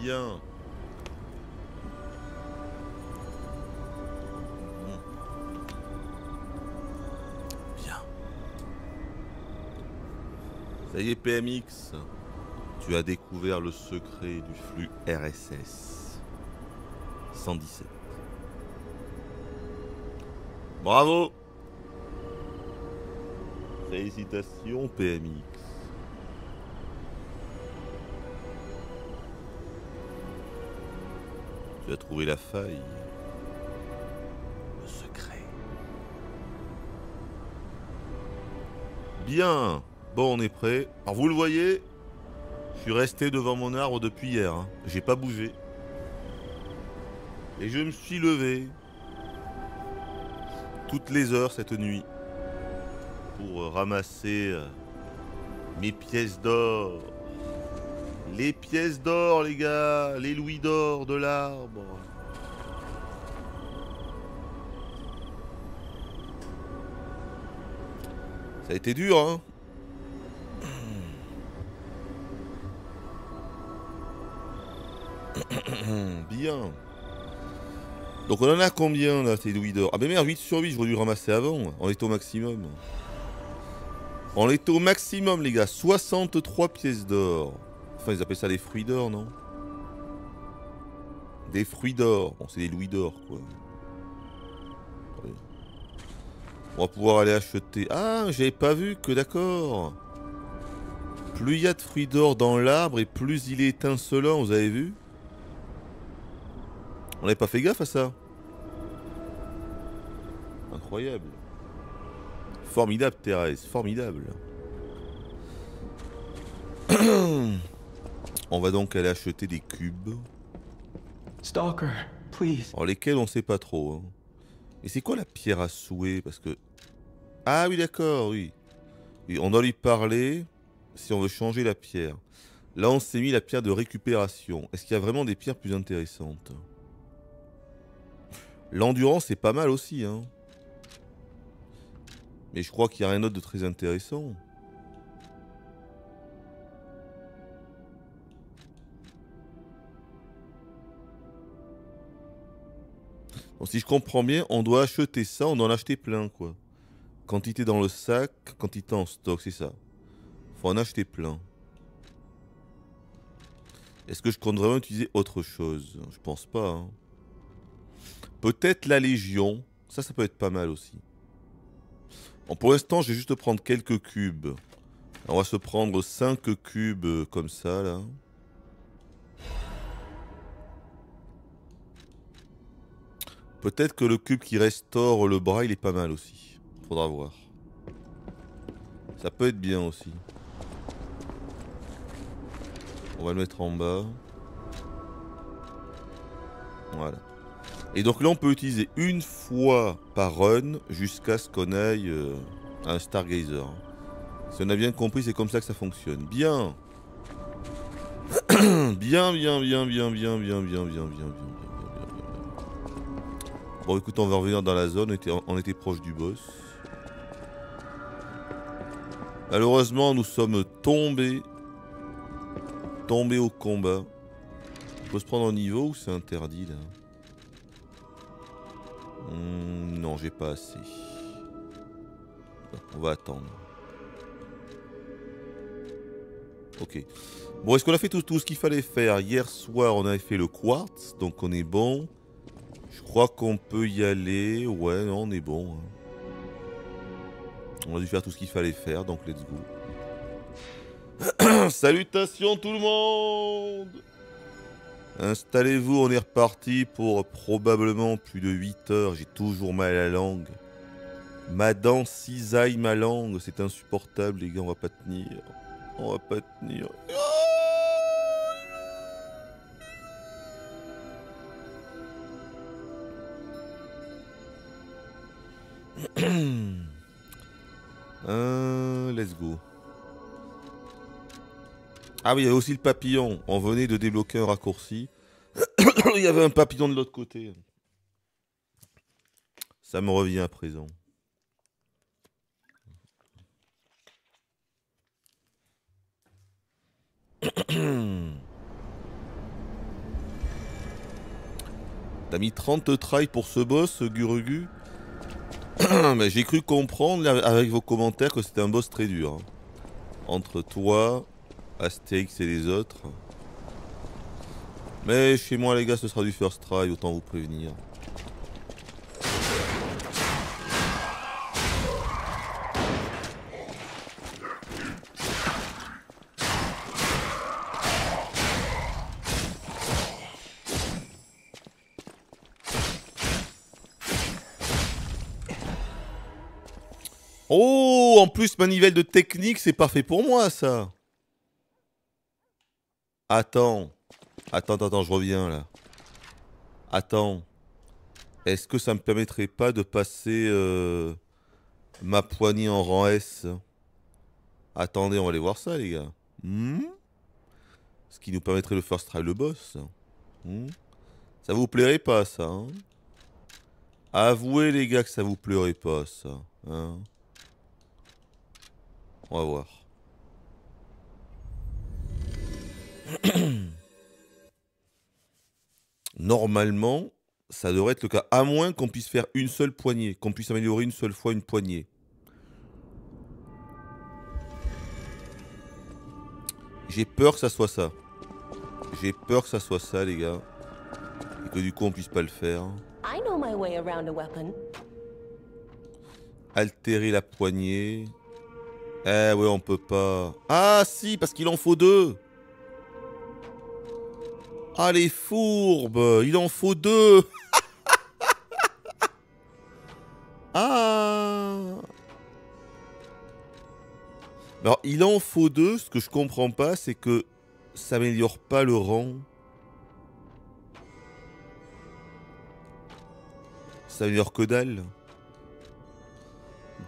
Bien. Bien. Ça y est, PMX. Tu as découvert le secret du flux RSS. 117. Bravo Félicitations, PMX. Tu as trouvé la faille. Le secret. Bien. Bon, on est prêt. Alors, vous le voyez, je suis resté devant mon arbre depuis hier. hein. J'ai pas bougé. Et je me suis levé toutes les heures cette nuit pour ramasser euh, mes pièces d'or. Les pièces d'or, les gars, les louis d'or de l'arbre. Ça a été dur, hein Bien. Donc on en a combien là, ces louis d'or? Ah ben merde, 8 sur 8, j'aurais dû ramasser avant. On est au maximum. On est au maximum, les gars. 63 pièces d'or. Enfin, ils appellent ça des fruits d'or, non? Des fruits d'or. Bon, c'est des louis d'or, quoi. On va pouvoir aller acheter... Ah, j'avais pas vu que d'accord. Plus il y a de fruits d'or dans l'arbre et plus il est étincelant, vous avez vu? On n'avait pas fait gaffe à ça. Incroyable. Formidable, Thérèse, formidable. On va donc aller acheter des cubes. Stalker, please. Alors lesquels on sait pas trop. hein. Et c'est quoi la pierre à souhait? Parce que... Ah oui d'accord, oui. Oui, On doit lui parler si on veut changer la pierre. Là on s'est mis la pierre de récupération. Est-ce qu'il y a vraiment des pierres plus intéressantes? L'endurance c'est pas mal aussi. Hein. Mais je crois qu'il n'y a rien d'autre de très intéressant. Si je comprends bien, on doit acheter ça, on en acheter plein, quoi. Quantité dans le sac, quantité en stock, c'est ça. Faut en acheter plein. Est-ce que je compte vraiment utiliser autre chose? Je pense pas. hein. Peut-être la Légion. Ça, ça peut être pas mal aussi. Bon, pour l'instant, je vais juste prendre quelques cubes. On va se prendre 5 cubes euh, comme ça, là. Peut-être que le cube qui restaure le bras, il est pas mal aussi. Faudra voir. Ça peut être bien aussi. On va le mettre en bas. Voilà. Et donc là, on peut utiliser une fois par run jusqu'à ce qu'on aille euh, un Stargazer. Si on a bien compris, c'est comme ça que ça fonctionne. Bien, bien, bien, bien, bien, bien, bien, bien, bien, bien, bien. Bon, écoute, on va revenir dans la zone. On était, proche du boss. Malheureusement, nous sommes tombés. Tombés au combat. Peut se prendre au niveau ou c'est interdit là Hmm, Non, j'ai pas assez. On va attendre. Ok. Bon, est-ce qu'on a fait tout ce qu'il fallait faire? Hier soir, on avait fait le quartz, donc on est bon. Je crois qu'on peut y aller. Ouais, on est bon. hein. On a dû faire tout ce qu'il fallait faire, donc let's go. Salutations tout le monde Installez-vous, on est reparti pour probablement plus de 8 heures. J'ai toujours mal à la langue. Ma dent cisaille ma langue, c'est insupportable les gars, on va pas tenir. On va pas tenir. Euh, let's go. Ah oui, il y avait aussi le papillon. On venait de débloquer un raccourci. il y avait un papillon de l'autre côté. Ça me revient à présent. T'as mis 30 tries pour ce boss, Gurugu? j'ai cru comprendre avec vos commentaires que c'était un boss très dur. Hein. Entre toi, Astérix et les autres. Mais chez moi les gars ce sera du first try, autant vous prévenir. Plus, manivelle de technique, c'est pas fait pour moi, ça. Attends. Attends, attends, je reviens, là. Attends. Est-ce que ça me permettrait pas de passer euh, ma poignée en rang S? Attendez, on va aller voir ça, les gars. Hmm? Ce qui nous permettrait de first try le boss. Hmm? Ça vous plairait pas, ça hein? Avouez, les gars, que ça vous plairait pas, ça. Hein? On va voir. Normalement, ça devrait être le cas. À moins qu'on puisse faire une seule poignée. Qu'on puisse améliorer une seule fois une poignée. J'ai peur que ça soit ça. J'ai peur que ça soit ça, les gars. Et que du coup, on puisse pas le faire. Altérer la poignée. Eh ouais, on peut pas. Ah si, parce qu'il en faut deux. Ah les fourbes, il en faut deux. ah. Alors, il en faut deux. Ce que je comprends pas, c'est que ça améliore pas le rang. Ça améliore que dalle.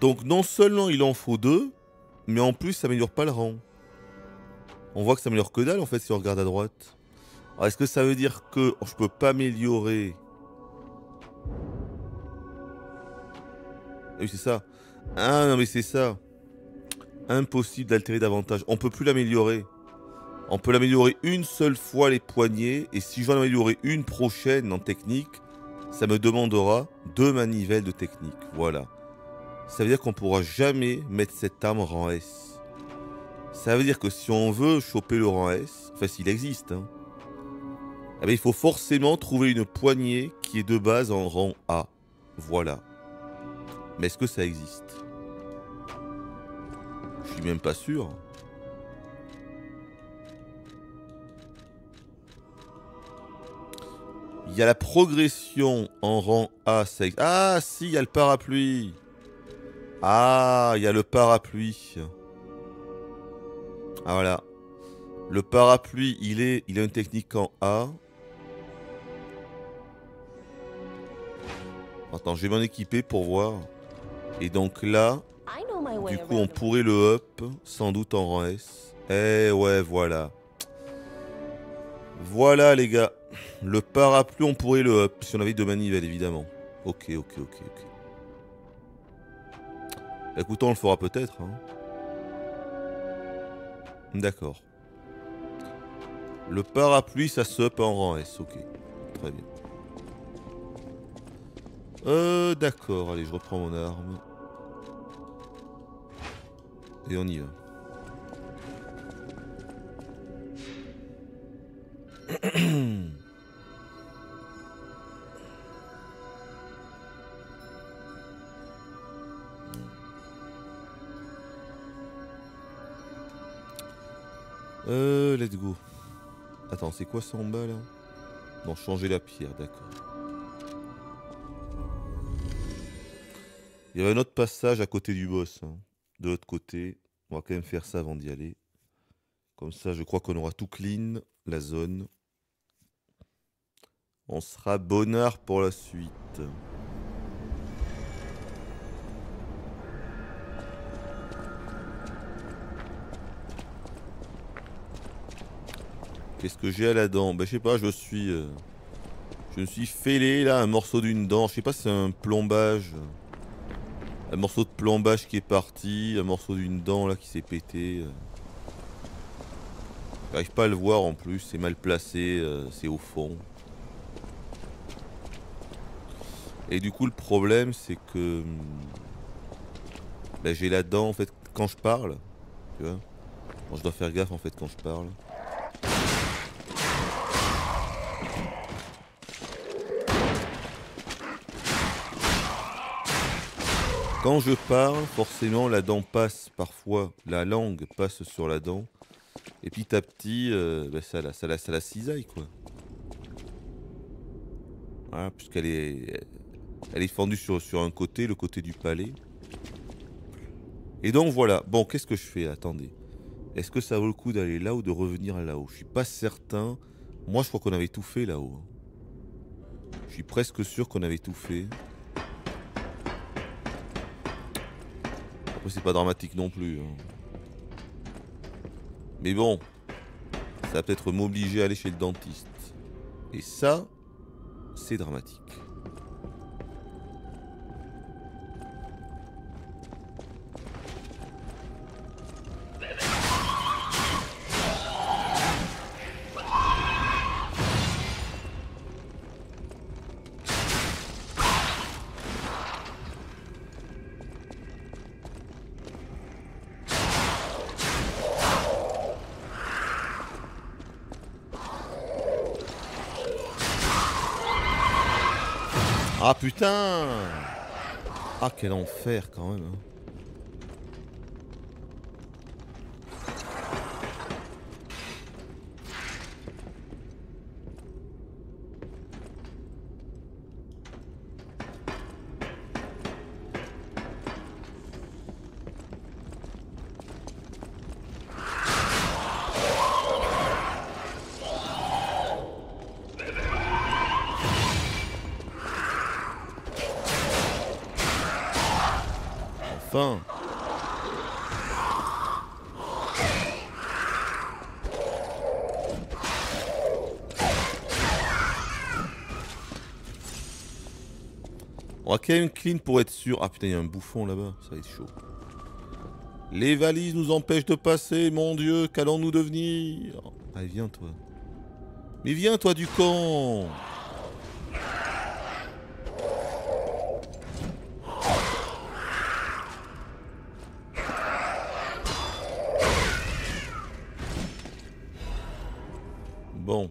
Donc non seulement il en faut deux, mais en plus, ça améliore pas le rang. On voit que ça améliore que dalle en fait si on regarde à droite. Alors est-ce que ça veut dire que je peux pas améliorer? Oui c'est ça. Ah non mais c'est ça. Impossible d'altérer davantage. On peut plus l'améliorer. On peut l'améliorer une seule fois les poignets. Et si je veux l'améliorer une prochaine en technique, ça me demandera deux manivelles de technique. Voilà ça veut dire qu'on pourra jamais mettre cette arme rang S. Ça veut dire que si on veut choper le rang S, enfin s'il existe, hein, eh ben, il faut forcément trouver une poignée qui est de base en rang A. Voilà. Mais est-ce que ça existe? Je suis même pas sûr. Il y a la progression en rang A. Ça... Ah si, il y a le parapluie. Ah, il y a le parapluie. Ah voilà. Le parapluie, il est, il a une technique en A. Attends, je vais m'en équiper pour voir. Et donc là, du coup, on pourrait le up, sans doute en rang S. Eh ouais, voilà. Voilà, les gars. Le parapluie, on pourrait le up, si on avait deux manivelles, évidemment. Ok, ok, ok, ok. Écoutons, on le fera peut-être. Hein. D'accord. Le parapluie, ça se up en rang S, ok. Très bien. Euh, d'accord, allez, je reprends mon arme. Et on y va. Euh, let's go. Attends, c'est quoi ça en bas là? Non, changer la pierre, d'accord. Il y a un autre passage à côté du boss. Hein. De l'autre côté. On va quand même faire ça avant d'y aller. Comme ça, je crois qu'on aura tout clean, la zone. On sera bonnard pour la suite. Qu'est-ce que j'ai à la dent? Bah je sais pas, je suis... Euh, je me suis fêlé là un morceau d'une dent. Je sais pas si c'est un plombage. Un morceau de plombage qui est parti. Un morceau d'une dent là qui s'est pété. Euh. J'arrive pas à le voir en plus. C'est mal placé. Euh, c'est au fond. Et du coup, le problème, c'est que bah, j'ai la dent en fait quand je parle. Tu vois Je dois faire gaffe en fait quand je parle. Quand je parle, forcément la dent passe parfois, la langue passe sur la dent. Et petit à petit, euh, bah, ça, la, ça, ça la cisaille quoi. Voilà, puisqu'elle est, elle est fendue sur, sur un côté, le côté du palais. Et donc voilà. Bon, qu'est-ce que je fais? Attendez. Est-ce que ça vaut le coup d'aller là ou de revenir là-haut? Je suis pas certain. Moi, je crois qu'on avait tout fait là-haut. hein. Je suis presque sûr qu'on avait tout fait. C'est pas dramatique non plus. hein. Mais bon, ça va peut-être m'obliger à aller chez le dentiste. Et ça, c'est dramatique. Putain Ah quel enfer quand même. hein. Enfin On va quand même pour être sûr. Ah putain, il y a un bouffon là-bas, ça va être chaud. Les valises nous empêchent de passer, mon dieu, qu'allons-nous devenir? Allez, viens toi. Mais viens toi du con Bon.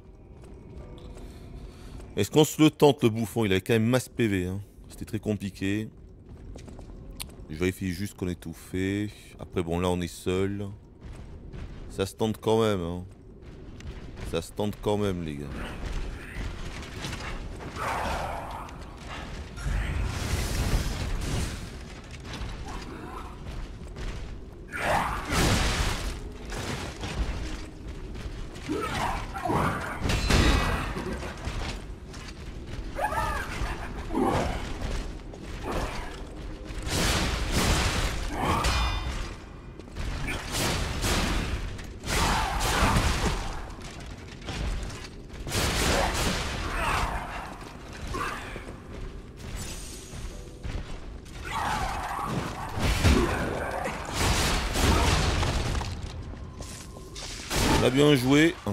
Est-ce qu'on se le tente le bouffon? Il avait quand même masse PV. Hein. C'était très compliqué. Je vérifie juste qu'on ait tout fait. Après bon là on est seul. Ça se tente quand même. Hein. Ça se tente quand même les gars.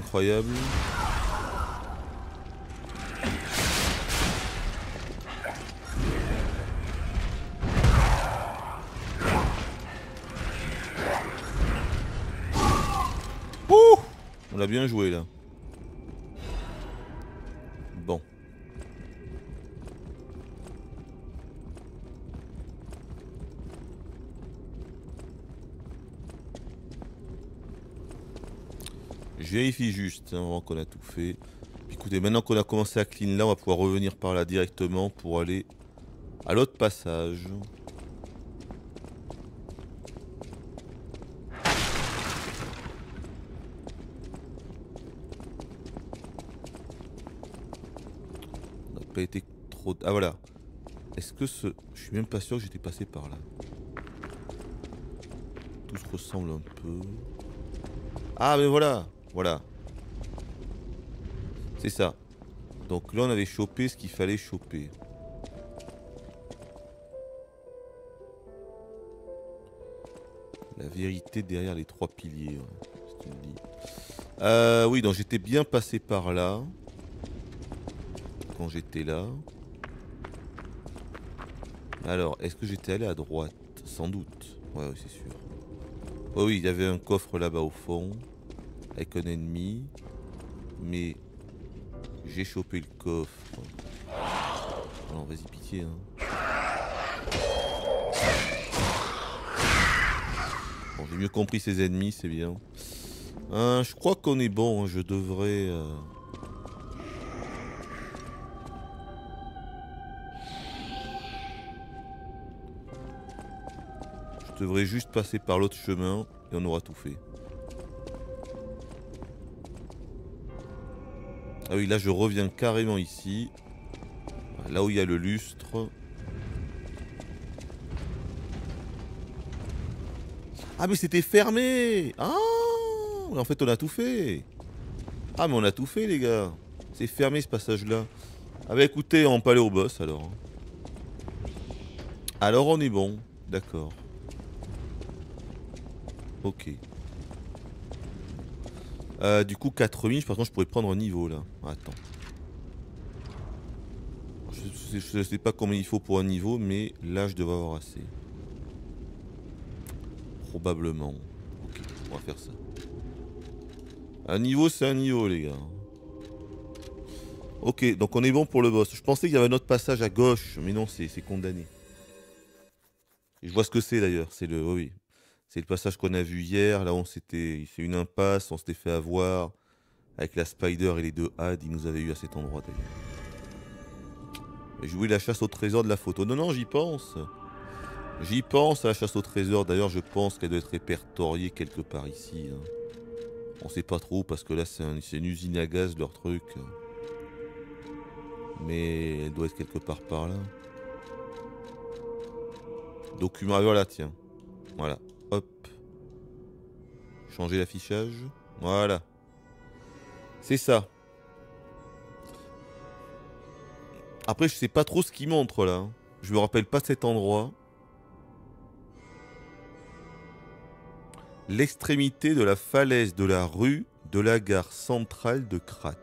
Incroyable. Juste hein, avant qu'on a tout fait. Écoutez, maintenant qu'on a commencé à clean là, on va pouvoir revenir par là directement pour aller à l'autre passage. On n'a pas été trop... Ah voilà. Est-ce que ce... Je suis même pas sûr que j'étais passé par là. Tout se ressemble un peu. Ah mais voilà Voilà. C'est ça. Donc là on avait chopé ce qu'il fallait choper. La vérité derrière les trois piliers. dis. Euh, oui, donc j'étais bien passé par là. Quand j'étais là. Alors, est-ce que j'étais allé à droite? Sans doute. Ouais, ouais c'est sûr. Oh oui, il y avait un coffre là-bas au fond. Avec un ennemi. Mais j'ai chopé le coffre. Alors vas-y pitié. Hein. Bon, j'ai mieux compris ses ennemis, c'est bien. Euh, je crois qu'on est bon, hein, je devrais... Euh, je devrais juste passer par l'autre chemin et on aura tout fait. Ah oui, là je reviens carrément ici. Là où il y a le lustre. Ah mais c'était fermé Ah En fait on a tout fait Ah mais on a tout fait les gars C'est fermé ce passage là Ah bah écoutez, on peut aller au boss alors. Alors on est bon, d'accord. Ok. Euh, du coup, 4000, par contre, je pourrais prendre un niveau là. Attends. Je, sais pas combien il faut pour un niveau, mais là, je devrais avoir assez. Probablement. Ok, on va faire ça. Un niveau, c'est un niveau, les gars. Ok, donc on est bon pour le boss. Je pensais qu'il y avait un autre passage à gauche, mais non, c'est condamné. je vois ce que c'est d'ailleurs. C'est le. oui, c'est le passage qu'on a vu hier. Là, on s'était, fait une impasse, on s'était fait avoir avec la Spider et les deux Had. Ils nous avaient eu à cet endroit d'ailleurs. Jouer la chasse au trésor de la photo. Non, non, j'y pense. J'y pense à la chasse au trésor. D'ailleurs, je pense qu'elle doit être répertoriée quelque part ici. Hein. On sait pas trop parce que là, c'est une usine à gaz leur truc. Mais elle doit être quelque part par là. Document. Voilà, tiens. Voilà. Changer l'affichage. Voilà. C'est ça. Après, je sais pas trop ce qu'il montre là. Je me rappelle pas cet endroit. L'extrémité de la falaise de la rue de la gare centrale de Krat.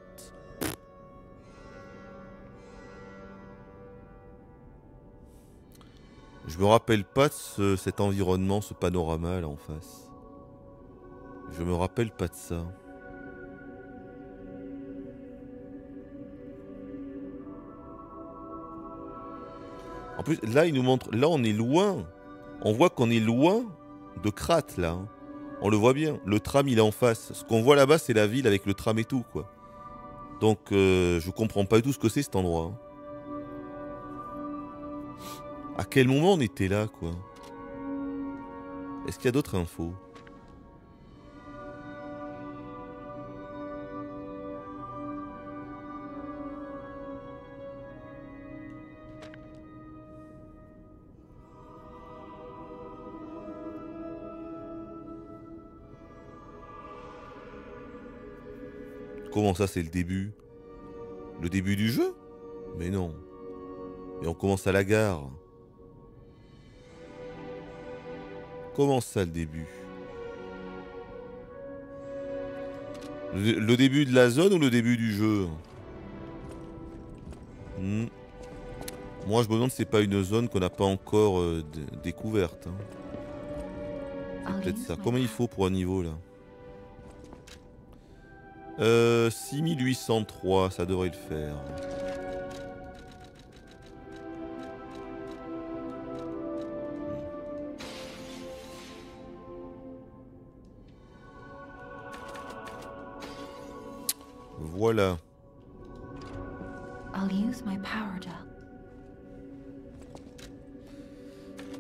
Je me rappelle pas de cet environnement, ce panorama là en face. Je me rappelle pas de ça. En plus, là, il nous montre. Là, on est loin. On voit qu'on est loin de Krat, là. On le voit bien. Le tram, il est en face. Ce qu'on voit là-bas, c'est la ville avec le tram et tout, quoi. Donc, euh, je comprends pas du tout ce que c'est cet endroit. Hein. À quel moment on était là, quoi? Est-ce qu'il y a d'autres infos? Comment ça, c'est le début? Le début du jeu? Mais non. Et on commence à la gare. Comment ça le début? Le, début de la zone ou le début du jeu? Hmm. Moi je me demande si c'est pas une zone qu'on n'a pas encore euh, découverte. Hein. Peut-être ça. Combien il faut pour un niveau là? Euh, 6803, ça devrait le faire. Voilà.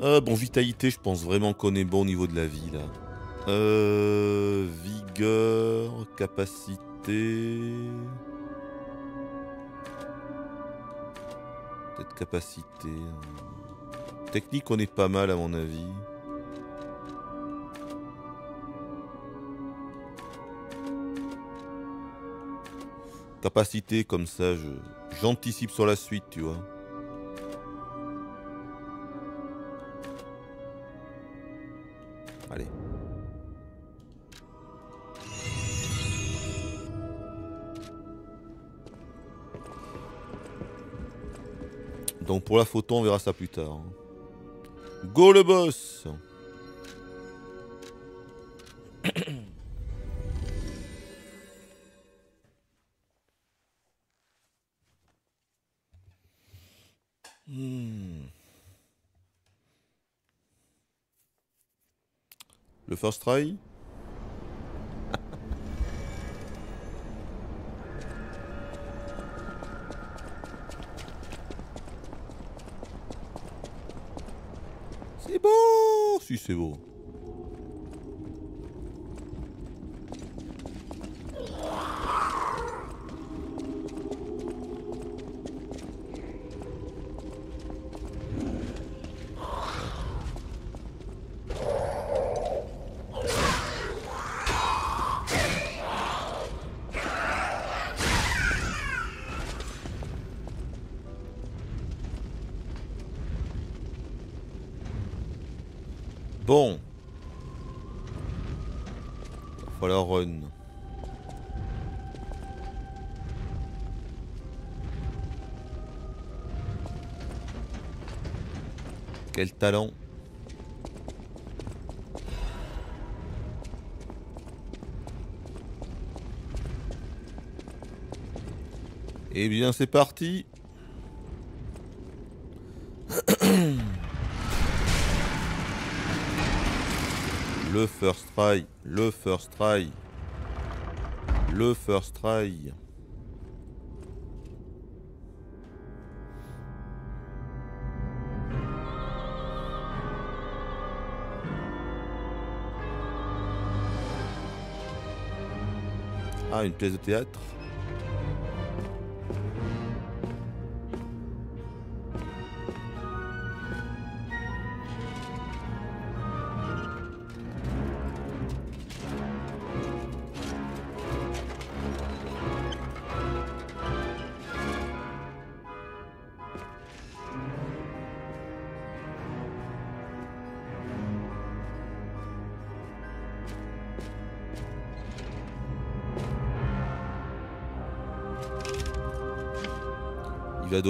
Euh, bon, vitalité, je pense vraiment qu'on est bon au niveau de la vie, là. Euh, vigueur, capacité... Peut-être capacité... Hein. Technique, on est pas mal, à mon avis. capacité comme ça, je j'anticipe sur la suite, tu vois. Pour la photo, on verra ça plus tard. Go le boss Hmm. Le first try C'est beau Si c'est beau. Quel talent. Eh bien c'est parti. Le first try, le first try. Le first try. Une pièce de théâtre.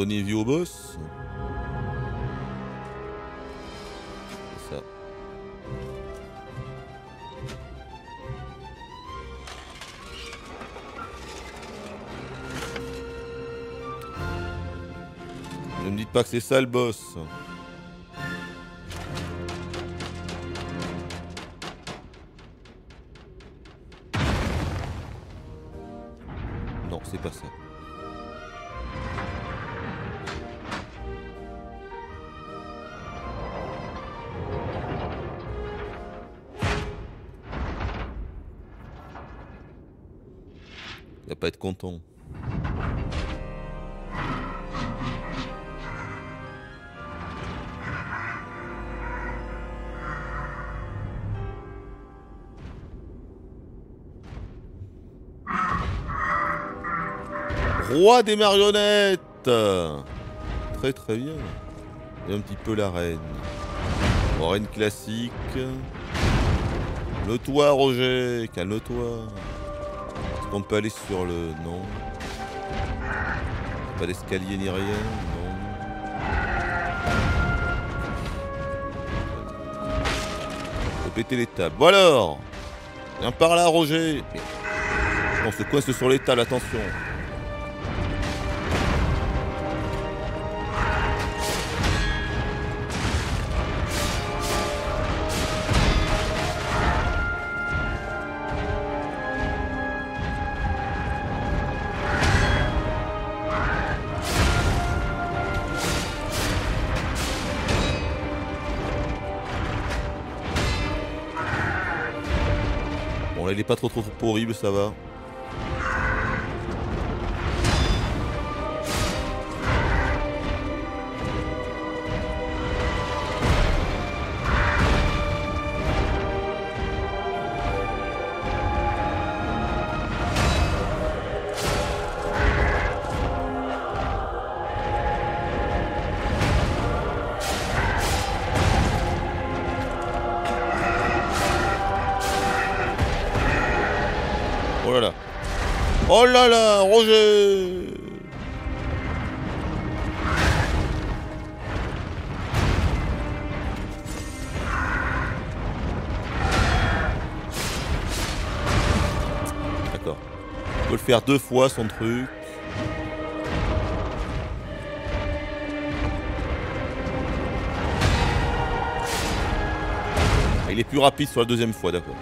Donner vie au boss. Ne me dites pas que c'est ça le boss. Roi des marionnettes Très très bien. Et un petit peu la reine. Bon, reine classique. Le toi Roger, calme-toi. Est-ce qu'on peut aller sur le... Non. Pas d'escalier ni rien, non. Faut péter les tables. Bon alors Viens par là, Roger On se coince sur les tables, attention trop trop, trop horrible ça va. Deux fois son truc. Ah, il est plus rapide sur la deuxième fois, d'accord.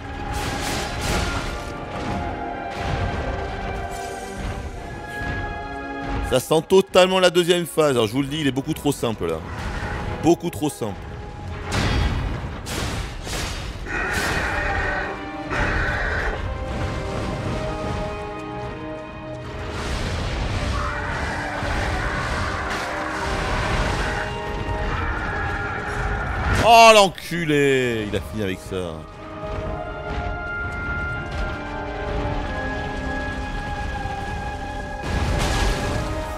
Ça sent totalement la deuxième phase. Alors je vous le dis, il est beaucoup trop simple là. Beaucoup trop simple. Oh l'enculé Il a fini avec ça.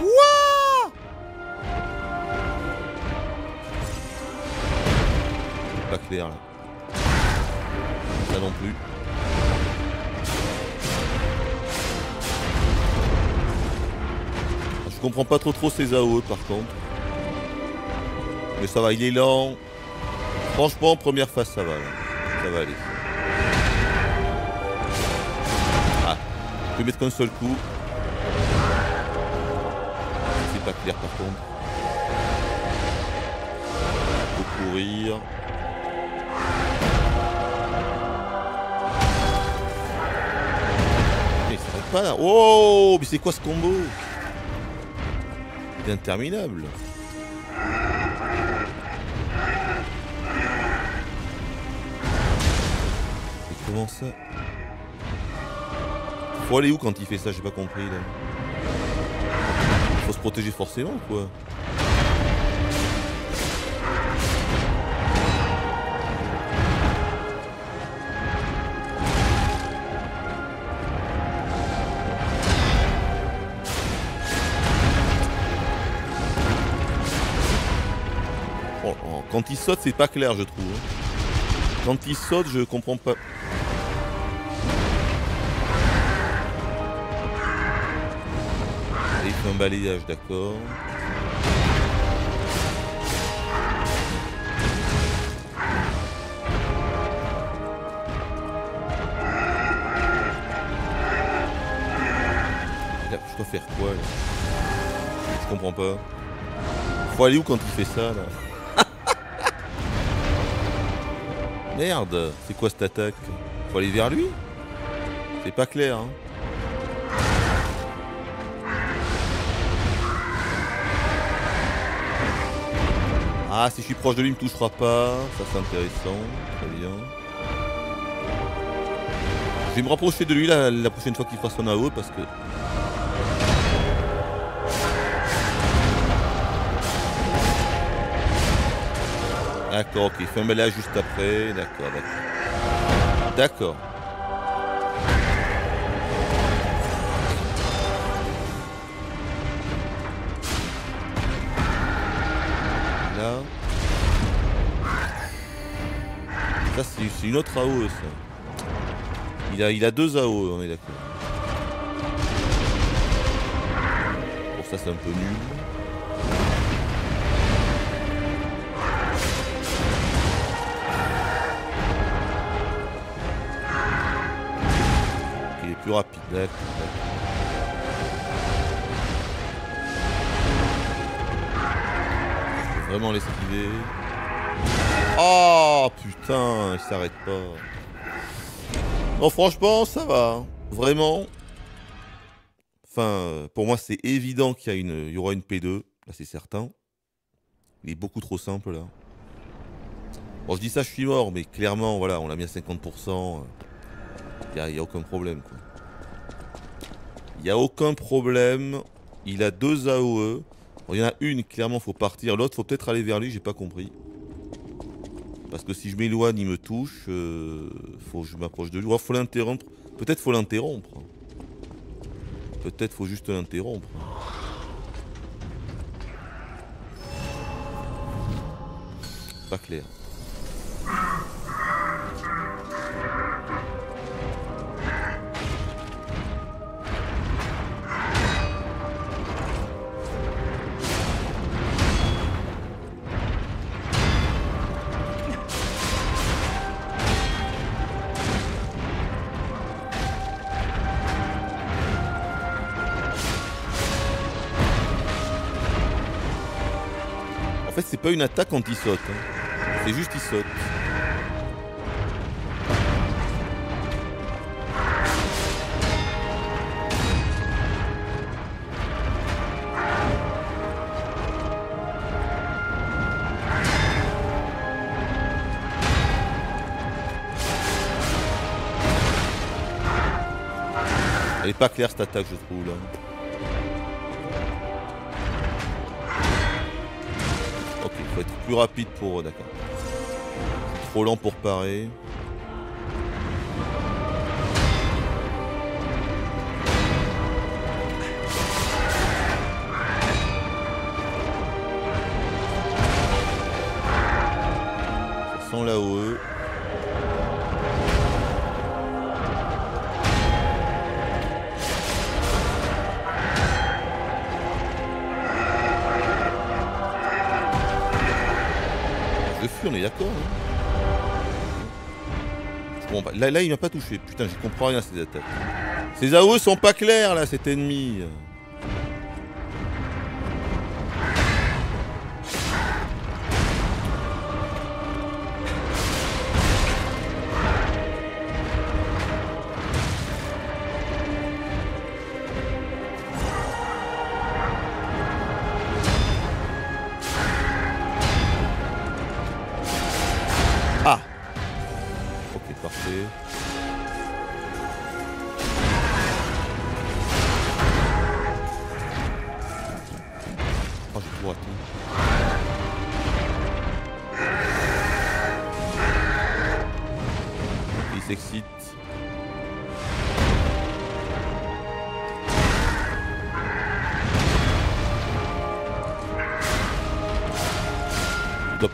Quoi Pas clair là. Ça non plus. Je comprends pas trop trop ses AOE par contre. Mais ça va, il est lent. Franchement, première phase, ça va. Là. Ça va aller. Ah, je peux mettre qu'un seul coup. C'est pas clair par contre. Faut courir. Mais ça arrête pas là. Oh, mais c'est quoi ce combo? C'est interminable. Ça Faut aller où quand il fait ça? J'ai pas compris là. Faut se protéger forcément quoi. Oh, oh, Quand il saute, c'est pas clair, je trouve. hein. Quand il saute, je comprends pas. Un balayage, d'accord. Je dois faire quoi là? Je comprends pas. Faut aller où quand il fait ça là? Merde, c'est quoi cette attaque? Faut aller vers lui? C'est pas clair, hein. Ah, si je suis proche de lui, il me touchera pas. Ça, c'est intéressant. Très bien. Je vais me rapprocher de lui la, la prochaine fois qu'il fera son AO parce que. D'accord, ok. Il fait un balayage juste après. D'accord, d'accord. D'accord. Une autre AO, ça. Il a, il a deux AO, on est d'accord. Bon, ça, c'est un peu nul. Il est plus rapide, d'accord. Vraiment l'esquiver. Oh putain, il s'arrête pas. Non, franchement, ça va. Vraiment. Enfin, pour moi, c'est évident qu'il y, a une- il y aura une P2. Là, c'est certain. Il est beaucoup trop simple, là. Bon, je dis ça, je suis mort, mais clairement, voilà, on l'a mis à 50%. Il n'y a, aucun problème, quoi. Il n'y a aucun problème. Il a deux AOE. Il y en a une, clairement, faut partir. L'autre, faut peut-être aller vers lui, j'ai pas compris. Parce que si je m'éloigne, il me touche. euh, faut que je m'approche de lui. Alors, faut l'interrompre. Peut-être faut l'interrompre. Peut-être faut juste l'interrompre. Pas clair. Pas une attaque quand il hein. C'est juste il saute. Elle est pas claire cette attaque, je trouve là. Plus rapide pour. D'accord. Trop lent pour parer. Ça sent la d'accord. hein. Comprends pas. Là, là, il m'a pas touché. Putain, j'y comprends rien ces attaques. Ces AOE sont pas clairs là, cet ennemi.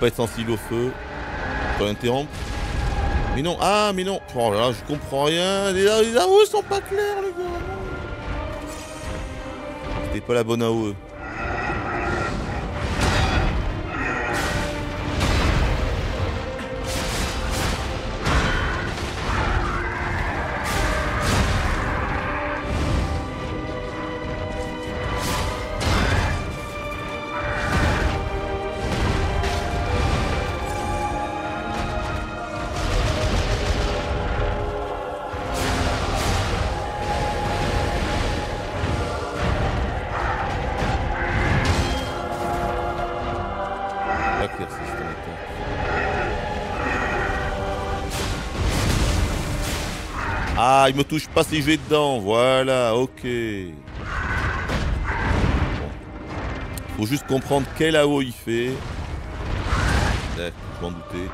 Pas être sensible au feu. Dois l'interrompre. Mais non, ah mais non Oh là là, je comprends rien Les, les AOE sont pas clairs les gars C'était pas la bonne. AOE. Il me touche pas si je vais dedans. Voilà, ok. Faut juste comprendre quel AO il fait. Je m'en doutais.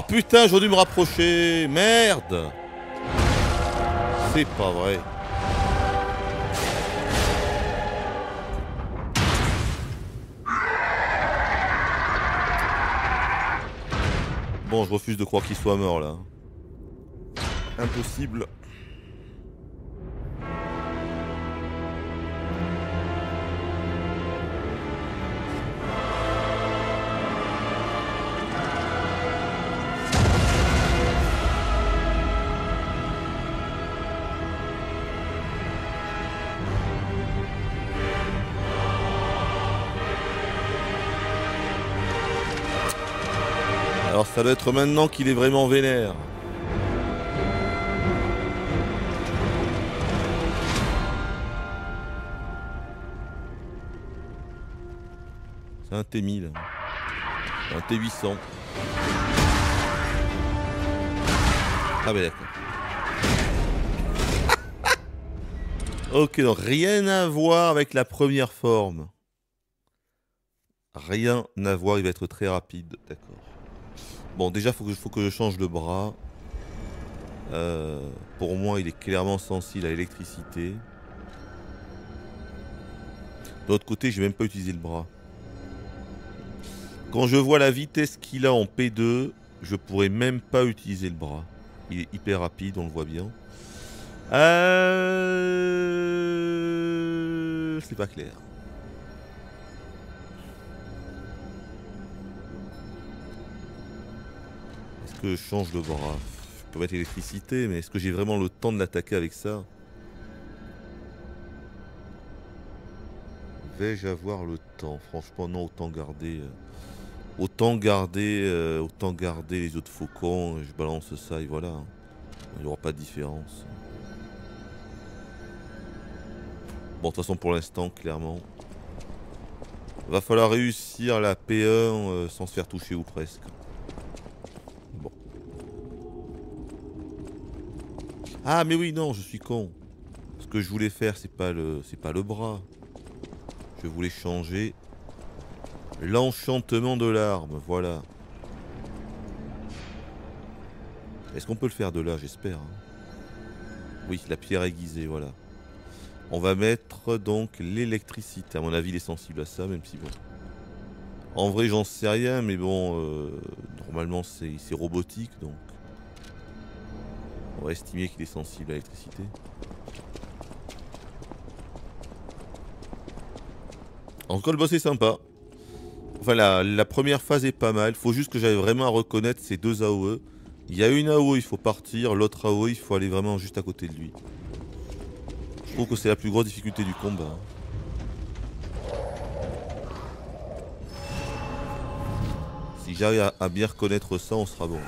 Oh putain, j'aurais dû me rapprocher Merde C'est pas vrai. Bon, je refuse de croire qu'il soit mort là. Impossible. Ça doit être maintenant qu'il est vraiment vénère. C'est un T1000. Un T800. Ah ben d'accord. ok, donc rien à voir avec la première forme. Rien à voir, il va être très rapide. Bon, déjà, il faut, que je change de bras. Euh, pour moi, il est clairement sensible à l'électricité. De l'autre côté, j'ai même pas utilisé le bras. Quand je vois la vitesse qu'il a en P2, je pourrais même pas utiliser le bras. Il est hyper rapide, on le voit bien. Euh... C'est pas clair. Change de bras Je peux mettre l'électricité, mais est-ce que j'ai vraiment le temps de l'attaquer avec ça Vais-je avoir le temps? Franchement, non, autant garder... Euh, autant garder, euh, autant garder les autres faucons, je balance ça et voilà. Hein. Il n'y aura pas de différence. Bon, de toute façon, pour l'instant, clairement. Va falloir réussir la P1 euh, sans se faire toucher ou presque. Ah, mais oui, non, je suis con. Ce que je voulais faire, c'est pas le, bras. Je voulais changer l'enchantement de l'arme. Voilà. Est-ce qu'on peut le faire de là, j'espère hein Oui, la pierre aiguisée, voilà. On va mettre donc l'électricité. À mon avis, il est sensible à ça, même si bon. En vrai, j'en sais rien, mais bon, euh, normalement, c'est robotique, donc. On va estimer qu'il est sensible à l'électricité. Encore le boss est sympa. Enfin, la, première phase est pas mal. Faut juste que j'aille vraiment à reconnaître ces deux AOE. Il y a une AOE, il faut partir. L'autre AOE, il faut aller vraiment juste à côté de lui. Je trouve que c'est la plus grosse difficulté du combat. Si j'arrive à, bien reconnaître ça, on sera bon.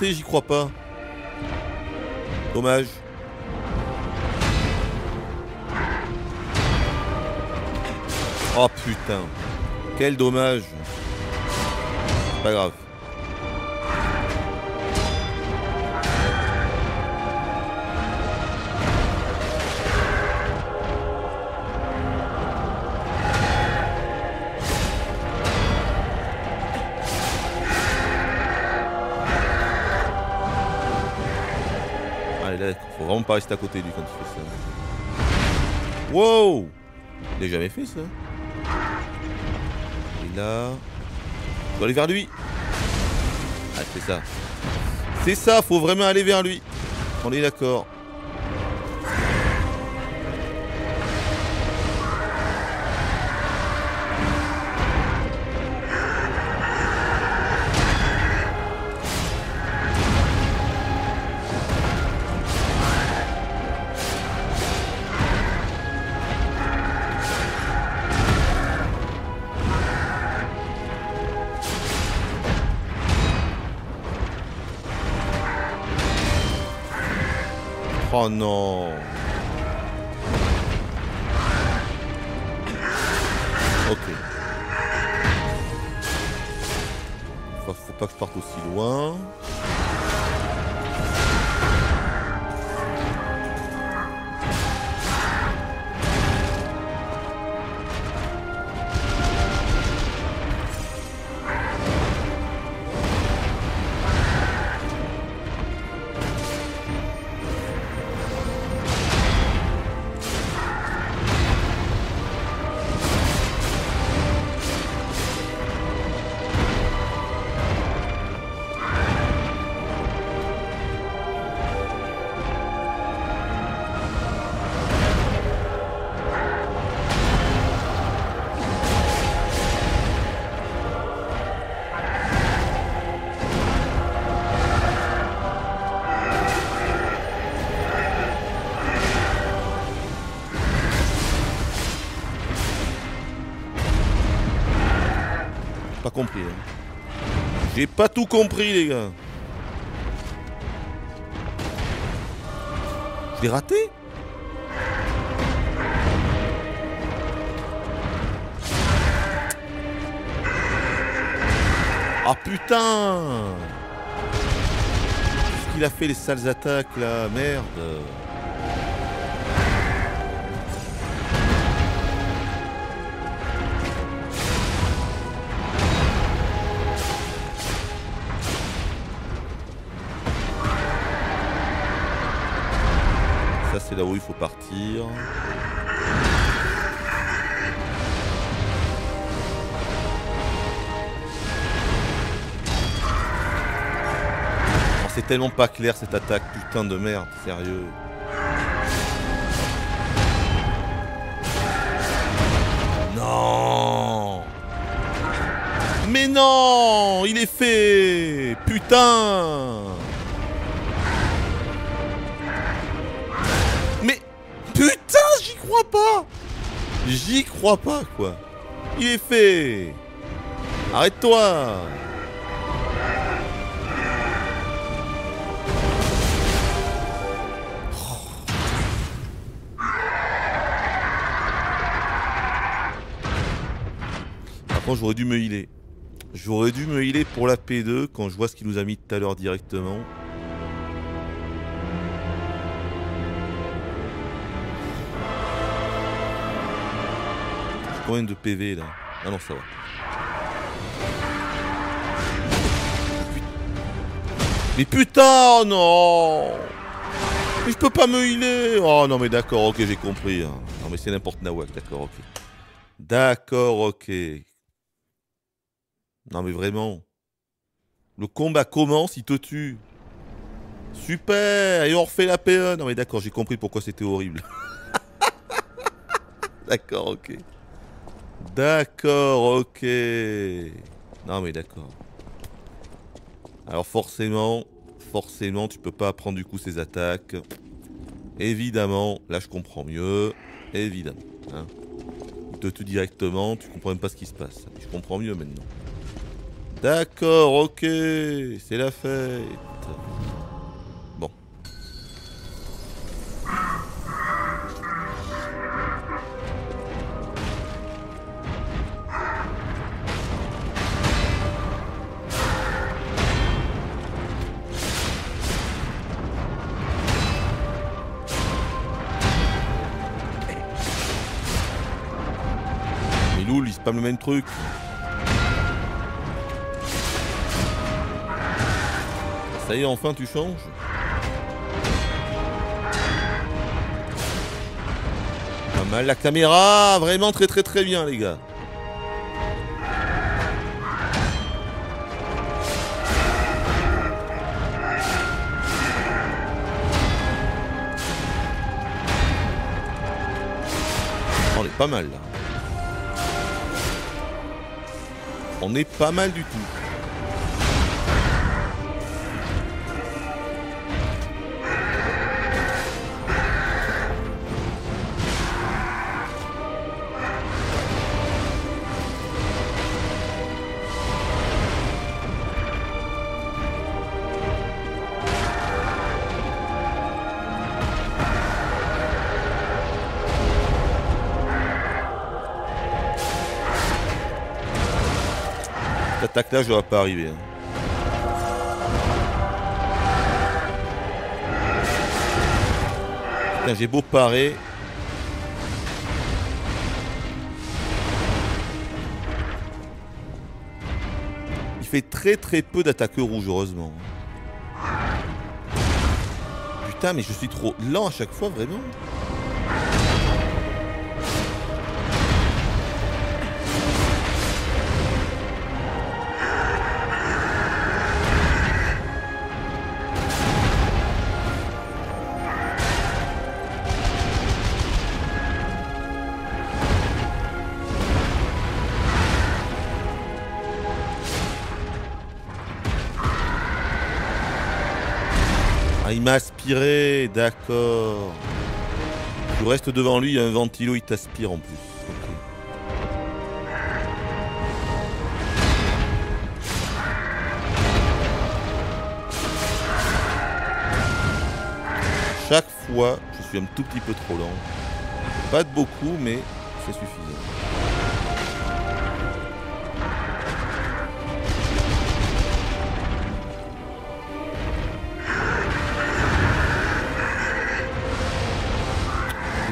J'y crois pas. Dommage. Oh putain. Quel dommage. Pas grave. Pas rester à côté lui quand il fait ça. Wow Il jamais fait ça. Et là... Je dois aller vers lui. Ah, c'est ça. C'est ça, faut vraiment aller vers lui. On est d'accord. Oh J'ai pas tout compris, les gars. Je l'ai raté. Ah putain. Qu'est-ce qu'il a fait les sales attaques là? Merde Oh, c'est tellement pas clair cette attaque, putain de merde, sérieux. Non. Mais non Il est fait Putain crois pas quoi. Il est fait Arrête-toi contre, j'aurais dû me healer. J'aurais dû me healer pour la P2 quand je vois ce qu'il nous a mis tout à l'heure directement. Combien de PV là Ah non, ça va. Mais putain, oh non Mais je peux pas me healer Oh non, mais d'accord, ok, j'ai compris. hein. Non, mais c'est n'importe Nawak, d'accord, ok. D'accord, ok. Non, mais vraiment. Le combat commence, il te tue. Super Et on refait la PE. Non, mais d'accord, j'ai compris pourquoi c'était horrible. d'accord, ok. D'accord, ok. Non, mais d'accord. Alors forcément, forcément, tu peux pas apprendre du coup ces attaques. Évidemment, là je comprends mieux. Évidemment. Hein. Il te tue directement, tu comprends même pas ce qui se passe. Je comprends mieux maintenant. D'accord, ok, c'est la fête. Bon. Il spam le même truc. Ça y est, enfin tu changes Pas mal la caméra, vraiment très très très bien les gars. On est pas mal là. On est pas mal du tout. Attaque-là, je dois pas arriver. hein. Putain, j'ai beau parer. Il fait très très peu d'attaques rouges, heureusement. Putain, mais je suis trop lent à chaque fois, vraiment. d'accord. Tu restes devant lui, il y a un ventilo, il t'aspire en plus. Chaque fois, je suis un tout petit peu trop lent. Pas de beaucoup, mais c'est suffisant.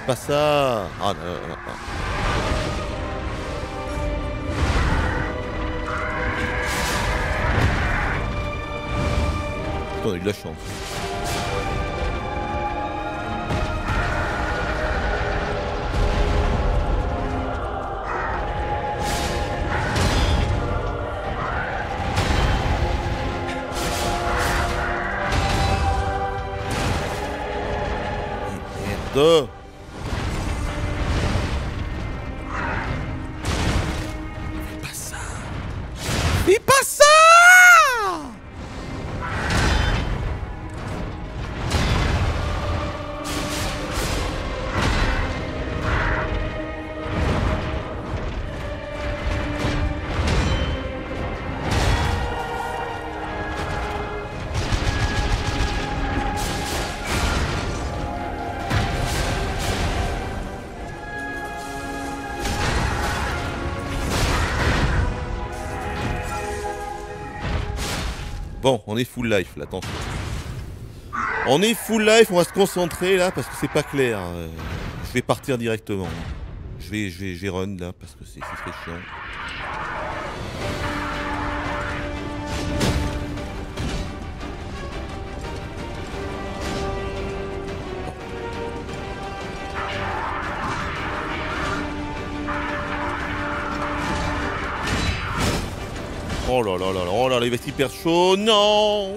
Pas ça. Ah non, a de la chance. On est full life là, attention. On est full life, on va se concentrer là parce que c'est pas clair. Euh, je vais partir directement. Je vais, je vais, run là parce que c'est c'est très chiant. Oh là là là là, oh là là, il va être hyper chaud, non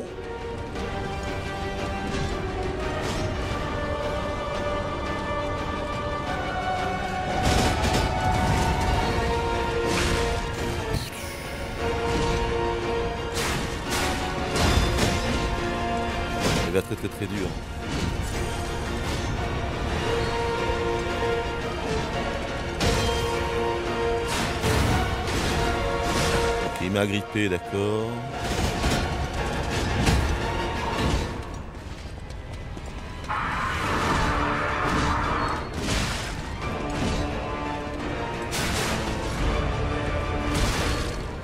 Il va être très très très dur. M'a agrippé, d'accord.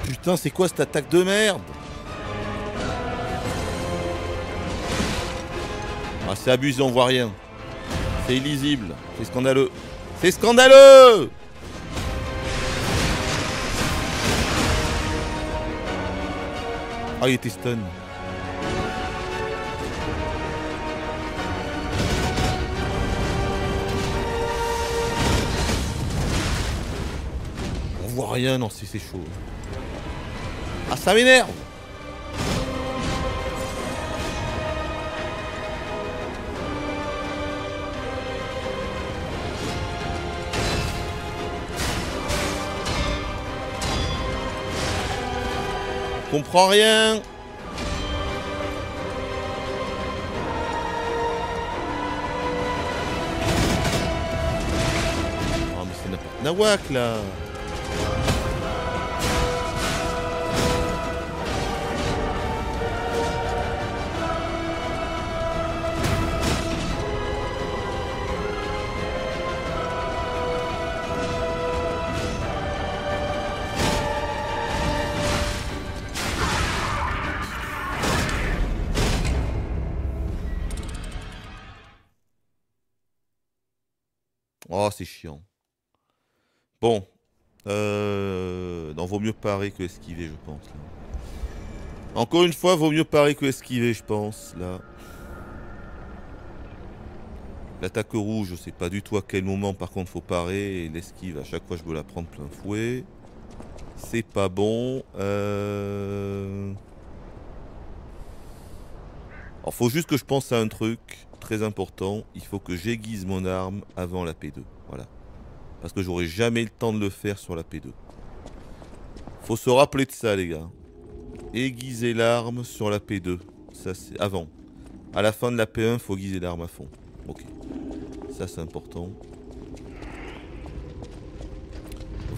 Putain, c'est quoi cette attaque de merde? Ah, c'est abusé, on voit rien. C'est illisible. C'est scandaleux. C'est scandaleux Ah, il était stun. On voit rien, non, c'est chaud. Ah, ça m'énerve Comprends rien. Oh mais c'est n'importe Nawak là que esquiver, je pense. Encore une fois, vaut mieux parer que esquiver, je pense, là. L'attaque rouge, je sais pas du tout à quel moment, par contre, faut parer. Et l'esquive, à chaque fois, je veux la prendre plein fouet. C'est pas bon. Euh... Alors, faut juste que je pense à un truc très important. Il faut que j'aiguise mon arme avant la P2. Voilà. Parce que j'aurai jamais le temps de le faire sur la P2. Faut se rappeler de ça, les gars. Aiguiser l'arme sur la P2. Ça, c'est avant. À la fin de la P1, faut aiguiser l'arme à fond. Ok. Ça, c'est important.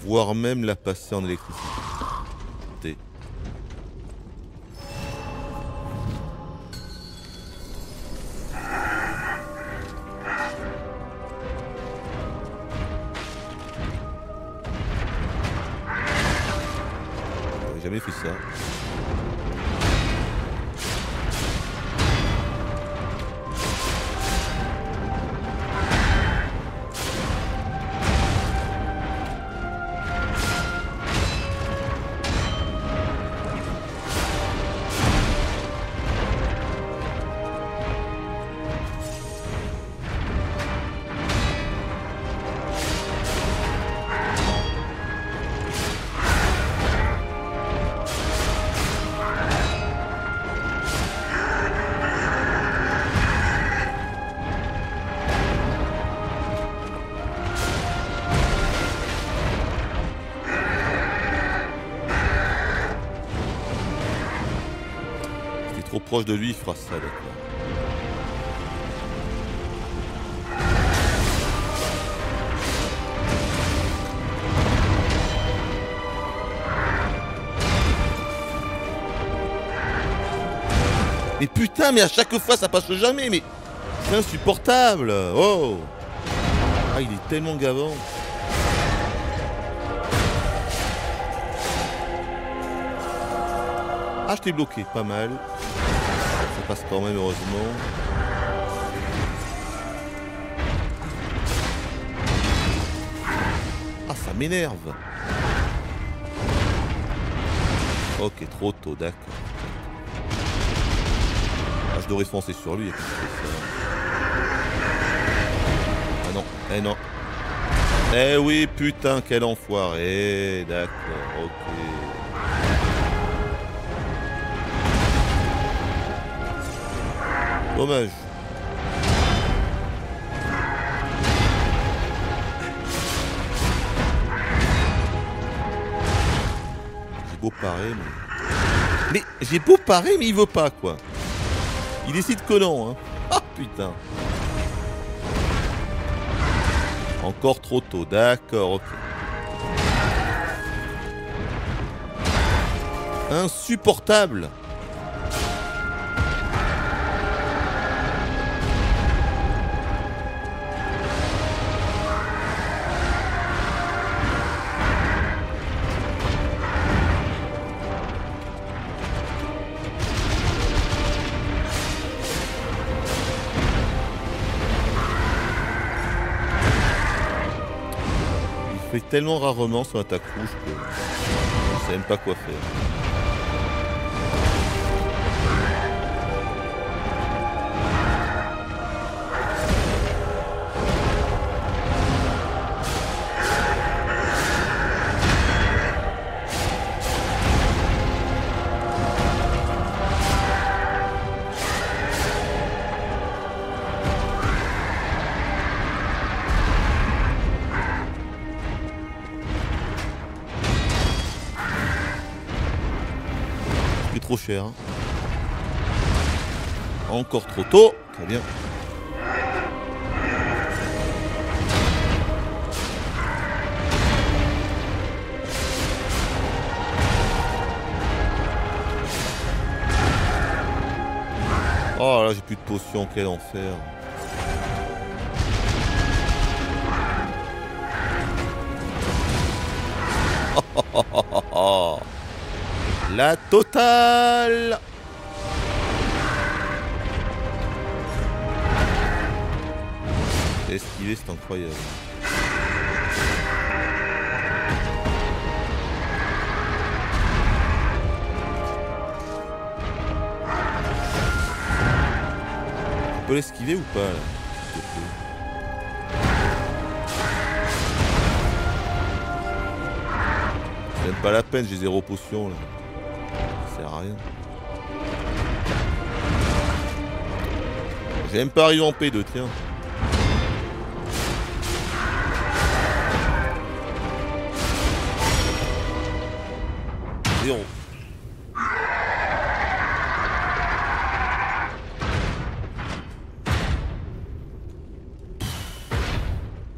Voire même la passer en électricité. Proche de lui, il fera ça, d'accord. Mais putain, mais à chaque fois ça passe jamais, mais c'est insupportable. Oh Ah, il est tellement gavant. Ah, je t'ai bloqué, pas mal. Passe quand même, heureusement. Ah, ça m'énerve. Ok, trop tôt, d'accord. Ah, je devrais foncer sur lui. et puis ça. Ah non, eh non. Eh oui, putain, quel enfoiré. D'accord, ok. Dommage. J'ai beau parer, mais... Mais j'ai beau parer, mais il veut pas, quoi. Il décide que non, hein. Ah, putain. Encore trop tôt, d'accord, ok. Insupportable tellement rarement son attaque rouge que je sais même pas quoi faire. Encore trop tôt. Très bien. Oh là, j'ai plus de potions, quel enfer. La totale C'est incroyable. Tu peux l'esquiver ou pas là même pas la peine, j'ai zéro potion là. Ça sert à rien. J'ai même pas arrivé en P2, tiens.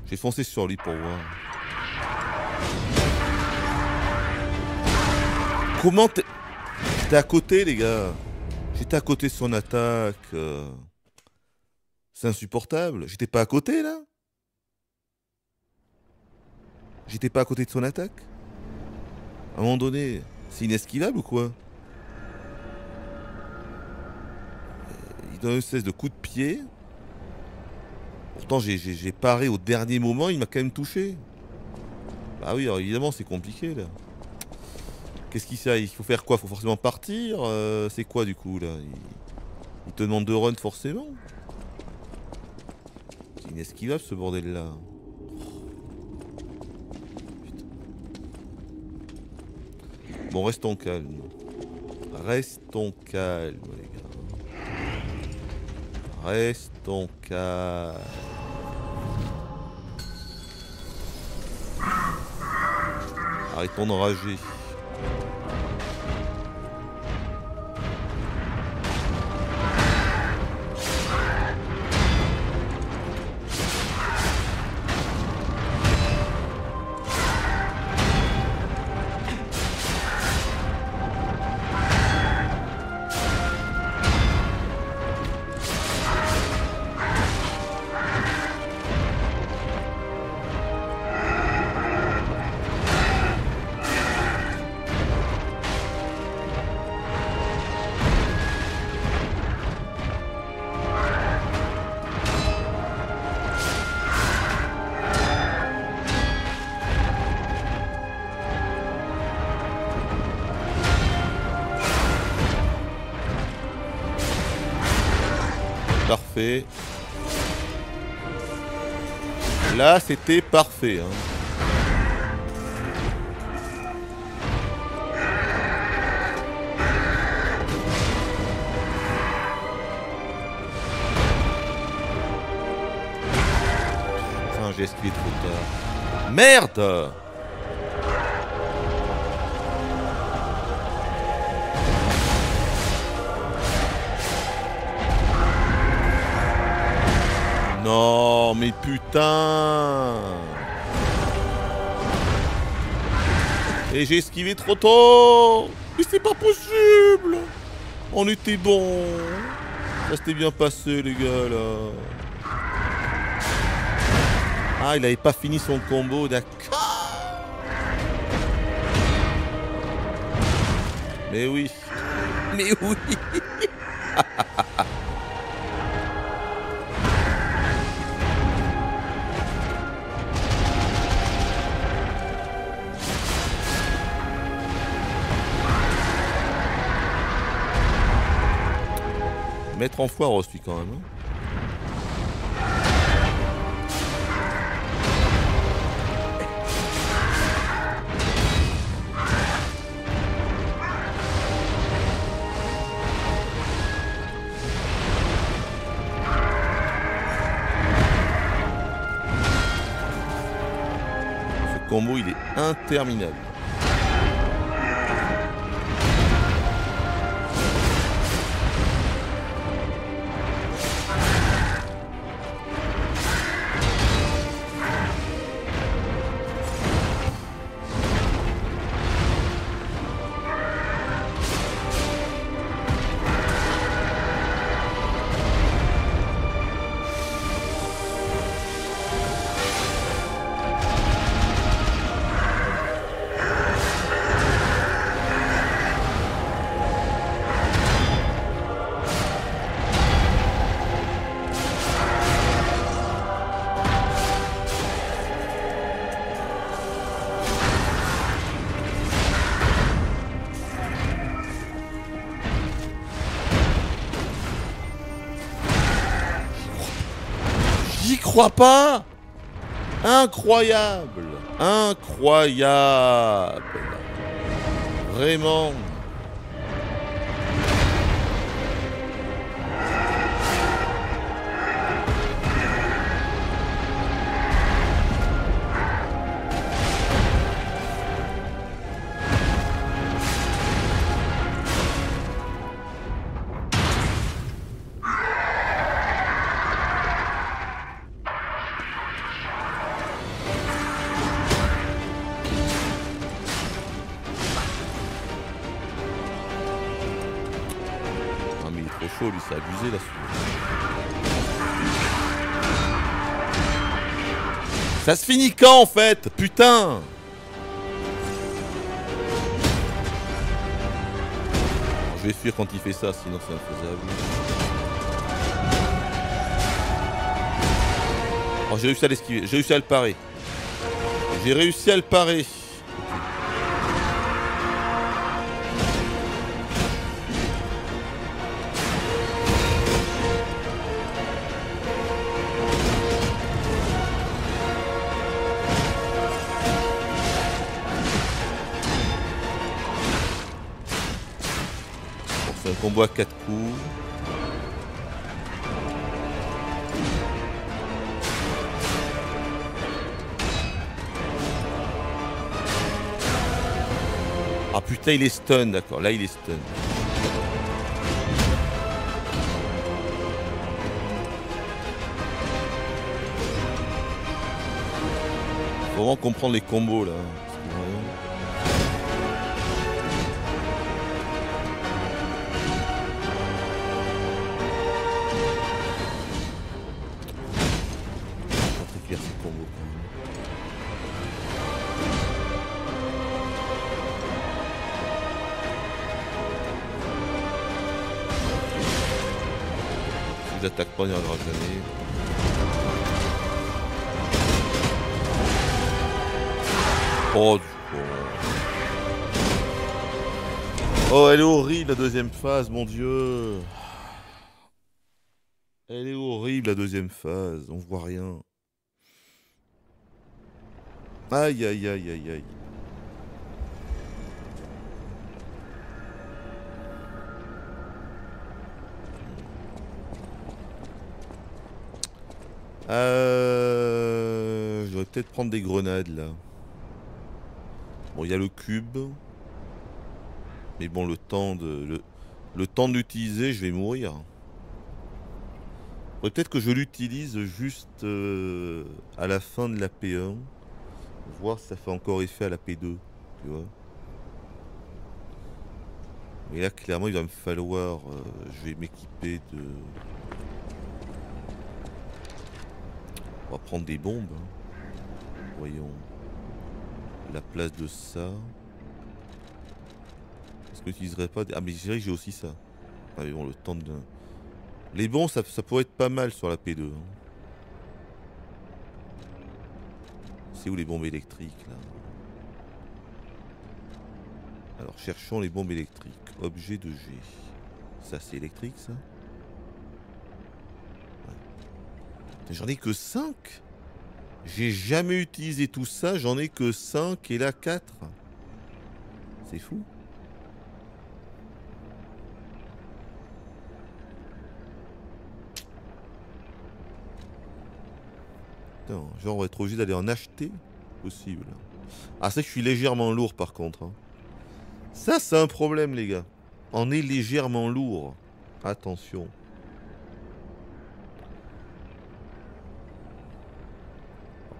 J'ai foncé sur lui pour voir. Comment t'es... J'étais à côté, les gars? J'étais à côté de son attaque. euh. C'est insupportable. J'étais pas à côté, là J'étais pas à côté de son attaque À un moment donné... C'est inesquivable ou quoi Euh, Il donne une espèce de coup de pied. Pourtant, j'ai- paré au dernier moment, il m'a quand même touché. Bah oui, alors évidemment, c'est compliqué là. Qu'est-ce qu'il sait? Il faut faire quoi? Faut forcément partir Euh, C'est quoi du coup là? Il... il te demande de run forcément? C'est inesquivable ce bordel là. Bon, restons calmes. Restons calmes, les gars. Restons calmes. Arrêtons d'enrager. C'était parfait. hein. J'ai trop tard. Merde mais putain. Et j'ai esquivé trop tôt. Mais c'est pas possible. On était bon. Ça s'était bien passé, les gars, là. Ah, il avait pas fini son combo, d'accord. Mais oui. Mais oui Mettre en foire aussi quand même. hein. Ce combo il est interminable. Crois pas. Incroyable. Incroyable. Vraiment Ça se finit quand en fait Putain Je vais fuir quand il fait ça, sinon c'est infaisable. Oh, j'ai réussi à l'esquiver, j'ai réussi à le parer. J'ai réussi à le parer. Ah putain, il est stun, d'accord. Là, il est stun. Faut vraiment comprendre les combos là. Si j'attaque pas, en aura jamais. Oh, du con. Oh, elle est horrible la deuxième phase, mon dieu. Elle est horrible la deuxième phase, on voit rien. Aïe aïe aïe aïe aïe. Euh... Je devrais peut-être prendre des grenades là. Bon, il y a le cube. Mais bon, le temps de le, le temps de l'utiliser, je vais mourir. Peut-être que je l'utilise juste euh, à la fin de la P1. Voir si ça fait encore effet à la P2. Tu vois. Mais là, clairement, il va me falloir. euh, je vais m'équiper de. On va prendre des bombes. hein. Voyons. La place de ça. Est-ce que j'utiliserais pas. Ah mais j'ai aussi ça. Ah mais bon, le temps de... Les bons, ça, ça pourrait être pas mal sur la P2. hein. C'est où les bombes électriques là? Alors cherchons les bombes électriques. Objet de G. Ça c'est électrique ça Ouais. J'en ai que 5 J'ai jamais utilisé tout ça, j'en ai que 5 et là 4. C'est fou. Genre on va être obligé d'aller en acheter Possible. Ah ça je suis légèrement lourd par contre. hein. Ça c'est un problème les gars. On est légèrement lourd. Attention.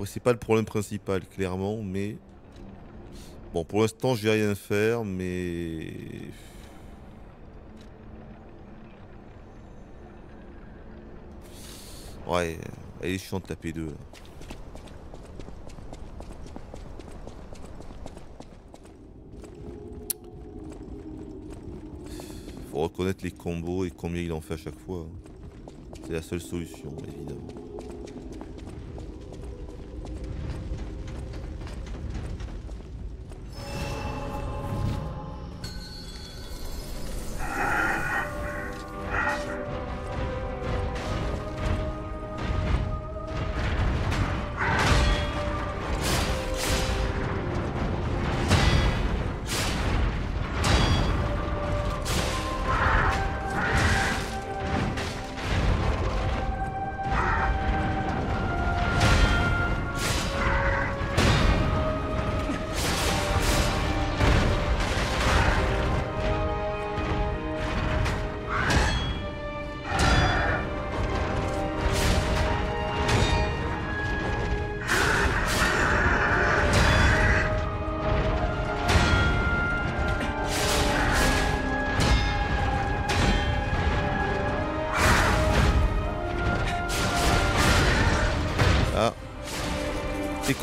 C'est pas le problème principal clairement mais... Bon pour l'instant je vais rien faire mais... Ouais, elle est chiante la P2 là. Faut reconnaître les combos et combien il en fait à chaque fois. hein. C'est la seule solution, évidemment.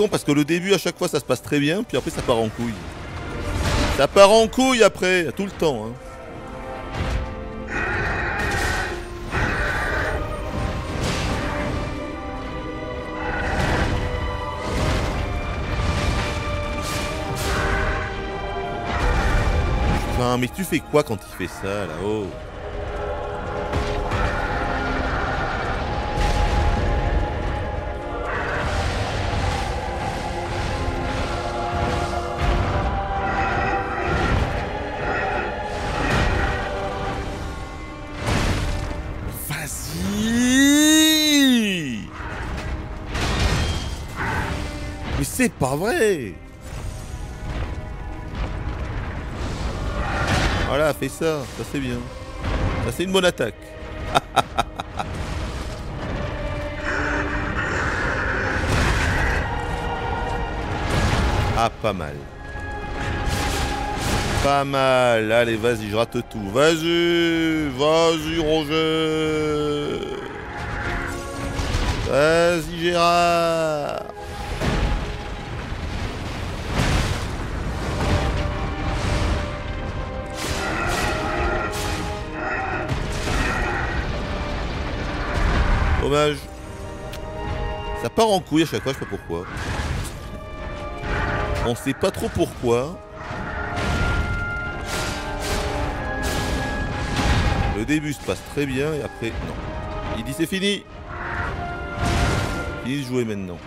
parce que le début à chaque fois ça se passe très bien, puis après ça part en couille. Ça part en couille après, tout le temps. Hein. Mais tu fais quoi quand il fait ça là-haut? C'est pas vrai Voilà, fais ça, ça c'est bien. Ça c'est une bonne attaque. ah, pas mal. Pas mal. Allez, vas-y, je rate tout. Vas-y, vas-y, Roger. Vas-y, Gérard. Ça part en couille à chaque fois, je sais pas pourquoi. On sait pas trop pourquoi. Le début se passe très bien et après, non. Il dit c'est fini. De jouer maintenant.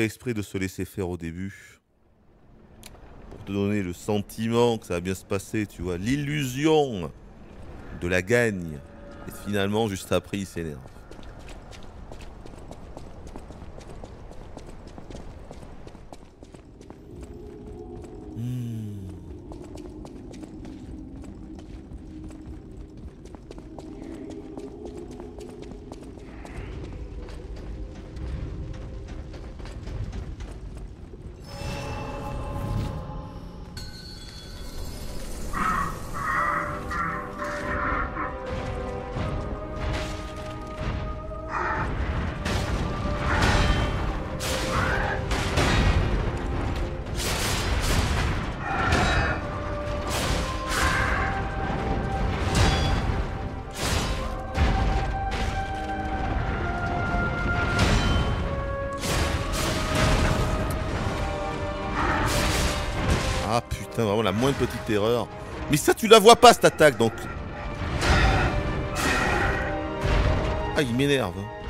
Fait exprès de se laisser faire au début. Pour te donner le sentiment que ça va bien se passer, tu vois. L'illusion de la gagne. Et finalement, juste après, il s'énerve. Mais ça, tu la vois pas cette attaque donc. Ah, il m'énerve. hein.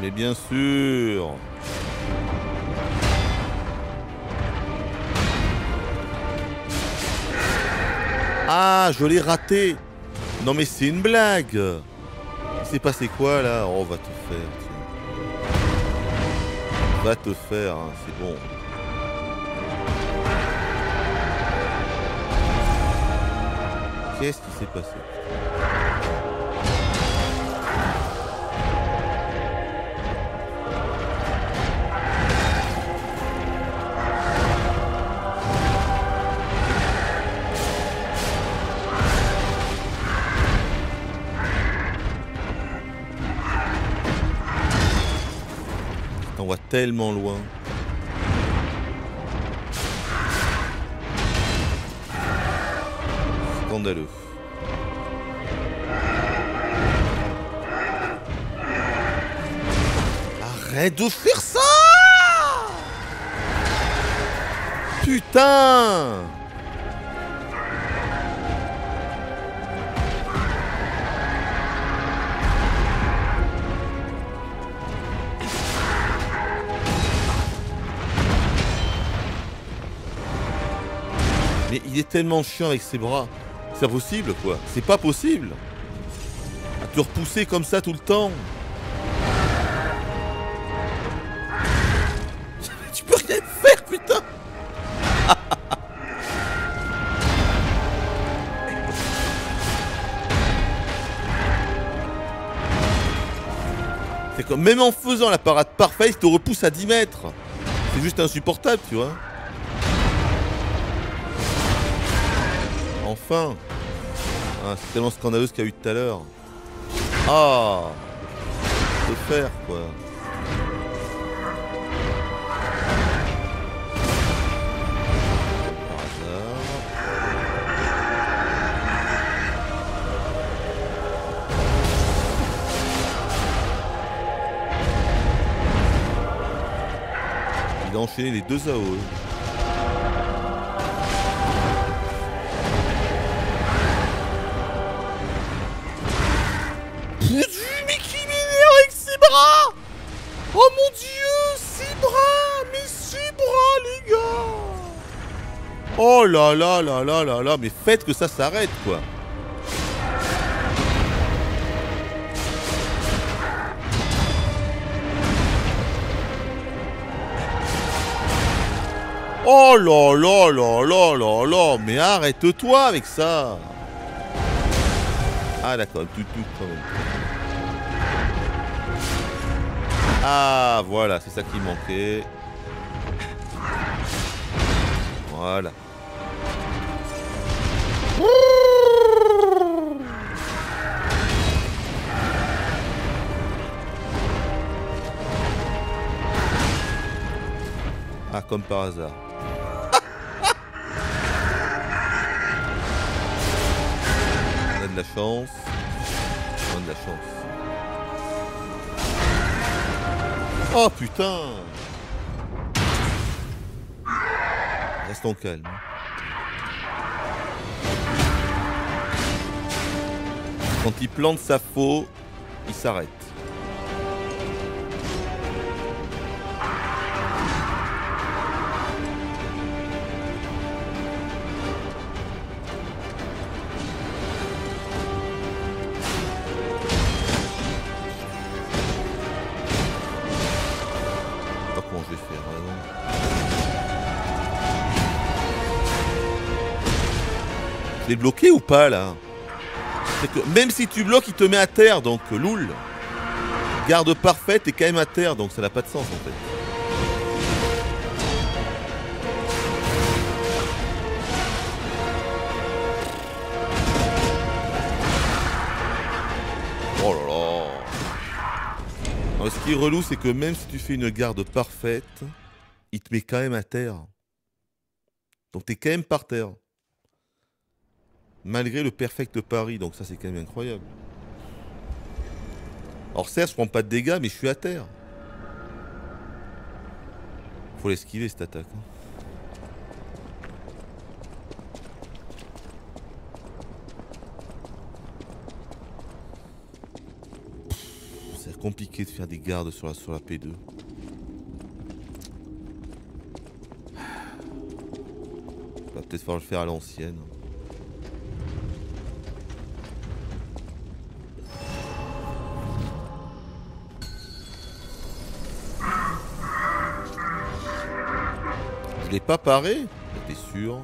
Mais bien sûr. Ah, je l'ai raté. Non mais c'est une blague. Il s'est passé quoi là? Oh, va te faire. Va te faire, hein, c'est bon. Qu'est-ce qui s'est passé? Tellement loin. Scandaleux. Arrête de faire ça Putain il est tellement chiant avec ses bras. C'est impossible quoi. C'est pas possible. À te repousser comme ça tout le temps. tu peux rien faire putain. C'est comme même en faisant la parade parfaite, il te repousse à 10 mètres. C'est juste insupportable, tu vois. Enfin ah, C'est tellement scandaleux ce qu'il y a eu tout à l'heure. Ah Se faire, quoi. Il a enchaîné les deux AOE. Là là là là là là, mais faites que ça s'arrête, quoi Oh là là là là là là Mais arrête-toi avec ça Ah d'accord, tout tout quand même. Ah voilà, c'est ça qui manquait. Comme par hasard. On a de la chance. On a de la chance. Oh putain Restons calmes. Quand il plante sa faux, il s'arrête. Pas là C'est que même si tu bloques, il te met à terre, donc euh, loul. Garde parfaite et quand même à terre, donc ça n'a pas de sens en fait. Oh là là Ce qui est relou, c'est que même si tu fais une garde parfaite, il te met quand même à terre. Donc t'es quand même par terre. Malgré le perfect pari, donc ça c'est quand même incroyable. Alors certes, je prends pas de dégâts, mais je suis à terre. Faut l'esquiver cette attaque. hein. C'est compliqué de faire des gardes sur la, sur la P2. Va peut-être falloir le faire à l'ancienne. Pas paré T'es sûr.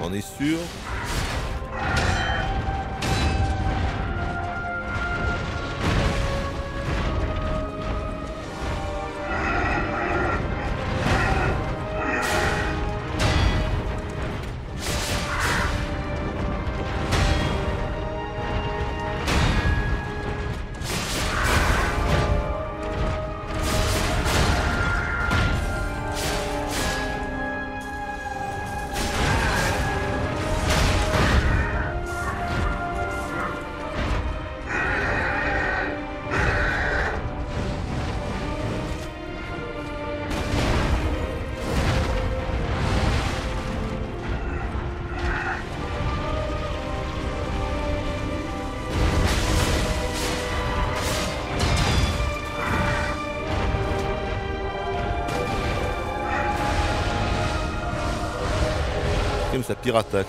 T'en es sûr Comme sa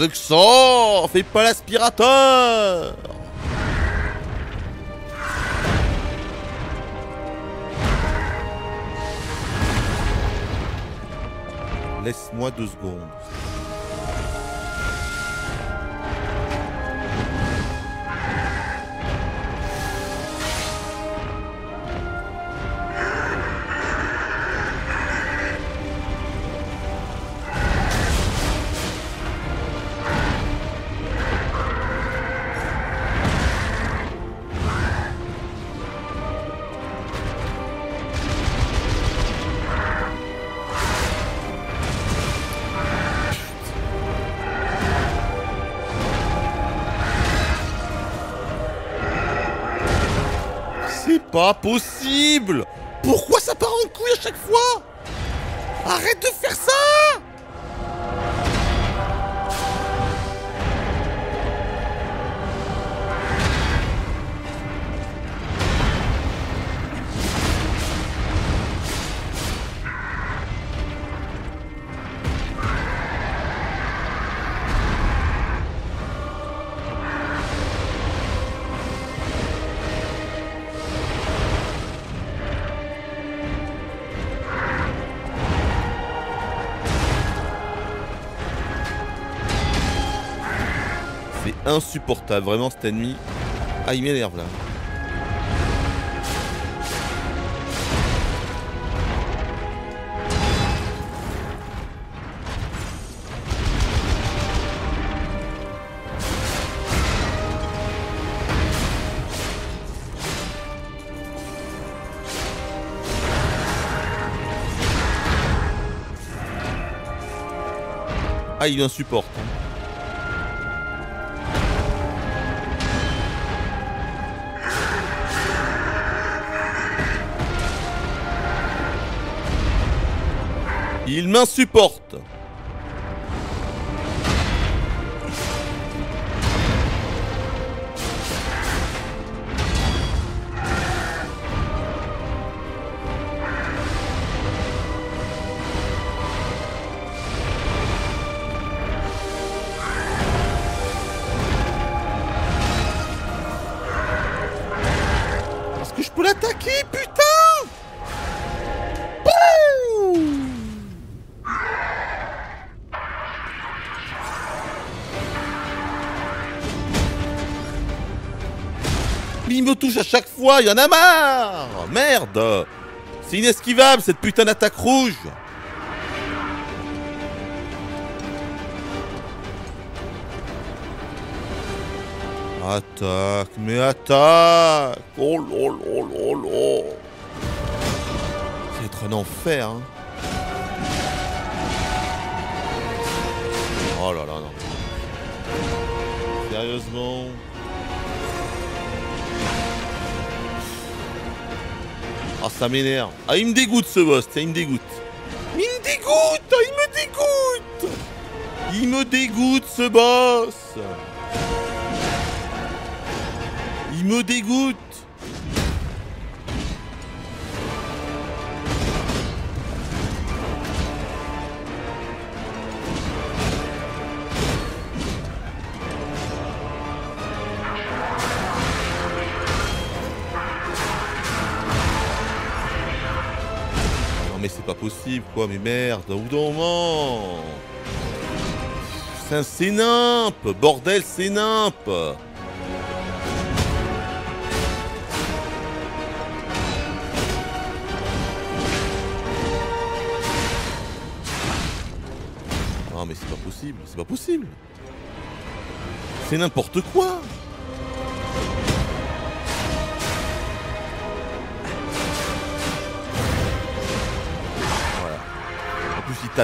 avec Fais pas l'aspirateur Laisse-moi deux secondes. Pas possible. Pourquoi ça part en couille à chaque fois? Arrête de insupportable, vraiment cet ennemi. Ah, il m'énerve là. Ah, il insupporte. Il m'insupporte. À chaque fois, il y en a marre. Merde. C'est inesquivable cette putain d'attaque rouge. Attaque, mais attaque. Oh là Ça va être un enfer, hein. Oh là là, non. Sérieusement Ah, ça m'énerve. Ah, il me dégoûte ce boss, il me dégoûte. Il me dégoûte Il me dégoûte Il me dégoûte ce boss Il me dégoûte quoi, mais merde, au bout d'un moment. C'est Bordel, sénimpe Non mais c'est pas possible, c'est pas possible. C'est n'importe quoi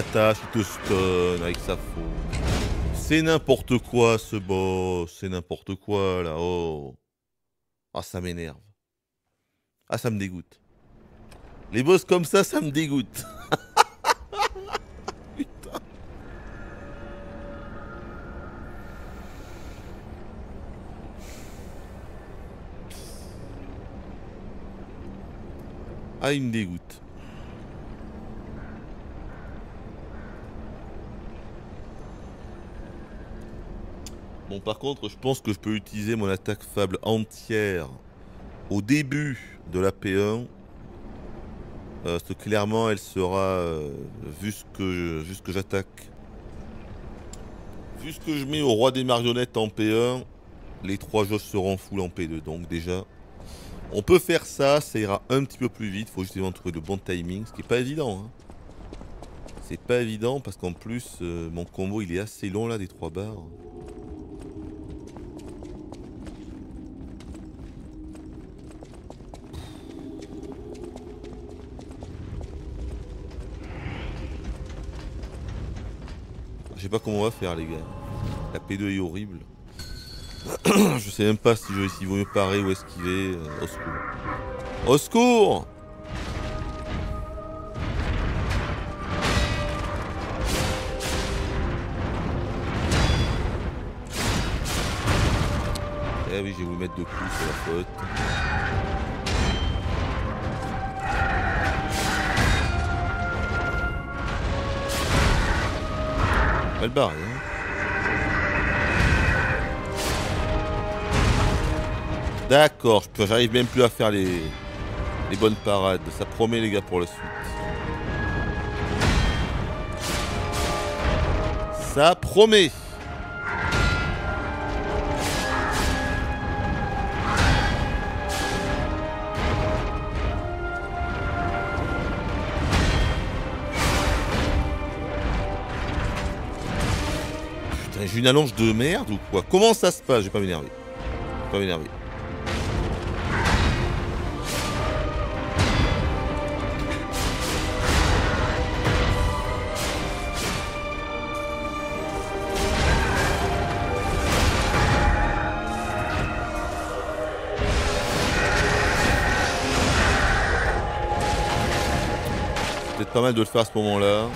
t'attaches, il te stun avec sa faute. C'est n'importe quoi ce boss, c'est n'importe quoi là, oh. Ah ça m'énerve. Ah ça me dégoûte. Les boss comme ça, ça me dégoûte. Ah il me dégoûte. Bon, par contre, je pense que je peux utiliser mon attaque fable entière au début de la P1. Euh, parce que clairement, elle sera, euh, vu ce que, j'attaque, vu ce que je mets au roi des marionnettes en P1, les trois jauges seront full en P2. Donc déjà, on peut faire ça, ça ira un petit peu plus vite. faut justement trouver le bon timing, ce qui est pas évident. Hein. C'est pas évident parce qu'en plus, euh, mon combo il est assez long là, des trois barres. Sais pas comment on va faire les gars. La P2 est horrible. je sais même pas si je s'il vaut mieux parer ou esquiver. Euh, au secours. Au secours Eh oui, j'ai voulu mettre deux coups sur la faute. Mal barré, hein. D'accord, j'arrive même plus à faire les, les bonnes parades. Ça promet les gars pour la suite. Ça promet. J'ai une allonge de merde ou quoi? Comment ça se passe? Je vais pas m'énerver. Pas m'énerver. Peut-être pas mal de le faire à ce moment-là.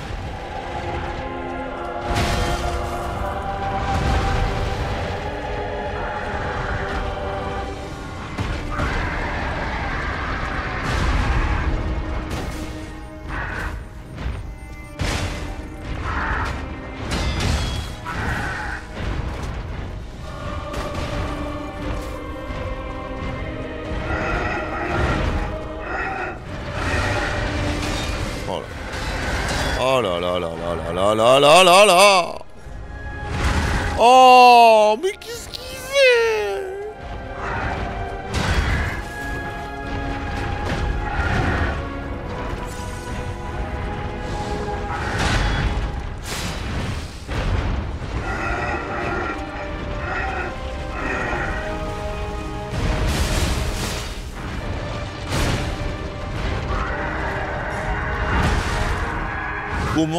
la la la la.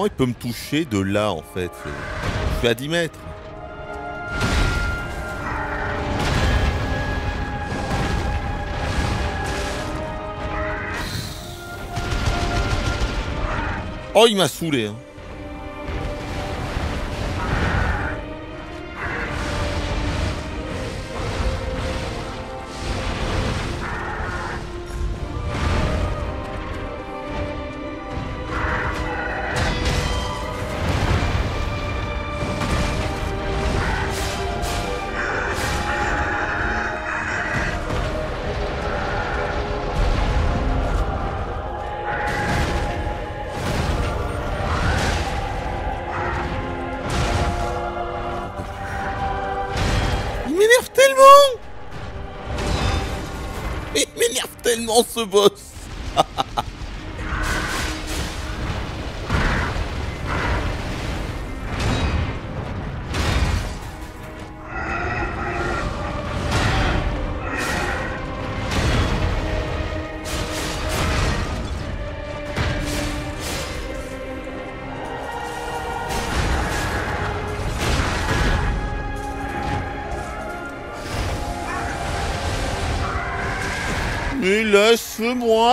Il peut me toucher de là en fait? Je suis à 10 mètres. Oh, il m'a saoulé. Hein. impossible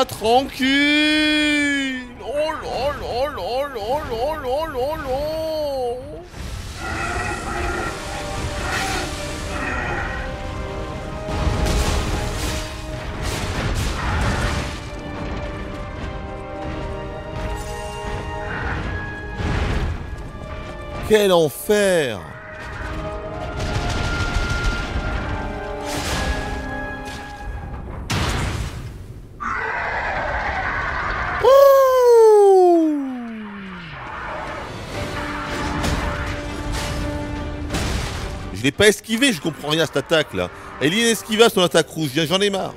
tranquille. Oh là là là là là là là là. Quel enfer. Pas esquivé, je comprends rien à cette attaque là. Elle est inesquivable son attaque rouge, j'en ai marre.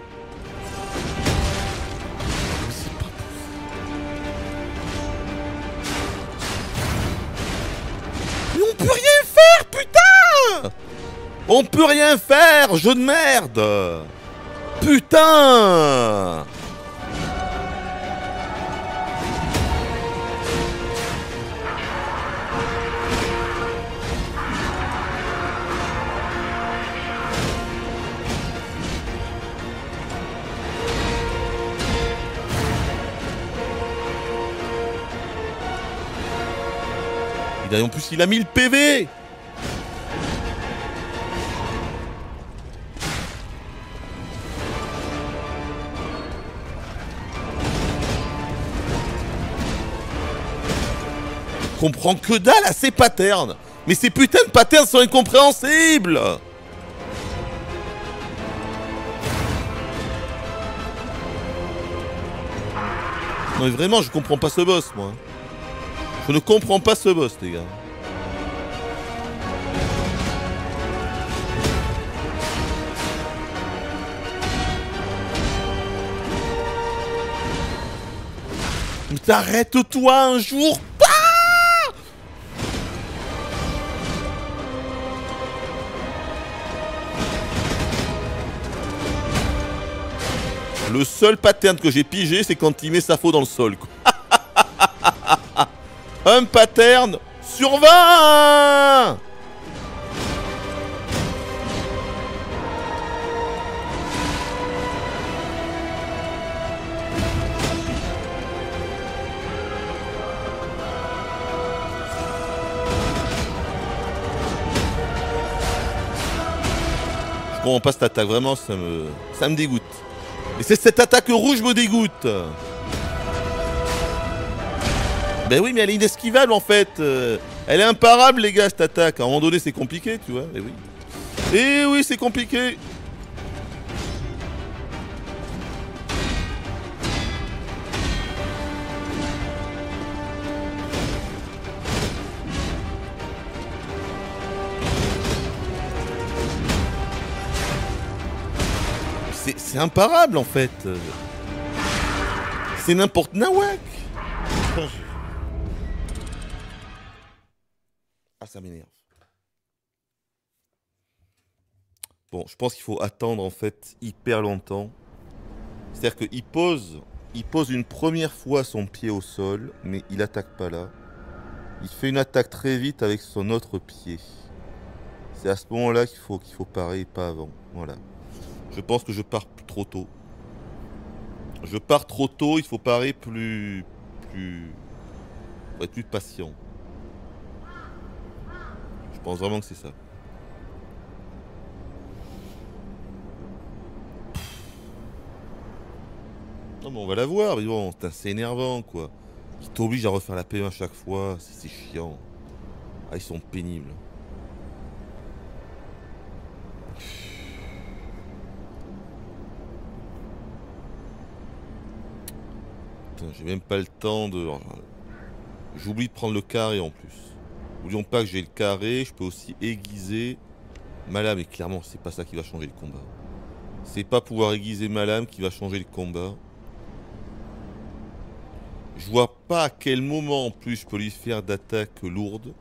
Mais on peut rien faire, putain On peut rien faire, jeu de merde Putain en plus, il a mis le PV comprend que dalle à ces patterns. Mais ces putains de patterns sont incompréhensibles. Non mais vraiment, je comprends pas ce boss, moi. Je ne comprends pas ce boss, les gars. T'arrête-toi un jour Le seul pattern que j'ai pigé, c'est quand il met sa faux dans le sol. Quoi. Un pattern sur 20 Je comprends pas cette attaque, vraiment ça me, ça me dégoûte. Et c'est cette attaque rouge me dégoûte ben oui, mais elle est inesquivable en fait. Euh, elle est imparable, les gars, cette attaque. À un moment donné, c'est compliqué, tu vois. Et oui. Et oui, c'est compliqué. C'est imparable en fait. C'est n'importe nawak. Ça m'énerve. Bon, je pense qu'il faut attendre en fait hyper longtemps. C'est-à-dire qu'il pose, il pose une première fois son pied au sol, mais il attaque pas là. Il fait une attaque très vite avec son autre pied. C'est à ce moment-là qu'il faut qu'il faut parer, pas avant. Voilà. Je pense que je pars trop tôt. Je pars trop tôt, il faut parer plus, plus, faut être plus patient. Je pense vraiment que c'est ça. Non mais on va la voir, mais bon, c'est énervant quoi. Ils t'obligent à refaire la P1 à chaque fois, c'est chiant. Ah ils sont pénibles. J'ai même pas le temps de... J'oublie de prendre le carré en plus. N'oublions pas que j'ai le carré, je peux aussi aiguiser ma lame. Et clairement, c'est pas ça qui va changer le combat. C'est pas pouvoir aiguiser ma lame qui va changer le combat. Je vois pas à quel moment en plus je peux lui faire d'attaque lourde.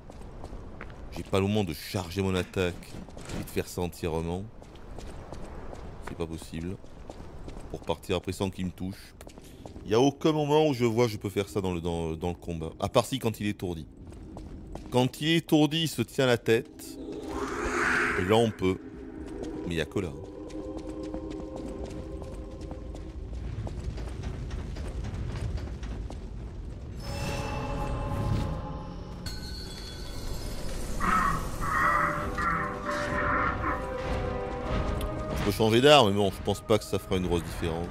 J'ai pas le moment de charger mon attaque et de faire ça entièrement. C'est pas possible. Pour partir après sans qu'il me touche. Il n'y a aucun moment où je vois je peux faire ça dans le, dans, dans le combat. À part si quand il est étourdi. Quand il est étourdi, il se tient la tête. Et là, on peut. Mais il n'y a que là. Je peux changer d'arme, mais bon, je pense pas que ça fera une grosse différence.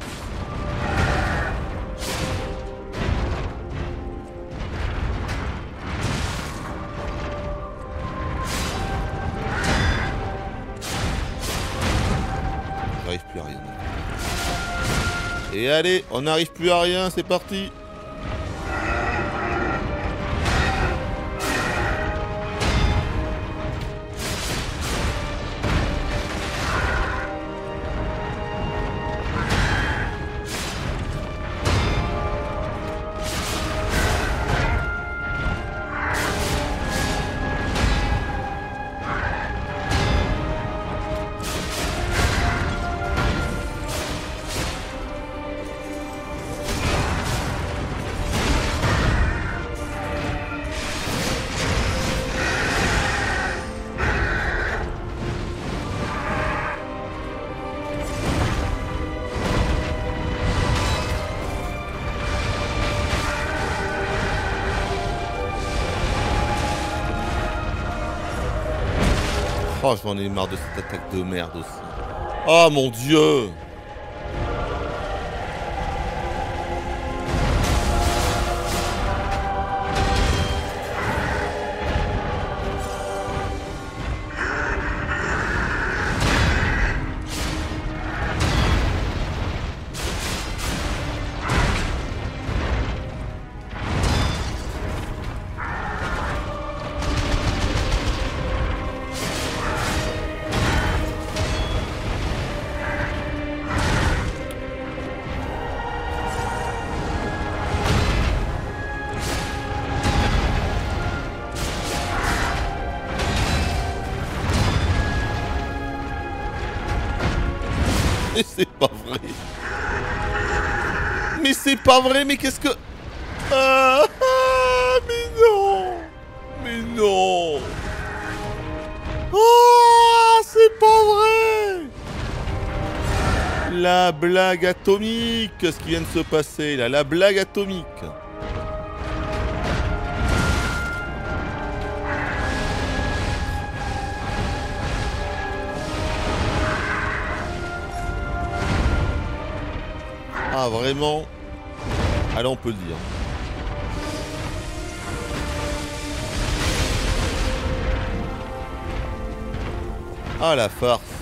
Allez, on n'arrive plus à rien, c'est parti Oh, j'en ai marre de cette attaque de merde aussi. Oh mon dieu vrai, mais qu'est-ce que... Ah, ah, mais non. Mais non. Oh C'est pas vrai. La blague atomique Ce qui vient de se passer là, la blague atomique. Ah, vraiment Allez, on peut le dire. Ah, la farce.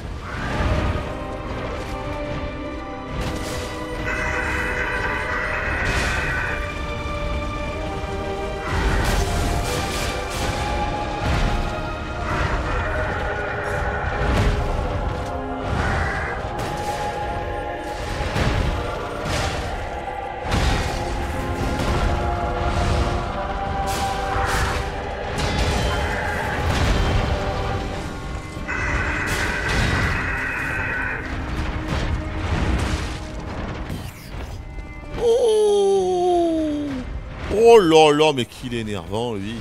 Qu'il est énervant, lui.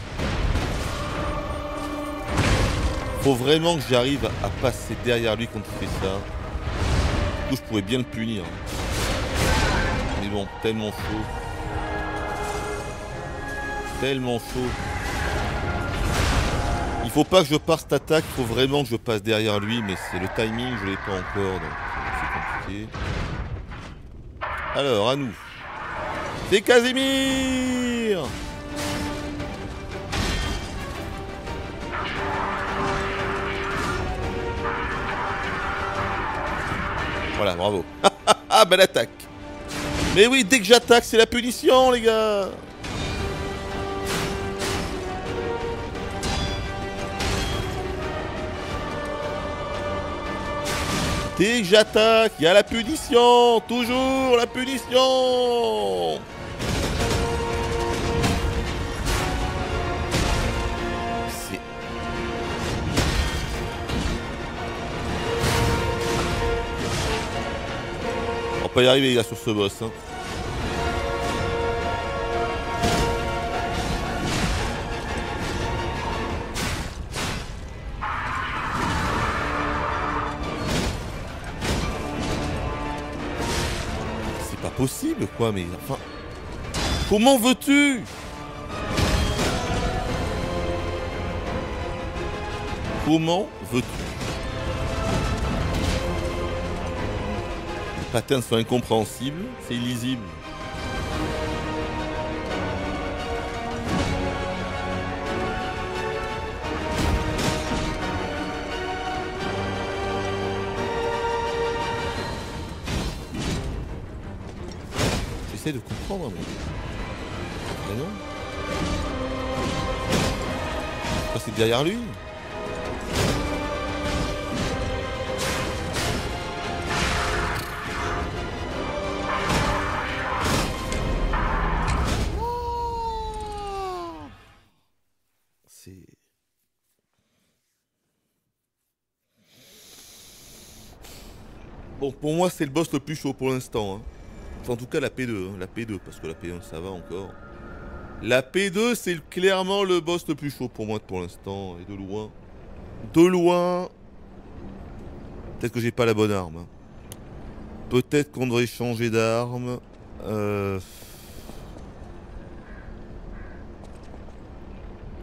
Faut vraiment que j'arrive à passer derrière lui quand il fait ça. Du coup, je pourrais bien le punir. Mais bon, tellement chaud. Tellement chaud. Il faut pas que je cette attaque, faut vraiment que je passe derrière lui, mais c'est le timing, je l'ai pas encore, donc c'est compliqué. Alors, à nous. C'est Casimir Voilà, bravo. Ah, belle attaque. Mais oui, dès que j'attaque, c'est la punition, les gars. Dès que j'attaque, il y a la punition Toujours la punition pas y arriver gars sur ce boss. Hein. C'est pas possible quoi, mais enfin... Comment veux-tu? Comment veux-tu? Les patterns sont incompréhensibles, c'est illisible. J'essaie de comprendre, mais. Vraiment ah, C'est derrière lui? Pour moi, c'est le boss le plus chaud pour l'instant. hein. En tout cas, la P2. hein, La P2, parce que la P1, ça va encore. La P2, c'est clairement le boss le plus chaud pour moi pour l'instant. Et de loin. De loin. Peut-être que j'ai pas la bonne arme. hein. Peut-être qu'on devrait changer d'arme. Euh...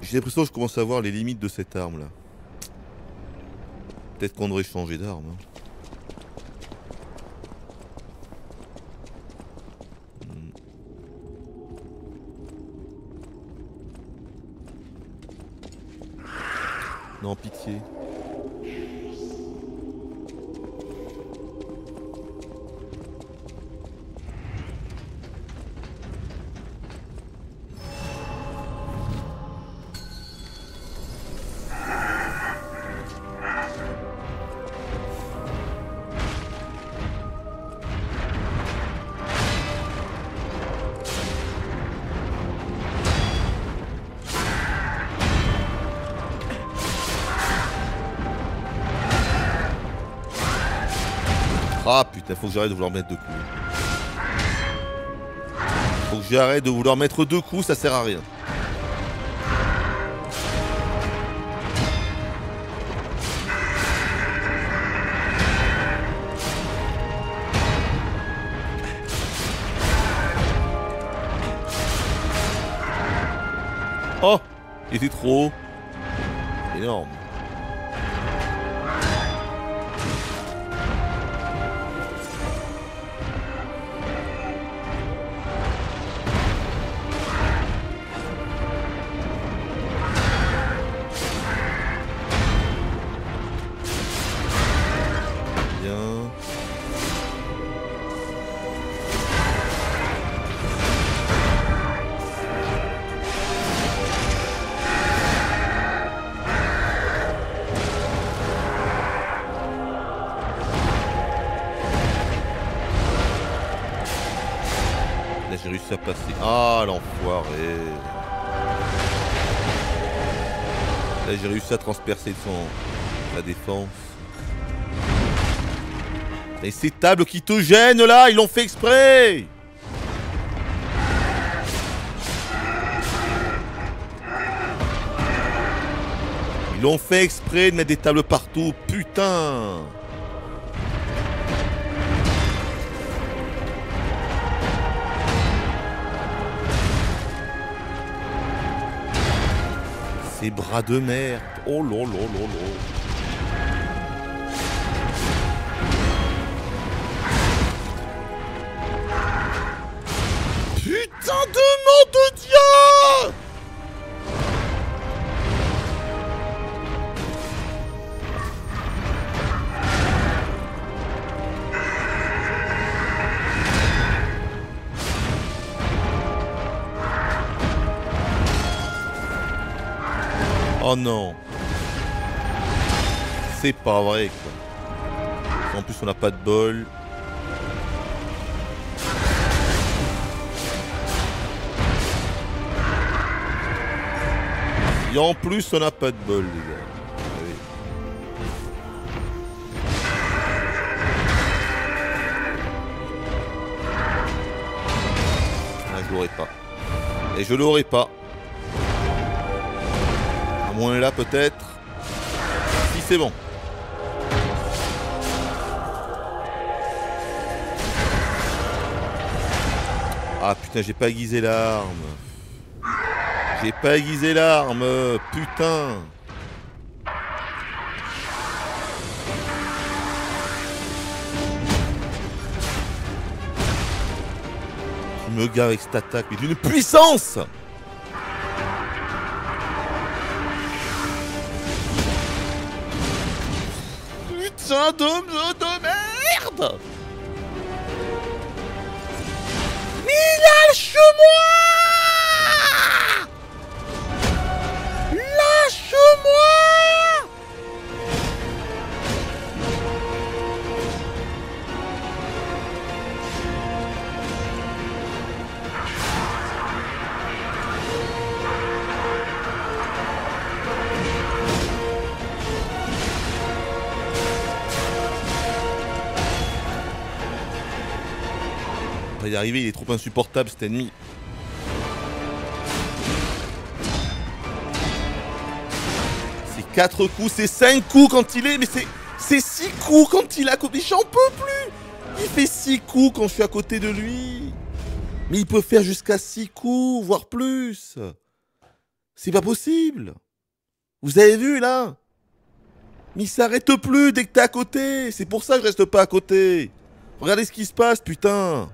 J'ai l'impression que je commence à voir les limites de cette arme là. Peut-être qu'on devrait changer d'arme. Non, pitié. Putain, faut que j'arrête de vouloir mettre deux coups. Faut que j'arrête de vouloir mettre deux coups, ça sert à rien. Oh Il était trop haut. Énorme. Transpercer son la défense. Et ces tables qui te gênent là, ils l'ont fait exprès Ils l'ont fait exprès de mettre des tables partout, putain Ces bras de merde Oh là là là là Oh non C'est pas vrai quoi. En plus on n'a pas de bol. Et en plus, on n'a pas de bol. Ah, je l'aurais pas. Et je l'aurais pas. À moins là, peut-être. Si, c'est bon. Ah putain, j'ai pas aiguisé l'arme. J'ai pas aiguisé l'arme, putain. Tu me gars avec cette attaque, mais d'une puissance Il est trop insupportable cet ennemi. C'est 4 coups, c'est 5 coups quand il est, mais c'est. C'est 6 coups quand il à côté. J'en peux plus Il fait 6 coups quand je suis à côté de lui. Mais il peut faire jusqu'à 6 coups, voire plus. C'est pas possible. Vous avez vu là? Mais il s'arrête plus dès que t'es à côté. C'est pour ça que je reste pas à côté. Regardez ce qui se passe, putain.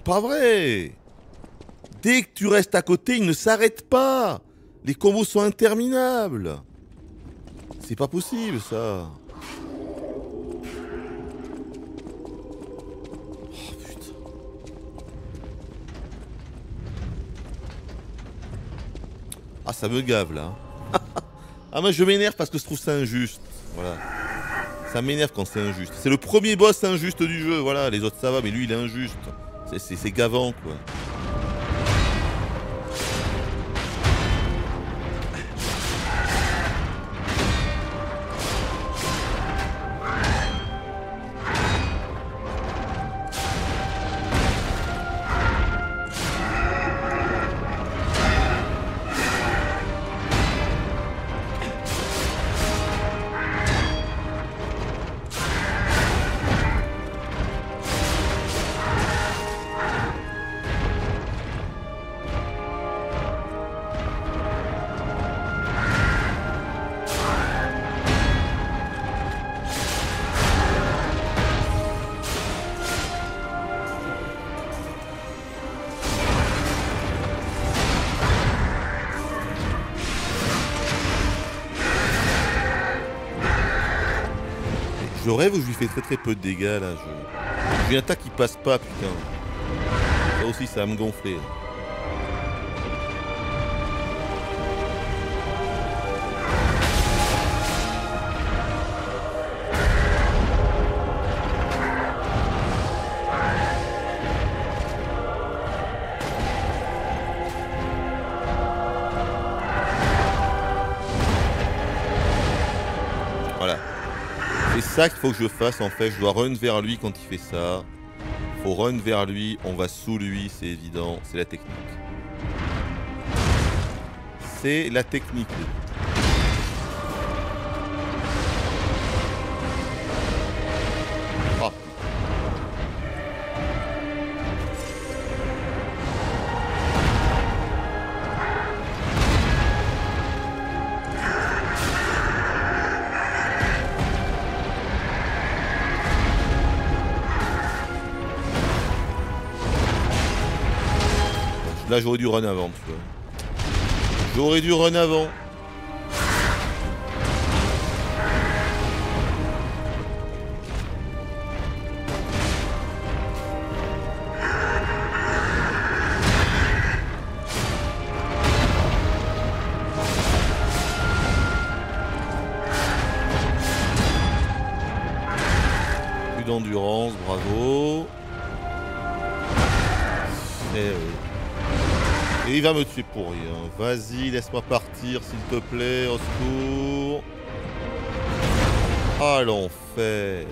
C'est pas vrai. Dès que tu restes à côté, il ne s'arrête pas. Les combos sont interminables. C'est pas possible ça. Oh putain. Ah ça me gave là. ah moi je m'énerve parce que je trouve ça injuste. Voilà. Ça m'énerve quand c'est injuste. C'est le premier boss injuste du jeu, voilà. Les autres ça va, mais lui il est injuste. C'est- gavant quoi. Fais très très peu de dégâts là. Je... J'ai une attaque qui passe pas, putain. Ça aussi, ça va me gonfler. Faut que je fasse en fait. Je dois run vers lui quand il fait ça. Faut run vers lui, on va sous lui, c'est évident. C'est la technique. C'est la technique. J'aurais dû run avant. J'aurais dû run avant. Pour rien. Vas-y, laisse-moi partir, s'il te plaît, au secours. Ah, l'enfer.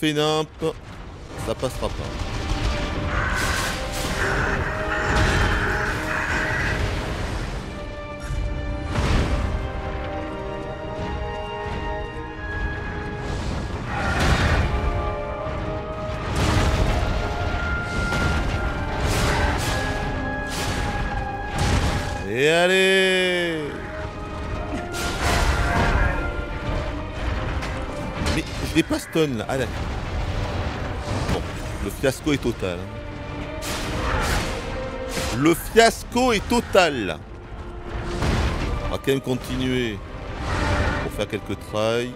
Fait nimp, ça passera pas. Et allez Mais je l'ai pas stun là. Ah d'accord. Le fiasco est total. Le fiasco est total. On va quand même continuer pour faire quelques tries.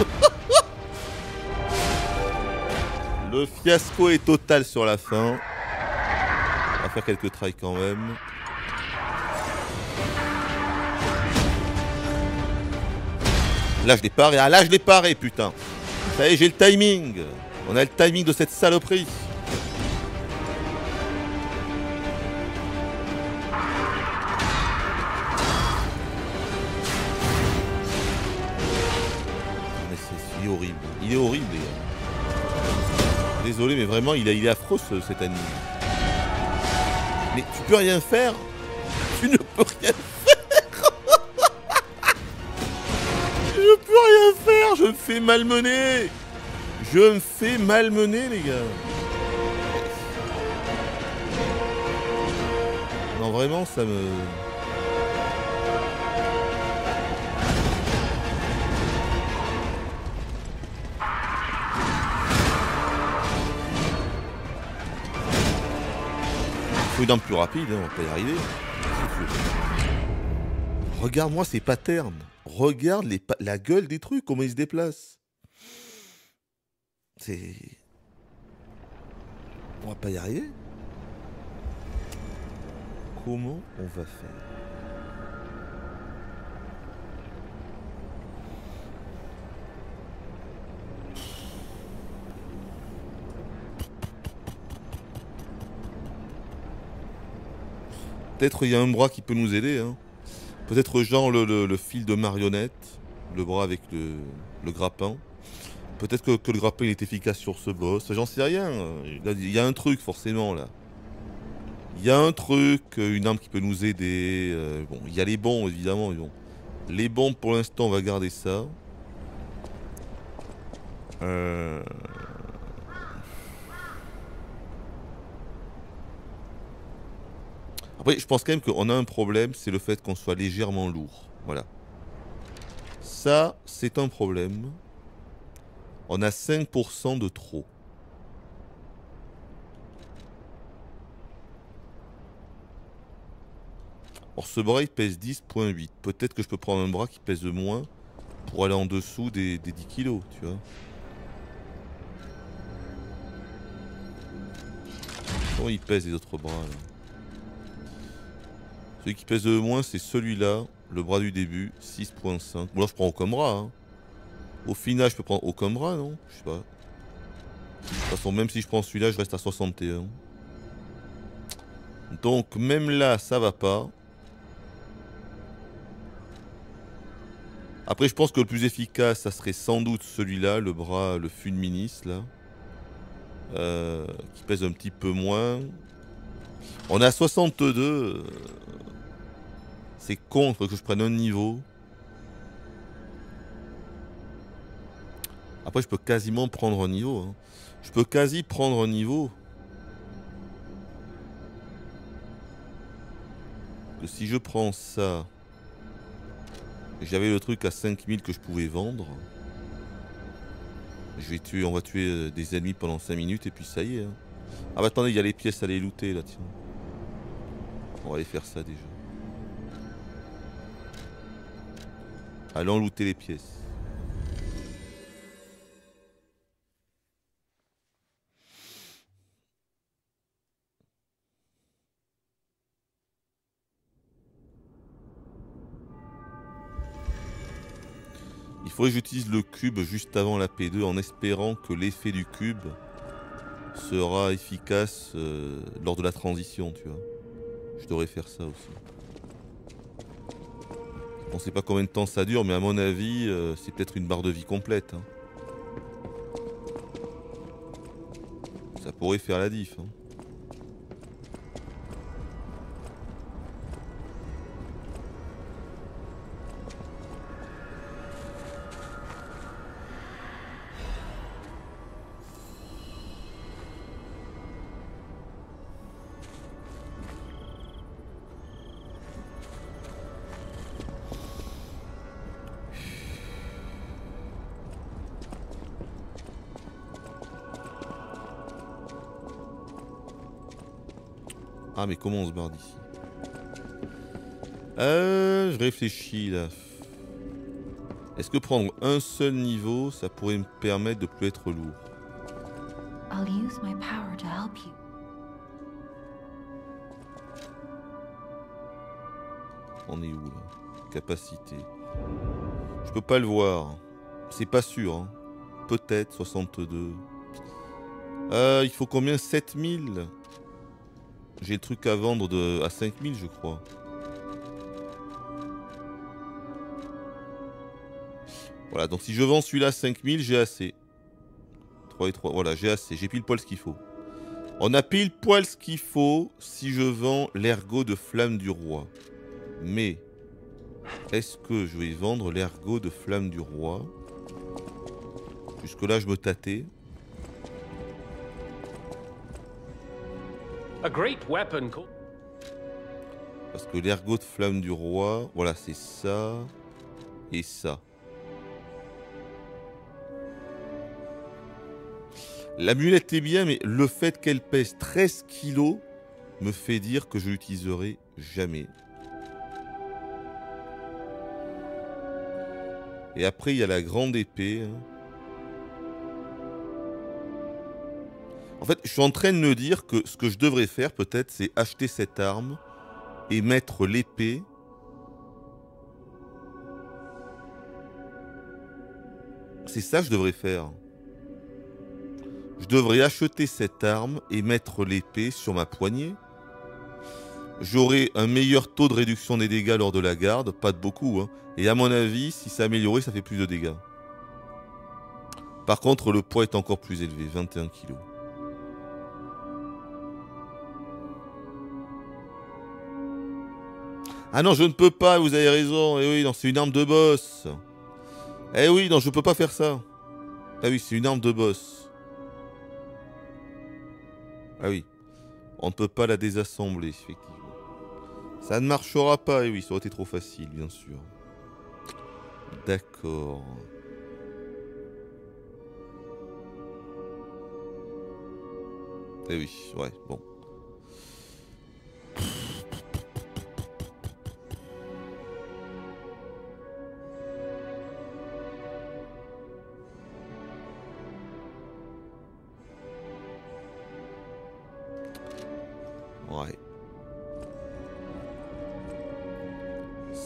Le fiasco est total sur la fin faire quelques tries quand même. Là je l'ai paré, ah là je l'ai paré putain Ça y est j'ai le timing On a le timing de cette saloperie Mais c'est horrible, il est horrible les gars. Désolé mais vraiment il est, affreux cet anime. Mais tu peux rien faire Tu ne peux rien fais malmener Je me fais malmener les gars Non vraiment ça me... faut une plus rapide, hein, on va pas y arriver. Regarde-moi ces patterns. Regarde les la gueule des trucs, comment ils se déplacent. C'est... On va pas y arriver. Comment on va faire? Peut-être il y a un bras qui peut nous aider. Hein. Peut-être genre le, fil de marionnette, le bras avec le, grappin. Peut-être que, le grappin est efficace sur ce boss. J'en sais rien. Il y a un truc forcément là. Il y a un truc, une arme qui peut nous aider. Euh, bon, il y a les bons évidemment. Les bombes pour l'instant on va garder ça. Euh... Après, je pense quand même qu'on a un problème, c'est le fait qu'on soit légèrement lourd. Voilà. Ça, c'est un problème. On a 5% de trop. Or, ce bras, il pèse 10.8. Peut-être que je peux prendre un bras qui pèse moins pour aller en dessous des, 10 kilos, tu vois. Comment il pèse les autres bras, là? Celui qui pèse le moins, c'est celui-là, le bras du début, 6.5. Bon là, je prends aucun bras. Hein. Au final, je peux prendre aucun bras, non? Je sais pas. De toute façon, même si je prends celui-là, je reste à 61. Donc, même là, ça va pas. Après, je pense que le plus efficace, ça serait sans doute celui-là, le bras, le Fulminis, là. Euh, qui pèse un petit peu moins. On est à 62. C'est con, que je prenne un niveau. Après, je peux quasiment prendre un niveau. Hein. Je peux quasi prendre un niveau. Que si je prends ça, j'avais le truc à 5000 que je pouvais vendre. Je vais tuer, on va tuer euh, des ennemis pendant 5 minutes et puis ça y est. Hein. Ah bah attendez, il y a les pièces à les looter là, tiens. On va aller faire ça déjà. Allons looter les pièces. Il faudrait que j'utilise le cube juste avant la P2 en espérant que l'effet du cube sera efficace euh, lors de la transition, tu vois. Je devrais faire ça aussi. On sait pas combien de temps ça dure, mais à mon avis, euh, c'est peut-être une barre de vie complète. hein. Ça pourrait faire la diff. hein. Mais comment on se barre d'ici? Euh, je réfléchis là. Est-ce que prendre un seul niveau, ça pourrait me permettre de plus être lourd? I'll use my power to help you. On est où là? Capacité. Je peux pas le voir. C'est pas sûr. hein. Peut-être 62. Euh, il faut combien? 7000 J'ai le truc à vendre de, à 5000 je crois. Voilà, donc si je vends celui-là à 5000, j'ai assez. 3 et 3, voilà, j'ai assez. J'ai pile poil ce qu'il faut. On a pile poil ce qu'il faut si je vends l'ergot de flamme du roi. Mais est-ce que je vais vendre l'ergot de flamme du roi? Jusque-là, je me tâtais. Parce que l'ergot de flamme du roi, voilà, c'est ça et ça. L'amulette est bien, mais le fait qu'elle pèse 13 kilos me fait dire que je l'utiliserai jamais. Et après, il y a la grande épée. hein. En fait, je suis en train de me dire que ce que je devrais faire, peut-être, c'est acheter cette arme et mettre l'épée. C'est ça que je devrais faire. Je devrais acheter cette arme et mettre l'épée sur ma poignée. J'aurai un meilleur taux de réduction des dégâts lors de la garde, pas de beaucoup. hein. Et à mon avis, si c'est amélioré, ça fait plus de dégâts. Par contre, le poids est encore plus élevé, 21 kg. Ah non, je ne peux pas, vous avez raison. Eh oui, non, c'est une arme de boss. Eh oui, non, je peux pas faire ça. Ah oui, c'est une arme de boss. Ah oui. On ne peut pas la désassembler, effectivement. Ça ne marchera pas, eh oui, ça aurait été trop facile, bien sûr. D'accord. Eh oui, ouais, bon.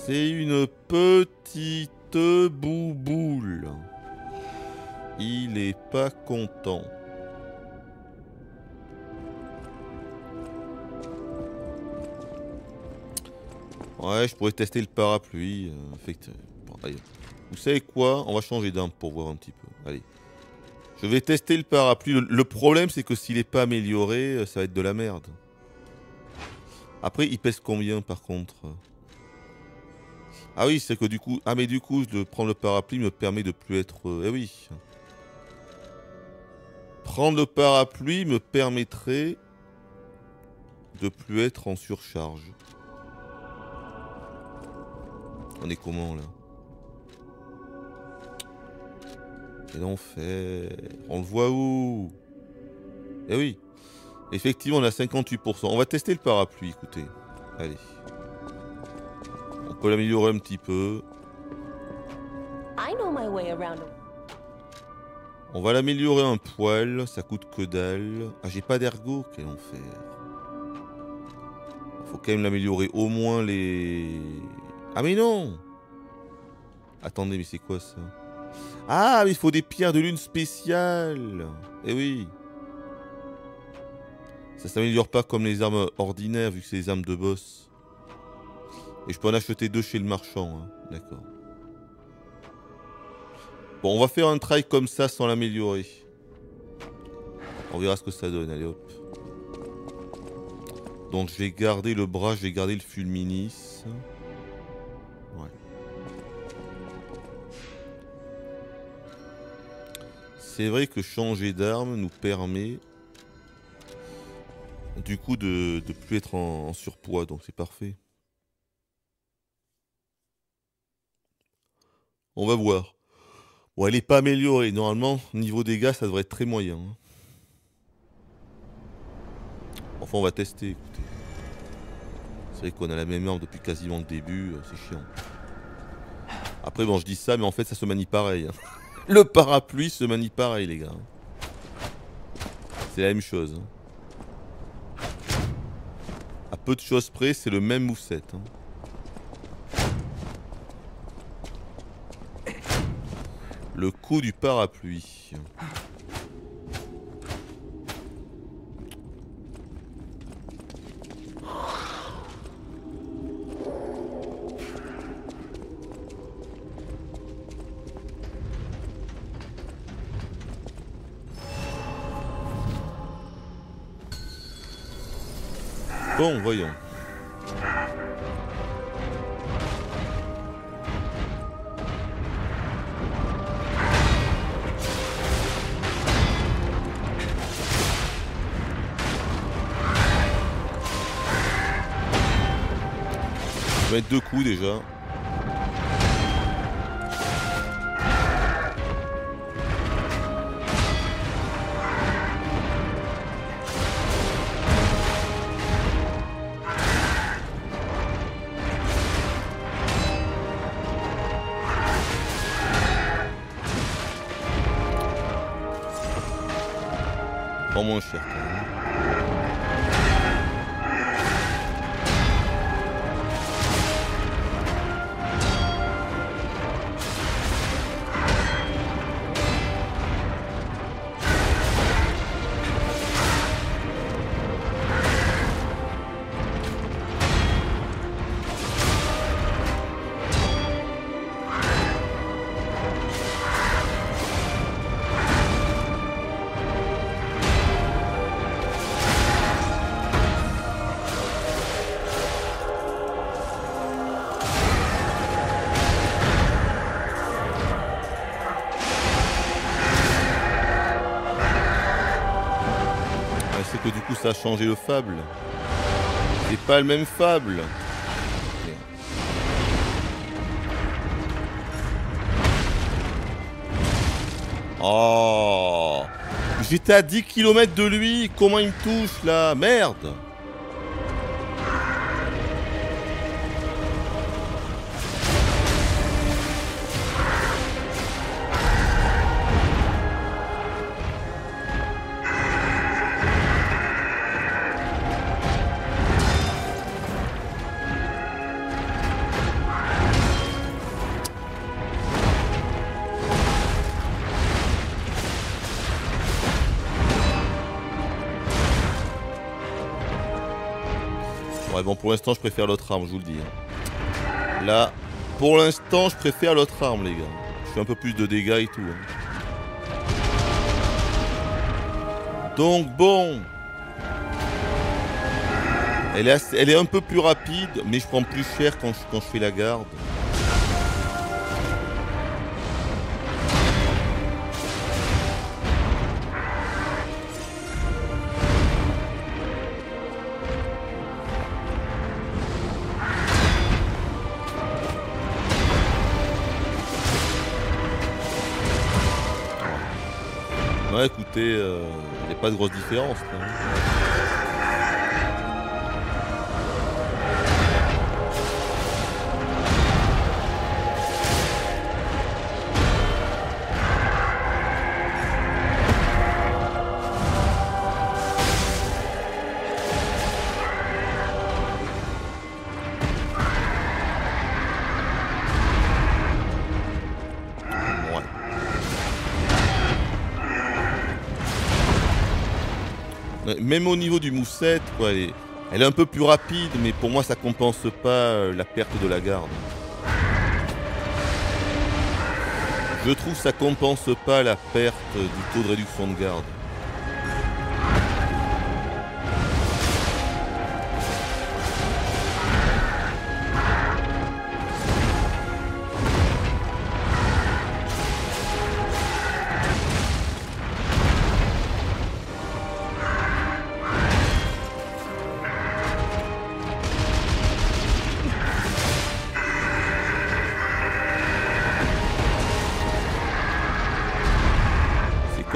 C'est une petite bouboule. Il est pas content. Ouais, je pourrais tester le parapluie. euh. Vous savez quoi? On va changer d'arme pour voir un petit peu. Allez. Je vais tester le parapluie. Le, le problème, c'est que s'il n'est pas amélioré, euh, ça va être de la merde. Après, il pèse combien par contre? Ah oui, c'est que du coup... Ah mais du coup, de prendre le parapluie me permet de plus être... euh, Eh oui. Prendre le parapluie me permettrait de plus être en surcharge. On est comment là? Quel enfer On le voit où? Eh oui Effectivement, on a 58%. On va tester le parapluie, écoutez. Allez. On peut l'améliorer un petit peu. On va l'améliorer un poil. Ça coûte que dalle. Ah, j'ai pas d'ergot. Quel enfer. Faut quand même l'améliorer au moins les... Ah mais non Attendez, mais c'est quoi ça? Ah, mais il faut des pierres de lune spéciales Eh oui Ça s'améliore pas comme les armes ordinaires vu que c'est les armes de boss. Et je peux en acheter deux chez le marchand. hein. D'accord. Bon, on va faire un try comme ça sans l'améliorer. On verra ce que ça donne. Allez hop. Donc je vais garder le bras, je vais garder le fulminis. Ouais. C'est vrai que changer d'arme nous permet du coup de, de plus être en, en surpoids, donc c'est parfait. On va voir. Bon, elle est pas améliorée. Normalement, niveau dégâts, ça devrait être très moyen. hein. Enfin, on va tester, écoutez. C'est vrai qu'on a la même arme depuis quasiment le début, euh, c'est chiant. Après, bon, je dis ça, mais en fait, ça se manie pareil. hein. Le parapluie se manie pareil, les gars. C'est la même chose. hein. À peu de choses près, c'est le même hein. Le coup du parapluie. Bon, voyons. Je vais mettre deux coups déjà. Ça a changé le fable. C'est pas le même fable. Oh J'étais à 10 km de lui, comment il me touche là? Merde l'instant je préfère l'autre arme, je vous le dis. hein. Là, pour l'instant je préfère l'autre arme les gars. Je fais un peu plus de dégâts et tout. hein. Donc bon. Elle est, assez- elle est un peu plus rapide, mais je prends plus cher quand je, quand je fais la garde. Écoutez, il n'y a pas de grosse différence. Même au niveau du moveset, elle est, un peu plus rapide, mais pour moi ça compense pas euh, la perte de la garde. Je trouve que ça compense pas la perte du taux de réduction de garde.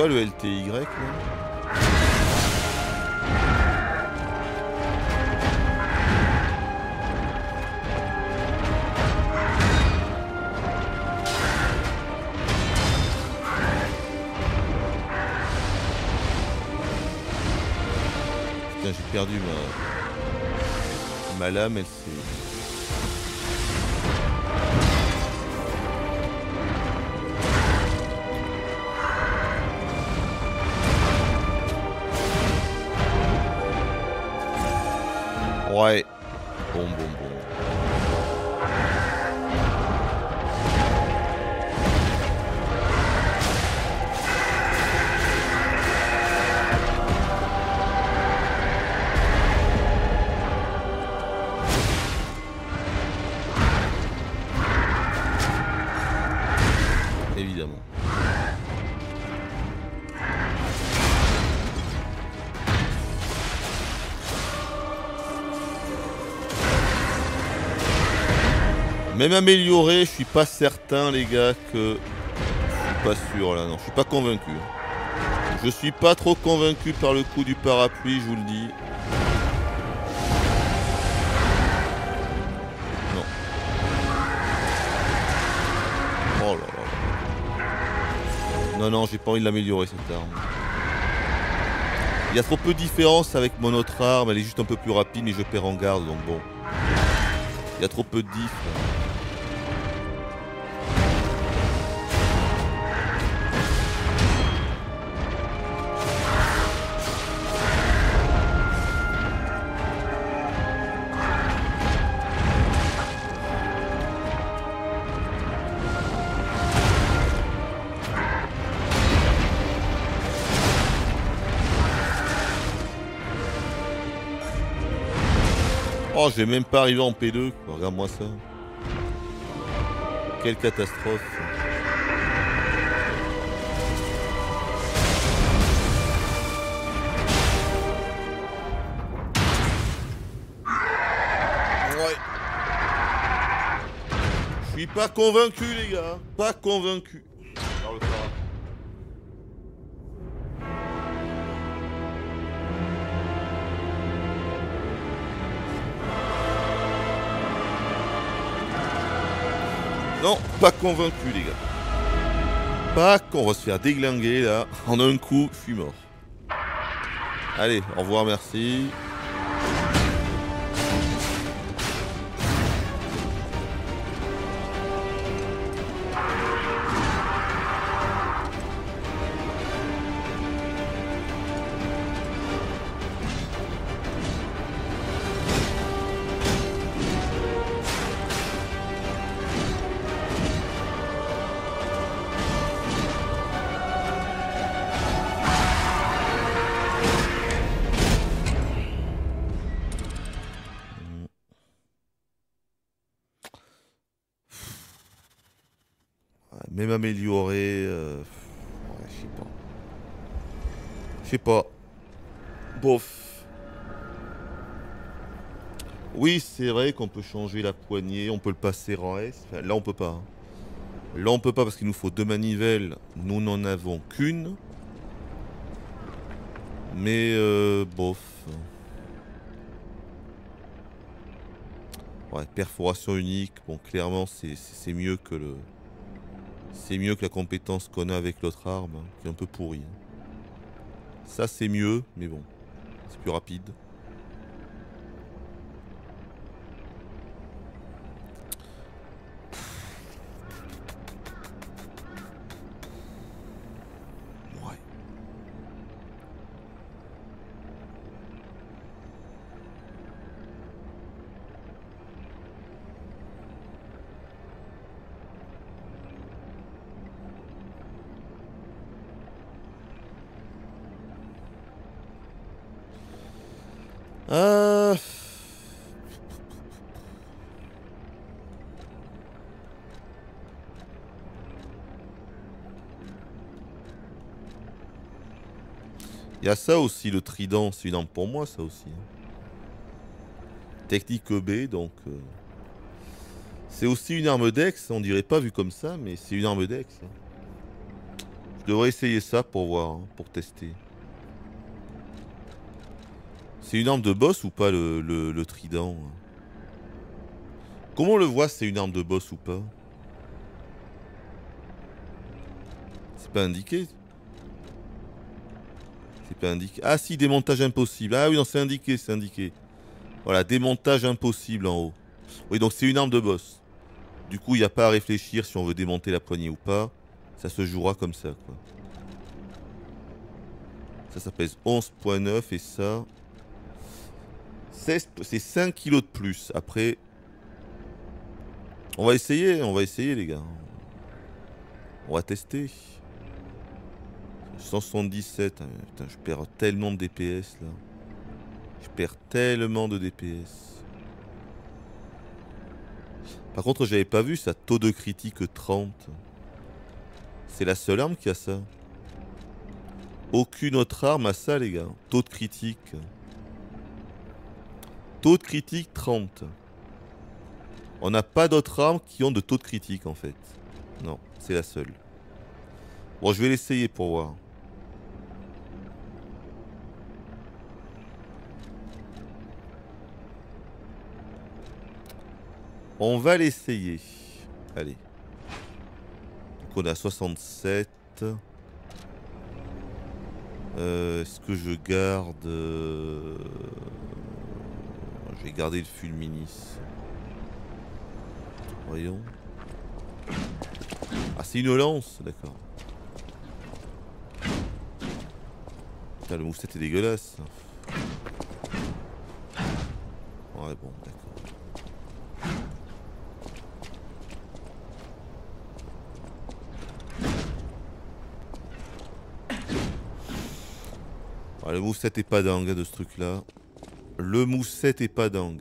Le LTY là Putain, j'ai perdu ma... Ma lame, elle Même amélioré, je suis pas certain les gars que... Je suis pas sûr là, non, je suis pas convaincu. Je suis pas trop convaincu par le coup du parapluie, je vous le dis. Non, non, j'ai pas envie de l'améliorer cette arme. Il y a trop peu de différence avec mon autre arme, elle est juste un peu plus rapide mais je perds en garde donc bon. Il y a trop peu de diff. Je vais même pas arriver en P2. quoi. Regarde-moi ça. Quelle catastrophe. Ouais. Je suis pas convaincu, les gars. Pas convaincu. Pas convaincu, les gars. Pas qu'on va se faire déglinguer, là. En un coup, je suis mort. Allez, au revoir, merci. Qu'on peut changer la poignée, on peut le passer en S. Là, on peut pas. hein. Là, on peut pas parce qu'il nous faut deux manivelles. Nous n'en avons qu'une. Mais, euh, bof. Ouais, perforation unique. Bon, clairement, c'est mieux que le. C'est mieux que la compétence qu'on a avec l'autre arme, hein, qui est un peu pourrie. hein. Ça, c'est mieux, mais bon, c'est plus rapide. Y a ça aussi, le trident. C'est une arme pour moi, ça aussi. Technique EB, donc... euh, C'est aussi une arme d'ex, on dirait pas vu comme ça, mais c'est une arme d'ex. hein. Je devrais essayer ça pour voir, hein, pour tester. C'est une arme de boss ou pas le, le- trident hein? Comment on le voit c'est une arme de boss ou pas? C'est pas indiqué Ah si, démontage impossible. Ah oui, non, c'est indiqué, c'est indiqué. Voilà, démontage impossible en haut. Oui, donc c'est une arme de boss. Du coup, il n'y a pas à réfléchir si on veut démonter la poignée ou pas. Ça se jouera comme ça, quoi. Ça, ça pèse 11.9 et ça... 16 C'est 5 kilos de plus. Après... On va essayer, on va essayer, les gars. On va tester. 177. hein, Putain, je perds tellement de DPS, là. Je perds tellement de DPS. Par contre, j'avais pas vu ça, taux de critique 30. C'est la seule arme qui a ça. Aucune autre arme a ça, les gars. Taux de critique. Taux de critique 30. On n'a pas d'autres armes qui ont de taux de critique, en fait. Non, c'est la seule. Bon, je vais l'essayer pour voir. On va l'essayer. Allez. Donc on a 67. Euh, Est-ce que je garde... euh, Je vais garder le fulminis. Voyons. Ah, c'est une lance, d'accord. Putain, le mousset est dégueulasse. Ouais, bon, d'accord. Ah, le mousset est pas dingue hein, de ce truc là. Le mousset est pas dingue.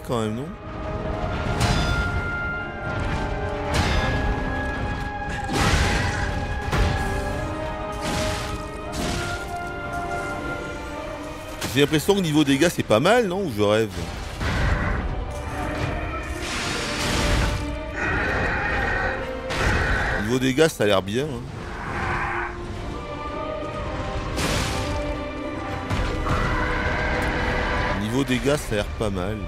Quand même, non? J'ai l'impression que niveau dégâts c'est pas mal, non? Ou je rêve? Niveau dégâts ça a l'air bien. hein. Niveau dégâts ça a l'air pas mal.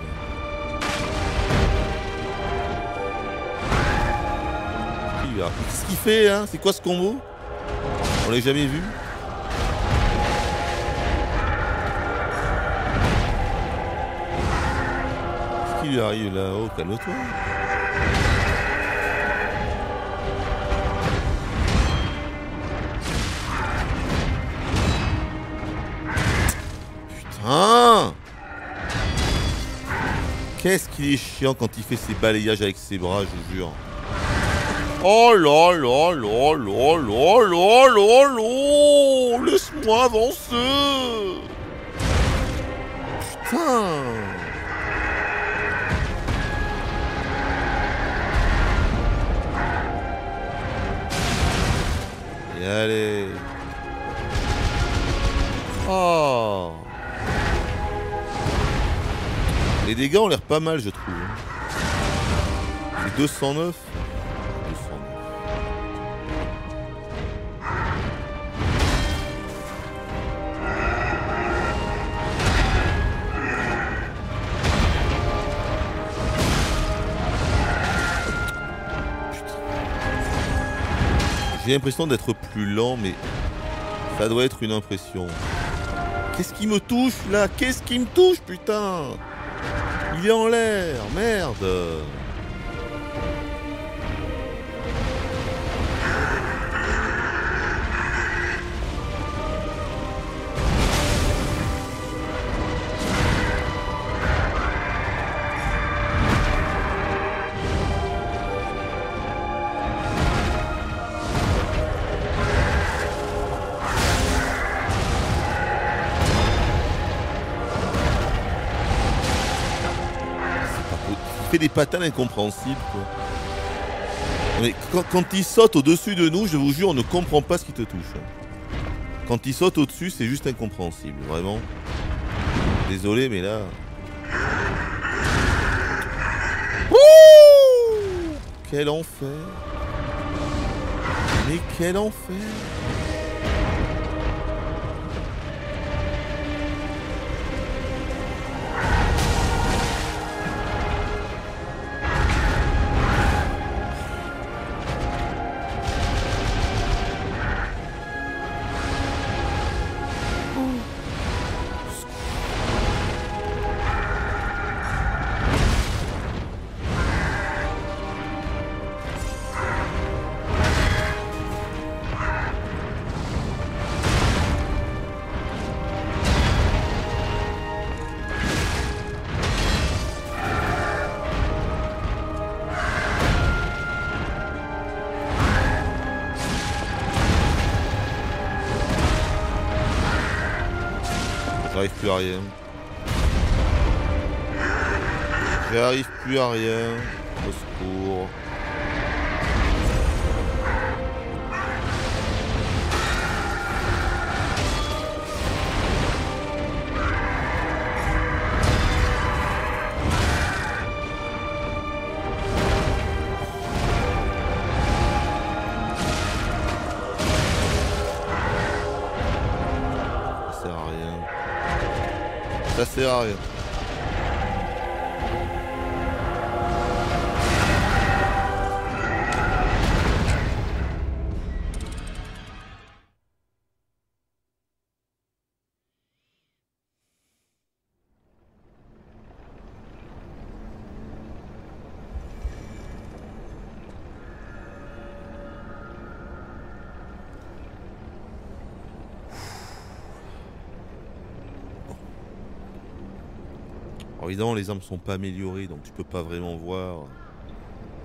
Qu'est-ce qu'il fait hein? C'est quoi ce combo? On l'a jamais vu. Qu'est-ce qui lui arrive là? Oh, calme-toi. Putain! Qu'est-ce qu'il est chiant quand il fait ses balayages avec ses bras, je vous jure. Oh là là là là là là là Laisse-moi avancer. Putain. Et allez. Oh. Les dégâts ont l'air pas mal je trouve. C'est 209 l'impression d'être plus lent, mais ça doit être une impression. Qu'est-ce qui me touche là? Qu'est-ce qui me touche, putain? Il est en l'air, merde des incompréhensibles, quoi. Mais quand, quand il saute au-dessus de nous, je vous jure, on ne comprend pas ce qui te touche. Quand il saute au-dessus, c'est juste incompréhensible, vraiment. Désolé, mais là... Quel enfer Mais quel enfer plus à Les armes sont pas améliorées, donc tu peux pas vraiment voir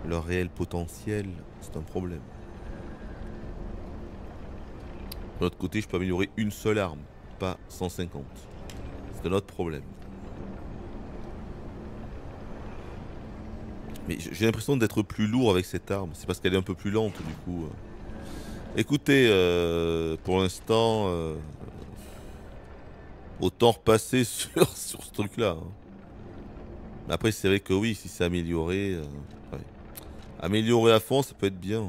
leur réel potentiel. C'est un problème. De l'autre côté, je peux améliorer une seule arme, pas 150. C'est un autre problème. Mais j'ai l'impression d'être plus lourd avec cette arme. C'est parce qu'elle est un peu plus lente, du coup. Écoutez, euh, pour l'instant, euh, autant repasser sur, sur ce truc-là. hein. Après, c'est vrai que oui, si c'est amélioré, euh, amélioré à fond, ça peut être bien.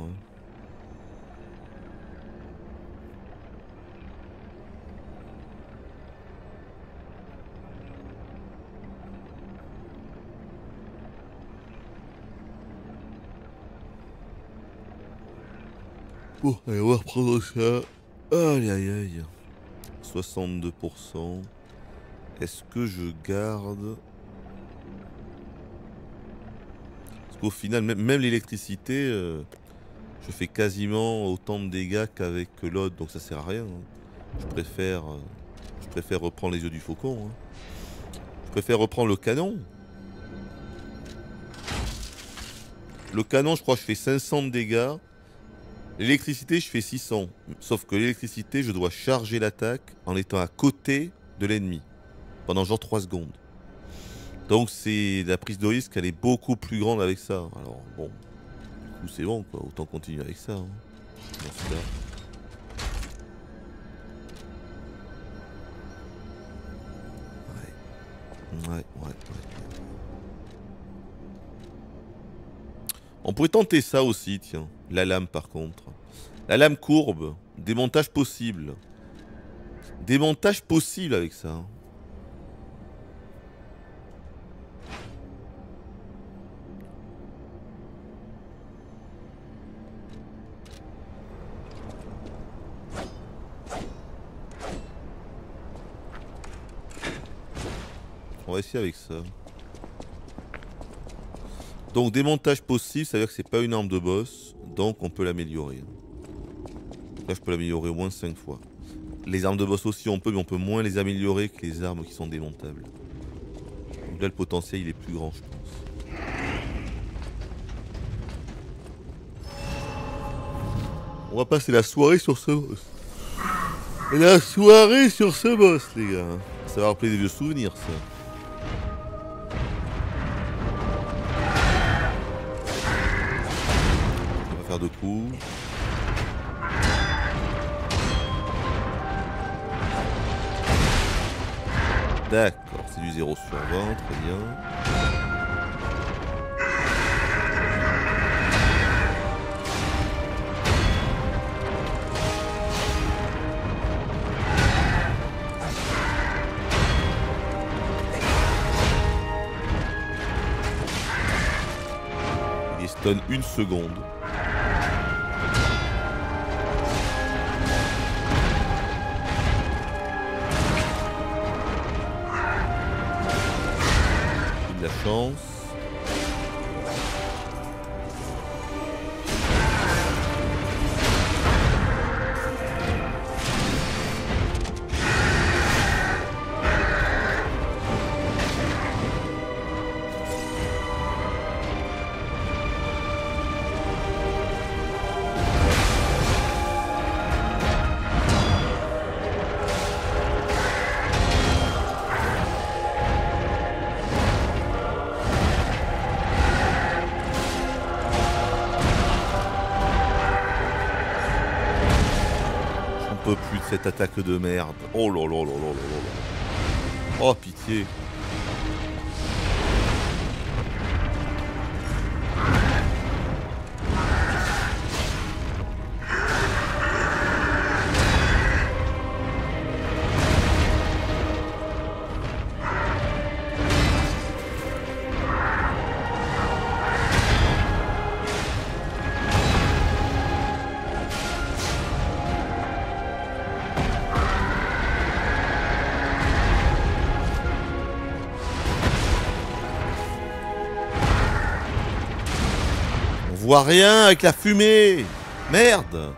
Bon, allez, on va reprendre ça. Aïe aïe aïe. 62%. Est-ce que je garde qu'au final, même, l'électricité, euh, je fais quasiment autant de dégâts qu'avec l'autre, donc ça sert à rien. hein. Je préfère, euh, je préfère reprendre les yeux du faucon. hein. Je préfère reprendre le canon. Le canon, je crois je fais 500 de dégâts. L'électricité, je fais 600. Sauf que l'électricité, je dois charger l'attaque en étant à côté de l'ennemi. Pendant genre 3 secondes. Donc c'est la prise de risque, elle est beaucoup plus grande avec ça. Alors bon, du coup c'est bon quoi, autant continuer avec ça. hein. On pourrait tenter ça aussi, tiens. La lame par contre. La lame courbe. Démontage possible. Démontage possible avec ça. Avec ça. Donc démontage possible, ça veut dire que c'est pas une arme de boss, donc on peut l'améliorer. Là je peux l'améliorer au moins 5 fois. Les armes de boss aussi on peut, mais on peut moins les améliorer que les armes qui sont démontables. Là le potentiel il est plus grand je pense. On va passer la soirée sur ce boss. La soirée sur ce boss les gars. Ça va rappeler des vieux souvenirs ça. Deux coups. D'accord, c'est du 0 sur 20, très bien. Il est une seconde. J'ai cette attaque de merde. Oh là. Oh pitié. Rien avec la fumée. Merde.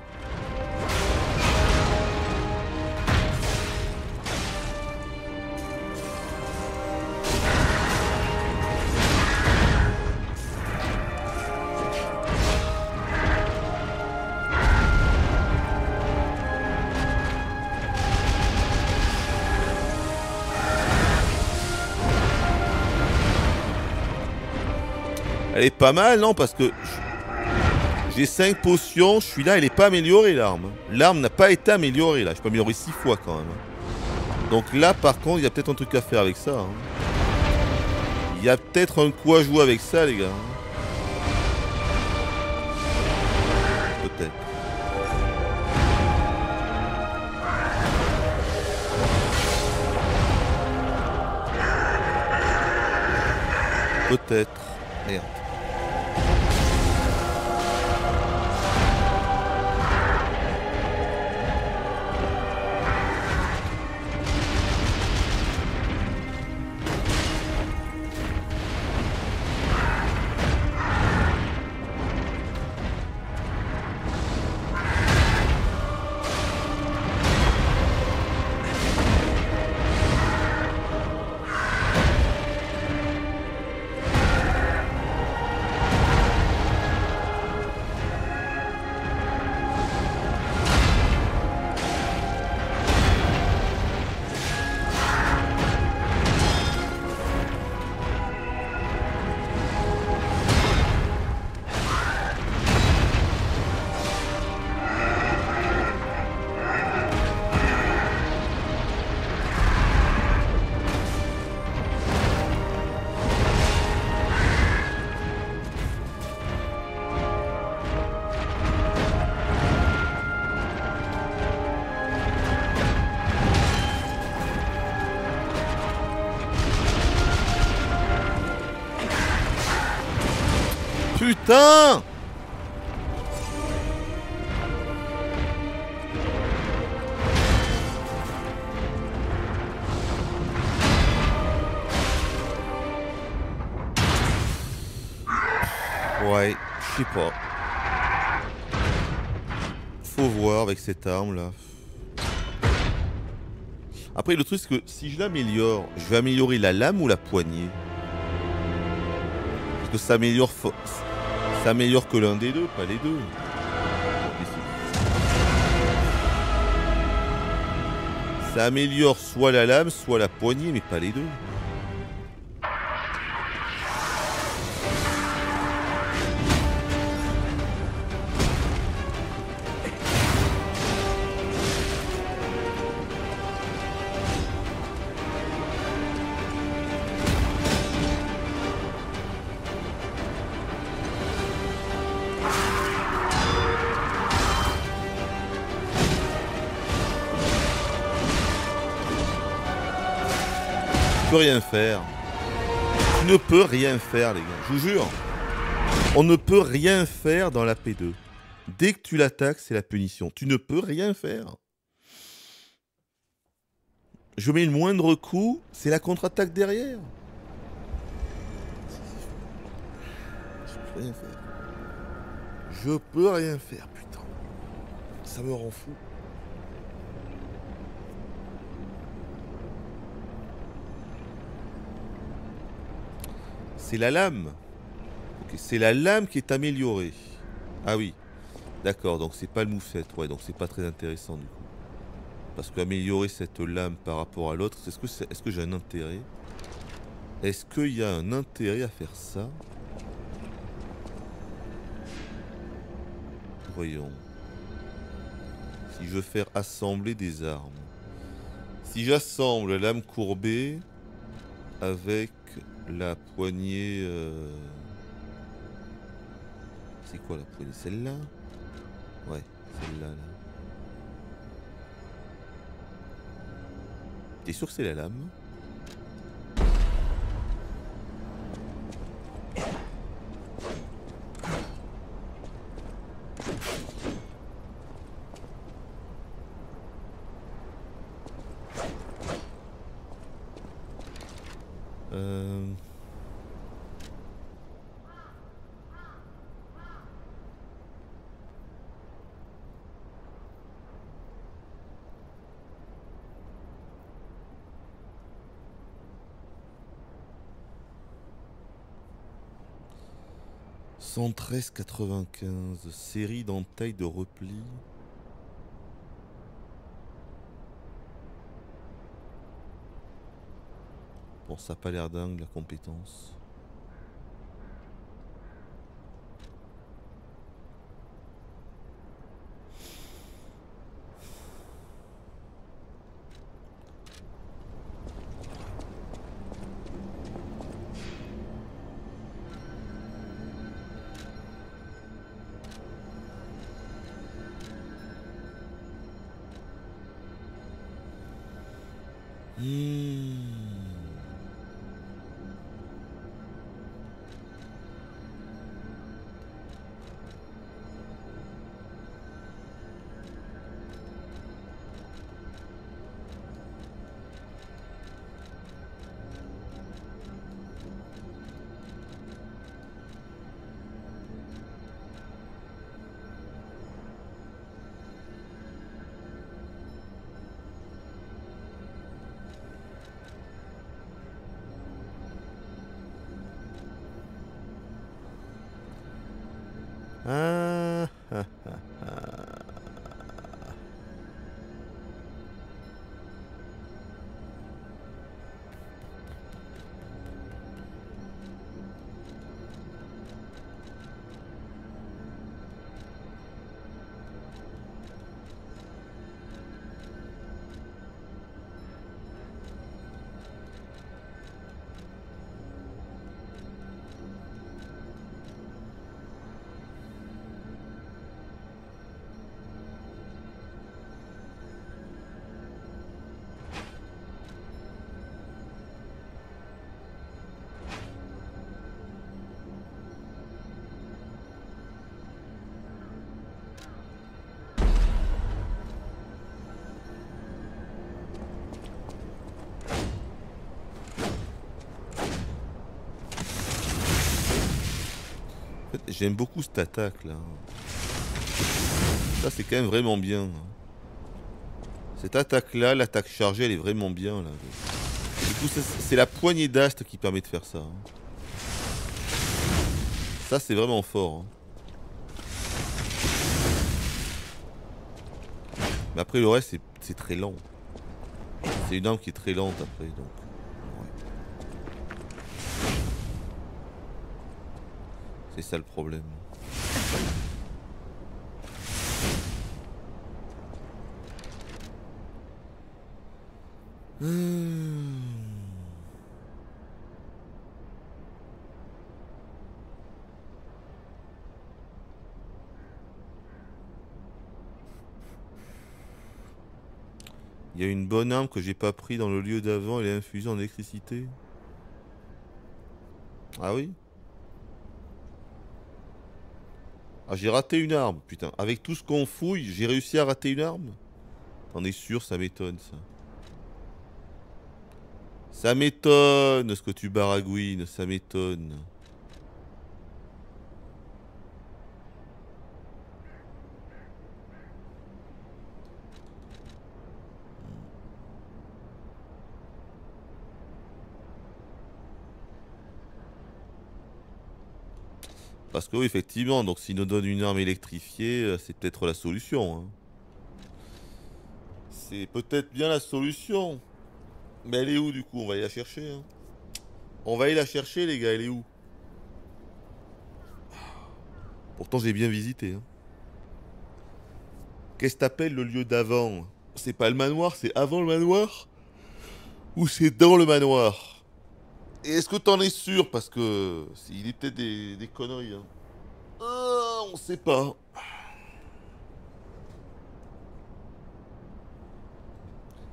Elle est pas mal, non? Parce que j'ai 5 potions, je suis là, elle est pas améliorée l'arme. L'arme n'a pas été améliorée là, je peux améliorer 6 fois quand même. Donc là par contre, il y a peut-être un truc à faire avec ça. hein. Il y a peut-être un coup à jouer avec ça les gars. Peut-être. Peut-être. Merde. Ouais, je sais pas. Faut voir avec cette arme là. Après le truc c'est que si je l'améliore, je vais améliorer la lame ou la poignée? Parce que ça améliore ça améliore que l'un des deux, pas les deux. Ça améliore soit la lame, soit la poignée, mais pas les deux. Peux rien faire. Tu ne peux rien faire, les gars. Je vous jure. On ne peut rien faire dans la P2. Dès que tu l'attaques, c'est la punition. Tu ne peux rien faire. Je mets le moindre coup, c'est la contre-attaque derrière. Je peux rien faire. Je peux rien faire, putain. Ça me rend fou. C'est la lame. C'est la lame qui est améliorée. Ah oui. D'accord, donc c'est pas le moveset. Ouais, donc c'est pas très intéressant du coup. Parce qu'améliorer cette lame par rapport à l'autre, est-ce que, que j'ai un intérêt? Est-ce qu'il y a un intérêt à faire ça? Voyons. Si je veux faire assembler des armes. Si j'assemble la lame courbée avec la poignée... euh, C'est quoi la poignée? Celle-là? Ouais, celle-là. Là. T'es sûr que c'est la lame Euh... « 113,95, série d'entailles de repli. Bon, ça a pas l'air dingue la compétence. J'aime beaucoup cette attaque là. Ça c'est quand même vraiment bien. Cette attaque là, l'attaque chargée, elle est vraiment bien là. Du coup c'est la poignée d'ast qui permet de faire ça. hein. Ça c'est vraiment fort. hein. Mais après le reste c'est- c'est très lent. C'est une arme qui est très lente après donc. C'est ça le problème. Hmm. Il y a une bonne arme que j'ai pas pris dans le lieu d'avant, elle est infusée en électricité. Ah oui? Ah j'ai raté une arme, putain. Avec tout ce qu'on fouille, j'ai réussi à rater une arme T'en es sûr, ça m'étonne ça. Ça m'étonne ce que tu baragouines, ça m'étonne. Parce que oui, effectivement, donc s'il nous donne une arme électrifiée, euh, c'est peut-être la solution. hein. C'est peut-être bien la solution. Mais elle est où du coup? On va aller la chercher. hein. On va aller la chercher les gars, elle est où? Pourtant j'ai bien visité. hein. Qu'est-ce que t'appelles le lieu d'avant? C'est pas le manoir, c'est avant le manoir? Ou c'est dans le manoir? Et est-ce que t'en es sûr? Parce que il peut-être des, des conneries. Hein. Ah, on sait pas.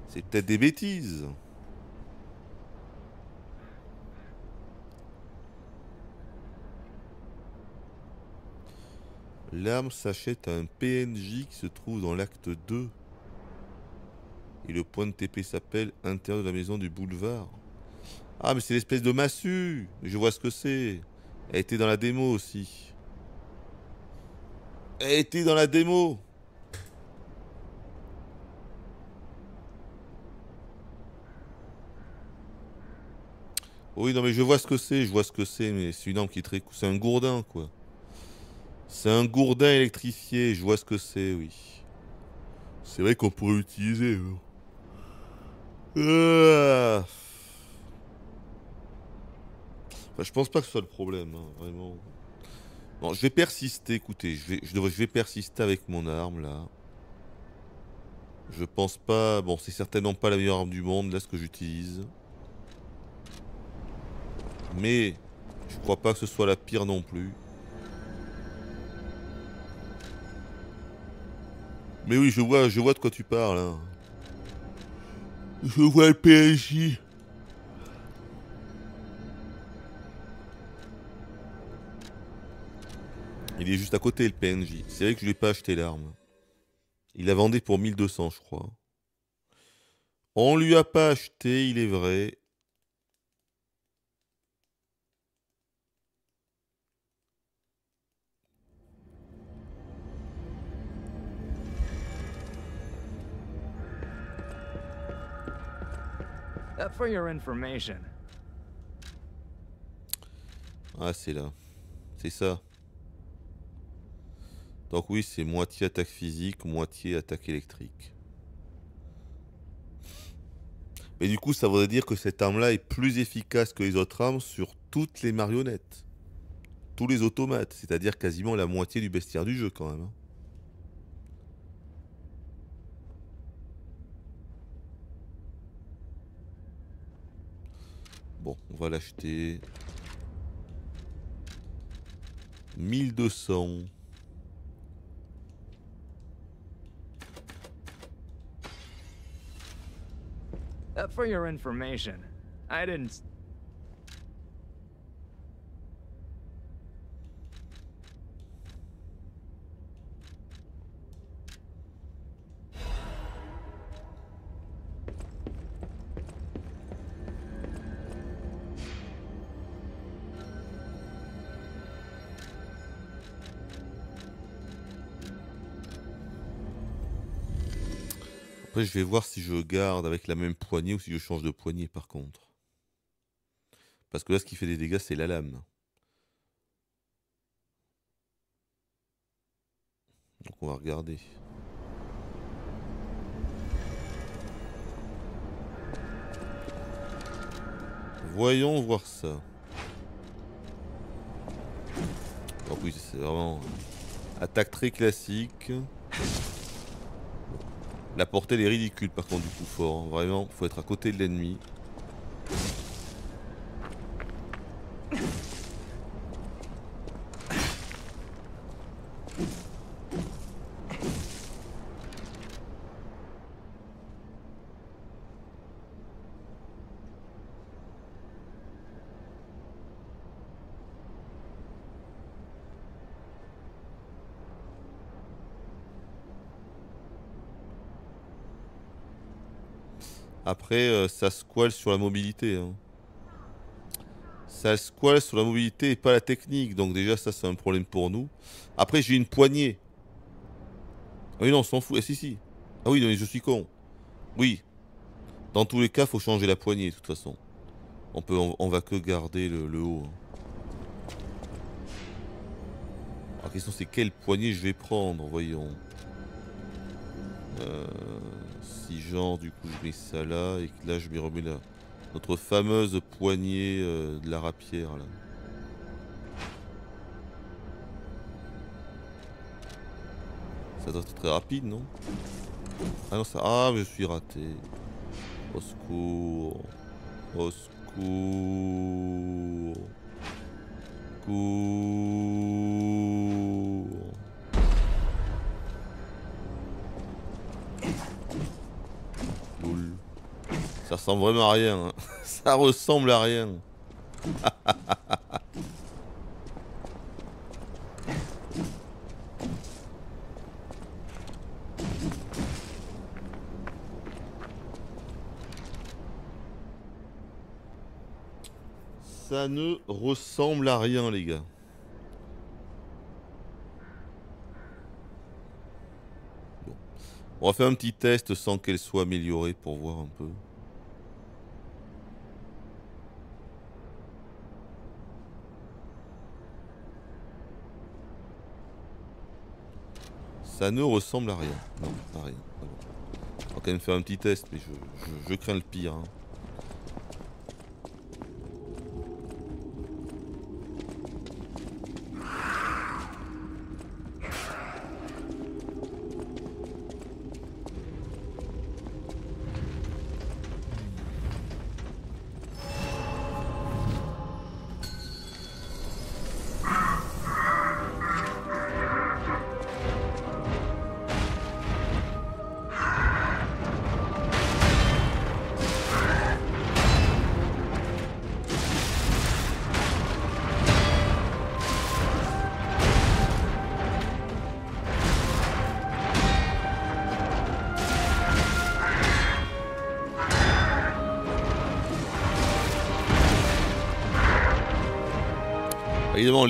C'est peut-être des bêtises. L'arme s'achète à un PNJ qui se trouve dans l'acte 2. Et le point de TP s'appelle Intérieur de la maison du boulevard. Ah, mais c'est l'espèce de massue Je vois ce que c'est. Elle était dans la démo aussi. Elle était dans la démo Oui, non, mais je vois ce que c'est, je vois ce que c'est, mais c'est une arme qui est très... C'est un gourdin, quoi. C'est un gourdin électrifié, je vois ce que c'est, oui. C'est vrai qu'on pourrait l'utiliser. hein. Ah. Enfin, je pense pas que ce soit le problème, hein, vraiment. Bon, je vais persister, écoutez, je vais, persister avec mon arme, là. Je pense pas... Bon, c'est certainement pas la meilleure arme du monde, là, ce que j'utilise. Mais je crois pas que ce soit la pire non plus. Mais oui, je vois, je vois de quoi tu parles. hein. Je vois le PNJ. Il est juste à côté le PNJ. C'est vrai que je lui ai pas acheté l'arme. Il la vendait pour 1200, je crois. On lui a pas acheté, il est vrai. Uh, for your information, Ah, c'est là. C'est ça. Donc oui, c'est moitié attaque physique, moitié attaque électrique. Mais du coup, ça voudrait dire que cette arme-là est plus efficace que les autres armes sur toutes les marionnettes. Tous les automates, c'est-à-dire quasiment la moitié du bestiaire du jeu quand même. hein. Bon, on va l'acheter. 1200. Uh, for your information, I didn't. Je vais voir si je garde avec la même poignée ou si je change de poignée par contre. Parce que là, ce qui fait des dégâts, c'est la lame. Donc on va regarder. Voyons voir ça. Oh oui, c'est vraiment attaque très classique. La portée est ridicule par contre du coup fort. Vraiment, faut être à côté de l'ennemi. Après, euh, ça squale sur la mobilité. hein. Ça squale sur la mobilité et pas la technique. Donc déjà, ça, c'est un problème pour nous. Après, j'ai une poignée. Ah oui, non, on s'en fout. Ah si, si. Ah oui, non, mais je suis con. Oui. Dans tous les cas, faut changer la poignée, de toute façon. On, peut, on, on va que garder le, le haut. hein. La question, c'est quelle poignée je vais prendre, voyons. Euh, si genre du coup je mets ça là et que là je m'y remets. Notre fameuse poignée euh, de la rapière là. Ça doit être très rapide non? Ah non ça. Ah mais je suis raté. Au secours. Au secours. Secours. Ressemble vraiment à rien. hein. Ça ressemble à rien. Ça ne ressemble à rien, les gars. Bon. On va faire un petit test sans qu'elle soit améliorée pour voir un peu. Ça ne ressemble à rien. Non, à rien. On va quand même faire un petit test, mais je crains le pire. hein.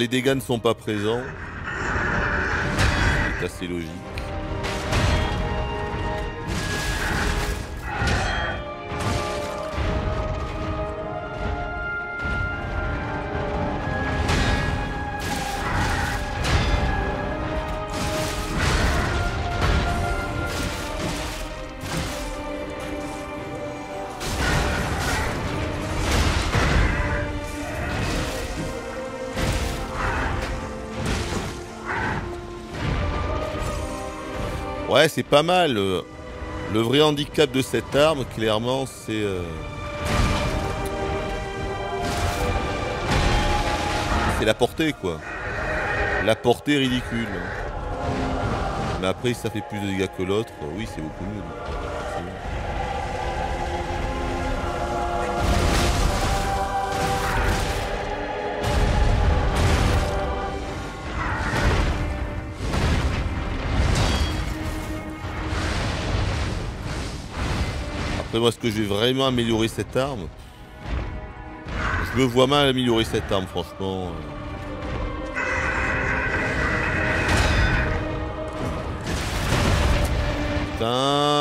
Dégâts ne sont pas présents. C'est assez logique. C'est pas mal. euh. Le vrai handicap de cette arme, clairement, c'est... euh, C'est la portée, quoi. La portée ridicule. Mais après, ça fait plus de dégâts que l'autre, oui, c'est beaucoup mieux. Après, moi, est-ce que je vais vraiment améliorer cette arme? Je me vois mal améliorer cette arme, franchement. Putain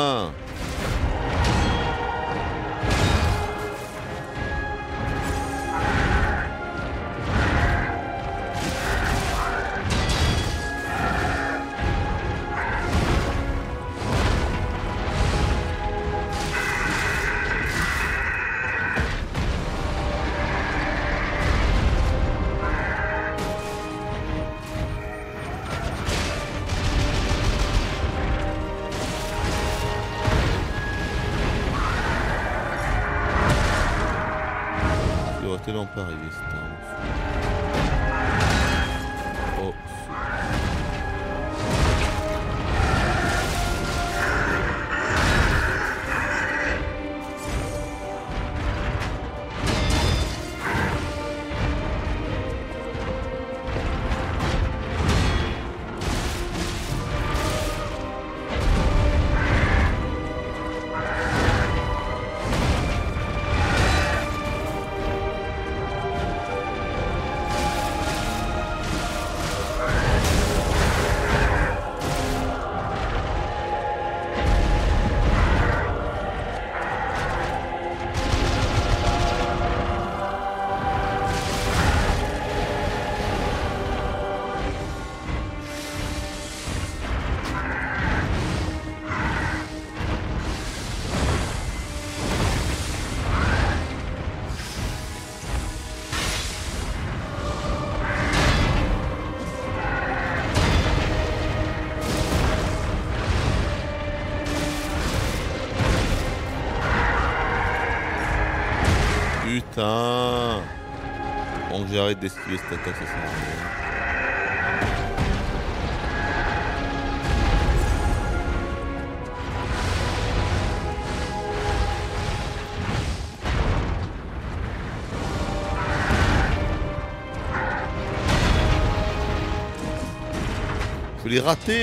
d'esquiver cette attaque,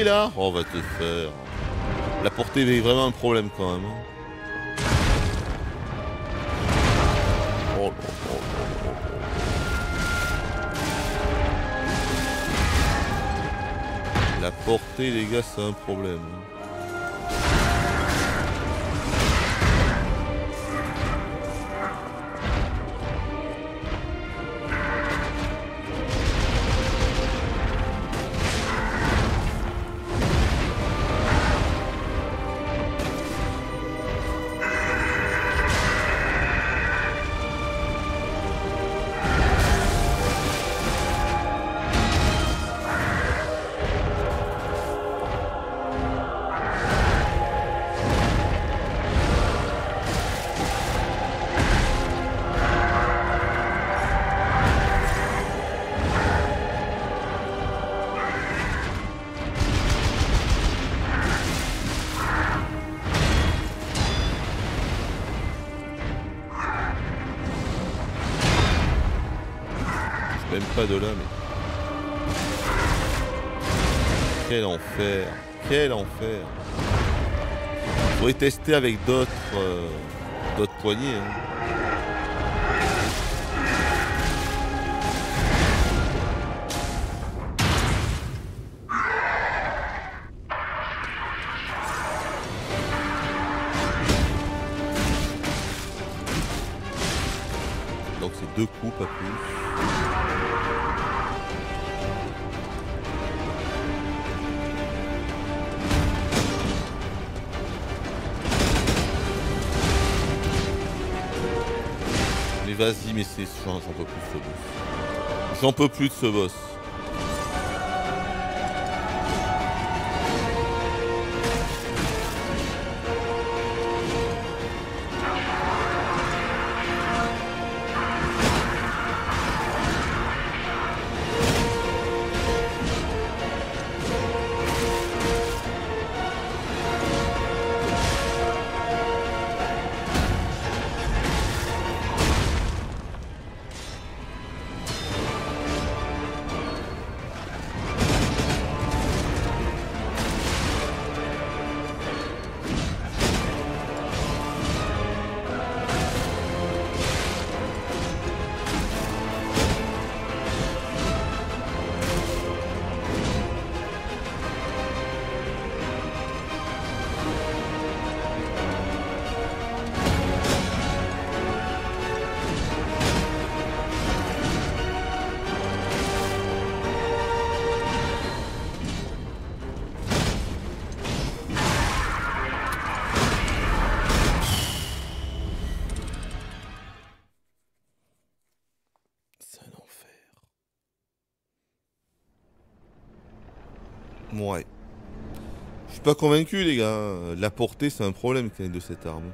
là Oh, va te faire. La portée est vraiment un problème quand même. Les gars, c'est un problème. Tester avec d'autres. euh, poignées. hein. J'en j'en peux plus de ce boss. J'en peux plus de ce boss. Pas convaincu, les gars. La portée, c'est un problème quand même de cette arme.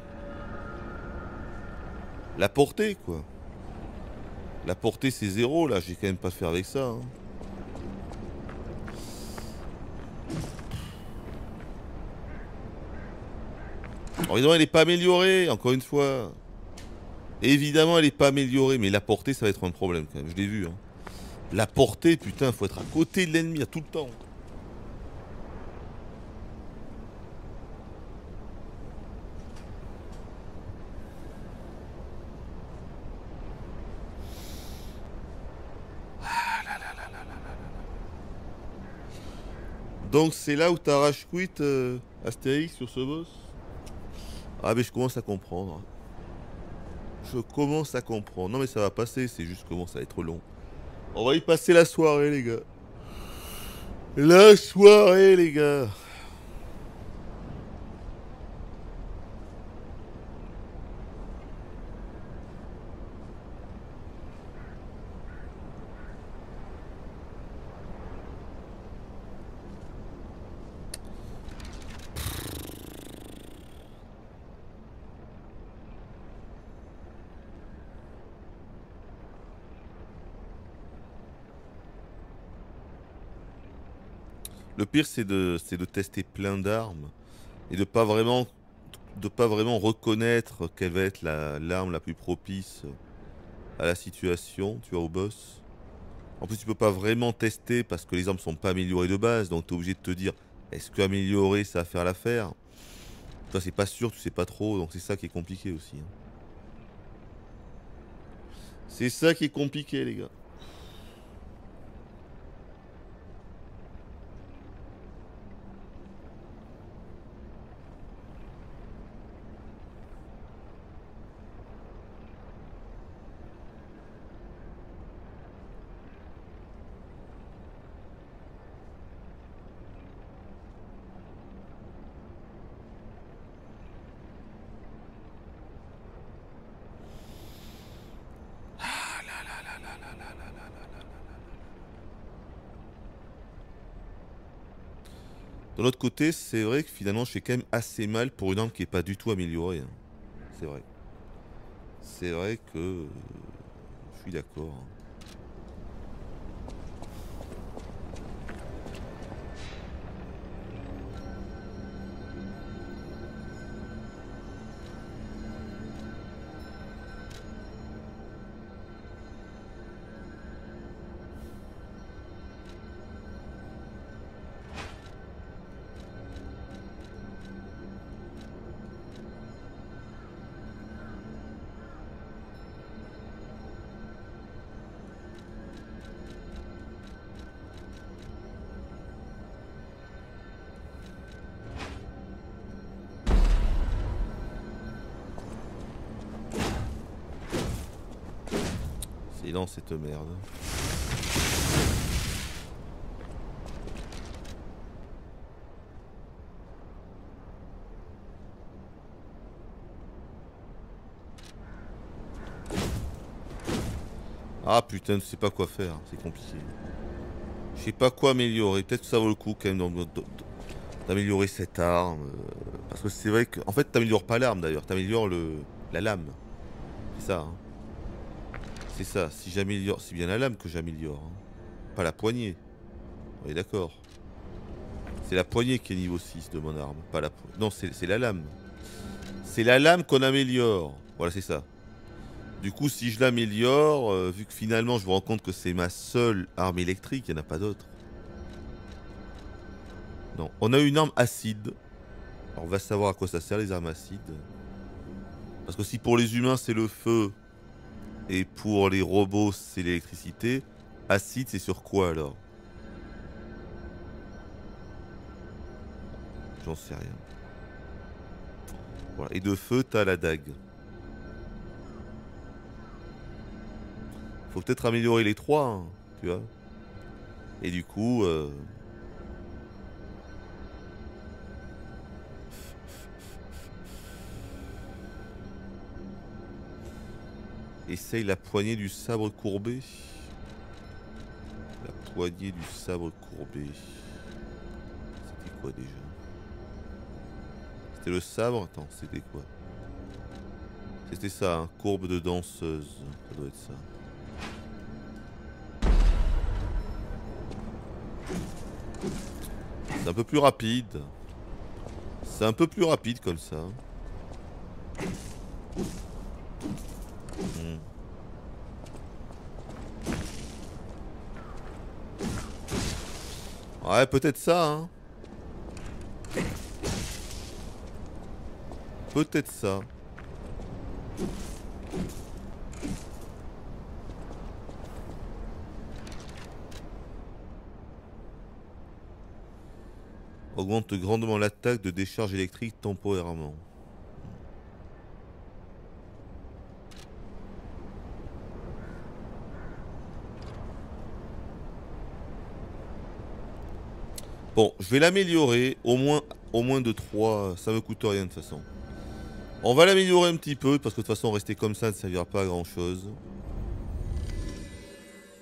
La portée, quoi. La portée c'est zéro là, j'ai quand même pas fait avec ça. hein. Évidemment elle est pas améliorée, encore une fois. Évidemment elle est pas améliorée, mais la portée ça va être un problème quand même, je l'ai vu. hein. La portée, putain, faut être à côté de l'ennemi à tout le temps. Donc c'est là où t'as rage quit euh, Astérix sur ce boss Ah mais je commence à comprendre. Je commence à comprendre. Non mais ça va passer, c'est juste comment ça va être long. On va y passer la soirée les gars. La soirée les gars. Pire c'est de, de tester plein d'armes et de pas vraiment de pas vraiment reconnaître quelle va être la- l'arme la, plus propice à la situation, tu vois, au boss. En plus tu peux pas vraiment tester parce que les armes sont pas améliorées de base, donc tu es obligé de te dire est-ce que améliorer ça va faire l'affaire? Toi c'est pas sûr, tu sais pas trop, donc c'est ça qui est compliqué aussi. hein. C'est ça qui est compliqué les gars. De l'autre côté, c'est vrai que finalement, je fais quand même assez mal pour une arme qui est pas du tout améliorée. hein. C'est vrai. C'est vrai que euh, je suis d'accord. Putain, je sais pas quoi faire, c'est compliqué. Je sais pas quoi améliorer. Peut-être que ça vaut le coup quand même d'am- d'am- d'améliorer cette arme. euh, Parce que c'est vrai que. En fait, t'améliores pas l'arme d'ailleurs, t'améliores le la lame. C'est ça. hein. C'est ça. Si j'améliore. C'est bien la lame que j'améliore. hein. Pas la poignée. On est d'accord. C'est la poignée qui est niveau 6 de mon arme. Pas la po- Non, c'est la lame. C'est la lame qu'on améliore. Voilà, c'est ça. Du coup, si je l'améliore, euh, vu que finalement je me rends compte que c'est ma seule arme électrique, il n'y en a pas d'autre. Non, on a une arme acide. Alors, on va savoir à quoi ça sert les armes acides. Parce que si pour les humains c'est le feu et pour les robots c'est l'électricité, acide c'est sur quoi alors? J'en sais rien. Et de feu, t'as la dague. Faut peut-être améliorer les trois, hein, tu vois. Et du coup, euh, essaye la poignée du sabre courbé. La poignée du sabre courbé. C'était quoi déjà? C'était le sabre? Attends, c'était quoi? C'était ça, hein, courbe de danseuse. Ça doit être ça. C'est un peu plus rapide. C'est un peu plus rapide comme ça. Hmm. Ouais, peut-être ça, hein. Peut-être ça. Augmente grandement l'attaque de décharge électrique temporairement. Bon, je vais l'améliorer, au moins, au moins de 3, ça me coûte rien de toute façon. On va l'améliorer un petit peu, parce que de toute façon, rester comme ça ne servira pas à grand chose.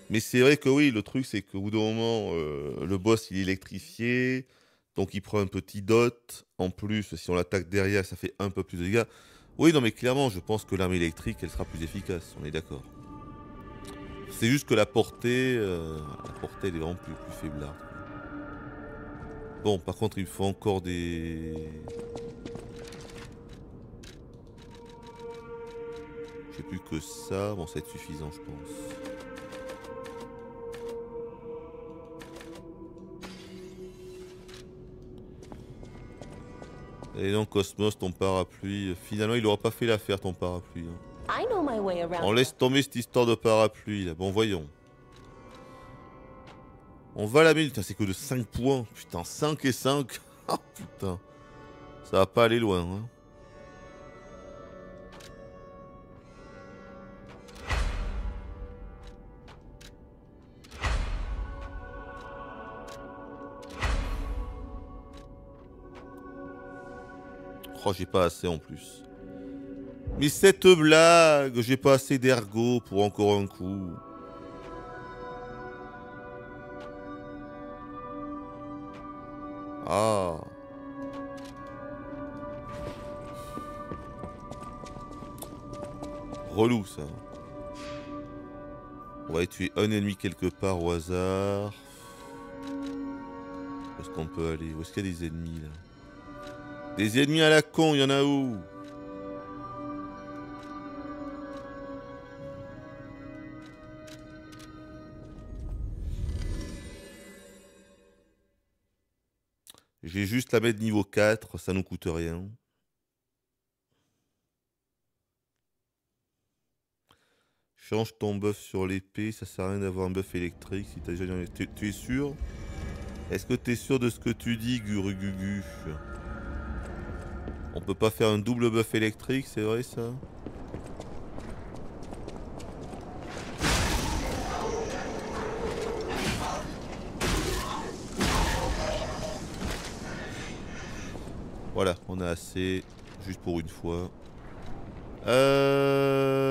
Mais c'est vrai que oui, le truc, c'est qu'au bout d'un moment, euh, le boss, il est électrifié, donc il prend un petit dot. En plus, si on l'attaque derrière, ça fait un peu plus de dégâts. Oui, non, mais clairement, je pense que l'arme électrique, elle sera plus efficace, on est d'accord. C'est juste que la portée, euh, la portée, elle est vraiment plus, plus faiblarde. Bon, par contre, il faut encore des... J'ai plus que ça. Bon, ça va être suffisant, je pense. Et non, Cosmos, ton parapluie. Finalement, il aura pas fait l'affaire, ton parapluie. hein. I know my way around. On laisse tomber cette histoire de parapluie, là. Bon, voyons. On va la Putain, c'est que de 5 points. Putain, 5 et 5. Ah, putain. Ça va pas aller loin, hein. J'ai pas assez en plus. Mais cette blague, j'ai pas assez d'ergot pour encore un coup. Ah. Relou ça. On va tuer un ennemi quelque part au hasard. Où est-ce qu'on peut aller? Où est-ce qu'il y a des ennemis là? Des ennemis à la con, il y en a où? J'ai juste la mettre niveau 4, ça nous coûte rien. Change ton buff sur l'épée, ça sert à rien d'avoir un buff électrique si t'as déjà tu, es sûr? Est-ce que tu es sûr de ce que tu dis, Gurugugu On peut pas faire un double buff électrique, c'est vrai ça Voilà, on a assez, juste pour une fois. Euh...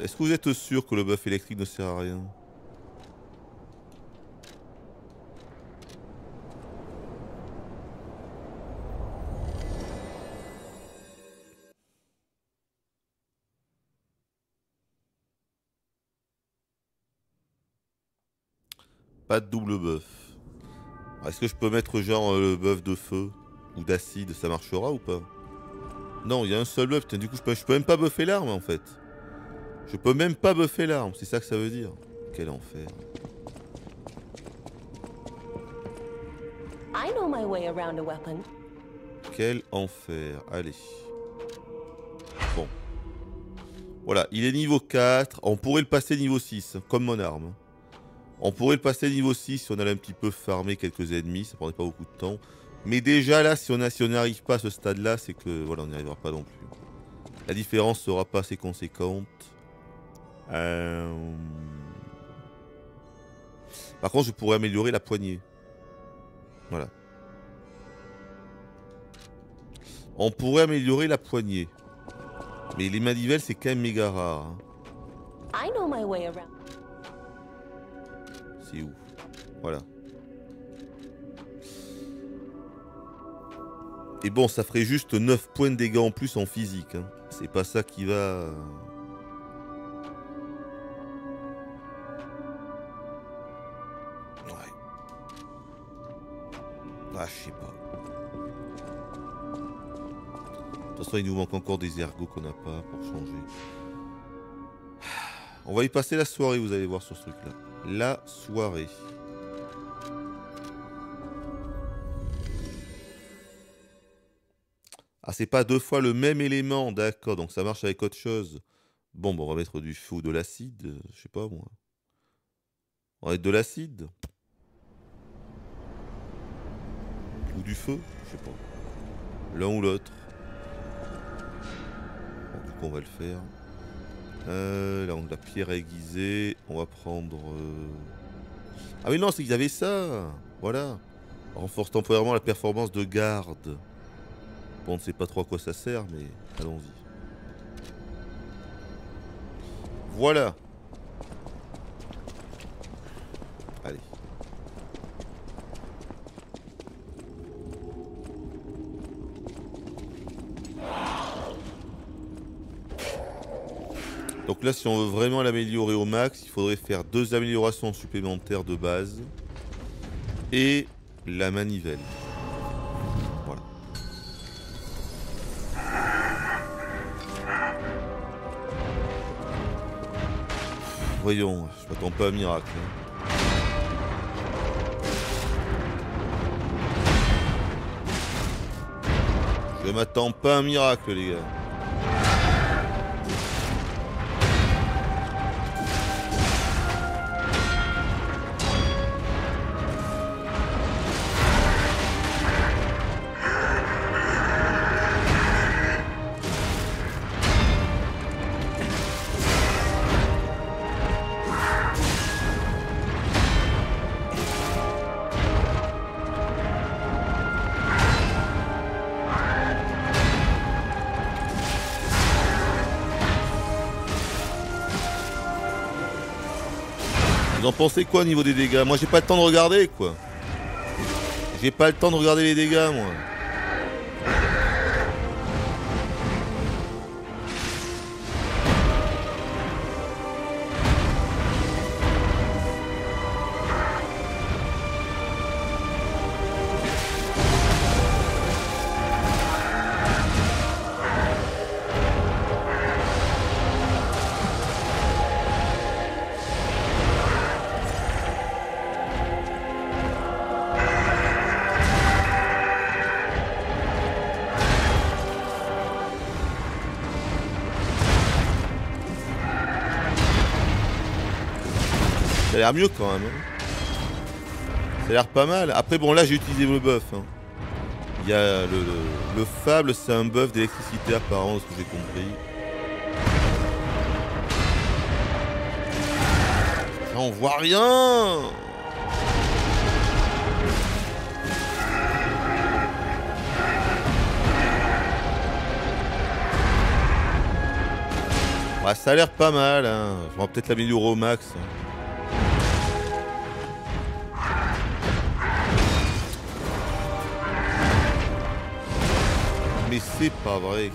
Est-ce que vous êtes sûr que le buff électrique ne sert à rien? Pas de double buff. Est-ce que je peux mettre genre euh, le buff de feu ou d'acide, ça marchera ou pas? Non, il y a un seul buff. Putain, du coup, je peux, je peux même pas buffer l'arme en fait. Je peux même pas buffer l'arme, c'est ça que ça veut dire. Quel enfer. I know my way around a weapon. Quel enfer. Allez. Bon. Voilà, il est niveau 4. On pourrait le passer niveau 6, comme mon arme. On pourrait le passer niveau 6 si on allait un petit peu farmer quelques ennemis. Ça prendrait pas beaucoup de temps. Mais déjà là, si on n'arrive pas à ce stade-là, c'est que voilà, on n'y arrivera pas non plus. La différence sera pas assez conséquente. Euh, Par contre, je pourrais améliorer la poignée. Voilà. On pourrait améliorer la poignée. Mais les manivelles, c'est quand même méga rare. hein. I know my. C'est où Voilà. Et bon, ça ferait juste 9 points de dégâts en plus en physique. hein. C'est pas ça qui va... Ouais. Ah, je sais pas. De toute façon, il nous manque encore des ergots qu'on n'a pas pour changer. On va y passer la soirée, vous allez voir sur ce truc-là. La soirée. Ah, c'est pas deux fois le même élément, d'accord, donc ça marche avec autre chose. Bon, bon, on va mettre du feu ou de l'acide, je sais pas moi. On va mettre de l'acide. Ou du feu, je sais pas. L'un ou l'autre. Bon, du coup, on va le faire. Euh, là, on a la pierre aiguisée. On va prendre... euh, Ah oui, non, c'est qu'ils avaient ça. Voilà. Renforce temporairement la performance de garde. Bon, on ne sait pas trop à quoi ça sert, mais allons-y. Voilà. Allez. Donc là, si on veut vraiment l'améliorer au max, il faudrait faire deux améliorations supplémentaires de base et la manivelle. Voilà. Voyons, je m'attends pas à un miracle. hein. Je m'attends pas à un miracle, les gars. Pensez quoi au niveau des dégâts? Moi j'ai pas le temps de regarder quoi. J'ai pas le temps de regarder les dégâts moi. Mieux quand même. hein. Ça a l'air pas mal. Après bon là j'ai utilisé le buff. hein. Il y a le, le- le fable, c'est un buff d'électricité apparent, ce que j'ai compris. On voit rien Ouais, ça a l'air pas mal, hein. On va peut-être l'améliorer au max. hein. Mais c'est pas vrai.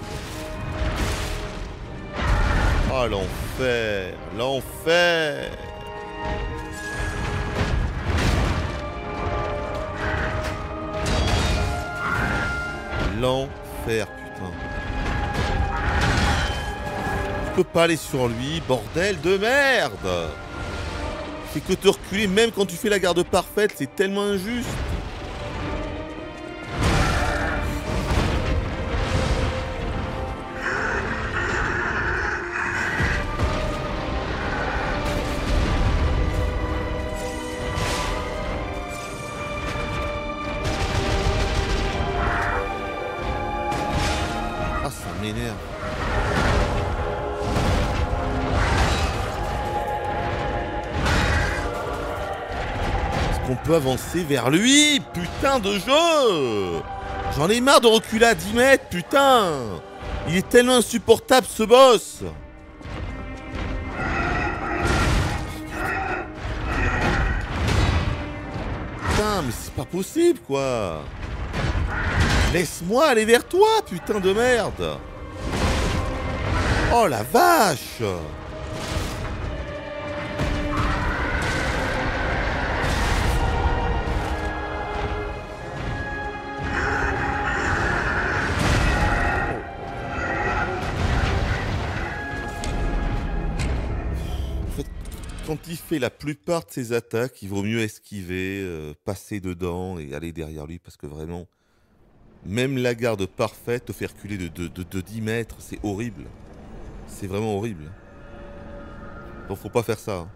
Oh l'enfer, l'enfer. L'enfer, putain. Je peux pas aller sur lui, bordel de merde. C'est que te reculer même quand tu fais la garde parfaite, c'est tellement injuste. Avancer vers lui Putain de jeu. J'en ai marre de reculer à 10 mètres, putain. Il est tellement insupportable ce boss. Putain, mais c'est pas possible quoi. Laisse-moi aller vers toi, putain de merde. Oh la vache fait la plupart de ses attaques, il vaut mieux esquiver, euh, passer dedans et aller derrière lui parce que vraiment, même la garde parfaite te fait reculer de 10 mètres, c'est horrible. C'est vraiment horrible. Donc faut pas faire ça. hein.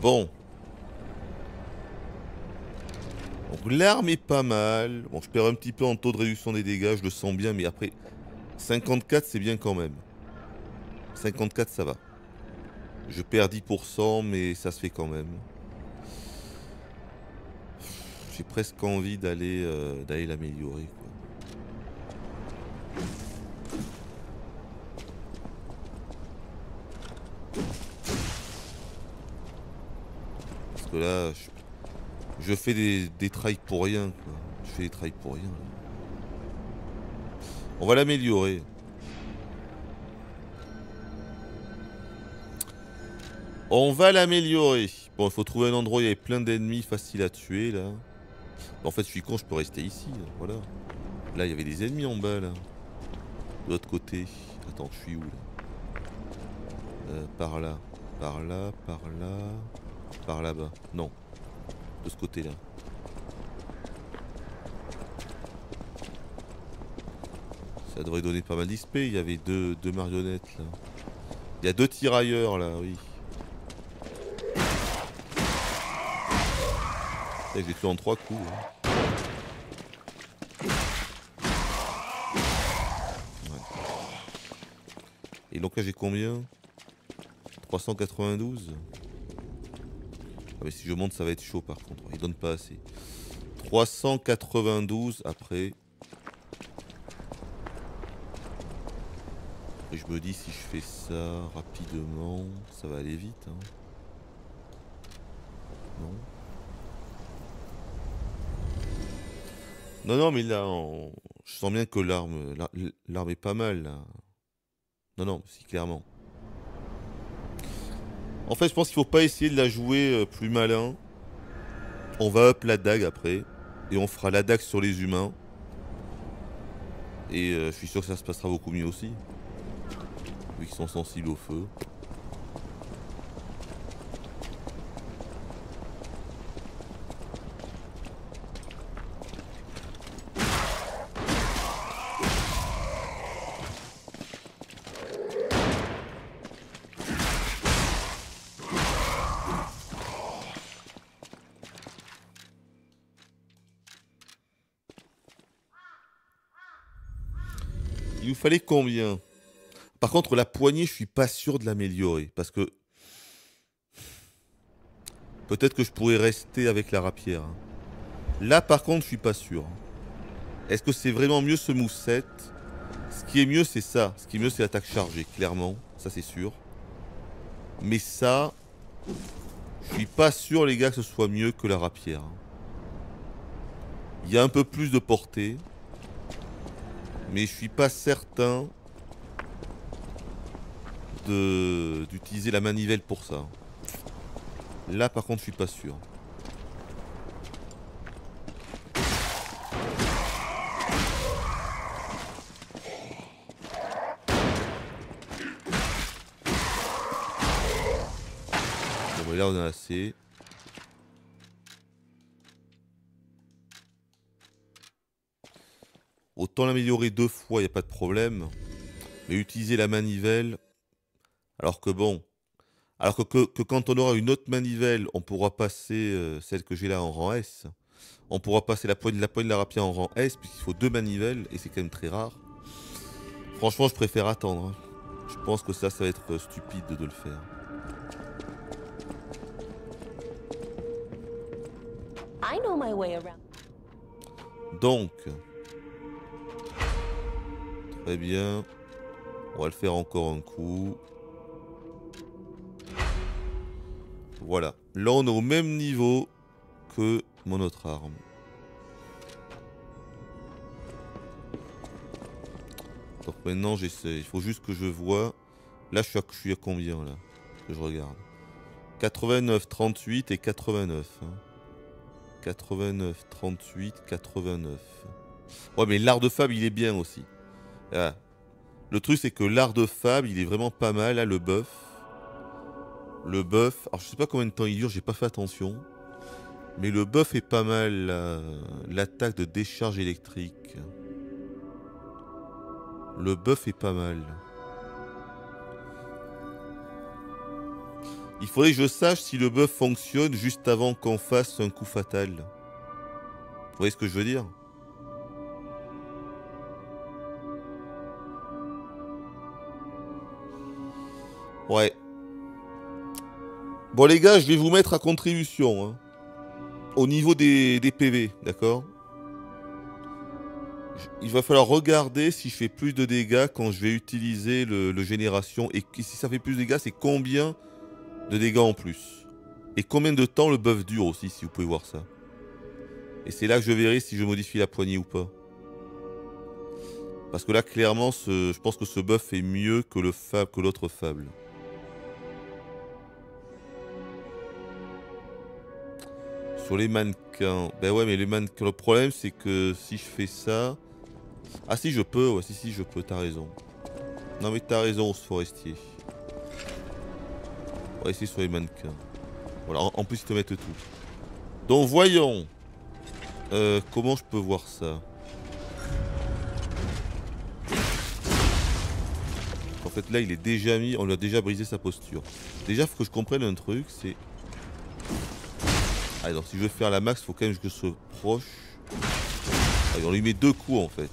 Bon. Donc l'arme est pas mal. Bon, je perds un petit peu en taux de réduction des dégâts, je le sens bien, mais après, 54 c'est bien quand même. 54 ça va. Je perds 10%, mais ça se fait quand même. J'ai presque envie d'aller euh, l'améliorer. Parce que là, je, fais des, des trails pour rien. Je fais des trails pour rien. On va l'améliorer. On va l'améliorer. Bon, il faut trouver un endroit où il y avait plein d'ennemis faciles à tuer, là. En fait, je suis con, je peux rester ici, là. voilà. Là, il y avait des ennemis en bas, là. De l'autre côté. Attends, je suis où, là? Euh, Par là. Par là, par là. Par là-bas. Non. De ce côté-là. Ça devrait donner pas mal d'XP. Il y avait deux, deux marionnettes, là. Il y a deux tirailleurs, là, oui. Je l'ai tué en trois coups. hein. Et donc là j'ai combien 392 Ah mais si je monte ça va être chaud par contre, il donne pas assez. 392 après. Et je me dis si je fais ça rapidement, ça va aller vite. hein. Non? Non, non, mais là, je sens bien que l'arme, l'ar- l'arme est pas mal. Là. Non, non, si clairement. En fait, je pense qu'il faut pas essayer de la jouer euh, plus malin. On va up la dague après, et on fera la dague sur les humains. Et euh, je suis sûr que ça se passera beaucoup mieux aussi, vu qu'ils sont sensibles au feu. Fallait combien? Par contre, la poignée, je suis pas sûr de l'améliorer. Parce que. Peut-être que je pourrais rester avec la rapière. hein. Là, par contre, je suis pas sûr. Est-ce que c'est vraiment mieux ce moussette? Ce qui est mieux, c'est ça. Ce qui est mieux, c'est l'attaque chargée, clairement. Ça, c'est sûr. Mais ça. Je suis pas sûr, les gars, que ce soit mieux que la rapière. hein. Il y a un peu plus de portée. Mais je suis pas certain d'utiliser la manivelle pour ça. Là par contre je suis pas sûr. Bon là on a assez. Autant l'améliorer deux fois, il a pas de problème. Mais utiliser la manivelle, alors que bon, alors que, que, que quand on aura une autre manivelle, on pourra passer euh, celle que j'ai là en rang S. On pourra passer la poigne, la poigne de la rapière en rang S, puisqu'il faut deux manivelles, et c'est quand même très rare. Franchement, je préfère attendre. hein. Je pense que ça, ça va être stupide de, le faire. Donc, très bien. On va le faire encore un coup. Voilà. Là, on est au même niveau que mon autre arme. Donc maintenant, j'essaie. Il faut juste que je vois. Là, je suis à, je suis à combien, là Que je regarde? 89, 38 et 89. hein. 89, 38, 89. Ouais, mais l'art de Fab, il est bien aussi. Ah. Le truc, c'est que l'art de Fab, il est vraiment pas mal, là, le buff. Le buff, alors je sais pas combien de temps il dure, j'ai pas fait attention. Mais le buff est pas mal, l'attaque de décharge électrique. Le buff est pas mal. Il faudrait que je sache si le buff fonctionne juste avant qu'on fasse un coup fatal. Vous voyez ce que je veux dire? Ouais. Bon les gars, je vais vous mettre à contribution. Hein. Au niveau des, PV, d'accord? Il va falloir regarder si je fais plus de dégâts quand je vais utiliser le, génération. Et si ça fait plus de dégâts, c'est combien de dégâts en plus? Et combien de temps le buff dure aussi, si vous pouvez voir ça? Et c'est là que je verrai si je modifie la poignée ou pas. Parce que là, clairement, je pense que ce buff est mieux que le fable, Sur les mannequins. Ben ouais, mais les mannequins. Le problème, c'est que si je fais ça. Ah, si, je peux. Ouais, si, si, je peux. T'as raison. Non, mais t'as raison, ce forestier. On va essayer sur les mannequins. Voilà, en, plus, ils te mettent tout. Donc, voyons. Euh, comment je peux voir ça? En fait, là, il est déjà mis. On lui a déjà brisé sa posture. Déjà, faut que je comprenne un truc. C'est alors si je veux faire la max, faut quand même que je sois proche. Allez, on lui met deux coups en fait.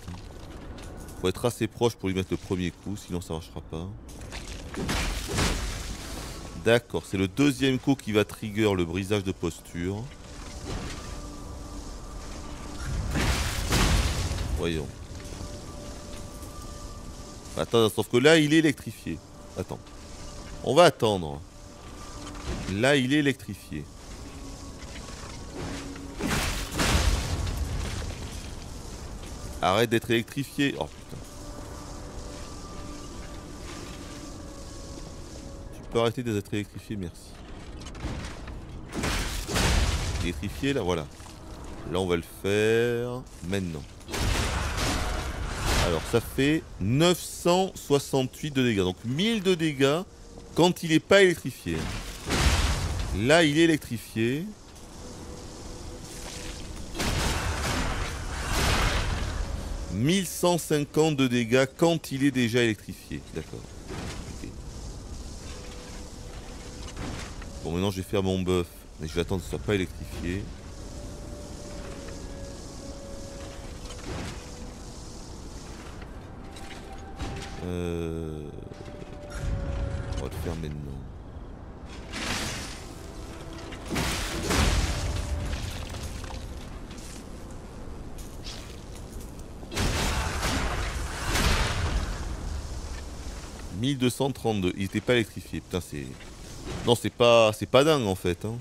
Faut être assez proche pour lui mettre le premier coup, sinon ça marchera pas. D'accord, c'est le deuxième coup qui va trigger le brisage de posture. Voyons. Attends, sauf que là, il est électrifié. Attends. On va attendre. Là, il est électrifié. Arrête d'être électrifié. Oh putain. Tu peux arrêter d'être électrifié, merci. Électrifié, là, voilà. Là, on va le faire maintenant. Alors, ça fait 968 de dégâts. Donc, 1000 de dégâts quand il n'est pas électrifié. Là, il est électrifié. 1150 de dégâts quand il est déjà électrifié. D'accord. Bon, maintenant je vais faire mon buff. Mais je vais attendre que ce soit pas électrifié. Euh... On va le faire maintenant. 1232. Il était pas électrifié. Putain, c'est... Non, c'est pas... C'est pas dingue, en fait. Hein.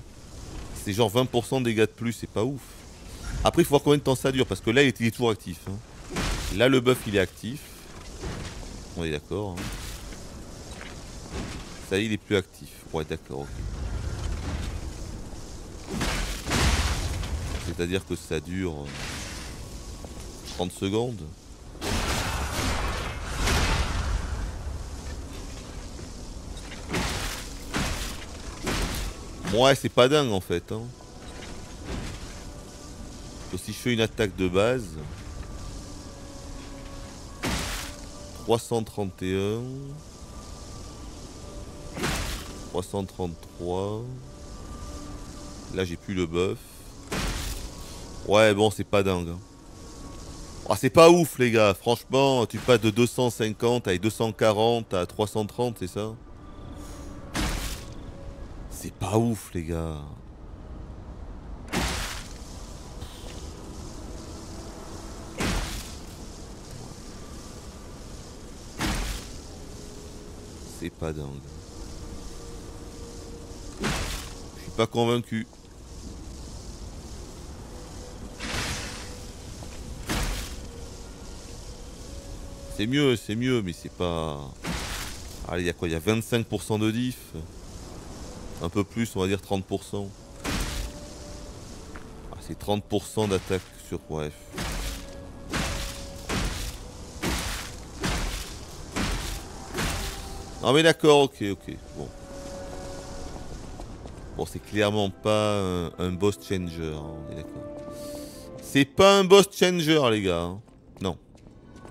C'est genre 20% de dégâts de plus. C'est pas ouf. Après, il faut voir combien de temps ça dure. Parce que là, il est, toujours actif. Hein. Là, le buff, il est actif. On est d'accord. Hein. Ça y est, il est plus actif. Ouais, d'accord, C'est-à-dire que ça dure... 30 euh, secondes Ouais, c'est pas dingue en fait. Hein. si je fais une attaque de base. 331. 333. Là j'ai plus le buff. Ouais bon c'est pas dingue. Ah, c'est pas ouf les gars, franchement, tu passes de 250 à 240 à 330, c'est ça? C'est pas ouf, les gars. C'est pas dingue. Je suis pas convaincu. C'est mieux, c'est mieux, mais c'est pas... Allez, il y a quoi? Il y a 25% de diff un peu plus, on va dire 30%. Ah, c'est 30% d'attaque sur... Bref. Ah mais d'accord, ok, ok, bon. Bon, c'est clairement pas un, un boss changer, hein, on est d'accord. C'est pas un boss changer, les gars. hein. Non.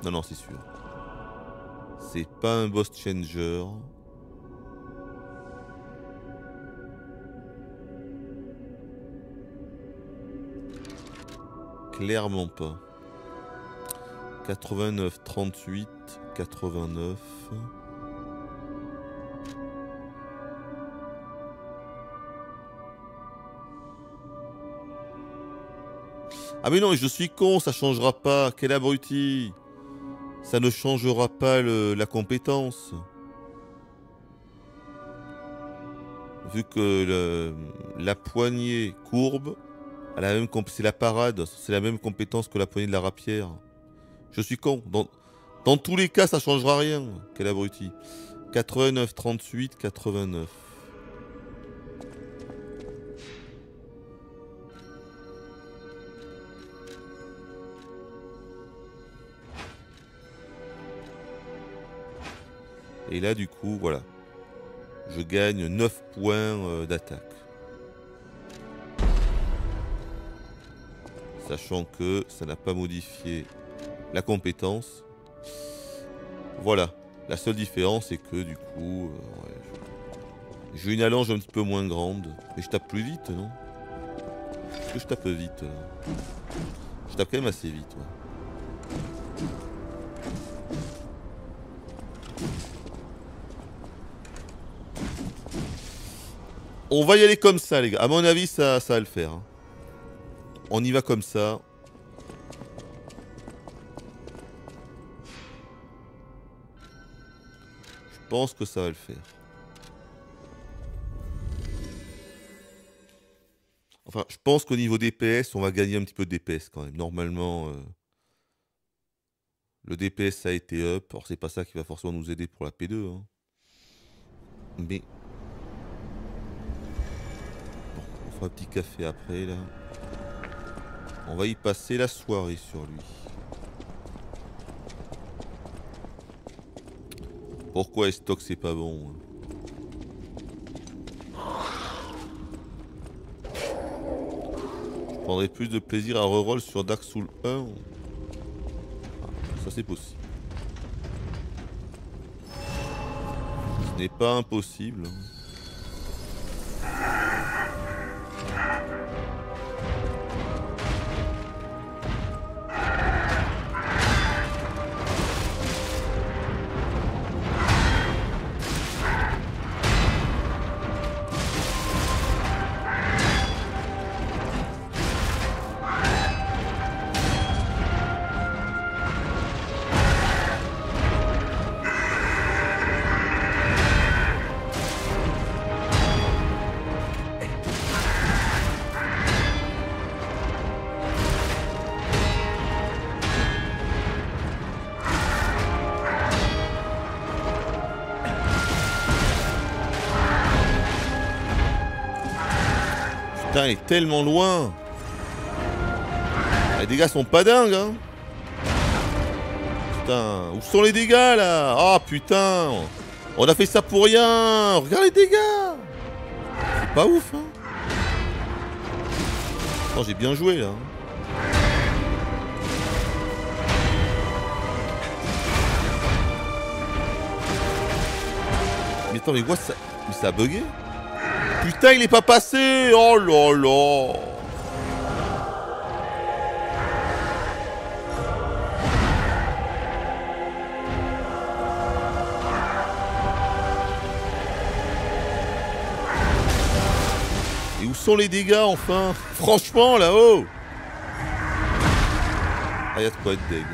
Non, non, c'est sûr. C'est pas un boss changer. Clairement pas. 89, 38, 89. Ah mais non, je suis con, ça changera pas. Quel abruti. Ça ne changera pas le- la compétence. Vu que la poignée courbe, c'est la parade, c'est la même compétence que la poignée de la rapière. Je suis con. Dans, dans tous les cas, ça changera rien. Quel abruti. 89, 38, 89. Et là, du coup, voilà. Je gagne 9 points euh, d'attaque. Sachant que ça n'a pas modifié la compétence. Voilà. La seule différence, c'est que du coup, euh, j'ai une allonge un petit peu moins grande. Mais je tape plus vite, non? Est-ce que je tape vite Je tape quand même assez vite. On va y aller comme ça, les gars. À mon avis, ça, ça va le faire. hein. On y va comme ça. Je pense que ça va le faire. Enfin, je pense qu'au niveau DPS, on va gagner un petit peu de DPS quand même. Normalement, euh, le DPS a été up. Alors, c'est pas ça qui va forcément nous aider pour la P2. hein. Mais On fera un petit café après là. On va y passer la soirée sur lui. Pourquoi Estoc c'est pas bon hein? Je prendrais plus de plaisir à reroll sur Dark Souls 1. Ah, ça c'est possible. Ce n'est pas impossible. Tellement loin. Les dégâts sont pas dingues, hein. Putain, où sont les dégâts là? Ah putain On a fait ça pour rien Regarde les dégâts C'est pas ouf, hein Oh, j'ai bien joué là. Mais attends, mais quoi ça ça a bugué? Putain, il est pas passé Oh là là Et où sont les dégâts enfin? Franchement là-haut Ah, y'a de quoi être deg.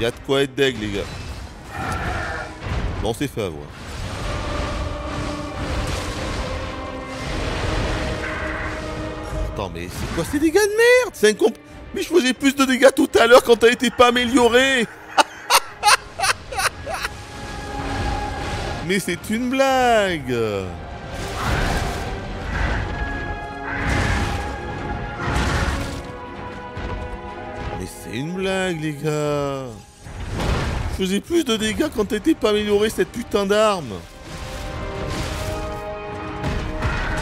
Y'a de quoi être deg, les gars. Bon, on s'est fait avoir. mais c'est quoi ces dégâts de merde? C'est incomp... Mais je faisais plus de dégâts tout à l'heure quand t'as été pas amélioré Mais c'est une blague. Mais c'est une blague, les gars. Je faisais plus de dégâts quand t'étais pas amélioré, cette putain d'arme.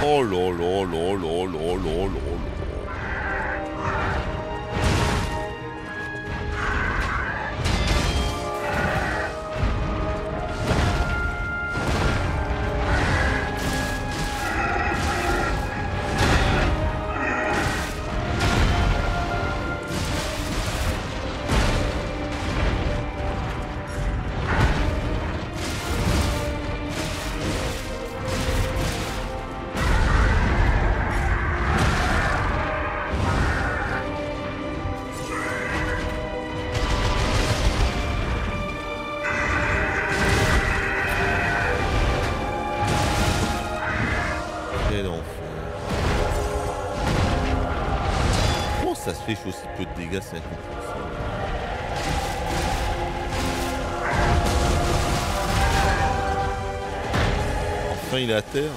Oh là là là là là là là. À terre.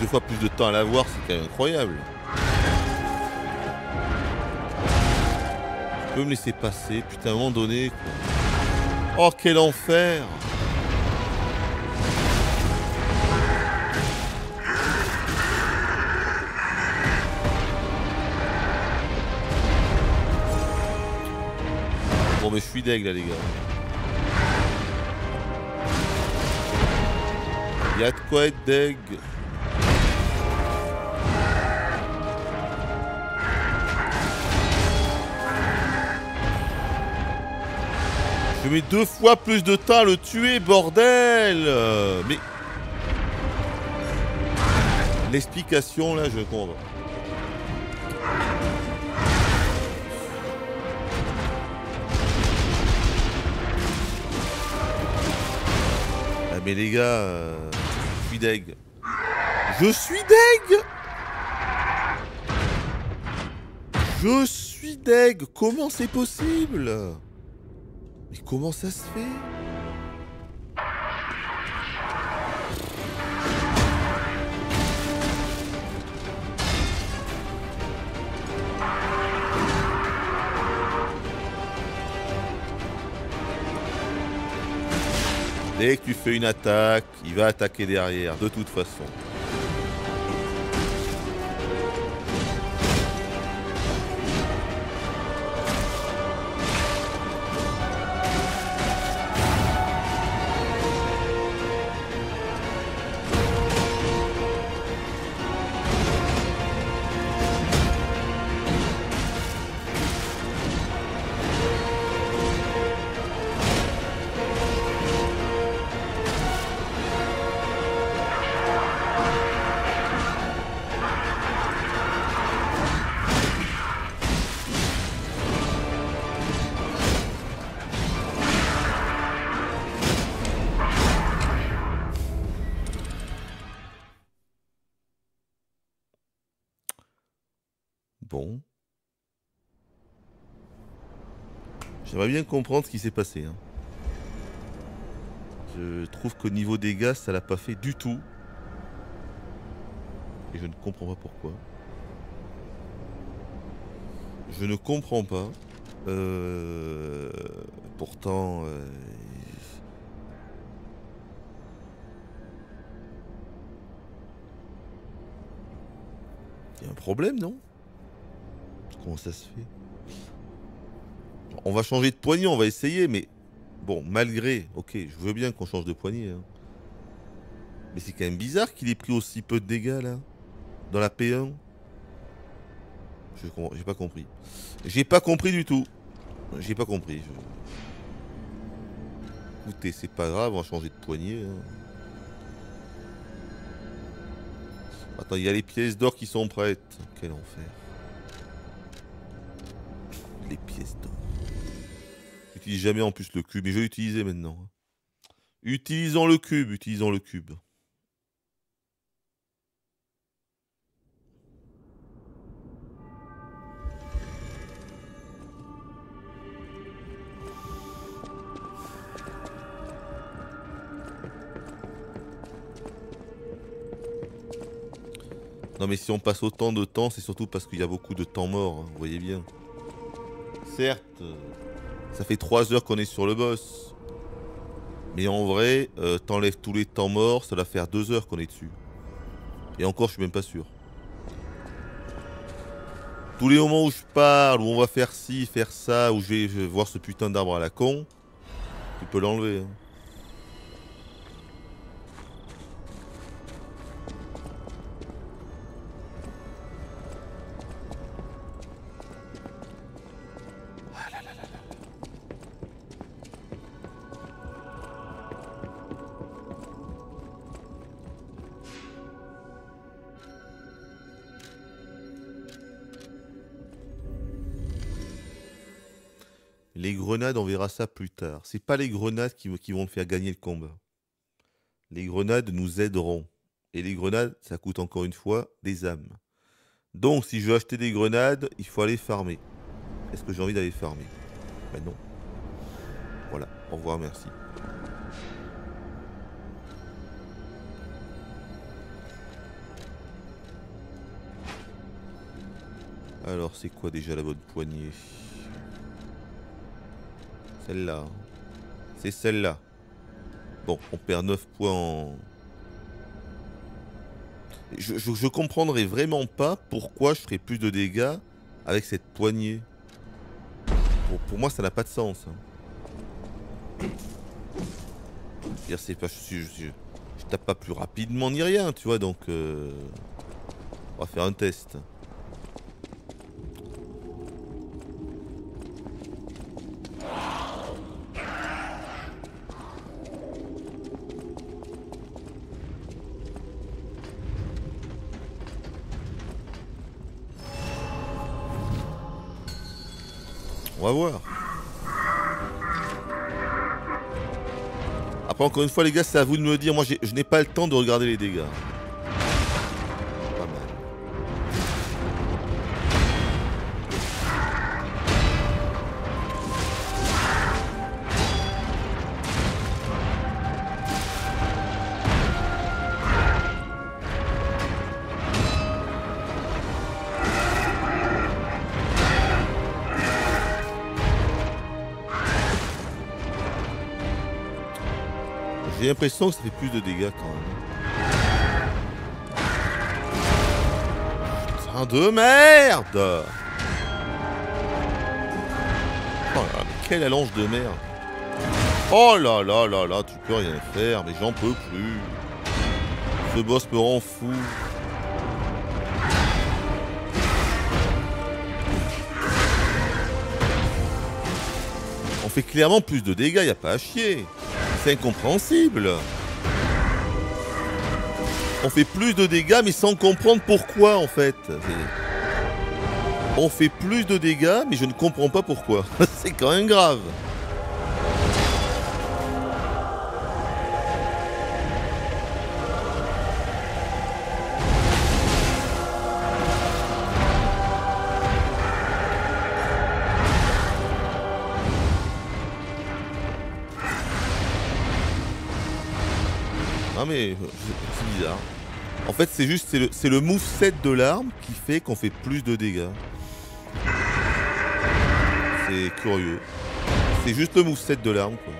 Deux fois plus de temps à l'avoir, c'est quand incroyable. Tu peux me laisser passer, putain, à un moment donné. quoi. Oh, quel enfer Bon, mais je suis deg là, les gars. Y'a de quoi être deg. Mets deux fois plus de temps à le tuer, bordel Mais... L'explication, là, je comprends. Ah mais les gars, euh, je suis deg. Je suis deg? Je suis deg Comment c'est possible? Comment ça se fait? Dès que tu fais une attaque, il va attaquer derrière, de toute façon. J'aimerais bien comprendre ce qui s'est passé. hein. Je trouve qu'au niveau dégâts, ça l'a pas fait du tout. Et je ne comprends pas pourquoi. Je ne comprends pas. Euh, pourtant... euh, Il y a un problème, non? Comment ça se fait? On va changer de poignée, on va essayer, mais bon, malgré, ok, je veux bien qu'on change de poignée. hein. Mais c'est quand même bizarre qu'il ait pris aussi peu de dégâts là, dans la P1. Je com- J'ai pas compris. J'ai pas compris du tout. J'ai pas compris. Écoutez, c'est pas grave, on va changer de poignée. hein. Attends, il y a les pièces d'or qui sont prêtes. Quel enfer. Les pièces d'or. Jamais en plus le cube, mais je vais l'utiliser maintenant. Utilisons le cube, utilisons le cube. Non mais si on passe autant de temps, c'est surtout parce qu'il y a beaucoup de temps mort, hein, vous voyez bien. Certes, ça fait 3 heures qu'on est sur le boss. Mais en vrai, euh, t'enlèves tous les temps morts, ça va faire 2 heures qu'on est dessus. Et encore, je suis même pas sûr. Tous les moments où je parle, où on va faire ci, faire ça, où je vais, je vais voir ce putain d'arbre à la con, tu peux l'enlever. hein. On verra ça plus tard. C'est pas les grenades qui, qui vont me faire gagner le combat. Les grenades nous aideront. Et les grenades, ça coûte encore une fois des âmes. Donc, si je veux acheter des grenades, il faut aller farmer. Est-ce que j'ai envie d'aller farmer? Ben non. Voilà, au revoir, merci. Alors, c'est quoi déjà la bonne poignée? Celle-là. C'est celle-là. Bon, on perd 9 points en... Je, je, je comprendrais vraiment pas pourquoi je ferais plus de dégâts avec cette poignée. Pour, moi, ça n'a pas de sens. hein. C'est pas, je, je, je tape pas plus rapidement ni rien, tu vois, donc... euh, on va faire un test. Encore une fois, les gars, c'est à vous de me dire. Moi, je n'ai pas le temps de regarder les dégâts. J'ai l'impression que ça fait plus de dégâts quand même. Putain de merde Oh quelle allonge de merde Oh là là là là, tu peux rien faire, mais j'en peux plus. Ce boss me rend fou. On fait clairement plus de dégâts, y a pas à chier. C'est incompréhensible. On fait plus de dégâts mais sans comprendre pourquoi en fait. On fait plus de dégâts mais je ne comprends pas pourquoi. C'est quand même grave. Euh, c'est bizarre. En fait c'est juste c'est le, le moveset de l'arme qui fait qu'on fait plus de dégâts. C'est curieux. C'est juste le moveset de l'arme quoi.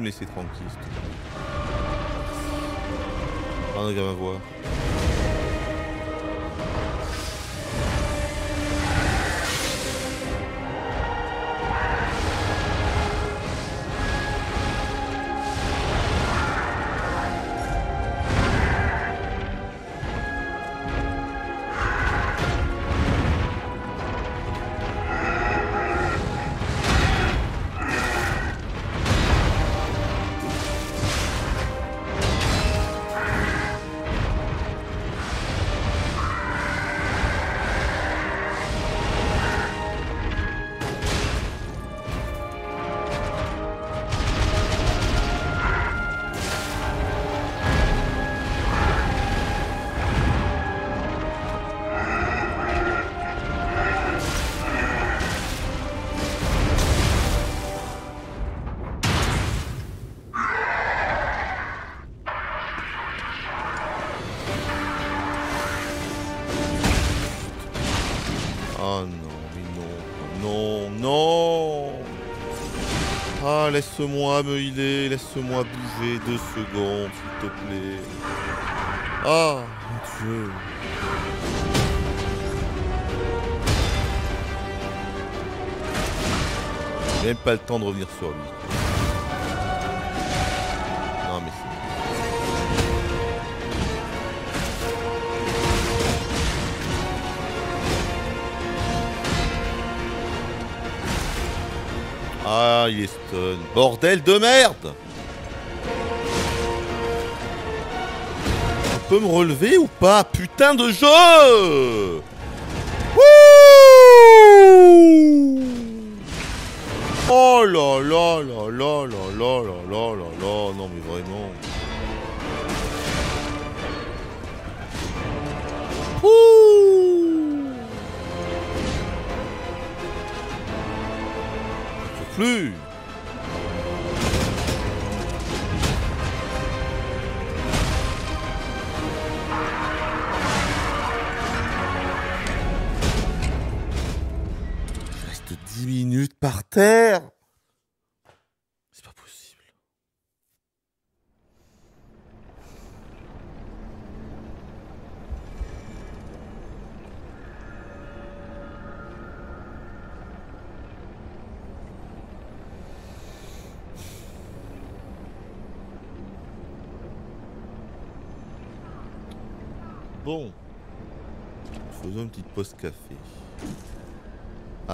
Me laisser tranquille, s'il te plaît. Gamin laisse-moi bouger deux secondes, s'il te plaît. Ah, mon Dieu. Même pas le temps de revenir sur lui. Bordel de merde. On peut me relever ou pas Putain de jeu. Oh là là là là là là là là là là. Non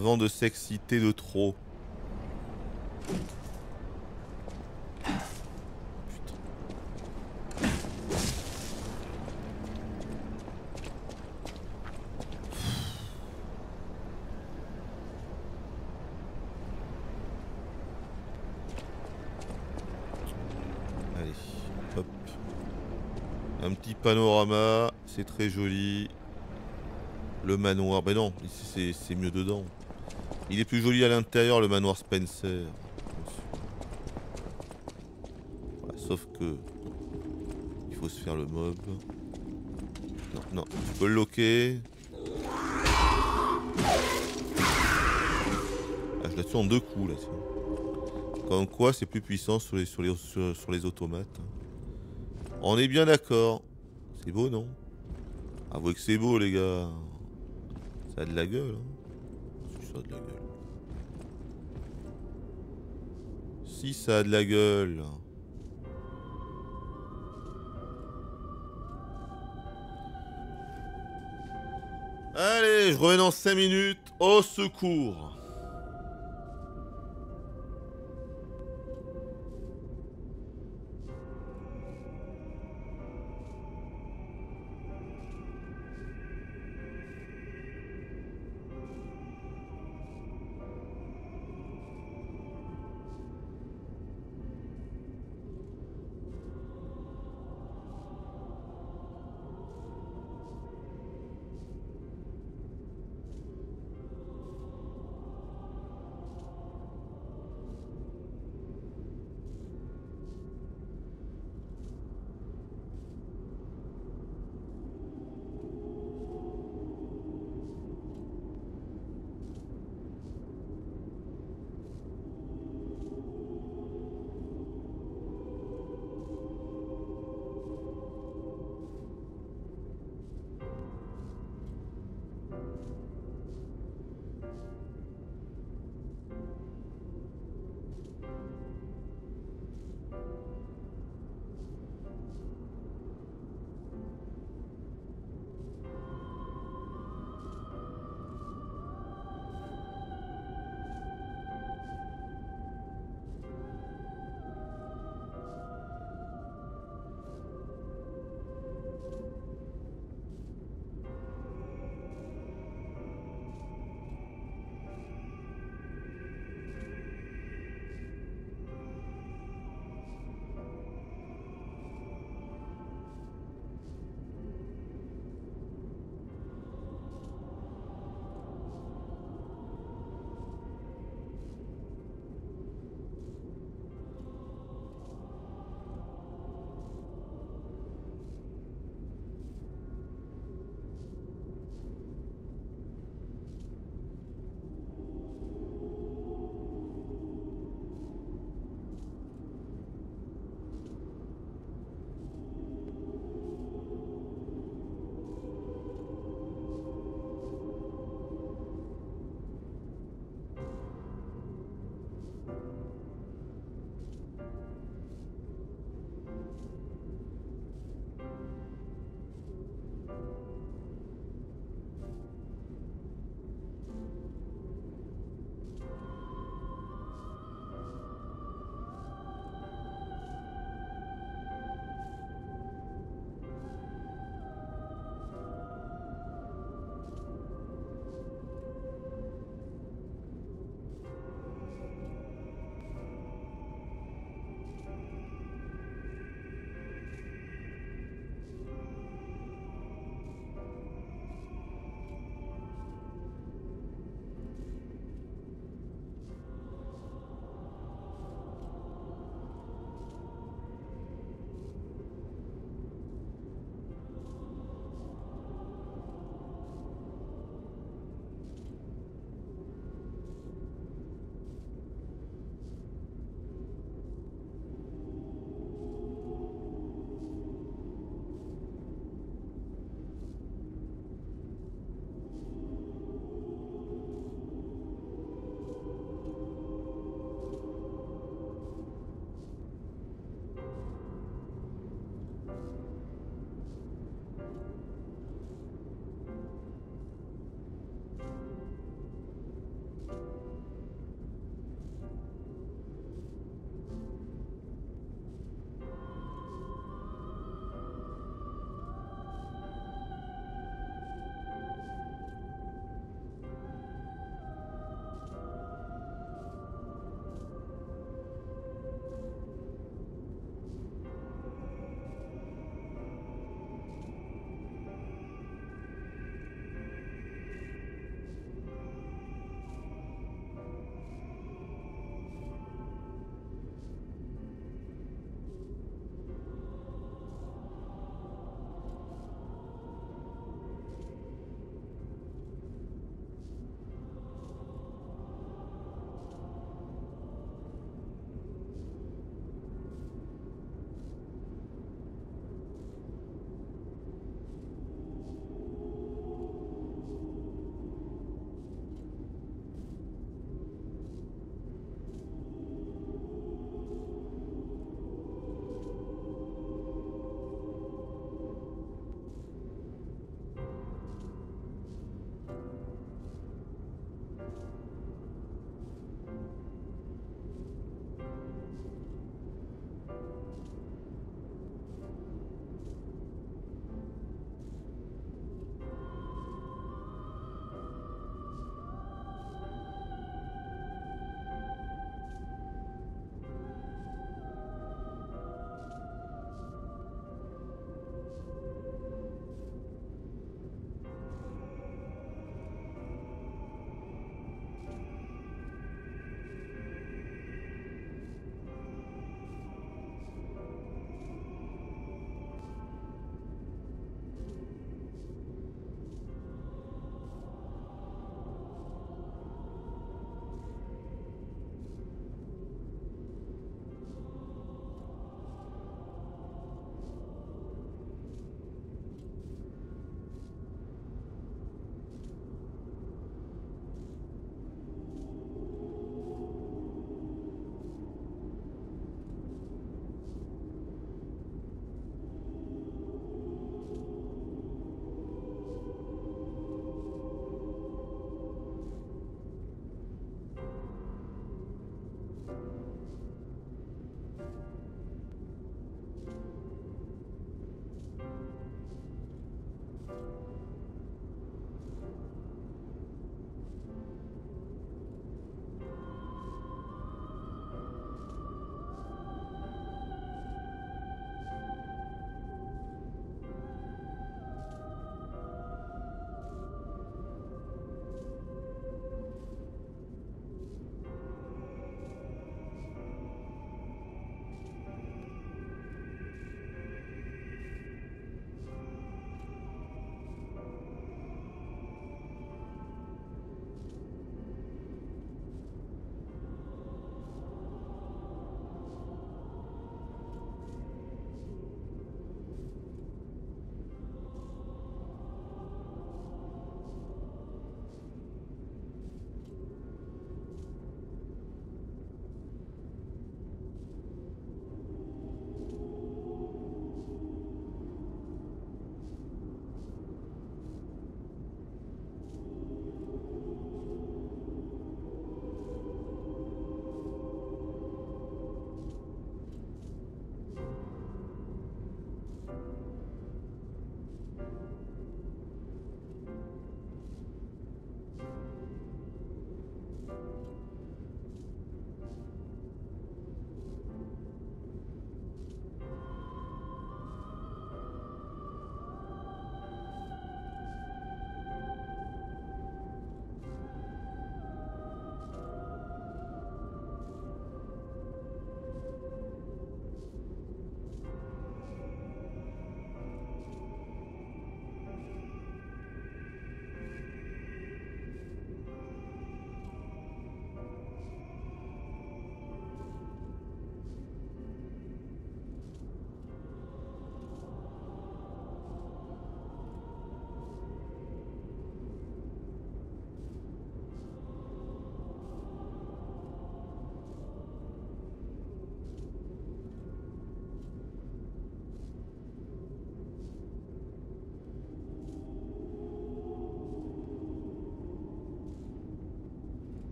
Avant de s'exciter de trop. Un petit panorama, c'est très joli. Le manoir, ben non, c'est mieux dedans. Il est plus joli à l'intérieur, le manoir Spencer. Sauf que il faut se faire le mob. Non, non, tu peux le loquer. Ah, je la tue en deux coups là. Comme quoi, c'est plus puissant sur les, sur les, sur- sur les automates. On est bien d'accord. C'est beau, non? Avouez que c'est beau, les gars. Ça a de la gueule. Hein. Si ça a de la gueule. Si ça a de la gueule. Allez, je reviens dans 5 minutes. Au secours.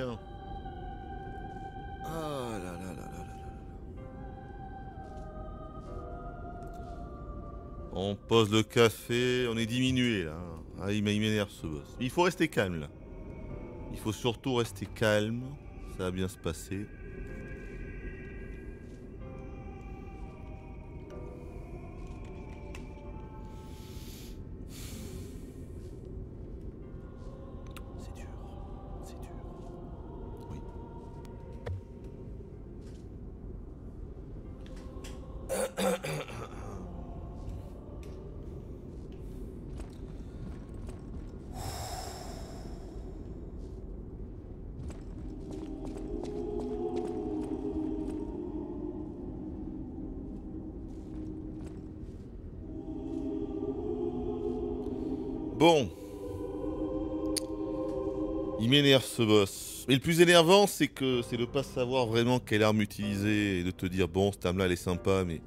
Ah. On pose le café, on est diminué là. Ah, il m'énerve ce boss. Il faut rester calme là. Il faut surtout rester calme. Ça va bien se passer. Boss. Mais le plus énervant, c'est que c'est de pas savoir vraiment quelle arme utiliser et de te dire bon, cette arme-là, elle est sympa, mais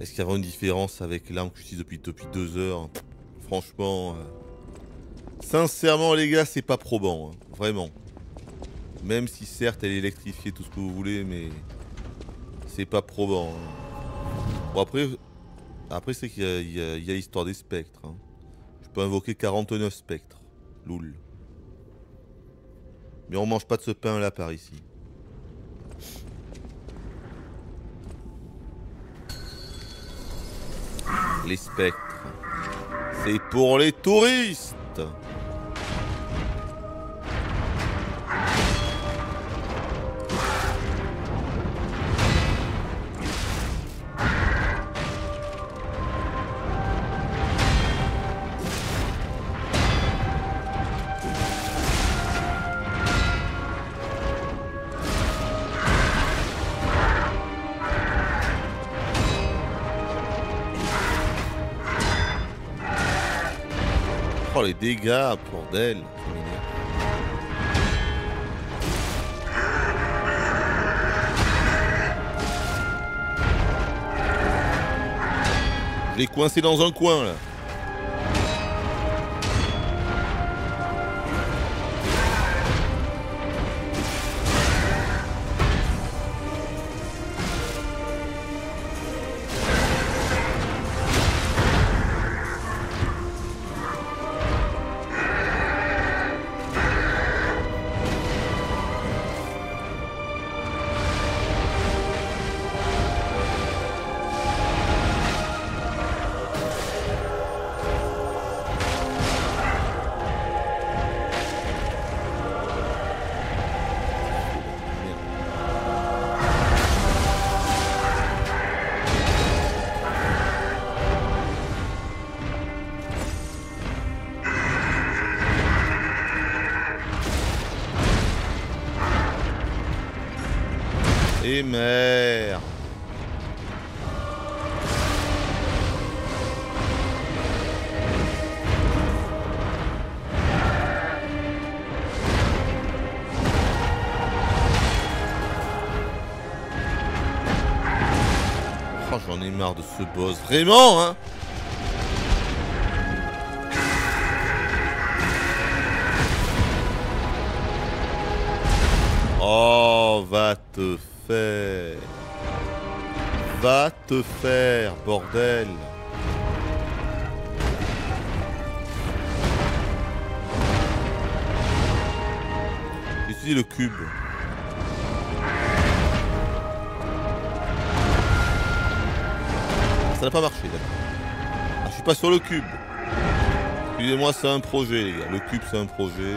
est-ce qu'il y aura une différence avec l'arme que j'utilise depuis, depuis deux heures? Franchement, euh, sincèrement, les gars, c'est pas probant, hein. vraiment. Même si certes, elle est électrifiée, tout ce que vous voulez, mais c'est pas probant. hein. Bon après, après c'est qu'il y a- il y, a- il y a l'histoire des spectres. hein. Je peux invoquer 49 spectres. Loul. Mais on mange pas de ce pain là par ici. Les spectres. C'est pour les touristes. Dégâts, bordel. Je l'ai coincé dans un coin là. Ce boss. Vraiment, hein Oh, va te faire. Va te faire, bordel. J'ai utilisé le cube. Ça n'a pas marché, d'accord. Ah, je suis pas sur le cube. Excusez-moi, c'est un projet, les gars. Le cube, c'est un projet.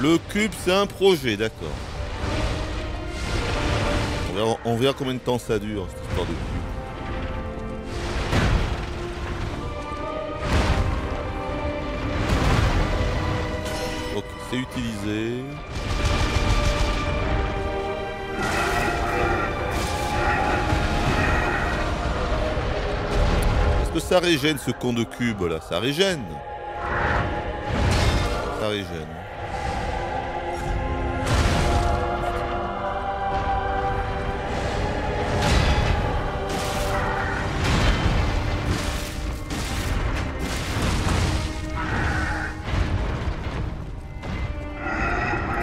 Le cube, c'est un projet, d'accord. On verra, on verra combien de temps ça dure, cette histoire de cube. Ok, c'est utilisé. Ça régène ce con de cube là Ça régène Ça régène.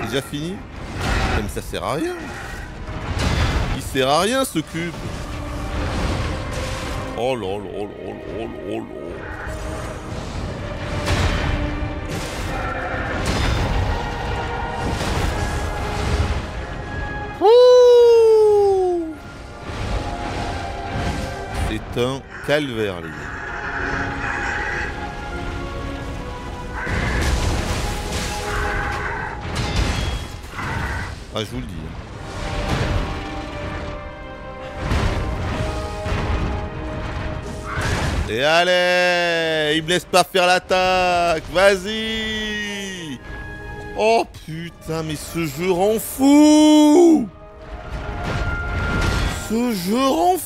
déjà fini Mais ça sert à rien. Il sert à rien ce cube. Oh là là là là là. Ouh C'est un calvaire, les gars. Ah, je vous le dis. Allez Il me laisse pas faire l'attaque Vas-y. Oh putain, mais ce jeu rend fou. Ce jeu rend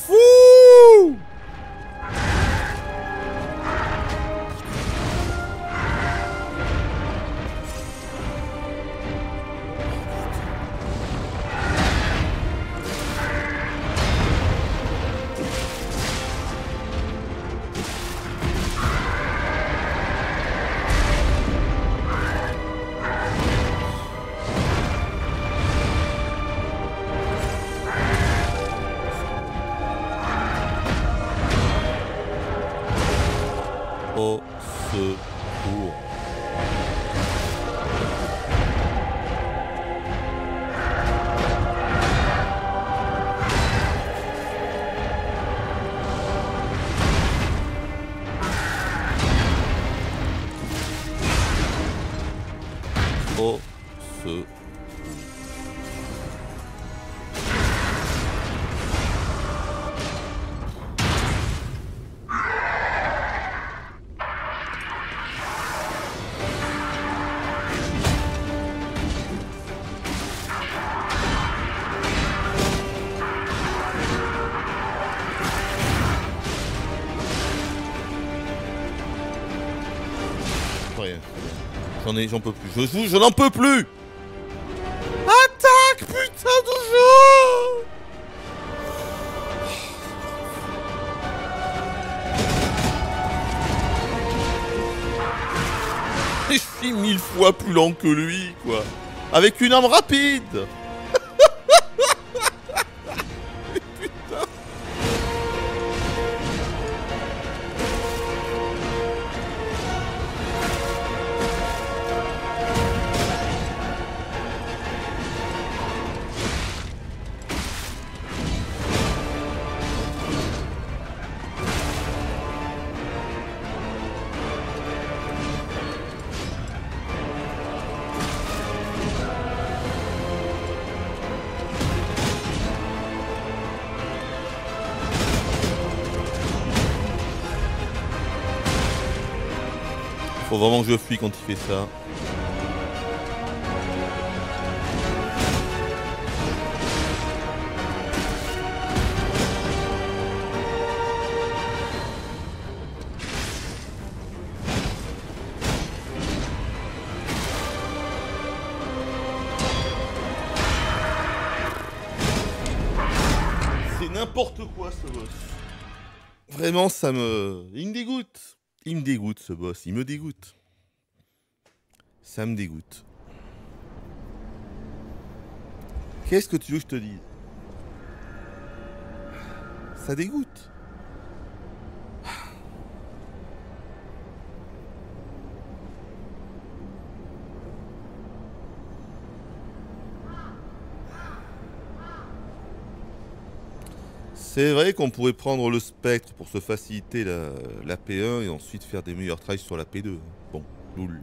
ai, j'en peux plus. Je joue, je n'en peux plus. Attaque, putain de jeu. Et je suis mille fois plus lent que lui, quoi. Avec une arme rapide. Quand il fait ça. C'est n'importe quoi ce boss. Vraiment, ça me. Il me dégoûte. Il me dégoûte ce boss. Il me dégoûte. Ça me dégoûte. Qu'est-ce que tu veux que je te dise? Ça dégoûte. C'est vrai qu'on pourrait prendre le spectre pour se faciliter la, la P1 et ensuite faire des meilleurs tries sur la P2. Bon, loul.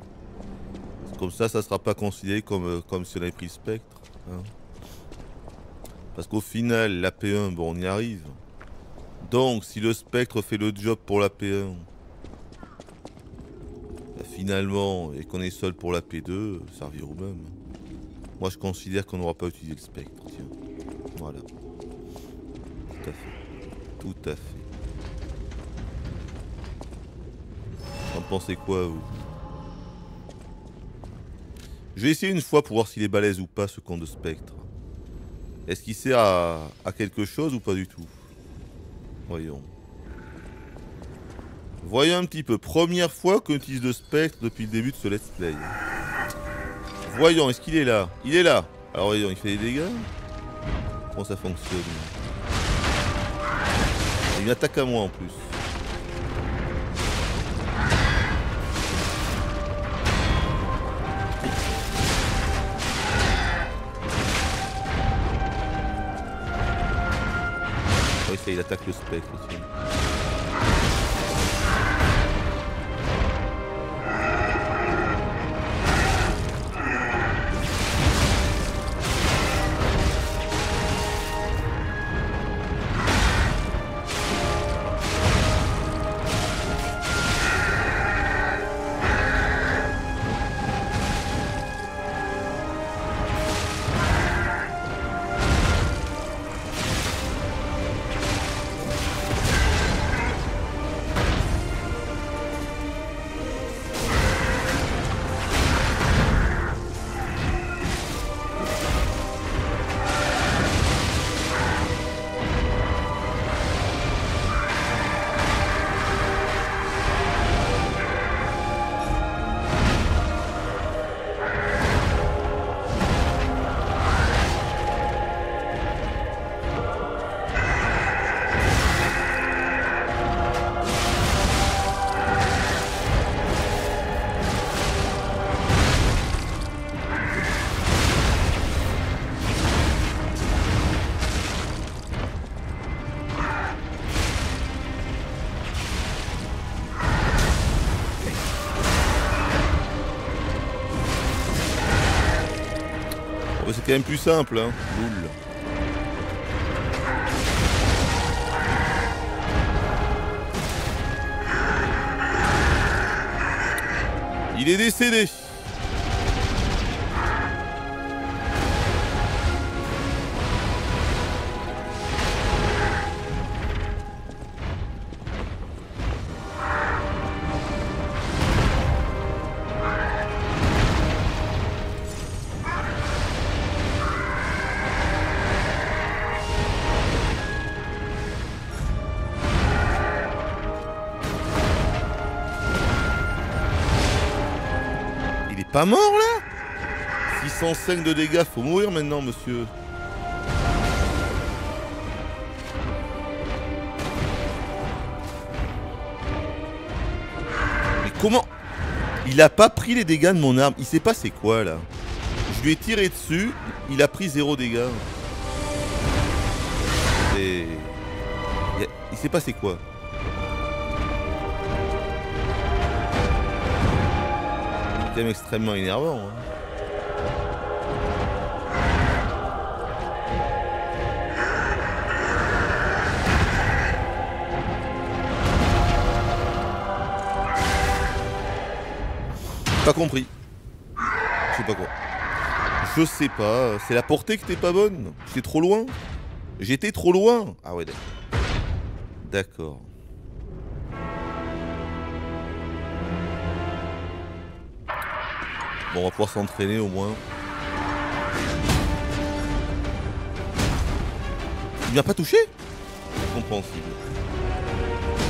Comme ça, ça sera pas considéré comme, euh, comme si on avait pris spectre. hein. Parce qu'au final, la P1, bon, on y arrive. Donc, si le spectre fait le job pour la P1, bah, finalement, et qu'on est seul pour la P2, ça revient au même. Moi, je considère qu'on n'aura pas utilisé le spectre. Tiens. Voilà. Tout à fait. Tout à fait. Vous en pensez quoi, vous? Je vais essayer une fois pour voir s'il est balèze ou pas, ce con de spectre. Est-ce qu'il sert à, à quelque chose ou pas du tout? Voyons. Voyons un petit peu. Première fois qu'on utilise le spectre depuis le début de ce let's play. Voyons, est-ce qu'il est là? Il est là. Alors voyons, il fait des dégâts? Comment ça fonctionne? Il attaque à moi en plus. Il attaque le spectre aussi. Quand même plus simple, hein. Loul. Il est décédé. Pas mort là? 605 de dégâts, faut mourir maintenant monsieur. Mais comment? Il a pas pris les dégâts de mon arme, il sait pas c'est quoi là? Je lui ai tiré dessus, il a pris zéro dégâts. A- il sait pas c'est quoi? Extrêmement énervant. hein. Pas compris. Je sais pas quoi. Je sais pas. C'est la portée qui était pas bonne. J'étais trop loin. J'étais trop loin. Ah ouais. D'accord. Bon, on va pouvoir s'entraîner au moins. Il m'a pas touché? Incompréhensible.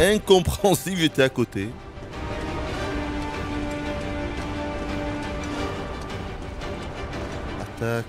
Incompréhensible, j'étais à côté. Attaque.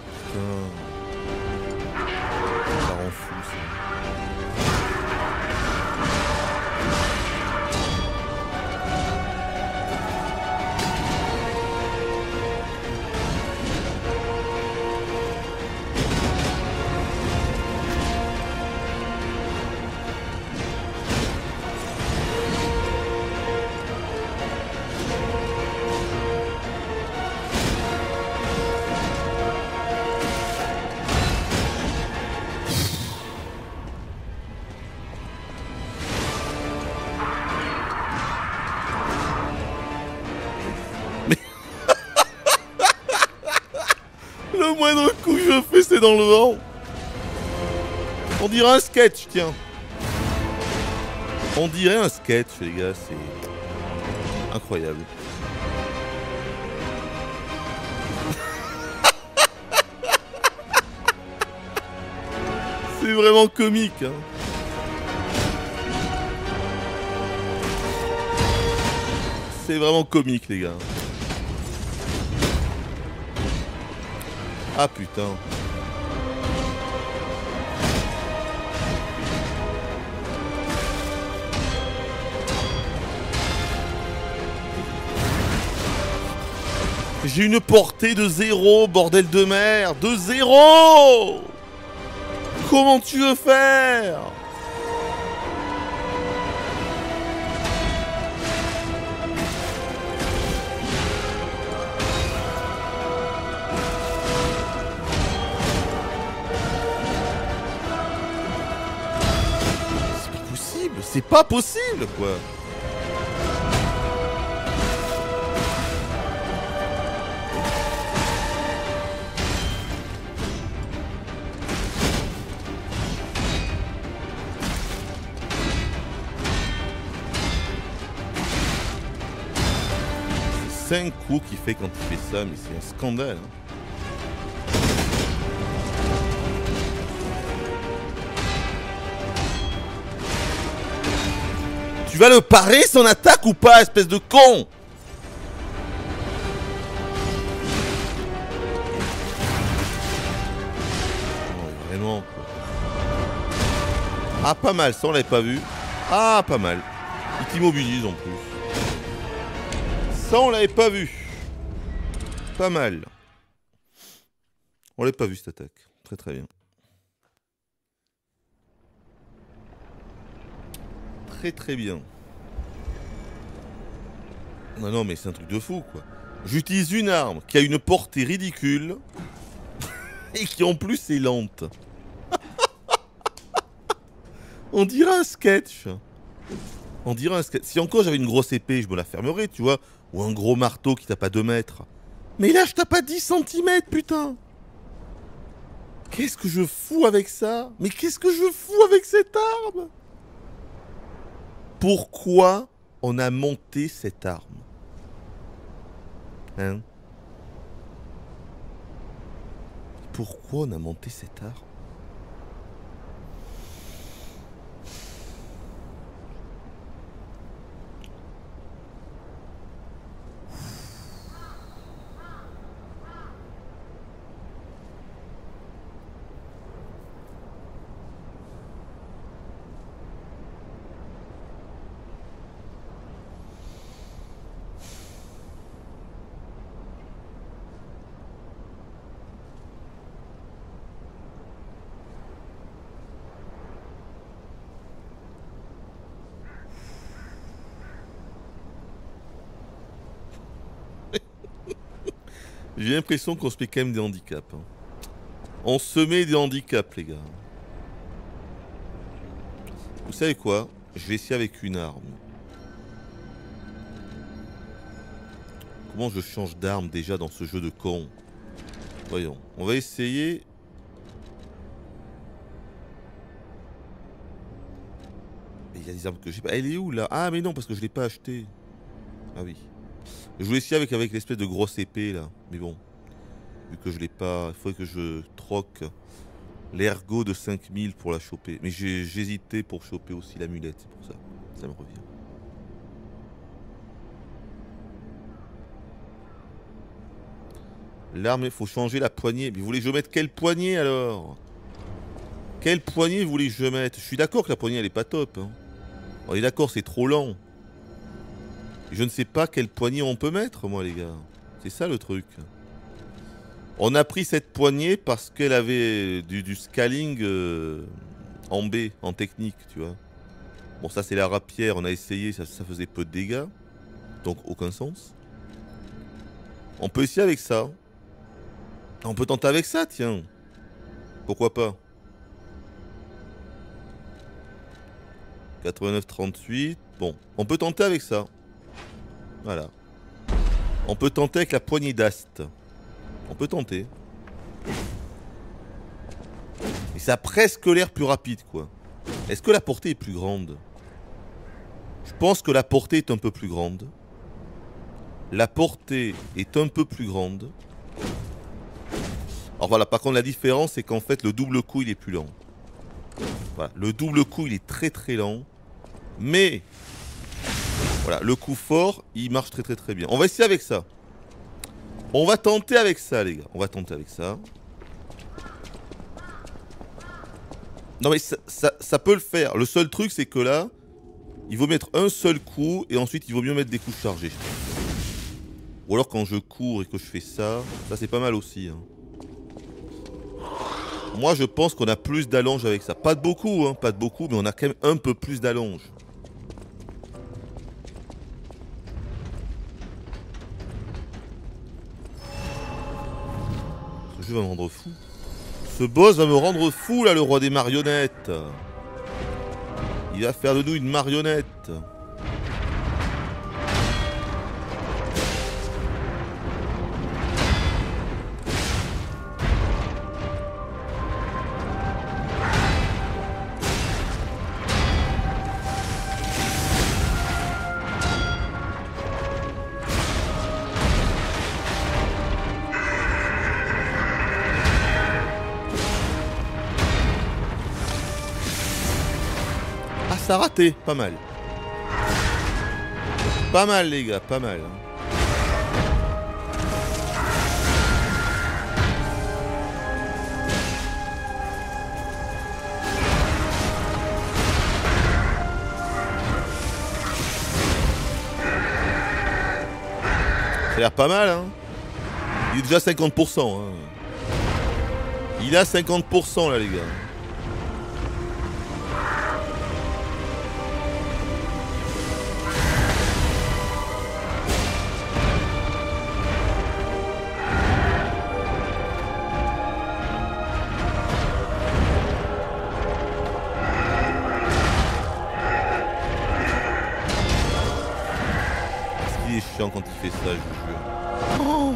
Dans le vent. On dirait un sketch, tiens. On dirait un sketch, les gars, c'est incroyable. c'est vraiment comique. Hein. C'est vraiment comique, les gars. Ah putain. J'ai une portée de zéro, bordel de mer De zéro. Comment tu veux faire? C'est pas possible, c'est pas possible quoi 5 coups qu'il fait quand il fait ça, mais c'est un scandale. hein. Tu vas le parer son attaque ou pas, espèce de con? Vraiment. Ah, pas mal, ça on l'avait pas vu. Ah, pas mal. Il t'immobilise en plus. Ça on l'avait pas vu. Pas mal. On l'avait pas vu cette attaque. Très très bien. Très très bien. Non non mais c'est un truc de fou quoi. J'utilise une arme qui a une portée ridicule et qui en plus est lente. On dirait un sketch. On dirait un sketch. Si encore j'avais une grosse épée, je me la fermerais, tu vois. Ou un gros marteau qui tape à 2 mètres. Mais là, je tape à 10 cm, putain. Qu'est-ce que je fous avec ça? Mais qu'est-ce que je fous avec cette arme? Pourquoi on a monté cette arme? Hein? Pourquoi on a monté cette arme? J'ai l'impression qu'on se met quand même des handicaps. hein. On se met des handicaps, les gars. Vous savez quoi? Je vais essayer avec une arme. Comment je change d'arme déjà dans ce jeu de con? Voyons. On va essayer. Il y a des armes que j'ai pas. Elle est où là? Ah mais non parce que je l'ai pas acheté. Ah oui. Je voulais essayer avec, l'espèce de grosse épée là. Mais bon. Vu que je l'ai pas. Il faudrait que je troque l'ergot de 5000 pour la choper. Mais j'hésitais pour choper aussi l'amulette, c'est pour ça. Ça me revient. L'arme, il faut changer la poignée. Mais vous voulez que je mette quelle poignée alors? Quelle poignée voulez que je mette? Je suis d'accord que la poignée elle est pas top. hein. On est d'accord, c'est trop lent. Je ne sais pas quelle poignée on peut mettre, moi, les gars. C'est ça le truc. On a pris cette poignée parce qu'elle avait du, scaling euh, en B, en technique, tu vois. Bon, ça, c'est la rapière. On a essayé, ça, ça faisait peu de dégâts. Donc, aucun sens. On peut essayer avec ça. On peut tenter avec ça, tiens. Pourquoi pas 89-38. Bon, on peut tenter avec ça. Voilà. On peut tenter avec la poignée d'ast. On peut tenter. Et ça a presque l'air plus rapide, quoi. Est-ce que la portée est plus grande? Je pense que la portée est un peu plus grande. La portée est un peu plus grande. Alors voilà, par contre, la différence, c'est qu'en fait, le double coup, il est plus lent. Voilà, le double coup, il est très très lent. Mais, voilà, le coup fort, il marche très très très bien. On va essayer avec ça. On va tenter avec ça, les gars. On va tenter avec ça. Non mais ça, peut le faire. Le seul truc, c'est que là, il vaut mettre un seul coup et ensuite il vaut mieux mettre des coups chargés. Ou alors quand je cours et que je fais ça, ça c'est pas mal aussi. Hein. Moi je pense qu'on a plus d'allonge avec ça. Pas de beaucoup, hein, pas de beaucoup, mais on a quand même un peu plus d'allonge. Jeu va me rendre fou. Ce boss va me rendre fou là, le roi des marionnettes. Il va faire de nous une marionnette. Pas mal. Pas mal, les gars, pas mal. hein. Ça a l'air pas mal, hein. Il est déjà 50%, hein. Il a 50% là, les gars. Fait ça, je vous jure. Oh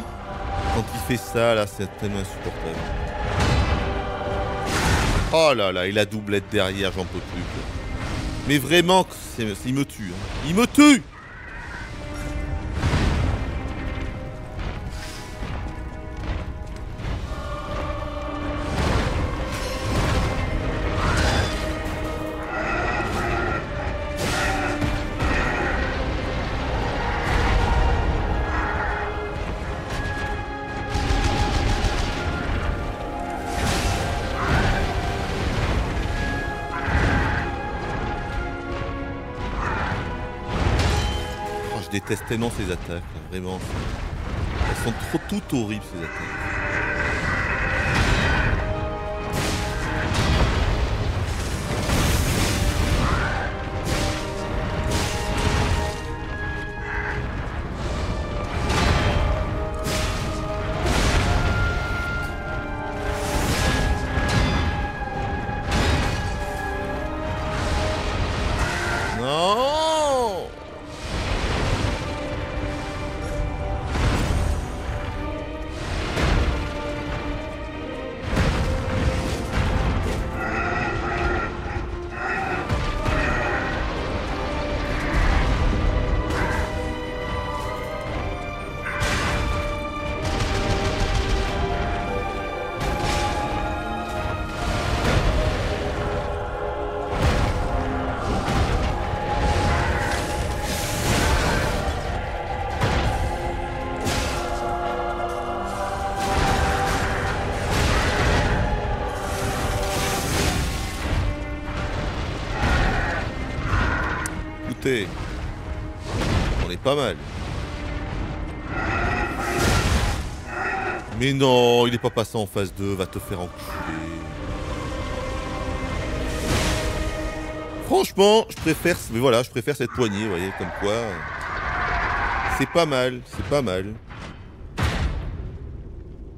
quand il fait ça, là, c'est tellement insupportable. Oh là là, et la doublette derrière, j'en peux plus. Mais vraiment, il me tue. hein. Il me tue déteste tellement ces attaques, vraiment. Elles sont trop toutes horribles, ces attaques. Non, il est pas passé en phase 2, va te faire enculer. Franchement, je préfère, mais voilà, je préfère cette poignée, vous voyez, comme quoi. C'est pas mal, c'est pas mal.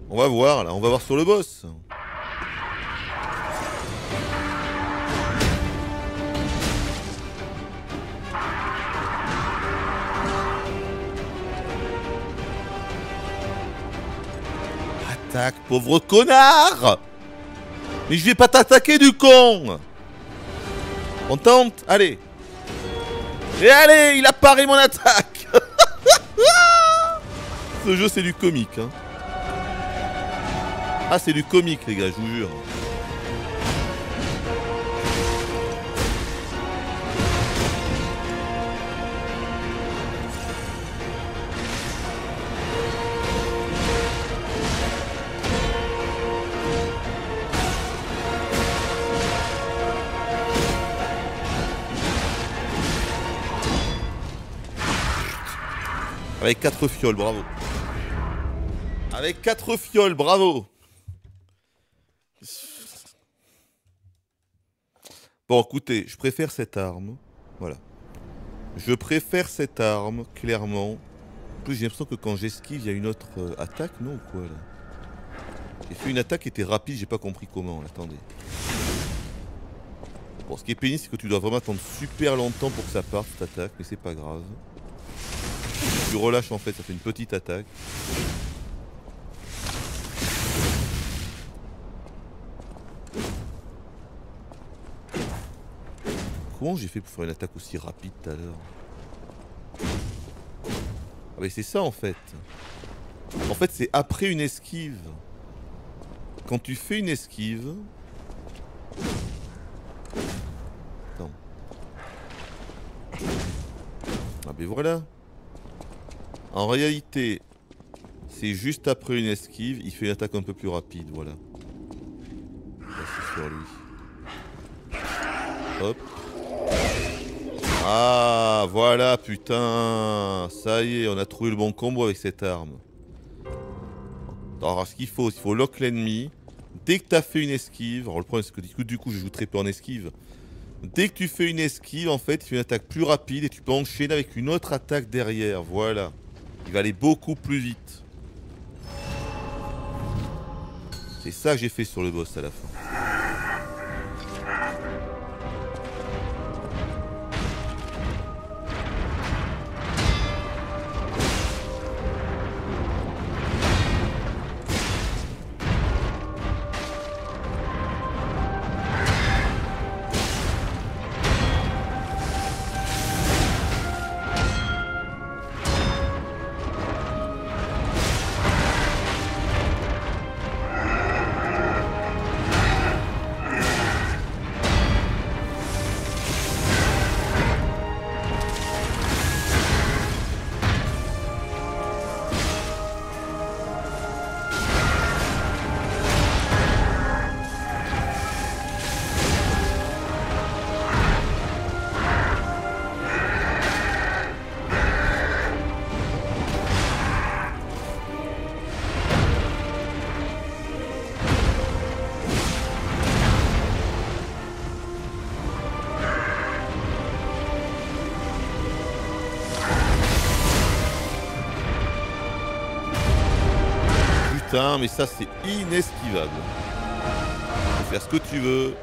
On va voir là, on va voir sur le boss. Pauvre connard. Mais je vais pas t'attaquer du con. On tente. Allez. Et allez, il a paré mon attaque. Ce jeu c'est du comique hein. Ah c'est du comique les gars, je vous jure. Avec 4 fioles, bravo. Avec 4 fioles, bravo. Bon, écoutez, je préfère cette arme. Voilà. Je préfère cette arme, clairement. En plus, j'ai l'impression que quand j'esquive, il y a une autre euh, attaque, non ou quoi, là? J'ai fait une attaque qui était rapide, j'ai pas compris comment. Attendez. Bon, ce qui est pénible, c'est que tu dois vraiment attendre super longtemps pour que ça parte, cette attaque, mais c'est pas grave. Tu relâches, en fait, ça fait une petite attaque. Comment j'ai fait pour faire une attaque aussi rapide tout à l'heure? Ah mais c'est ça en fait. En fait c'est après une esquive. Quand tu fais une esquive... Attends. Ah ben voilà. En réalité, c'est juste après une esquive, il fait une attaque un peu plus rapide, voilà. Hop. Ah, voilà, putain. Ça y est, on a trouvé le bon combo avec cette arme. Alors, ce qu'il faut, il faut lock l'ennemi. Dès que tu as fait une esquive, alors le problème c'est que du coup, du coup, je joue très peu en esquive. Dès que tu fais une esquive, en fait, tu fais une attaque plus rapide et tu peux enchaîner avec une autre attaque derrière. Voilà. Il va aller beaucoup plus vite. C'est ça que j'ai fait sur le boss à la fin. Putain, mais ça c'est inesquivable. Faire ce que tu veux.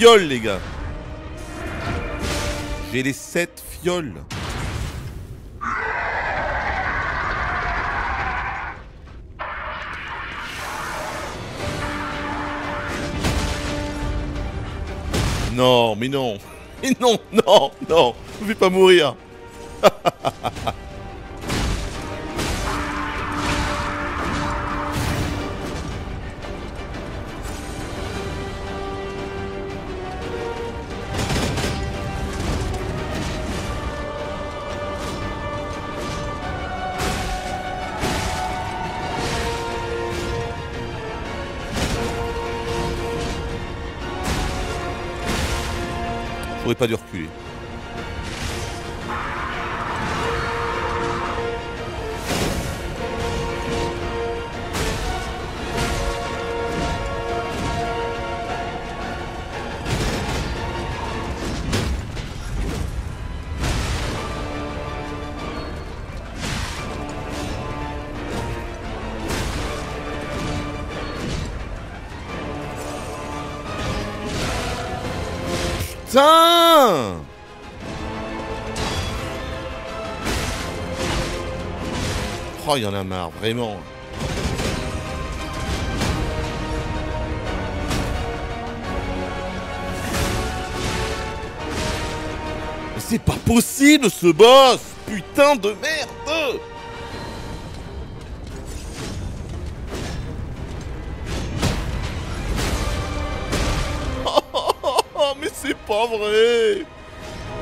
Fioles, les gars. J'ai les 7 fioles. Non, mais non. Mais non, non, non. Je vais pas mourir. faudrait pas dû reculer. Oh, il y en a marre, vraiment. Mais c'est pas possible ce boss Putain de merde Oh mais c'est pas vrai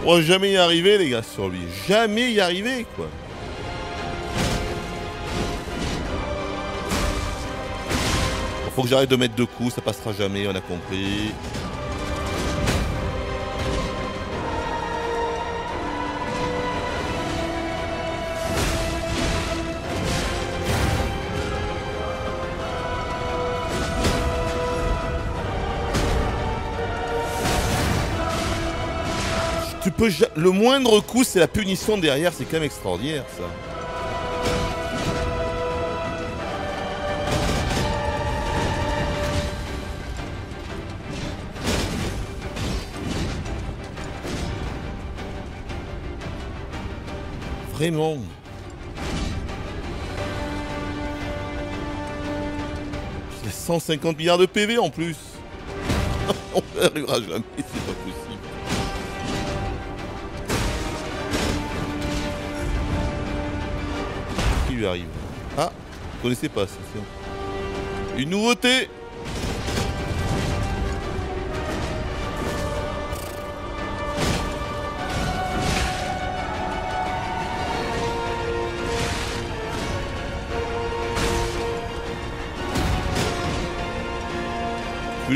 On va jamais y arriver les gars sur lui. Jamais y arriver quoi. Faut que j'arrête de mettre deux coups, ça passera jamais, on a compris. Le moindre coup, c'est la punition derrière, c'est quand même extraordinaire ça. Il a 150 milliards de PV en plus. On n'y arrivera jamais, c'est pas possible. Qui lui arrive? Ah, vous connaissez pas ça. tiens. Une nouveauté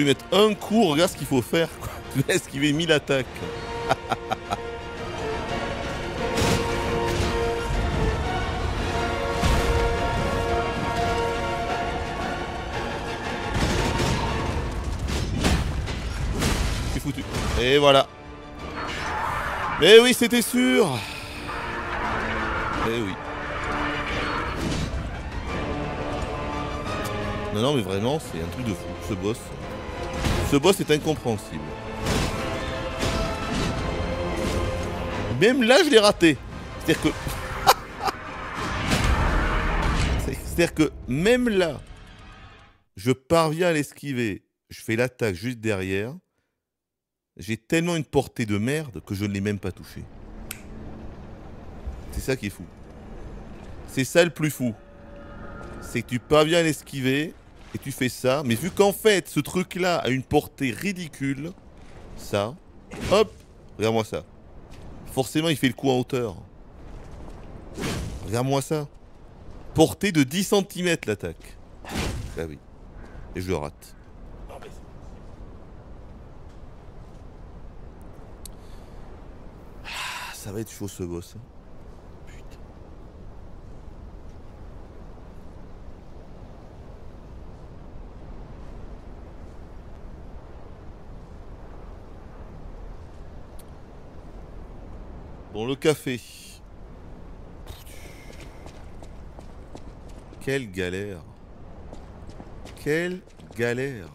lui mettre un coup, regarde ce qu'il faut faire. Quoi. Tu vas esquiver 1000 attaques. C'est foutu. Et voilà. Mais oui, c'était sûr. Eh oui. Non, non, mais vraiment, c'est un truc de fou, ce boss. Ce boss est incompréhensible. Même là, je l'ai raté. C'est-à-dire que... C'est- C'est-à-dire que même là, je parviens à l'esquiver. Je fais l'attaque juste derrière. J'ai tellement une portée de merde que je ne l'ai même pas touché. C'est ça qui est fou. C'est ça le plus fou. C'est que tu parviens à l'esquiver et tu fais ça. Mais vu qu'en fait, ce truc-là a une portée ridicule, ça, hop, regarde-moi ça. Forcément, il fait le coup en hauteur. Regarde-moi ça. Portée de 10 cm l'attaque. Ah oui. Et je le rate. Ah, ça va être chaud ce boss. Bon, le café. Quelle galère. Quelle galère.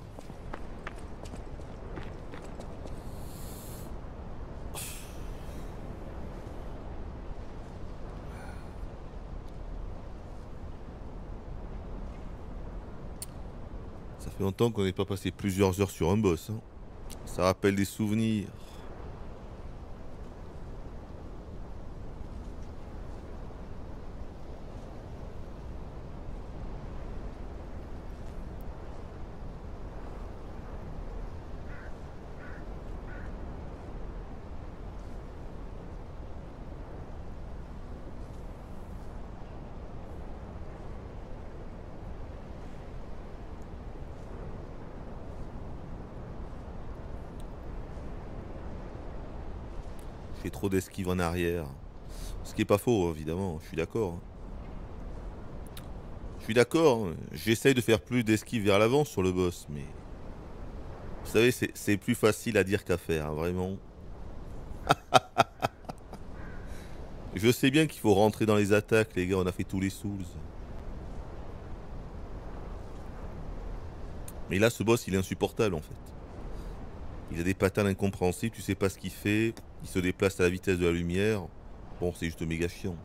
Ça fait longtemps qu'on n'est pas passé plusieurs heures sur un boss. hein. Ça rappelle des souvenirs. D'esquive en arrière. Ce qui est pas faux, évidemment, je suis d'accord. Je suis d'accord, j'essaye de faire plus d'esquive vers l'avant sur le boss, mais... Vous savez, c'est- c'est plus facile à dire qu'à faire, hein, vraiment. Je sais bien qu'il faut rentrer dans les attaques, les gars, on a fait tous les souls. Mais là, ce boss, il est insupportable, en fait. Il a des patterns incompréhensibles, tu sais pas ce qu'il fait, il se déplace à la vitesse de la lumière. Bon, c'est juste méga chiant.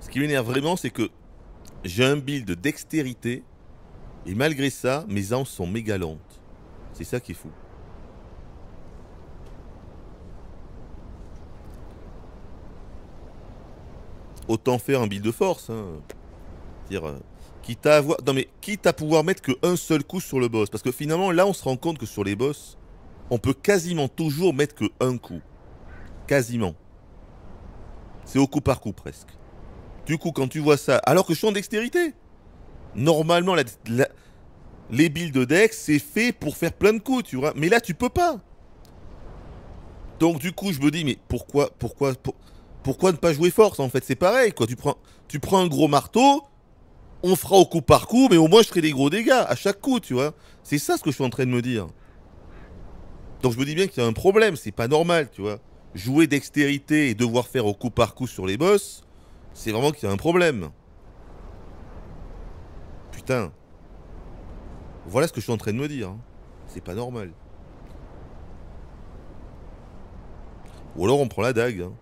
Ce qui m'énerve vraiment, c'est que j'ai un build de dextérité, et malgré ça, mes armes sont méga lentes. C'est ça qui est fou. Autant faire un build de force. Hein. Dire, euh, quitte à non mais quitte à pouvoir mettre que un seul coup sur le boss, parce que finalement là on se rend compte que sur les boss, on peut quasiment toujours mettre que un coup, quasiment. C'est au coup par coup presque. Du coup, quand tu vois ça, alors que je suis en dextérité, normalement, les builds de dex, c'est fait pour faire plein de coups, tu vois. Mais là, tu peux pas. Donc, du coup, je me dis, mais pourquoi, pourquoi, pour- pourquoi ne pas jouer force En fait, c'est pareil, quoi. Tu prends, tu prends un gros marteau, on fera au coup par coup, mais au moins, je ferai des gros dégâts à chaque coup, tu vois. C'est ça ce que je suis en train de me dire. Donc, je me dis bien qu'il y a un problème, c'est pas normal, tu vois. Jouer dextérité et devoir faire au coup par coup sur les boss, c'est vraiment qu'il y a un problème. Putain. Voilà ce que je suis en train de me dire. hein. C'est pas normal. Ou alors on prend la dague. hein.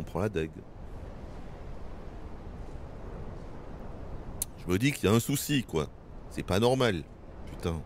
On prend la dague. Je me dis qu'il y a un souci, quoi. C'est pas normal. Putain.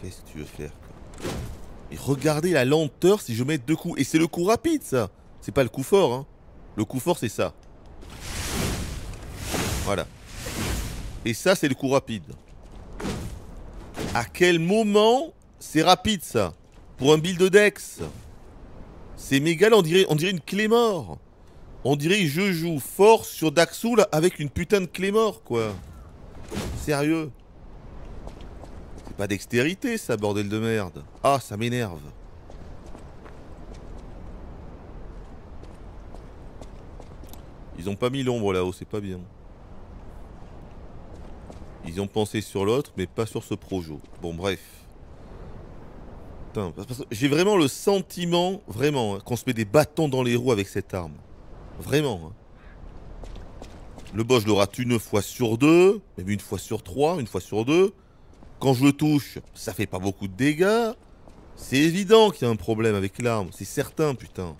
Qu'est-ce que tu veux faire quoi Et regardez la lenteur si je mets deux coups. Et c'est le coup rapide, ça. C'est pas le coup fort, hein. Le coup fort, c'est ça. Voilà. Et ça, c'est le coup rapide. À quel moment c'est rapide, ça? Pour un build de Dex? C'est méga, on dirait, on dirait une clé mort. On dirait je joue fort sur Daxoul avec une putain de clé mort, quoi. Sérieux pas dextérité, ça, bordel de merde. Ah, ça m'énerve. Ils ont pas mis l'ombre là-haut, c'est pas bien. Ils ont pensé sur l'autre, mais pas sur ce projo. Bon, bref. J'ai vraiment le sentiment, vraiment, hein, qu'on se met des bâtons dans les roues avec cette arme. Vraiment. hein. Le boss, je le rate une fois sur deux, même une fois sur trois, une fois sur deux. Quand je le touche, ça fait pas beaucoup de dégâts. C'est évident qu'il y a un problème avec l'arme, c'est certain, putain.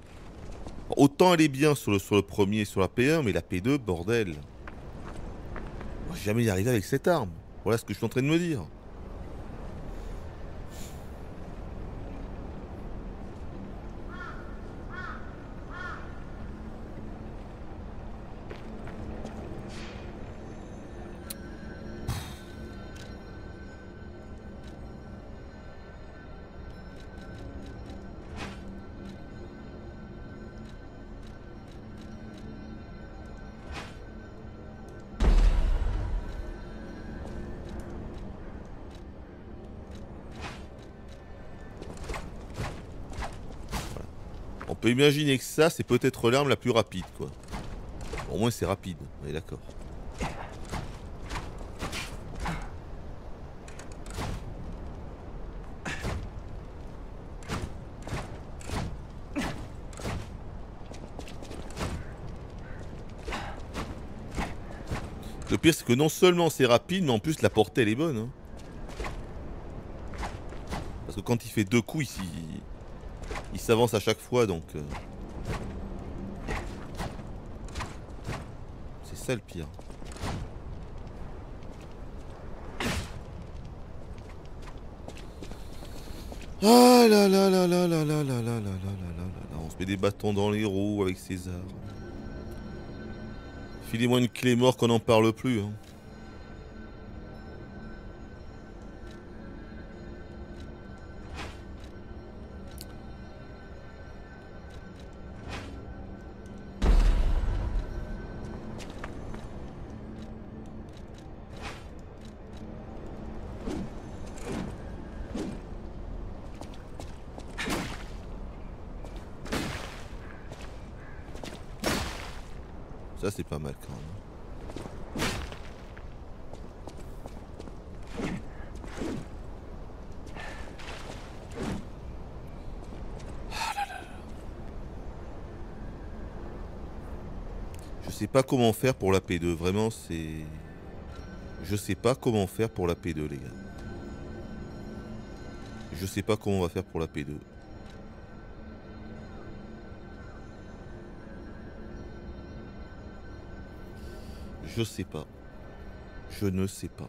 Autant elle est bien sur le, sur le premier et sur la P1, mais la P2, bordel. On va jamais y arriver avec cette arme. Voilà ce que je suis en train de me dire. Peut imaginer que ça, c'est peut-être l'arme la plus rapide, quoi. Au moins, c'est rapide, on est d'accord. Le pire, c'est que non seulement c'est rapide, mais en plus, la portée, elle est bonne. hein. Parce que quand il fait deux coups, ici, s'avance à chaque fois donc. euh, C'est ça le pire. Ah là là là là là là là là là là là là. On se met des bâtons dans les roues avec César. Filez-moi une clé mort qu'on n'en parle plus. hein. Comment faire pour la P2, vraiment c'est... Je sais pas comment faire pour la P2 les gars. Je sais pas comment on va faire pour la P2. Je sais pas. Je ne sais pas.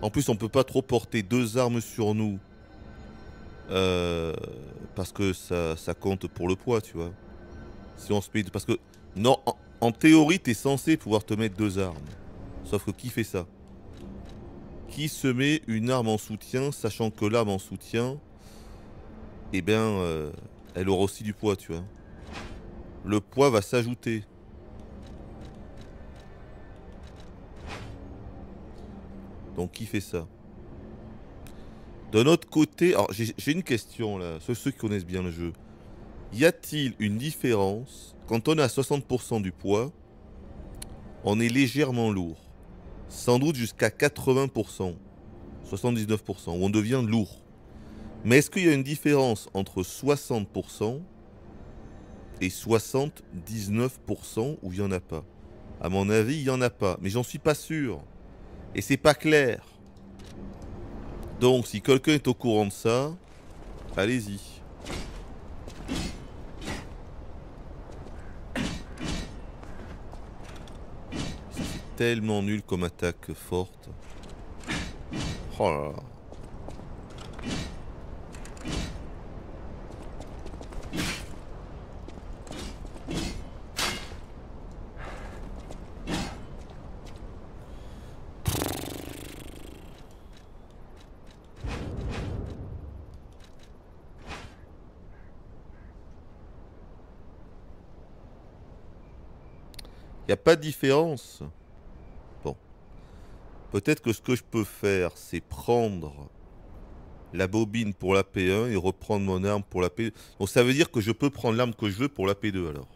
En plus, on peut pas trop porter deux armes sur nous. Euh, parce que ça, ça compte pour le poids, tu vois. Si on se. Parce que... Non, en, théorie, t'es censé pouvoir te mettre deux armes. Sauf que qui fait ça? Qui se met une arme en soutien, sachant que l'arme en soutien, eh bien, euh, elle aura aussi du poids, tu vois le poids va s'ajouter. Donc qui fait ça? D'un autre côté, alors j'ai une question là, ceux qui connaissent bien le jeu. Y a-t-il une différence quand on est à 60% du poids On est légèrement lourd. Sans doute jusqu'à 80%, 79%, où on devient lourd. Mais est-ce qu'il y a une différence entre 60% et 79% où il n'y en a pas? À mon avis, il n'y en a pas, mais j'en suis pas sûr. Et c'est pas clair. Donc, si quelqu'un est au courant de ça, allez-y. Tellement nul comme attaque forte. Oh là là. Il n'y a pas de différence. Peut-être que ce que je peux faire, c'est prendre la bobine pour la P1 et reprendre mon arme pour la P2. Donc ça veut dire que je peux prendre l'arme que je veux pour la P2 alors.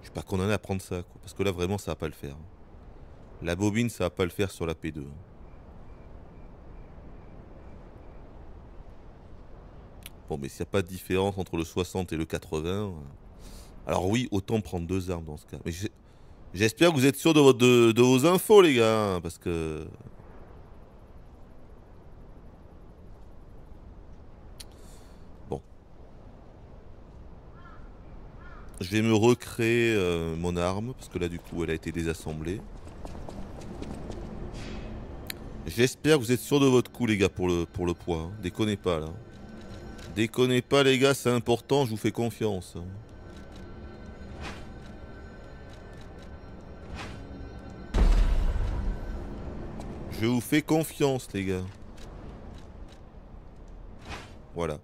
Je suis pas condamné à prendre ça, quoi, parce que là vraiment ça va pas le faire. La bobine ça va pas le faire sur la P2. Bon mais s'il n'y a pas de différence entre le 60 et le 80... euh, alors oui, autant prendre deux armes dans ce cas. Mais j'espère que vous êtes sûr de, vos infos, les gars, hein, parce que... Bon. Je vais me recréer euh, mon arme, parce que là, du coup, elle a été désassemblée. J'espère que vous êtes sûr de votre coup, les gars, pour le, pour le poids. hein. Déconnez pas, là. Déconnez pas, les gars, c'est important, je vous fais confiance. Je vous fais confiance, les gars. Voilà.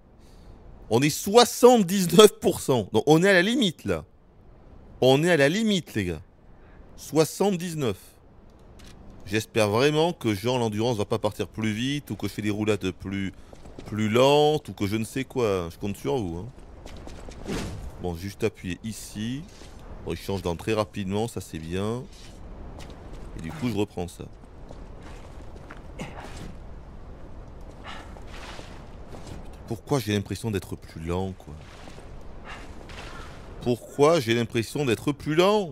On est 79%. Donc on est à la limite, là. On est à la limite, les gars. 79. J'espère vraiment que genre l'endurance va pas partir plus vite ou que je fais des roulades plus lentes ou que je ne sais quoi. Je compte sur vous. hein. Bon, juste appuyer ici. Bon, il change d'entrée rapidement, ça c'est bien. Et du coup, je reprends ça. Pourquoi j'ai l'impression d'être plus lent, quoi? Pourquoi j'ai l'impression d'être plus lent?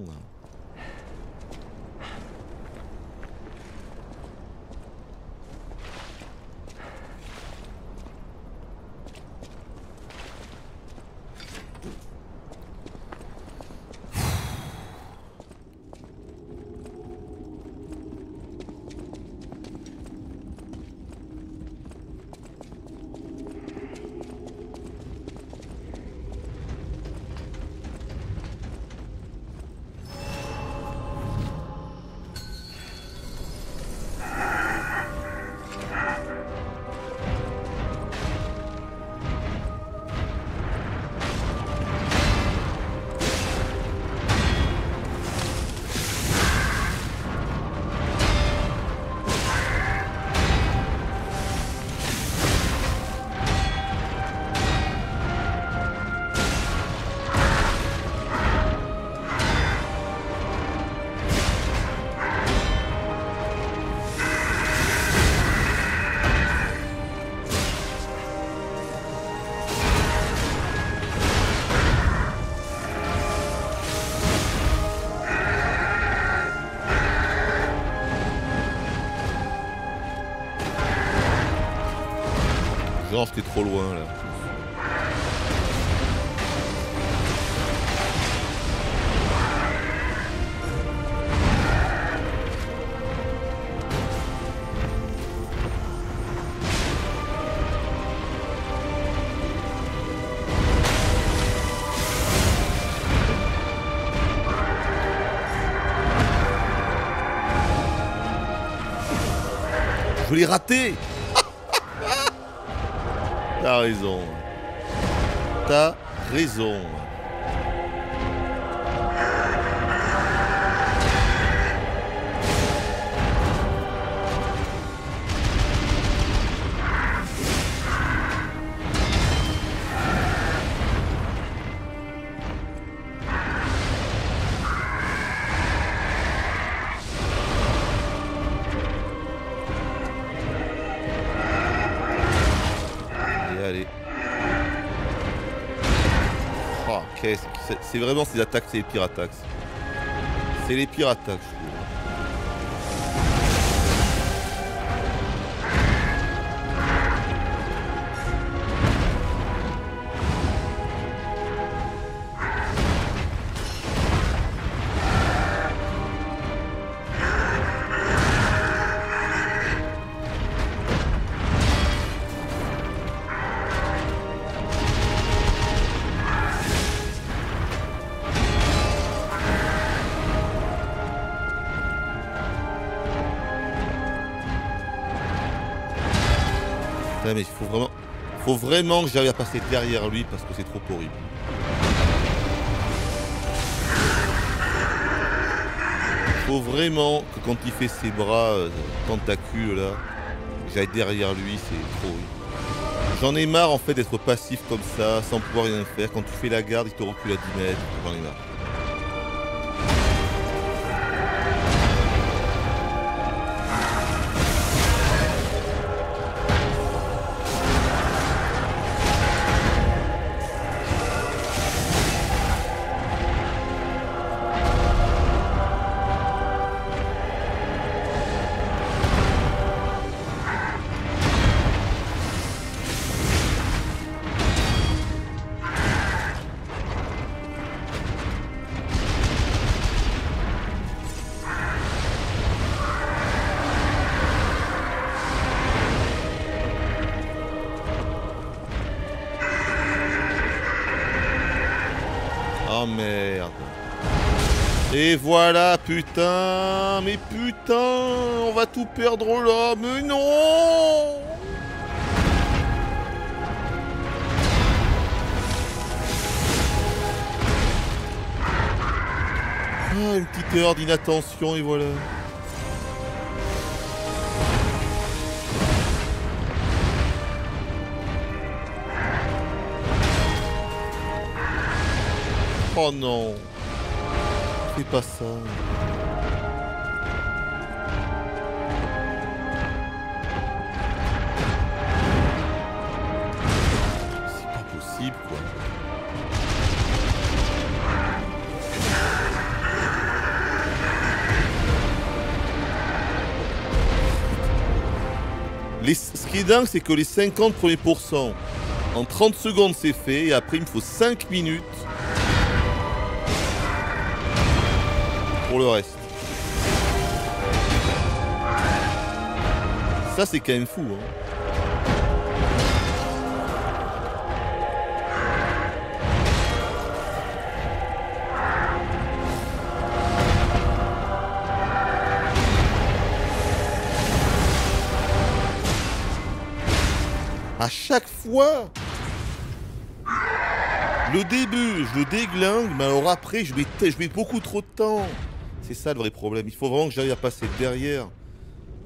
J'étais trop loin là. Je l'ai raté T'as raison. T'as raison. Vraiment ces attaques, c'est les pires attaques. C'est les pires attaques, je. Vraiment que j'arrive à passer derrière lui parce que c'est trop horrible. Faut vraiment que quand il fait ses bras euh, tentacules là, j'aille derrière lui, c'est trop horrible. J'en ai marre en fait d'être passif comme ça, sans pouvoir rien faire. Quand tu fais la garde, il te recule à 10 mètres. J'en ai marre. Putain Mais putain On va tout perdre là Mais non Ah, une petite erreur d'inattention et voilà. Oh non Fais pas ça. C'est que les 50 premiers pourcents, en 30 secondes c'est fait, et après il me faut 5 minutes pour le reste. Ça c'est quand même fou. Hein. Le début, je le déglingue, mais alors après, je mets, je beaucoup trop de temps. C'est ça le vrai problème. Il faut vraiment que j'arrive à passer derrière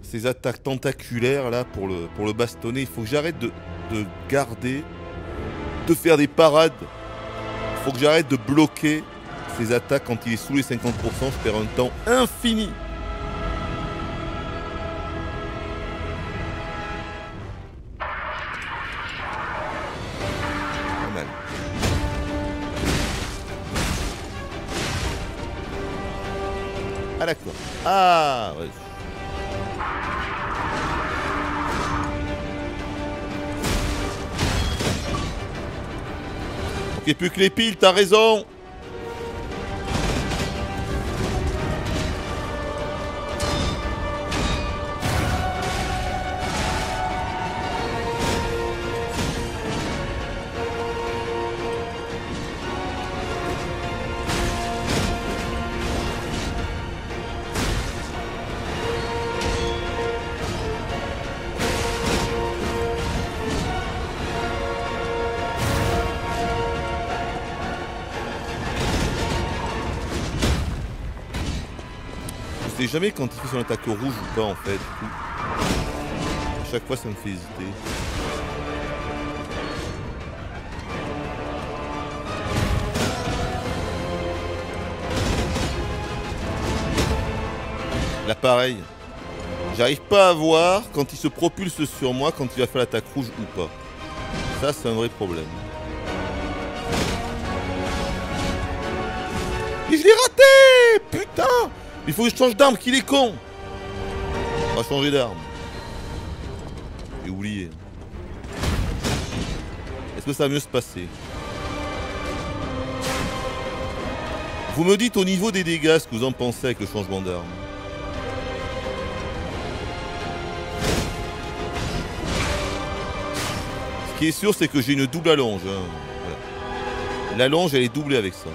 ces attaques tentaculaires là pour le, pour bastonner. Il faut que j'arrête de, de garder, de faire des parades. Il faut que j'arrête de bloquer ces attaques quand il est sous les 50%. Je perds un temps infini. Manquait plus que les piles, t'as raison jamais quand il fait son attaque rouge ou pas en fait. À chaque fois ça me fait hésiter. Là pareil. J'arrive pas à voir quand il se propulse sur moi quand il va faire l'attaque rouge ou pas. Ça c'est un vrai problème. Et je l'ai raté Putain Il faut que je change d'arme, qu'il est con On va changer d'arme. J'ai oublié. Est-ce que ça va mieux se passer? Vous me dites au niveau des dégâts ce que vous en pensez avec le changement d'arme. Ce qui est sûr, c'est que j'ai une double allonge. hein. L'allonge, elle est doublée avec ça.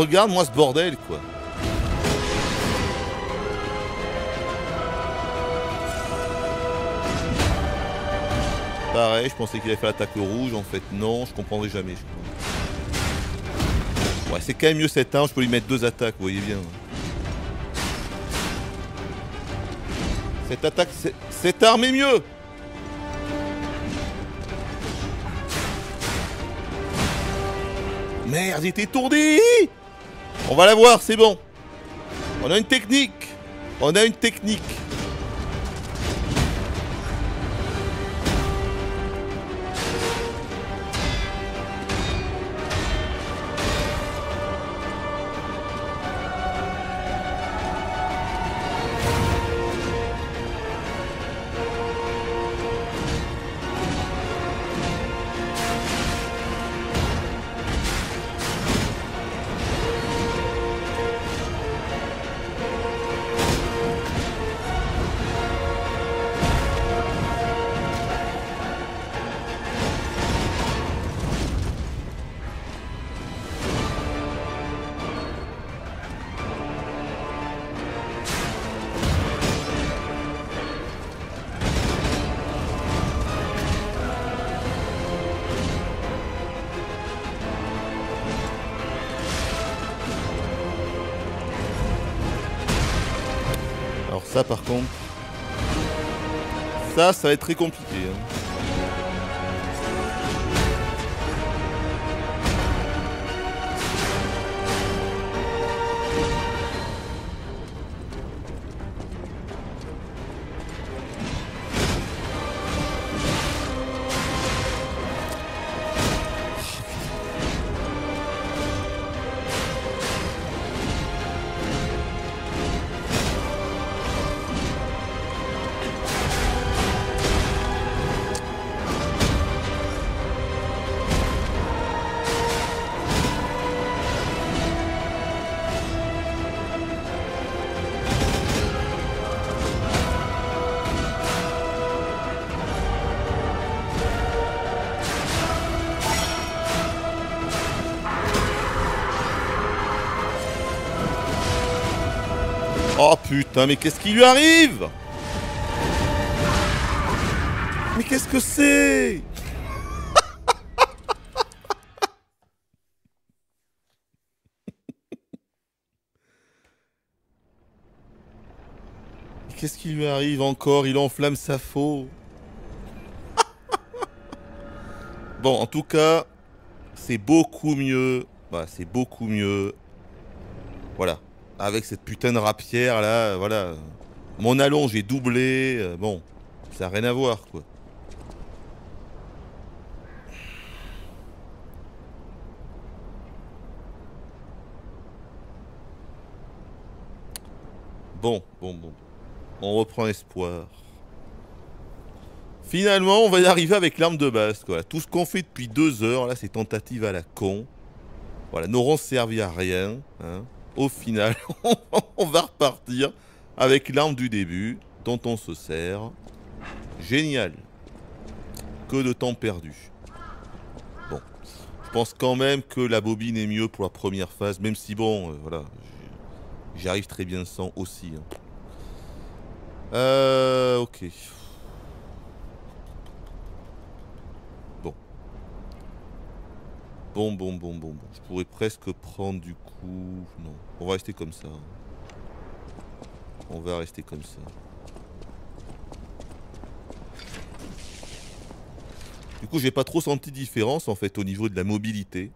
Regarde-moi ce bordel, quoi. Pareil, je pensais qu'il allait faire l'attaque rouge, en fait non, je comprendrai jamais. Ouais, c'est quand même mieux cette arme, je peux lui mettre deux attaques, vous voyez bien. Cette attaque, cette arme est mieux Merde, il était étourdi On va la voir, c'est bon. On a une technique. On a une technique. Ça, va être très compliqué. hein. Putain, mais qu'est-ce qui lui arrive? Mais qu'est-ce que c'est? Qu'est-ce qui lui arrive encore? Il enflamme sa faux. bon, en tout cas, c'est beaucoup mieux. Bah, c'est beaucoup mieux. Voilà. Avec cette putain de rapière là, voilà. Mon allonge est doublé, euh, bon, ça n'a rien à voir quoi. Bon, bon, bon. On reprend espoir. Finalement, on va y arriver avec l'arme de base. Quoi. Tout ce qu'on fait depuis deux heures, là, ces tentatives à la con, voilà, n'auront servi à rien. Hein. Au final, on va repartir avec l'arme du début, dont on se sert. Génial. Que de temps perdu. Bon. Je pense quand même que la bobine est mieux pour la première phase, même si bon, euh, voilà. J'y arrive très bien sans aussi. hein. Euh, ok. Bon. Bon, bon, bon, bon, bon. Je pourrais presque prendre du Non. On va rester comme ça. On va rester comme ça. Du coup, j'ai pas trop senti de différence en fait au niveau de la mobilité.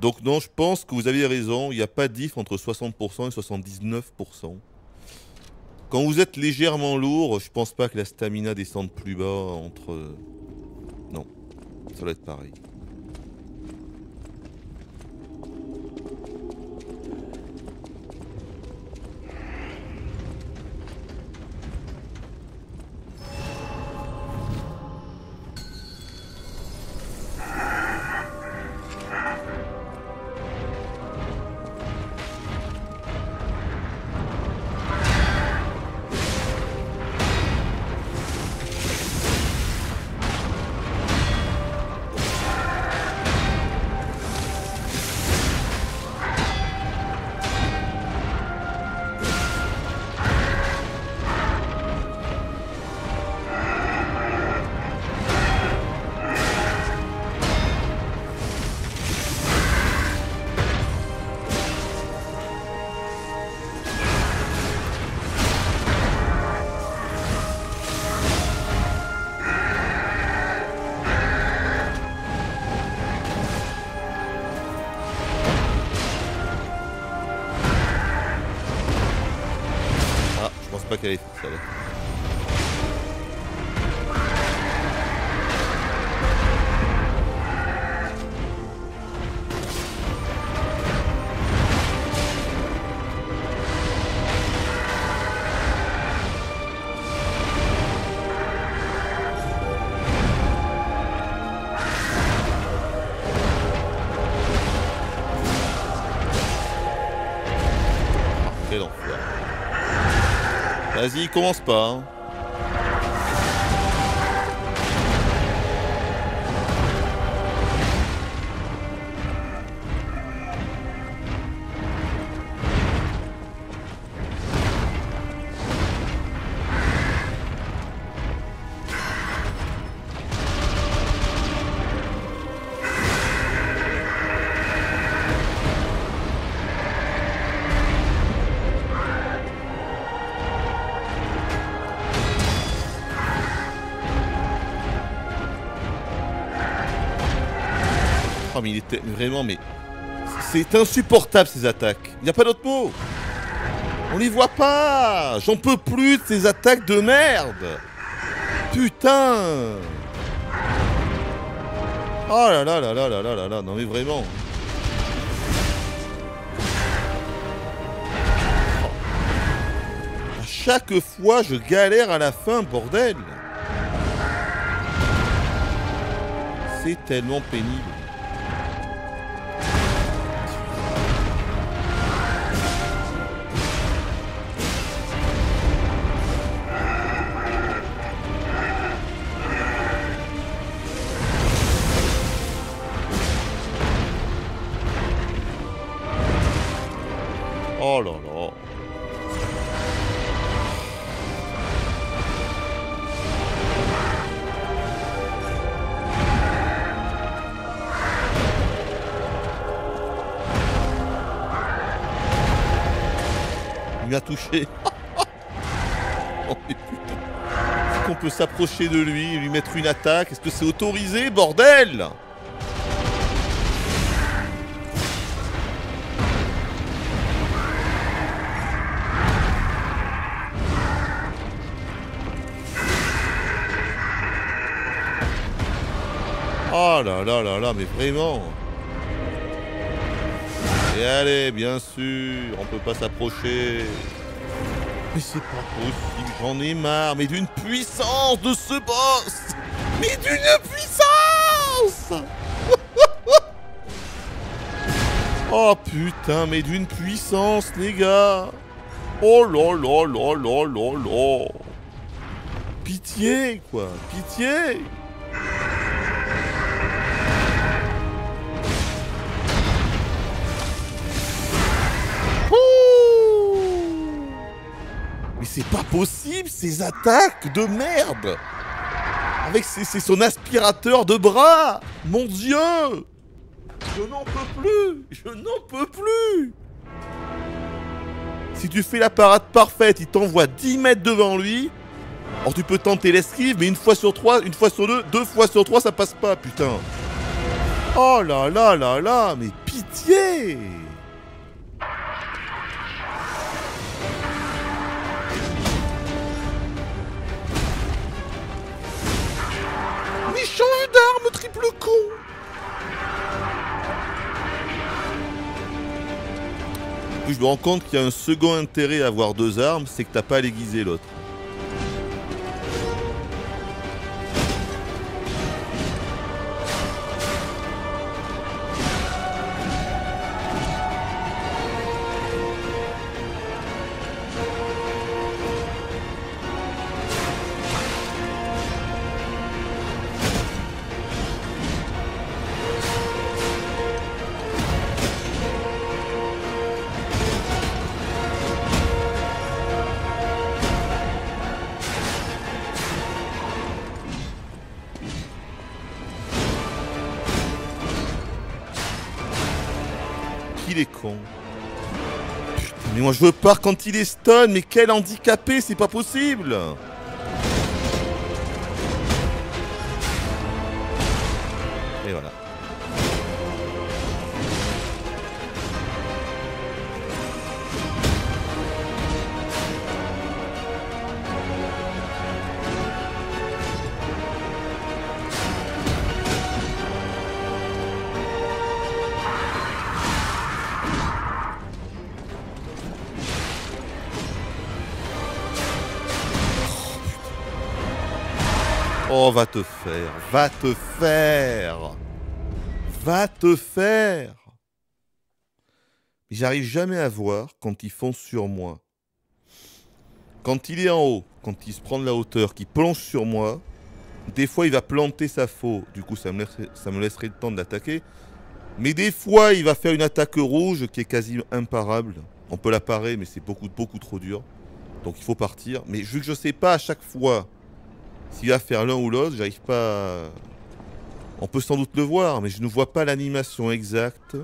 Donc non, je pense que vous avez raison, il n'y a pas de diff entre 60% et 79%. Quand vous êtes légèrement lourd, je pense pas que la stamina descende plus bas entre... Non, ça doit être pareil. Vas-y, commence pas. hein. Vraiment, mais. C'est insupportable ces attaques. Il n'y a pas d'autre mot. On les voit pas. J'en peux plus de ces attaques de merde. Putain. Oh là là là là là là là là. Non mais vraiment. À chaque fois, je galère à la fin, bordel. C'est tellement pénible. S'approcher de lui lui mettre une attaque. Est-ce que c'est autorisé, bordel? Oh là là là là, mais vraiment. Et allez, bien sûr, on peut pas s'approcher. Mais c'est pas possible, j'en ai marre, mais d'une puissance de ce boss. Mais d'une puissance. Oh putain, mais d'une puissance, les gars. Oh là là là là là là. Pitié, quoi Pitié c'est pas possible, ces attaques de merde. Avec ses- son aspirateur de bras. Mon dieu. Je n'en peux plus. Je n'en peux plus. Si tu fais la parade parfaite, il t'envoie 10 mètres devant lui. Or tu peux tenter l'esquive, mais une fois sur trois, une fois sur deux, deux fois sur trois, ça passe pas, putain. Oh là là là là, mais pitié Mais change d'arme, triple con je me rends compte qu'il y a un second intérêt à avoir deux armes, c'est que t'as pas à l'aiguiser l'autre. Je veux pas quand il est stun, mais quel handicapé, c'est pas possible Va te faire, va te faire, va te faire. J'arrive jamais à voir quand il fonce sur moi. Quand il est en haut, quand il se prend de la hauteur, qu'il plonge sur moi, des fois il va planter sa faux, du coup ça me laisserait, ça me laisserait le temps de l'attaquer. Mais des fois il va faire une attaque rouge qui est quasi imparable. On peut la parer mais c'est beaucoup, beaucoup trop dur. Donc il faut partir. Mais vu que je sais pas à chaque fois s'il va faire l'un ou l'autre, j'arrive pas. à- On peut sans doute le voir, mais je ne vois pas l'animation exacte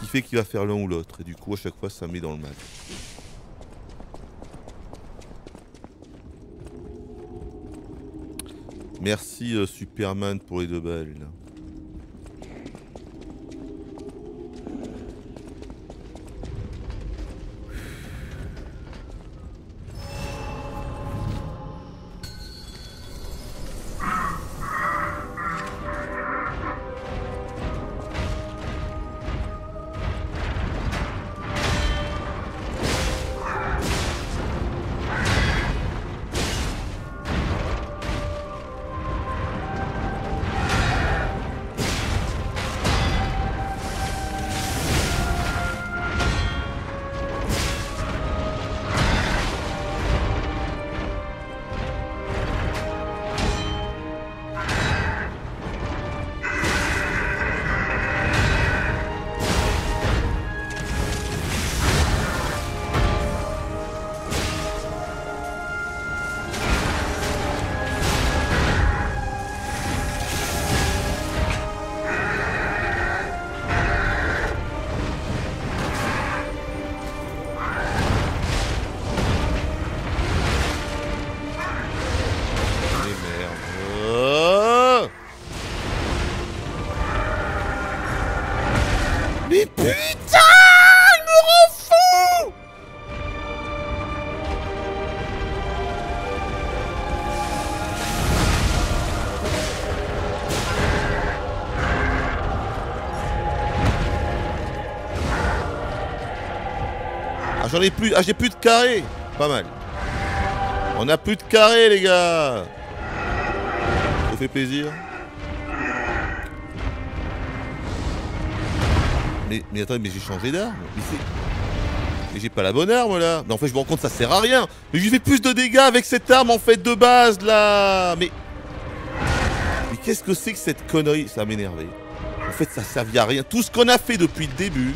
qui fait qu'il va faire l'un ou l'autre. Et du coup, à chaque fois, ça me met dans le mal. Merci euh, Superman pour les deux balles. Ah j'ai plus de carré Pas mal. On a plus de carré, les gars Ça fait plaisir Mais, mais attends, mais j'ai changé d'arme. Mais j'ai pas la bonne arme là. Mais en fait, je me rends compte, ça sert à rien. Mais je fais plus de dégâts avec cette arme en fait de base là. Mais. Mais qu'est-ce que c'est que cette connerie? Ça m'énervait. En fait, ça servait à rien. Tout ce qu'on a fait depuis le début,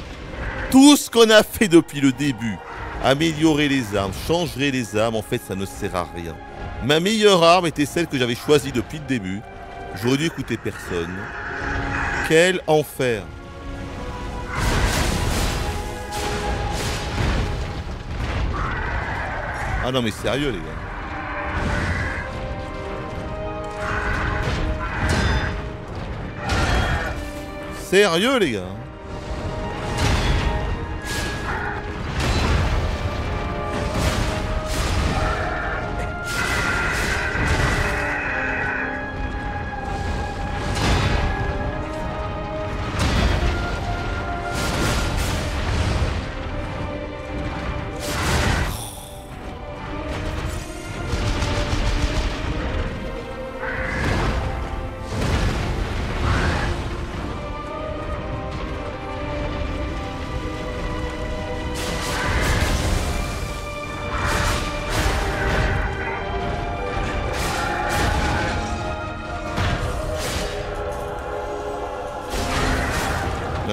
tout ce qu'on a fait depuis le début, améliorer les armes, changer les armes, en fait, ça ne sert à rien. Ma meilleure arme était celle que j'avais choisie depuis le début. J'aurais dû écouter personne. Quel enfer Ah non mais sérieux les gars. Sérieux les gars.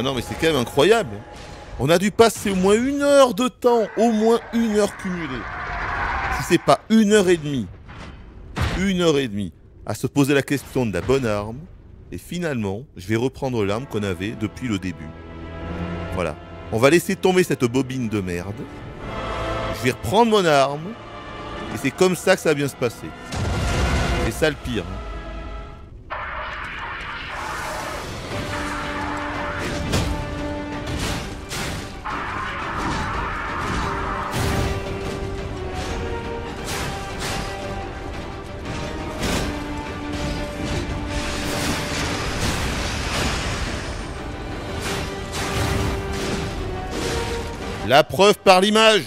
Non, mais c'est quand même incroyable. On a dû passer au moins une heure de temps, au moins une heure cumulée. Si c'est pas une heure et demie, une heure et demie, à se poser la question de la bonne arme. Et finalement, je vais reprendre l'arme qu'on avait depuis le début. Voilà. On va laisser tomber cette bobine de merde. Je vais reprendre mon arme. Et c'est comme ça que ça va bien se passer. C'est ça le pire. La preuve par l'image.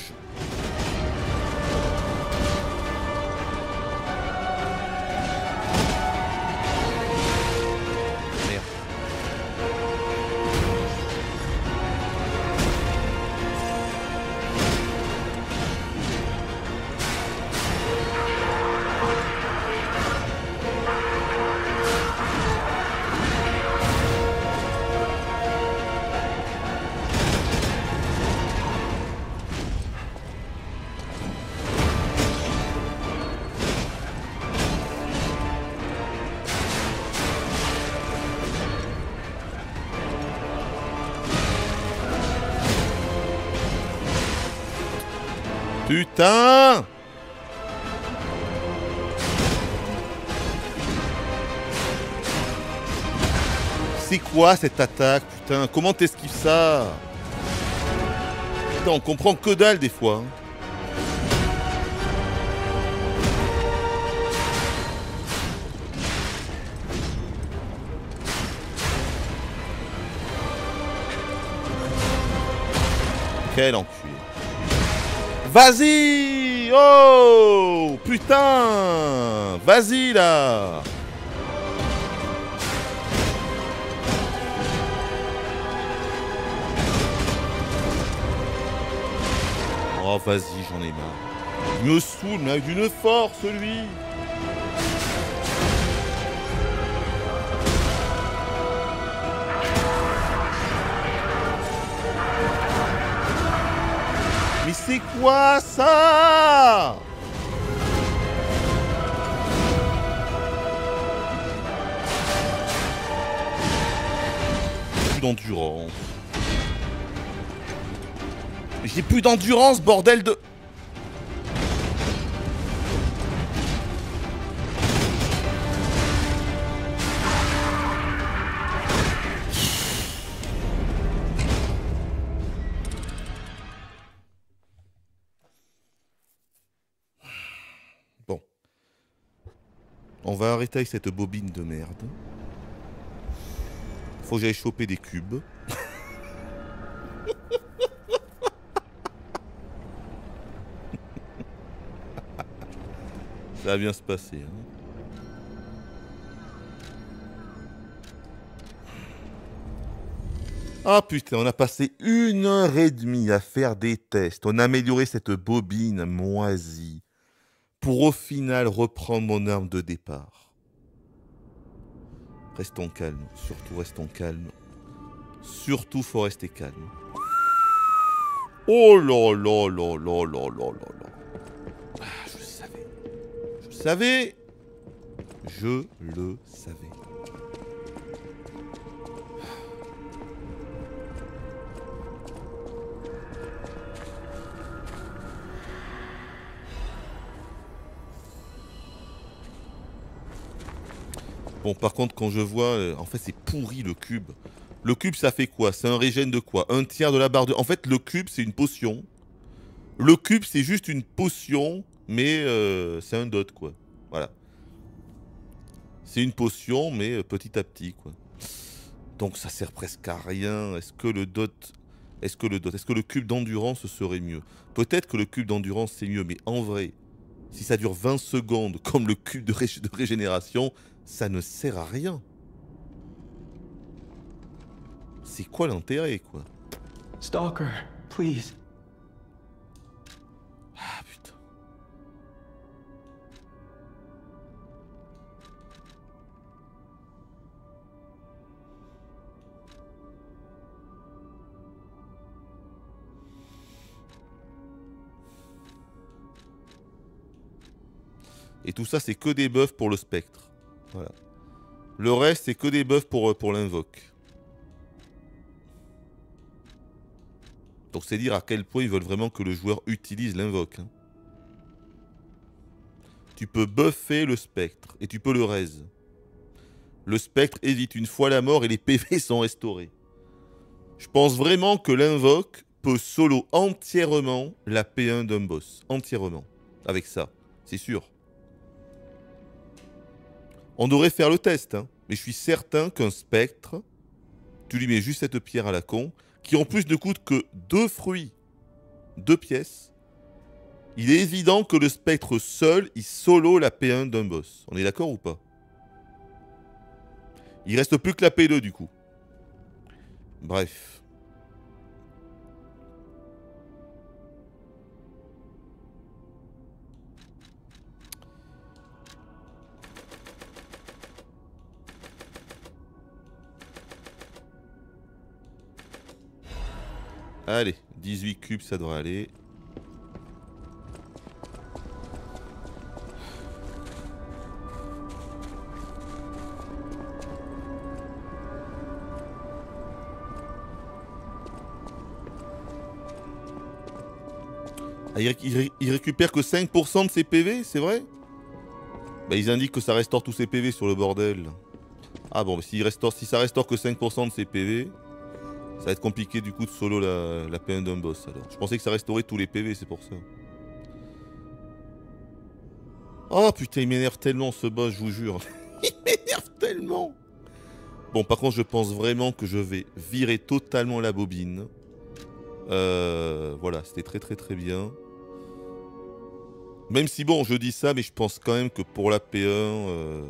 Quoi cette attaque, putain Comment t'esquives ça? On comprend que dalle des fois. hein. Quel enculé. Vas-y Oh Putain Vas-y là Oh vas-y, j'en ai marre. Il me saoule, mais force, lui Mais c'est quoi ça? D'endurance. J'ai plus d'endurance, bordel de... Bon. On va arrêter avec cette bobine de merde. Faut que j'aille choper des cubes. va bien se passer. hein. Ah putain, on a passé une heure et demie à faire des tests. On a amélioré cette bobine moisie pour au final reprendre mon arme de départ. Restons calmes, surtout restons calmes. Surtout faut rester calme. Oh là là là là là là là là. Je le savais. Bon, par contre, quand je vois... euh, En fait, c'est pourri, le cube. Le cube, ça fait quoi? C'est un régène de quoi? Un tiers de la barre de... En fait, le cube, c'est une potion. Le cube, c'est juste une potion, mais euh, c'est un dot, quoi. Voilà. C'est une potion, mais euh, petit à petit, quoi. Donc, ça sert presque à rien. Est-ce que le dot... Est-ce que le dot... Est-ce que le cube d'endurance serait mieux? Peut-être que le cube d'endurance, c'est mieux, mais en vrai... Si ça dure 20 secondes, comme le cube de, de régénération, ça ne sert à rien. C'est quoi l'intérêt, quoi? Stalker, please. Et tout ça, c'est que des buffs pour le spectre. Voilà. Le reste, c'est que des buffs pour, euh, pour l'invoque. Donc c'est dire à quel point ils veulent vraiment que le joueur utilise l'invoque. hein. Tu peux buffer le spectre et tu peux le raise. Le spectre évite une fois la mort et les PV sont restaurés. Je pense vraiment que l'invoque peut solo entièrement la P1 d'un boss. Entièrement. Avec ça. C'est sûr. On devrait faire le test, hein. mais je suis certain qu'un spectre, tu lui mets juste cette pierre à la con, qui en plus ne coûte que deux fruits, deux pièces. Il est évident que le spectre seul, il solo la P1 d'un boss. On est d'accord ou pas? Il reste plus que la P2 du coup. Bref. Allez, 18 cubes, ça devrait aller. Ah, il, ré- il ré- il récupère que 5% de ses PV, c'est vrai? Bah ils indiquent que ça restaure tous ses PV sur le bordel. Ah bon, restaure, si ça restaure que 5% de ses PV, ça va être compliqué du coup de solo la, la P1 d'un boss alors. Je pensais que ça restaurait tous les PV, c'est pour ça. Oh putain, il m'énerve tellement ce boss, je vous jure. il m'énerve tellement. Bon, par contre, je pense vraiment que je vais virer totalement la bobine. Euh, voilà, c'était très très très bien. Même si bon, je dis ça, mais je pense quand même que pour la P1... euh,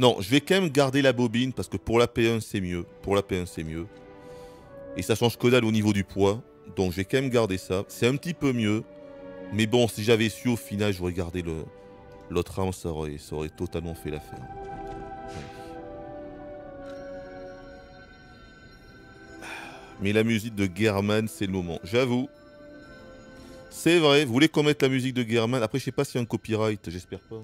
Non, je vais quand même garder la bobine parce que pour la P1 c'est mieux. Pour la P1 c'est mieux. Et ça change que dalle au niveau du poids. Donc je vais quand même garder ça. C'est un petit peu mieux. Mais bon, si j'avais su au final, j'aurais gardé l'autre arme, ça aurait, ça totalement fait l'affaire. Mais la musique de German, c'est le moment. J'avoue. C'est vrai. Vous voulez qu'on mette la musique de German? Après, je sais pas s'il y a un copyright. J'espère pas.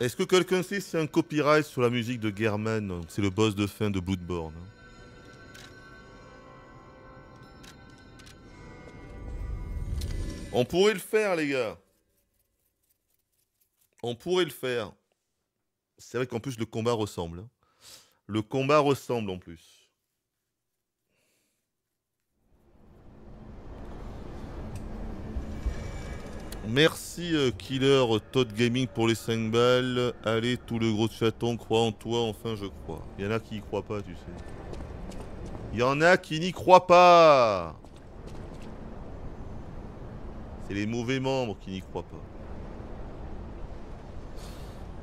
Est-ce que quelqu'un sait y a un copyright sur la musique de German C'est le boss de fin de Bloodborne. On pourrait le faire, les gars. On pourrait le faire. C'est vrai qu'en plus, le combat ressemble. hein. Le combat ressemble en plus. Merci euh, Killer Todd Gaming pour les 5 balles. Allez, tout le gros chaton croit en toi, enfin je crois. Il y en a qui y croient pas, tu sais. Il y en a qui n'y croient pas. C'est les mauvais membres qui n'y croient pas.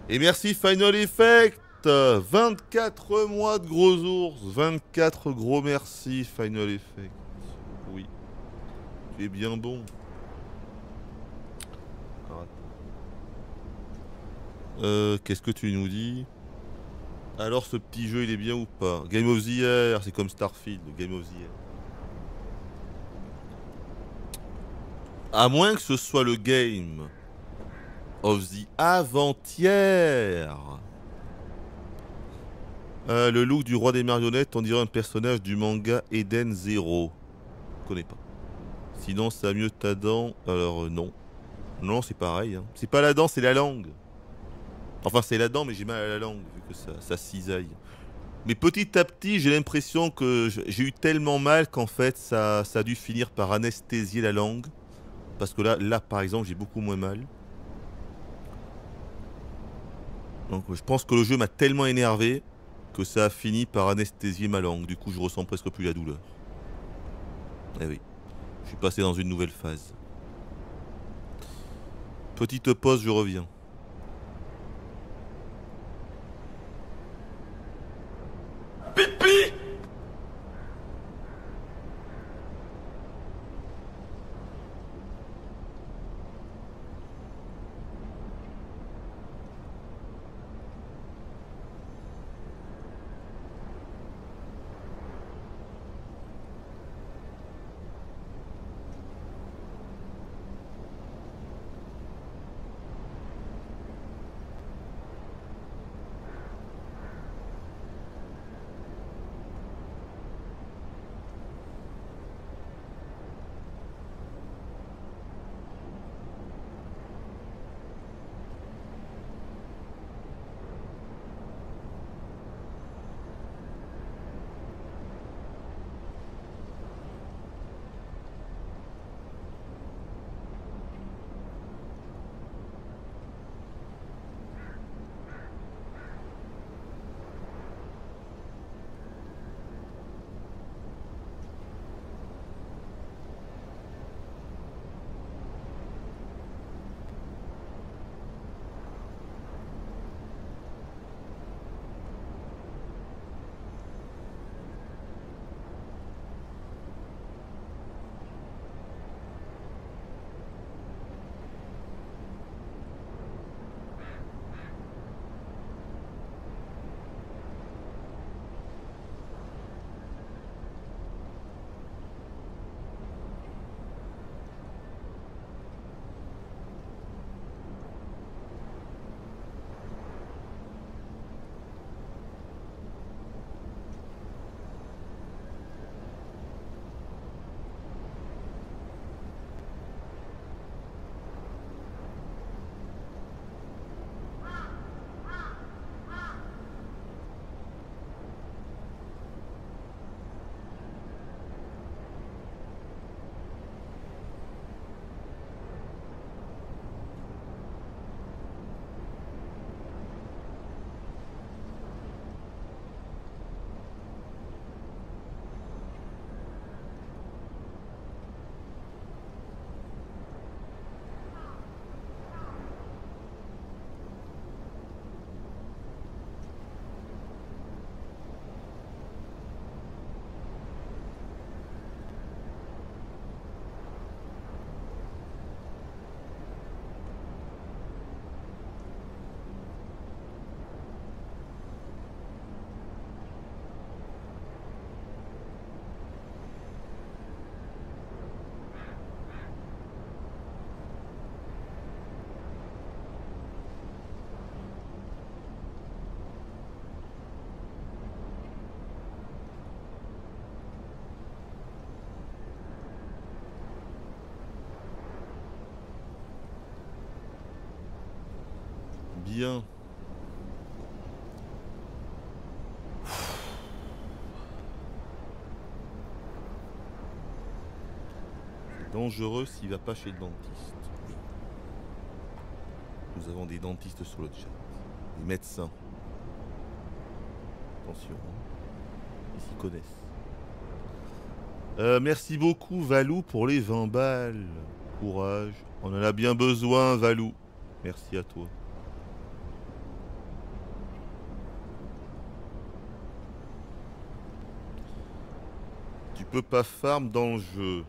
Et merci Final Effect 24 mois de gros ours 24 gros merci Final Effect Oui. Tu es bien bon. Alors, attends. Euh, Qu'est-ce que tu nous dis? Alors ce petit jeu il est bien ou pas? Game of the Year, c'est comme Starfield, Game of the Year. À moins que ce soit le game of the avant-hier. Euh, le look du roi des marionnettes, on dirait un personnage du manga Eden Zero. Je connais pas. Sinon, ça a mieux ta dent. Alors, euh, non. Non, c'est pareil. hein. C'est pas la dent, c'est la langue. Enfin, c'est la dent, mais j'ai mal à la langue, vu que ça, ça cisaille. Mais petit à petit, j'ai l'impression que j'ai eu tellement mal qu'en fait, ça, ça a dû finir par anesthésier la langue. Parce que là, là par exemple, j'ai beaucoup moins mal. Donc je pense que le jeu m'a tellement énervé que ça a fini par anesthésier ma langue. Du coup, je ressens presque plus la douleur. Eh oui, je suis passé dans une nouvelle phase. Petite pause, je reviens. C'est dangereux s'il va pas chez le dentiste. Nous avons des dentistes sur le chat. Des médecins. Attention. hein. Ils s'y connaissent. Euh, merci beaucoup Valou pour les 20 balles. Courage. On en a bien besoin Valou. Merci à toi. Peux pas farm dans le jeu.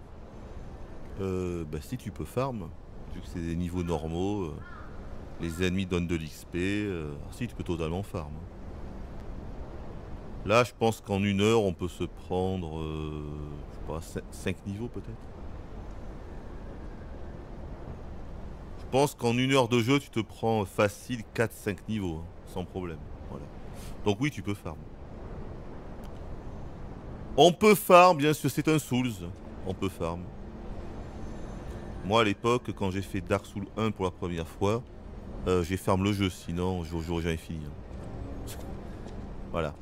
Euh, bah si tu peux farm, vu que c'est des niveaux normaux, euh, les ennemis donnent de l'XP, euh, si tu peux totalement farm. Là je pense qu'en une heure on peut se prendre, je pas, 5 niveaux peut-être. Je pense qu'en une heure de jeu tu te prends facile 4-5 niveaux, hein, sans problème. Voilà. Donc oui tu peux farm. On peut farm, bien sûr, c'est un Souls. On peut farm. Moi, à l'époque, quand j'ai fait Dark Souls 1 pour la première fois, euh, j'ai farm le jeu, sinon j'aurais jamais fini. hein. Voilà.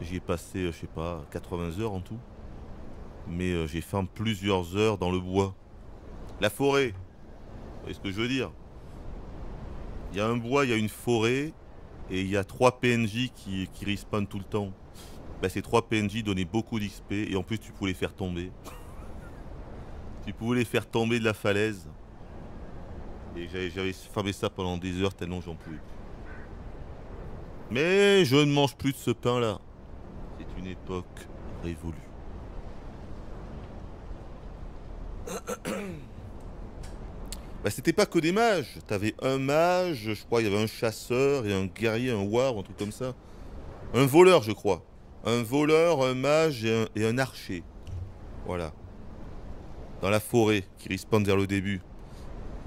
J'y ai passé, euh, je sais pas, 80 heures en tout. Mais euh, j'ai farm plusieurs heures dans le bois. La forêt. Vous voyez ce que je veux dire? Il y a un bois, il y a une forêt, et il y a trois PNJ qui, qui respawnent tout le temps. Bah, ces trois PNJ donnaient beaucoup d'XP et en plus tu pouvais les faire tomber. tu pouvais les faire tomber de la falaise. Et j'avais- farmé ça pendant des heures tellement j'en pouvais plus. Mais je ne mange plus de ce pain là. C'est une époque révolue. Bah c'était pas que des mages. T'avais un mage, je crois, il y avait un chasseur et un guerrier, un war, un truc comme ça. Un voleur, je crois. Un voleur, un mage et un, et archer. Voilà. Dans la forêt, qui respawn vers le début.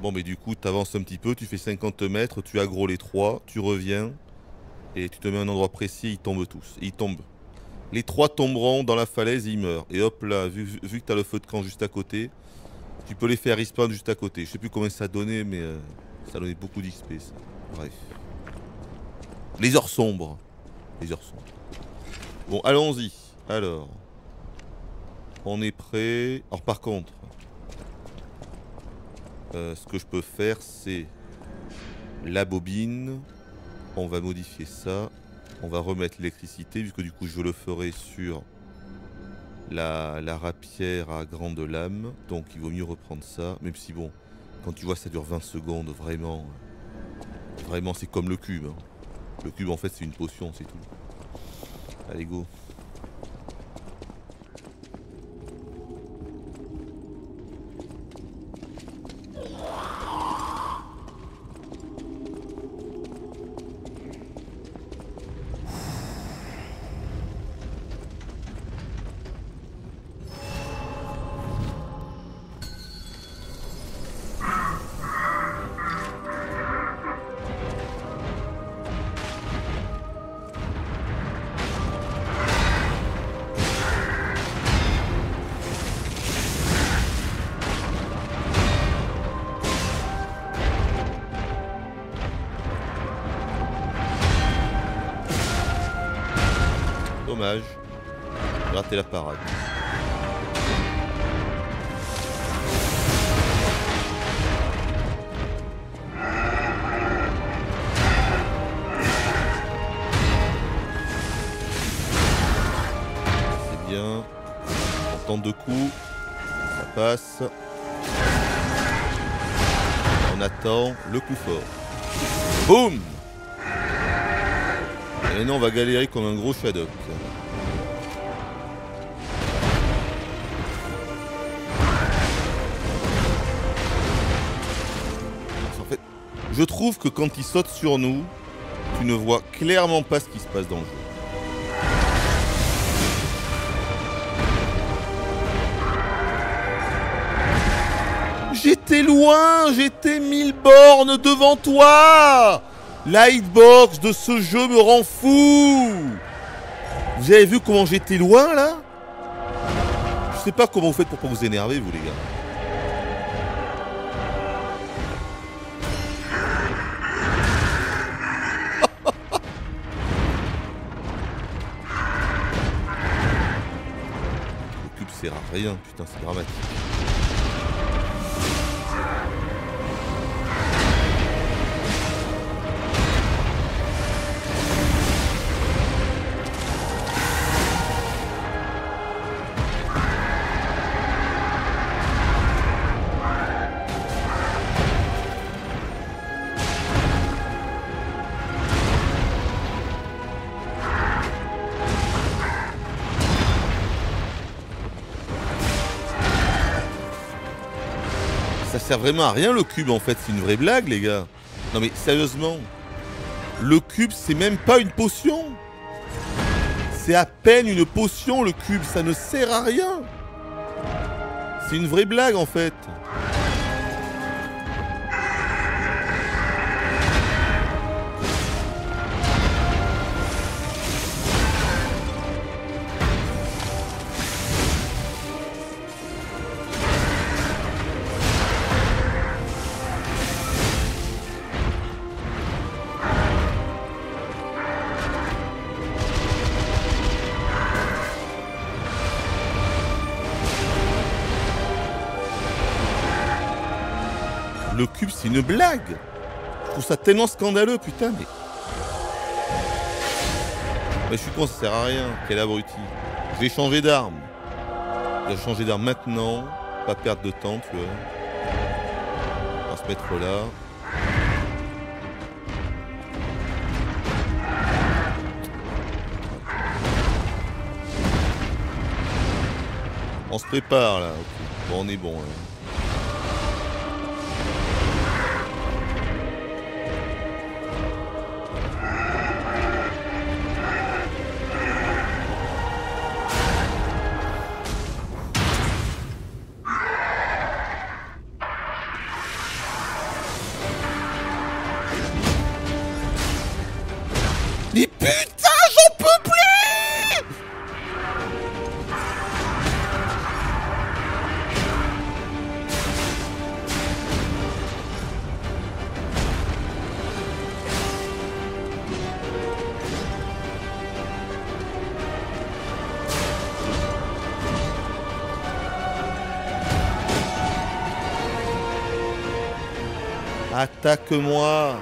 Bon, mais du coup, t'avances un petit peu, tu fais 50 mètres, tu aggro les trois, tu reviens, et tu te mets à un endroit précis, ils tombent tous. Ils tombent. Les trois tomberont dans la falaise et ils meurent. Et hop là, vu, vu que t'as le feu de camp juste à côté, tu peux les faire respawn juste à côté. Je sais plus combien ça donnait, mais euh, ça donnait beaucoup d'XP. Bref. Les heures sombres. Les heures sombres. Bon, allons-y. Alors. On est prêt. Alors par contre, euh, ce que je peux faire, c'est la bobine. On va modifier ça. On va remettre l'électricité, puisque du coup je le ferai sur la, la rapière à grande lame. Donc il vaut mieux reprendre ça. Même si bon, quand tu vois ça dure 20 secondes, vraiment, vraiment c'est comme le cube. hein. Le cube en fait c'est une potion, c'est tout. Allez go. Quand il saute sur nous, tu ne vois clairement pas ce qui se passe dans le jeu. J'étais loin, j'étais mille bornes devant toi La hitbox de ce jeu me rend fou Vous avez vu comment j'étais loin là? Je sais pas comment vous faites pour pas vous énerver vous les gars. Putain c'est dramatique. Sert vraiment à rien le cube en fait, c'est une vraie blague les gars. Non mais sérieusement, le cube c'est même pas une potion. C'est à peine une potion le cube, ça ne sert à rien. C'est une vraie blague en fait. Une blague. Je trouve ça tellement scandaleux, putain, mais. Mais je suis con, ça sert à rien. Quel abruti. Je vais changer d'arme. Je vais changer d'arme maintenant. Pas perdre de temps, tu vois. On va se mettre là. On se prépare là. Bon, on est bon. Là. Attaque-moi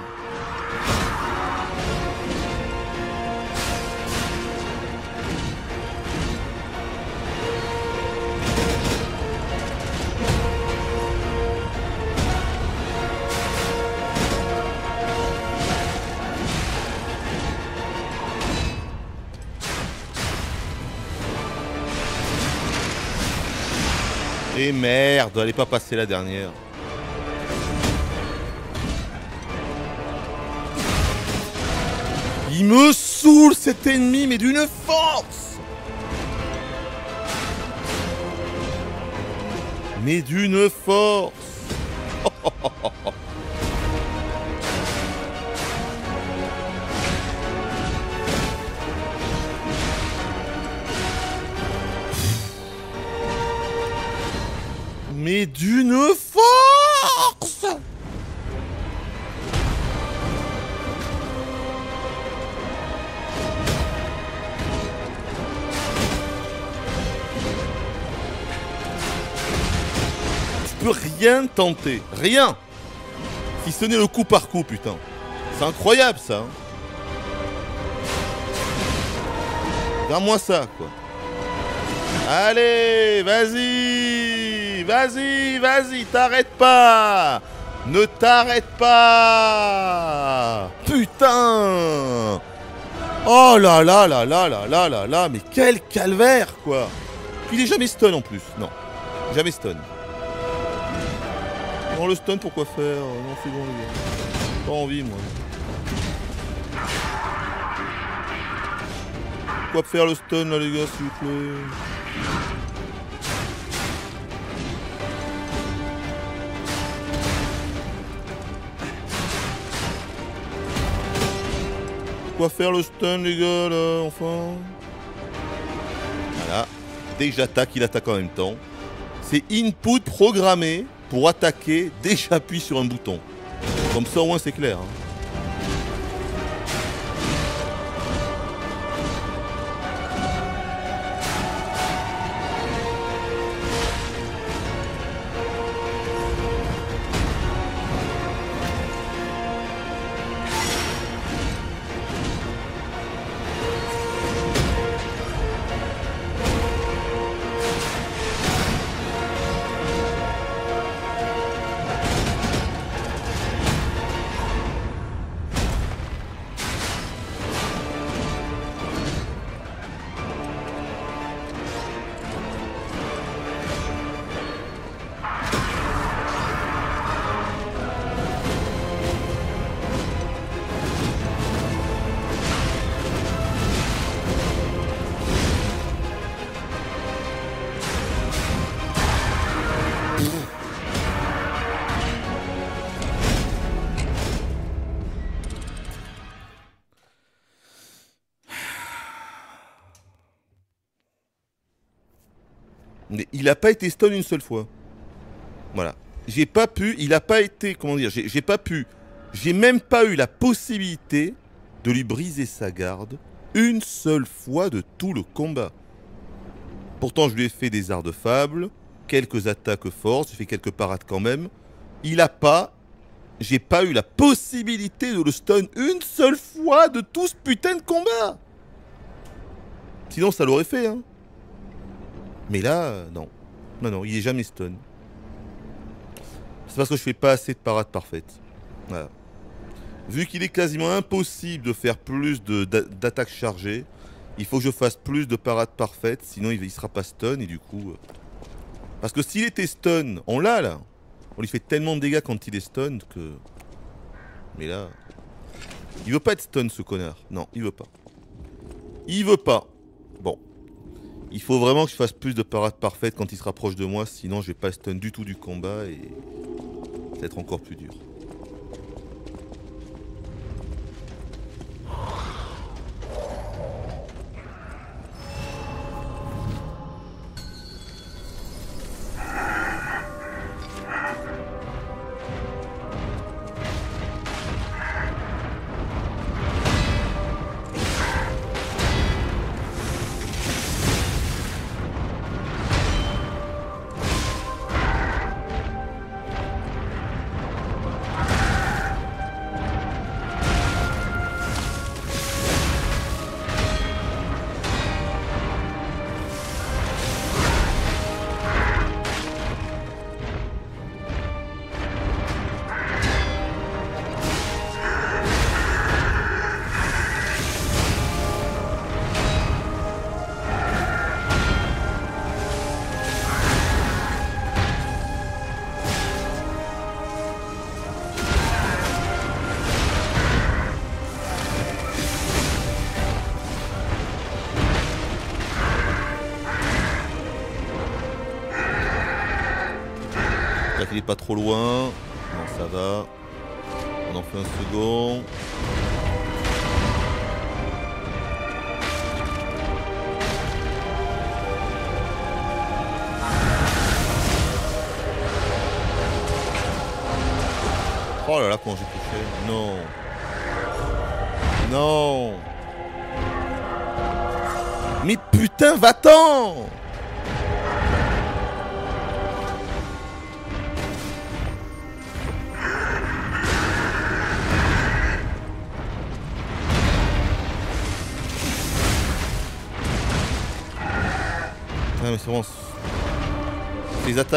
Et merde, elle est pas passée la dernière. Il me saoule cet ennemi, mais d'une force. Mais d'une force rien tenter. Rien Si ce n'est le coup par coup, putain. C'est incroyable, ça. hein. Regarde-moi ça, quoi. Allez, vas-y Vas-y, vas-y, t'arrêtes pas Ne t'arrête pas Putain Oh là là là là là là là là Mais quel calvaire, quoi Puis il est jamais stun en plus. Non. Jamais stun. Le stun, pourquoi faire Non, c'est bon, les gars. Pas envie, moi. Pourquoi faire le stun, là, les gars, s'il vous plaît Quoi faire le stun les gars là enfin Voilà. Dès que j'attaque, il attaque en même temps. C'est input programmé pour attaquer dès que sur un bouton. Comme ça au moins c'est clair. hein. Il a pas été stun une seule fois. Voilà. J'ai pas pu, il a pas été, comment dire, j'ai pas pu, j'ai même pas eu la possibilité de lui briser sa garde une seule fois de tout le combat. Pourtant, je lui ai fait des arts de fable, quelques attaques fortes, j'ai fait quelques parades quand même. Il a pas, j'ai pas eu la possibilité de le stun une seule fois de tout ce putain de combat. Sinon, ça l'aurait fait, hein. Mais là, euh, non. Non, non, il est jamais stun. C'est parce que je fais pas assez de parades parfaites. Voilà. Vu qu'il est quasiment impossible de faire plus d'attaques chargées, il faut que je fasse plus de parades parfaites, sinon il, il sera pas stun et du coup... euh, Parce que s'il était stun, on l'a là. On lui fait tellement de dégâts quand il est stun que... Mais là... Il veut pas être stun ce connard. Non, il veut pas. Il veut pas. Bon. Il faut vraiment que je fasse plus de parades parfaites quand il se rapproche de moi, sinon je vais pas stun du tout du combat et... Ça va être encore plus dur. Trop loin.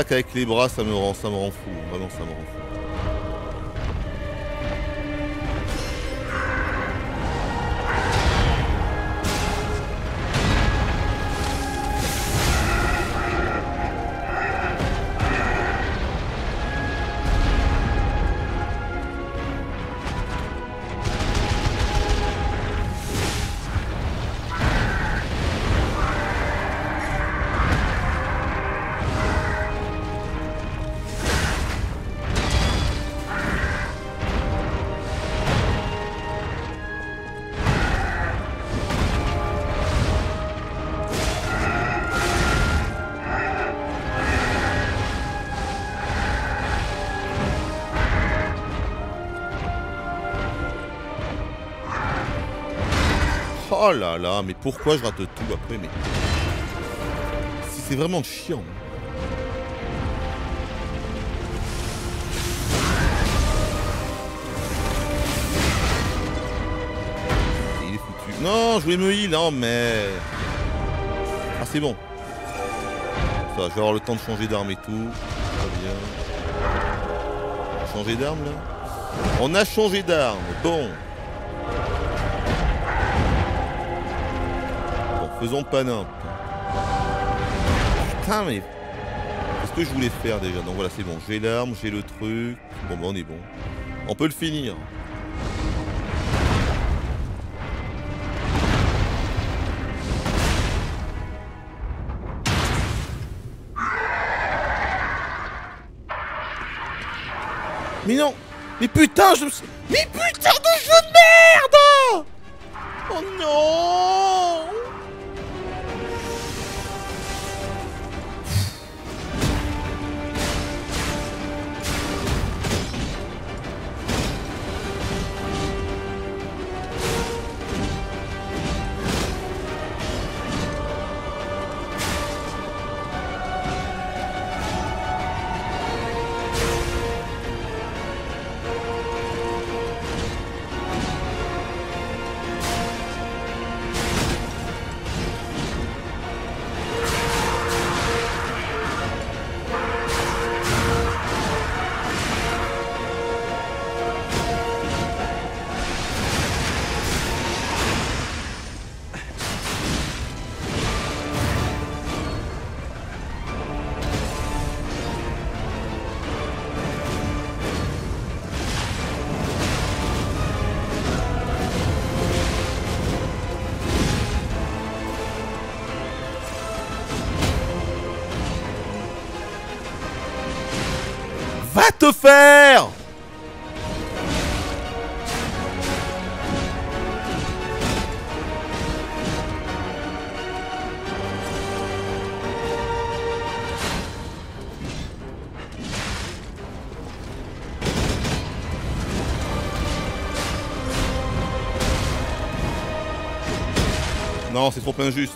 Les attaques avec les bras, ça me rend, ça me rend fou. Vraiment, ça me rend fou. Oh là là, mais pourquoi je rate tout après Mais c'est c'est vraiment chiant. Il est foutu. Non, je voulais me heal, non mais. Ah c'est bon. Ça, je vais avoir le temps de changer d'arme et tout. Très bien. Changer d'arme là? On a changé d'arme. Bon. Faisons n'importe. Putain, mais. Qu'est-ce que je voulais faire déjà Donc voilà, c'est bon. J'ai l'arme, j'ai le truc. Bon, bah, on est bon. On peut le finir. Mais non Mais putain, je me suis... Mais putain de jeu de merde Oh non faire Non, c'est trop injuste.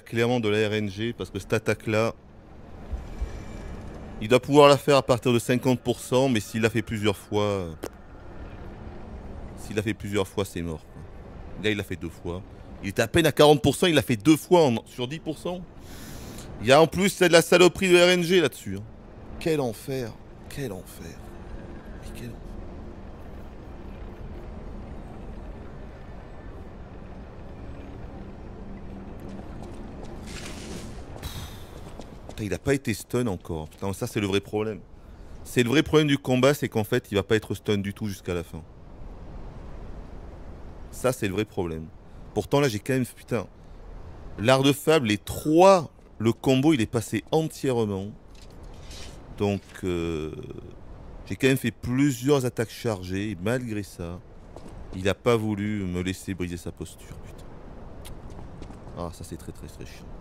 Clairement de la RNG parce que cette attaque-là, il doit pouvoir la faire à partir de 50%, mais s'il l'a fait plusieurs fois, s'il l'a fait plusieurs fois, c'est mort. Là, il l'a fait deux fois. Il était à peine à 40%, il l'a fait deux fois sur 10%. Il y a en plus c'est de la saloperie de RNG là-dessus. hein. Quel enfer. Quel enfer. Mais quel enfer. Il a pas été stun encore. Putain, ça c'est le vrai problème. C'est le vrai problème du combat, c'est qu'en fait, il va pas être stun du tout jusqu'à la fin. Ça, c'est le vrai problème. Pourtant, là, j'ai quand même. Putain. L'art de fable, les trois, le combo, il est passé entièrement. Donc, euh, j'ai quand même fait plusieurs attaques chargées. Et malgré ça, il a pas voulu me laisser briser sa posture. Putain. Ah, ça, c'est très, très, très chiant.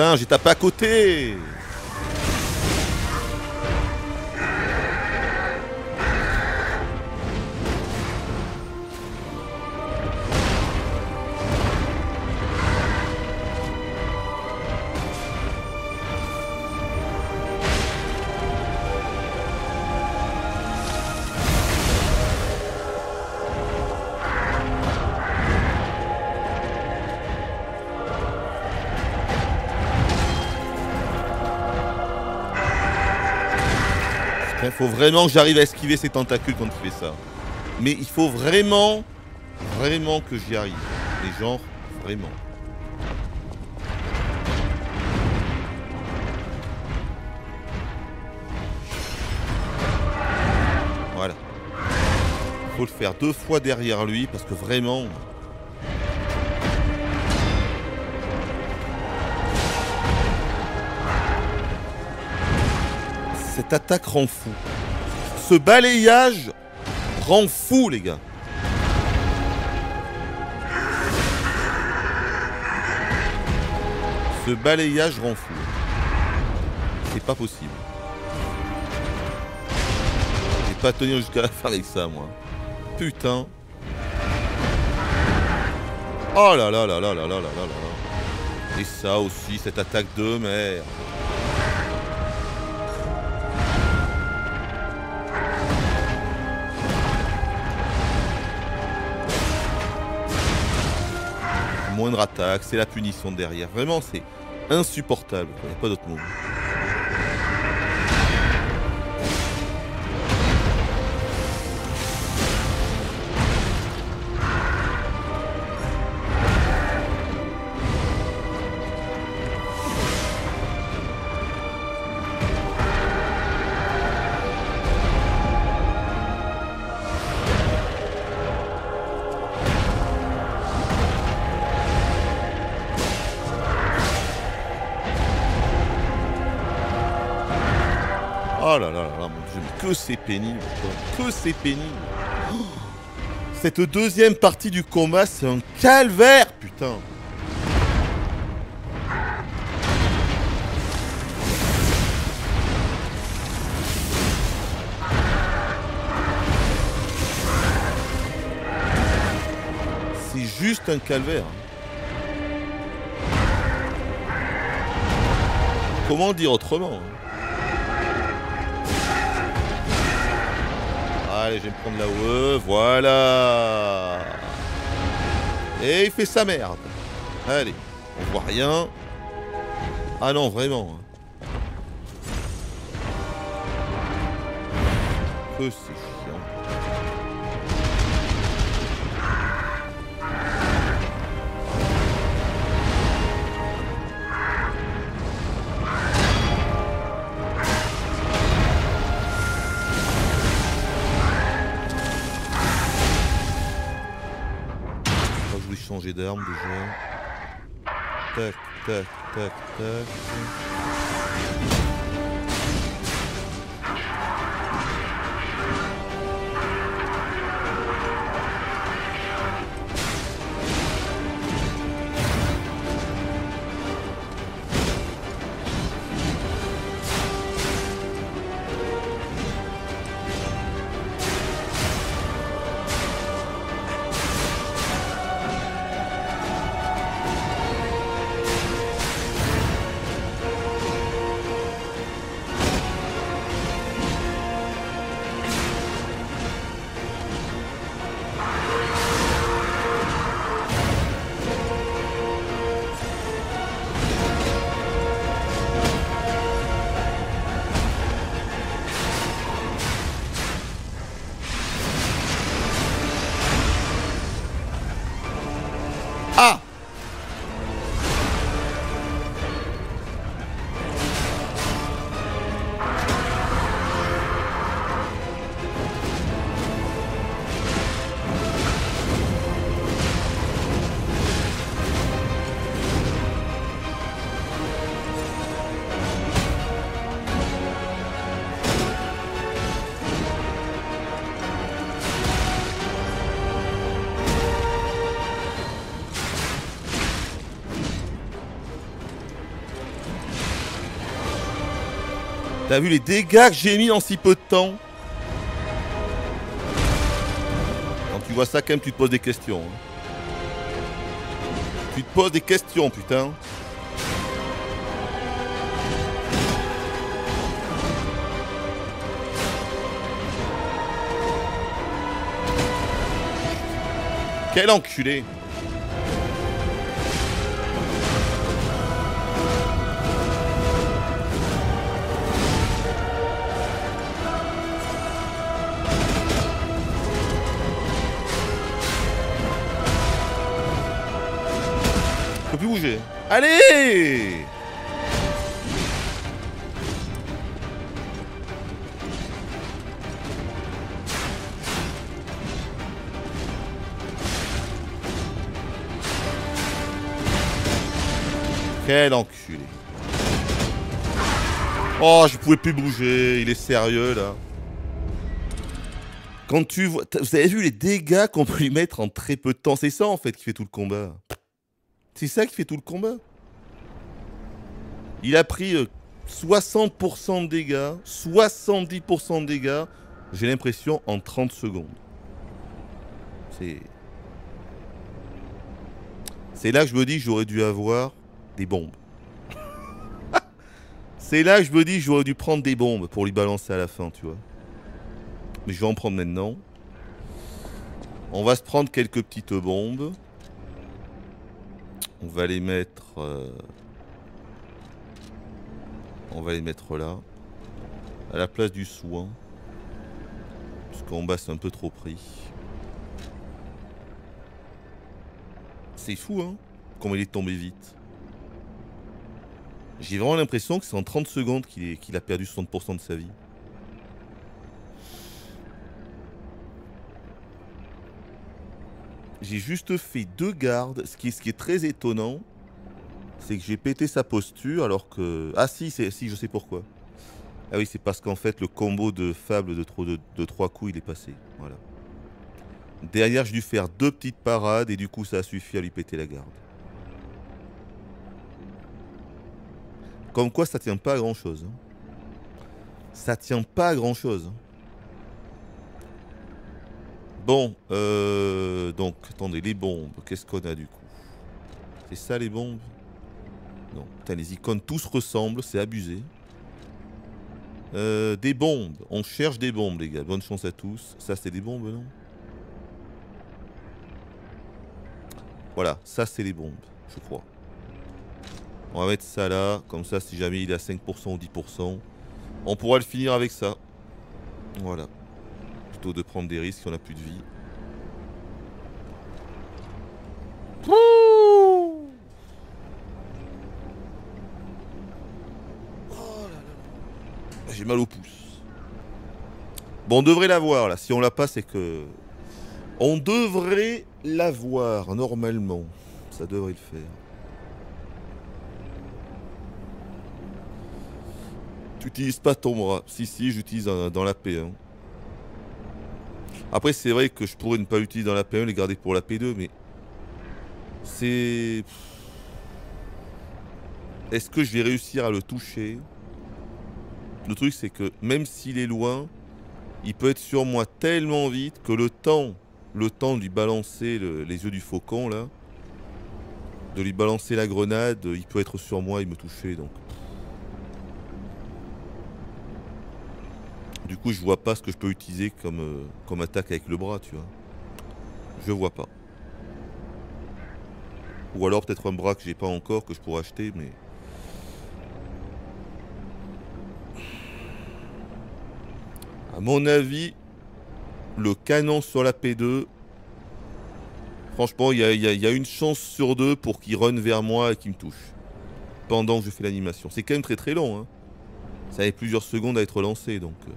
Putain, j'ai tapé à côté. Vraiment que j'arrive à esquiver ces tentacules quand il fait ça. Mais il faut vraiment, vraiment que j'y arrive. Et genre, vraiment. Voilà. Faut le faire deux fois derrière lui parce que vraiment. Cette attaque rend fou. Ce balayage rend fou, les gars. Ce balayage rend fou. C'est pas possible. Je pas tenir jusqu'à la fin avec ça, moi. Putain. Oh là là là là là là là là là là. Et ça aussi, cette attaque de merde. Attaque, c'est la punition derrière. Vraiment, c'est insupportable. Il n'y a pas d'autre mot. C'est pénible, que c'est pénible. Cette deuxième partie du combat, c'est un calvaire, putain. C'est juste un calvaire. Comment dire autrement Je vais me prendre la OE, voilà. Et il fait sa merde. Allez, on voit rien. Ah non, vraiment. hein. C'est T'as vu les dégâts que j'ai mis en si peu de temps Quand tu vois ça, quand même, tu te poses des questions. hein. Tu te poses des questions, putain. Quel enculé Allez Quel enculé. Oh, je pouvais plus bouger. Il est sérieux, là. Quand tu vois... Vous avez vu les dégâts qu'on peut lui mettre en très peu de temps? C'est ça, en fait, qui fait tout le combat. C'est ça qui fait tout le combat. Il a pris euh, 60% de dégâts, 70% de dégâts, j'ai l'impression, en 30 secondes. C'est... C'est là que je me dis que j'aurais dû avoir des bombes. C'est là que je me dis que j'aurais dû prendre des bombes pour lui balancer à la fin, tu vois. Mais je vais en prendre maintenant. On va se prendre quelques petites bombes. On va les mettre... euh, On va les mettre là. À la place du soin. Parce qu'en bas c'est un peu trop pris. C'est fou hein Comment il est tombé vite. J'ai vraiment l'impression que c'est en 30 secondes qu'il a perdu 60% de sa vie. J'ai juste fait deux gardes. Ce qui est, très étonnant, c'est que j'ai pété sa posture alors que... Ah si, si je sais pourquoi. Ah oui, c'est parce qu'en fait le combo de fable de, trop coups il est passé. Voilà. Derrière, j'ai dû faire deux petites parades et du coup ça a suffi à lui péter la garde. Comme quoi ça tient pas à grand chose. Ça tient pas à grand chose. Bon, euh, donc attendez, les bombes, qu'est-ce qu'on a du coup? C'est ça les bombes? Non, putain, les icônes tous ressemblent, c'est abusé. Euh, des bombes, on cherche des bombes les gars, bonne chance à tous. Ça c'est des bombes non? Voilà, ça c'est les bombes, je crois. On va mettre ça là, comme ça si jamais il est à 5% ou 10%, on pourra le finir avec ça. Voilà. De prendre des risques si on n'a plus de vie. J'ai mal au pouce. Bon, on devrait l'avoir là. Si on l'a pas, c'est que. On devrait l'avoir normalement. Ça devrait le faire. Tu utilises pas ton bras. Si, si, j'utilise dans la P1. Après, c'est vrai que je pourrais ne pas l'utiliser dans la P1, les garder pour la P2, mais. C'est. Est-ce que je vais réussir à le toucher? Le truc, c'est que même s'il est loin, il peut être sur moi tellement vite que le temps, le temps de lui balancer le- les yeux du faucon, là, de lui balancer la grenade, il peut être sur moi et me toucher, donc. Du coup, je vois pas ce que je peux utiliser comme, euh, comme attaque avec le bras, tu vois. Je vois pas. Ou alors peut-être un bras que j'ai pas encore, que je pourrais acheter, mais... À mon avis, le canon sur la P2, franchement, il y a une chance sur deux pour qu'il run vers moi et qu'il me touche. Pendant que je fais l'animation. C'est quand même très très long, hein. Ça avait plusieurs secondes à être lancé, donc... euh.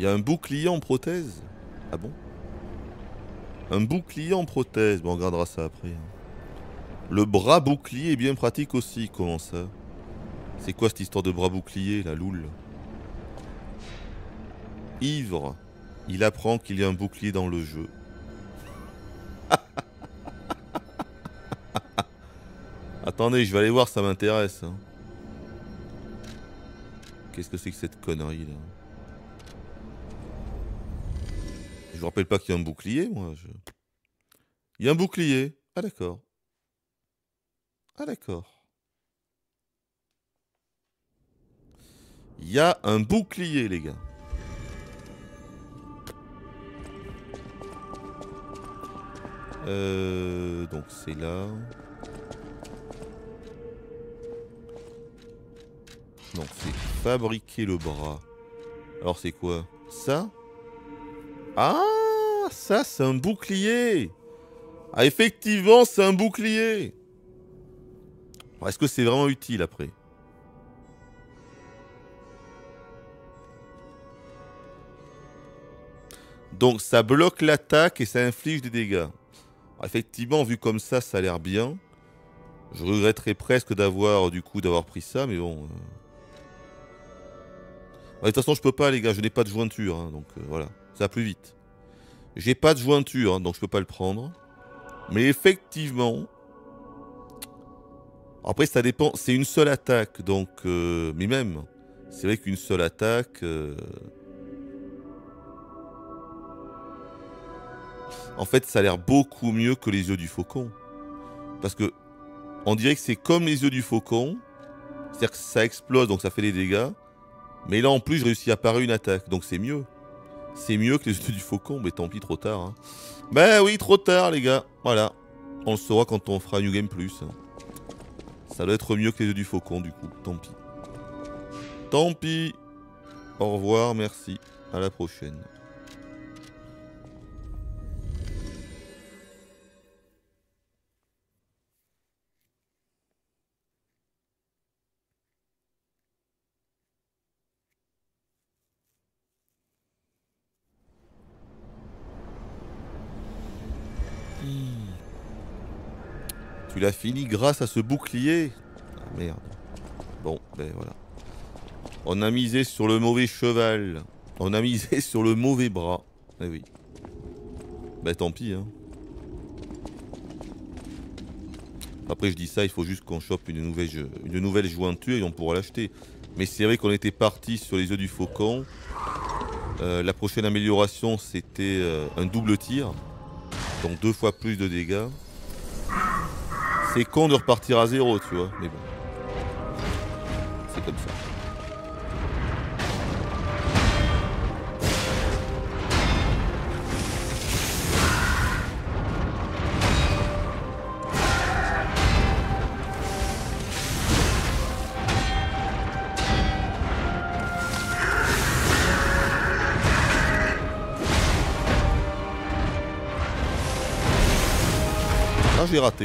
Il y a un bouclier en prothèse Ah bon? Un bouclier en prothèse. Bon, on regardera ça après. hein. Le bras bouclier est bien pratique aussi. Comment ça? C'est quoi cette histoire de bras bouclier, la loule? Ivre. Il apprend qu'il y a un bouclier dans le jeu. Attendez, je vais aller voir, ça m'intéresse. hein. Qu'est-ce que c'est que cette connerie là? Je vous rappelle pas qu'il y a un bouclier, moi. je- Il y a un bouclier. Ah d'accord. Ah d'accord. Il y a un bouclier, les gars. Euh, donc c'est là. Non, c'est fabriquer le bras. Alors c'est quoi? Ça? Ah Ça, c'est un bouclier Ah, effectivement, c'est un bouclier Est-ce que c'est vraiment utile après? Donc ça bloque l'attaque et ça inflige des dégâts. Alors, effectivement, vu comme ça, ça a l'air bien. Je regretterais presque d'avoir du coup d'avoir pris ça, mais bon. euh. De toute façon, je peux pas, les gars, je n'ai pas de jointure, hein, donc euh, voilà, plus vite. J'ai pas de jointure, hein, donc je peux pas le prendre. Mais effectivement, après ça dépend, c'est une seule attaque, donc euh, mais même, c'est vrai qu'une seule attaque, euh, En fait, ça a l'air beaucoup mieux que les yeux du faucon. Parce que on dirait que c'est comme les yeux du faucon. C'est-à-dire que ça explose, donc ça fait des dégâts. Mais là, en plus, je réussis à parer une attaque, donc c'est mieux. C'est mieux que les yeux du faucon, mais tant pis, trop tard. Hein. Ben oui, trop tard, les gars. Voilà. On le saura quand on fera New Game Plus. Ça doit être mieux que les yeux du faucon, du coup. Tant pis. Tant pis. Au revoir, merci. À la prochaine. Tu l'as fini grâce à ce bouclier Ah merde. Bon, ben voilà. On a misé sur le mauvais cheval. On a misé sur le mauvais bras. Eh oui. Ben tant pis, hein. Après je dis ça, il faut juste qu'on chope une nouvelle, jo- une nouvelle jointure et on pourra l'acheter. Mais c'est vrai qu'on était parti sur les œufs du faucon. Euh, la prochaine amélioration c'était euh, un double tir. Donc deux fois plus de dégâts. C'est con de repartir à zéro, tu vois. Mais bon. C'est comme ça.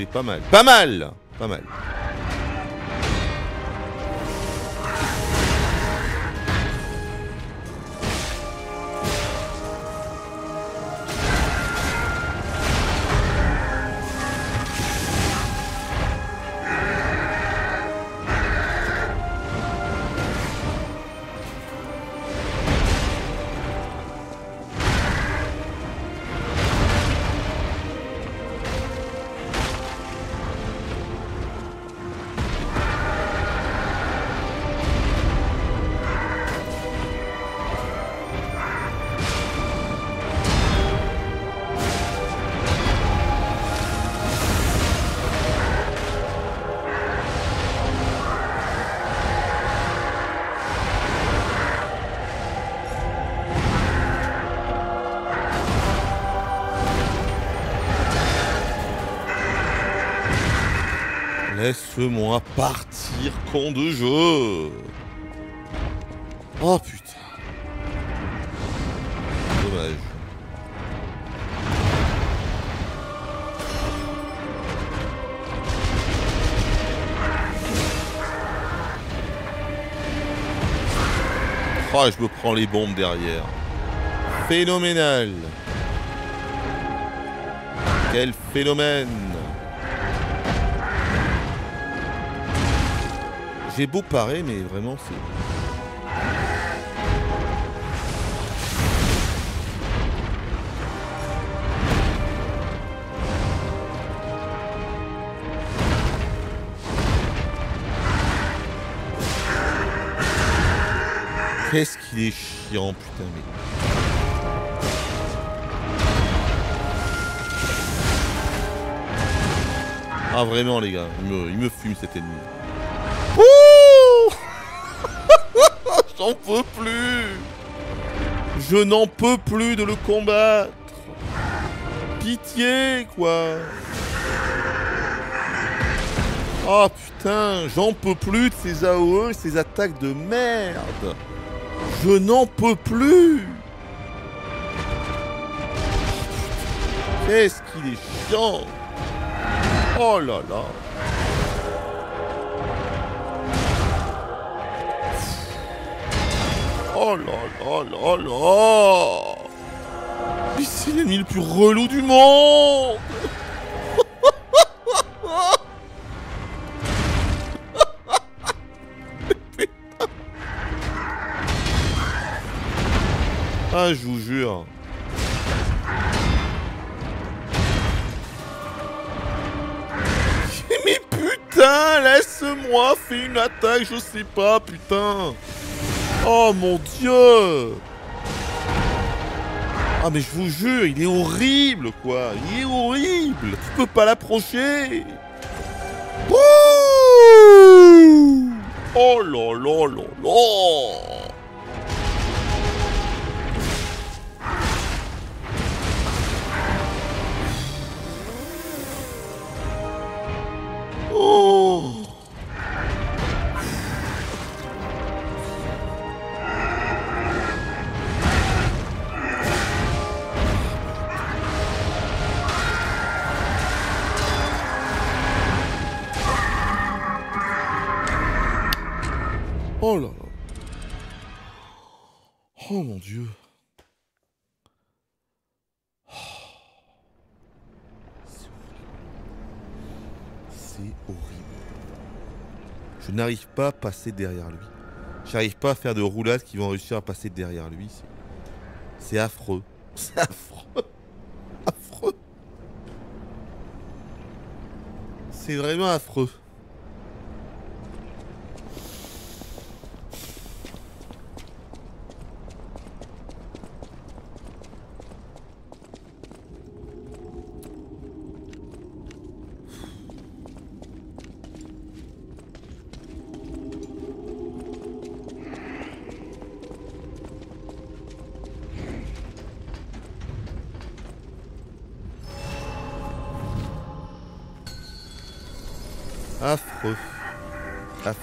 Pas mal. Pas mal Pas mal. Partir, con de jeu Oh putain Dommage. Oh, je me prends les bombes derrière. Phénoménal Quel phénomène J'ai beau parer, mais vraiment, c'est. Qu'est-ce qu'il est chiant, putain, mais. Ah, vraiment, les gars, il me, il me fume cet ennemi. J'en peux plus. Je n'en peux plus de le combattre. Pitié, quoi. Oh putain, j'en peux plus de ces AOE, ces attaques de merde. Je n'en peux plus. Qu'est-ce qu'il est chiant. Oh là là Oh là là là là Mais c'est l'ennemi le plus relou du monde Ah, je vous jure. Mais putain, laisse-moi faire une attaque, je sais pas, putain. Oh mon dieu. Ah mais je vous jure, il est horrible quoi. Il est horrible. Tu peux pas l'approcher. Oh là là là là n'arrive pas à passer derrière lui. J'arrive pas à faire de roulades qui vont réussir à passer derrière lui. C'est- affreux. C'est affreux. Affreux. C'est vraiment. Affreux.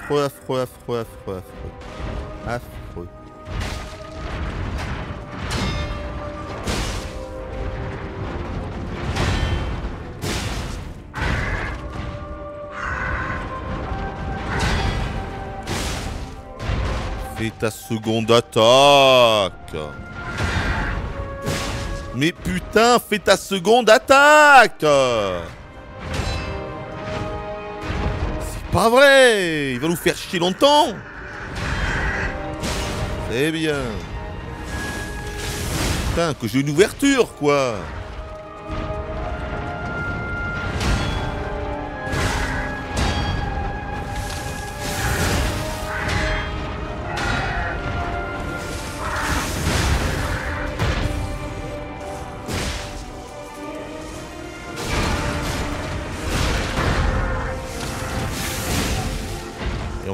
Affreux, affreux, affreux, affreux, affreux. Affreux. Fais ta seconde attaque. Mais putain, fais ta seconde attaque pas vrai. Il va nous faire chier longtemps. C'est bien. Putain, que j'ai une ouverture, quoi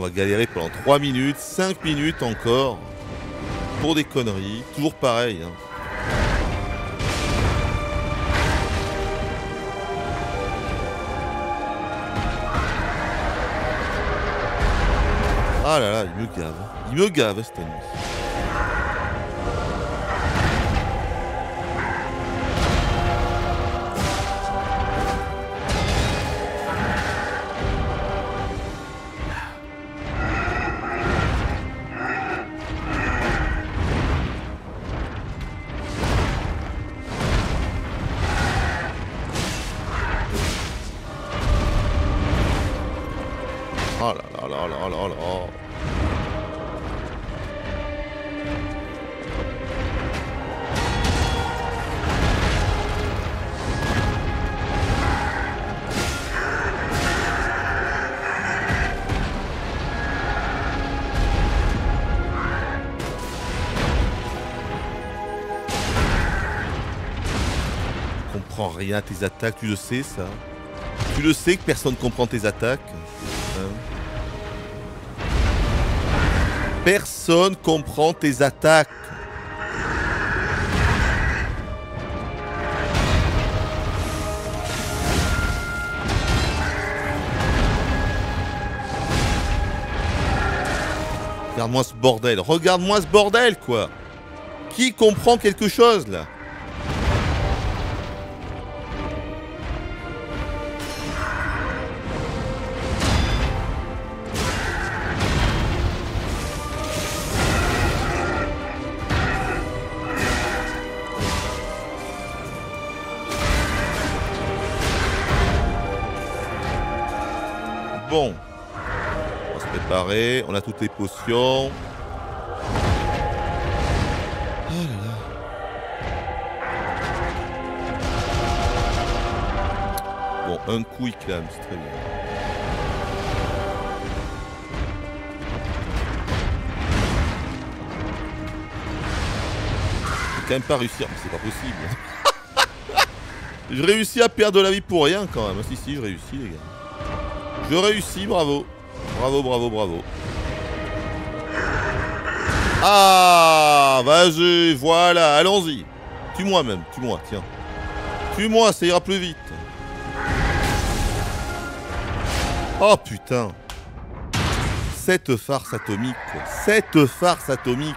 va galérer pendant 3 minutes, 5 minutes encore. Pour des conneries. Toujours pareil. hein. Ah là là, il me gave. Il me gave cette ennemi. Rien à tes attaques, tu le sais ça. Tu le sais que personne comprend tes attaques. Hein. Personne comprend tes attaques. Regarde-moi ce bordel, regarde-moi ce bordel quoi. Qui comprend quelque chose là? On a toutes les potions. Oh là là. Bon, un coup il clame, c'est très bien. quand même pas réussir. Mais c'est pas possible. je réussis à perdre la vie pour rien quand même. Si, si, je réussis, les gars. Je réussis, bravo. Bravo, bravo, bravo. Ah, vas-y, voilà, allons-y. Tue-moi même, tue-moi, tiens. Tue-moi, ça ira plus vite. Oh putain. Cette farce atomique. Cette farce atomique.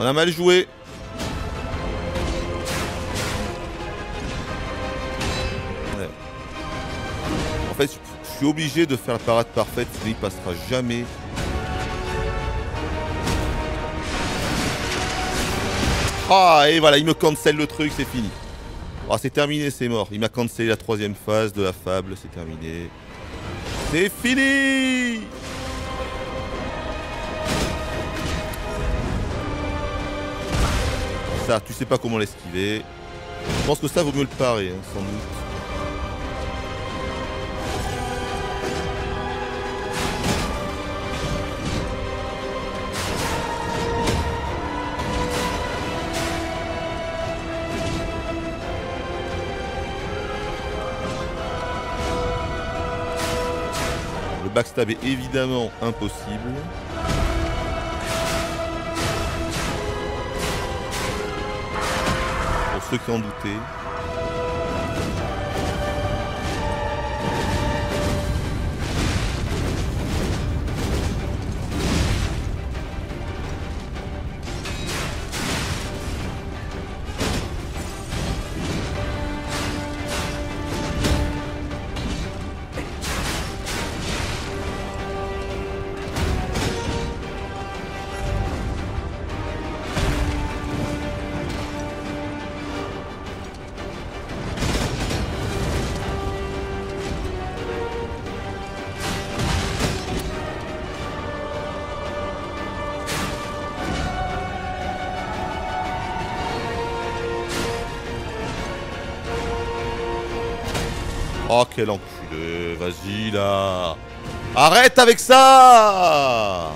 On a mal joué. En fait, je suis obligé de faire la parade parfaite, sinon il passera jamais. Ah, et voilà, il me cancel le truc, c'est fini. Ah, c'est terminé, c'est mort. Il m'a cancellé la troisième phase de la fable, c'est terminé. C'est fini Ça, tu sais pas comment l'esquiver. Je pense que ça vaut mieux le parer, hein, sans doute. Backstab est évidemment impossible. Pour ceux qui en doutaient. Oh quel enculé, vas-y là Arrête avec ça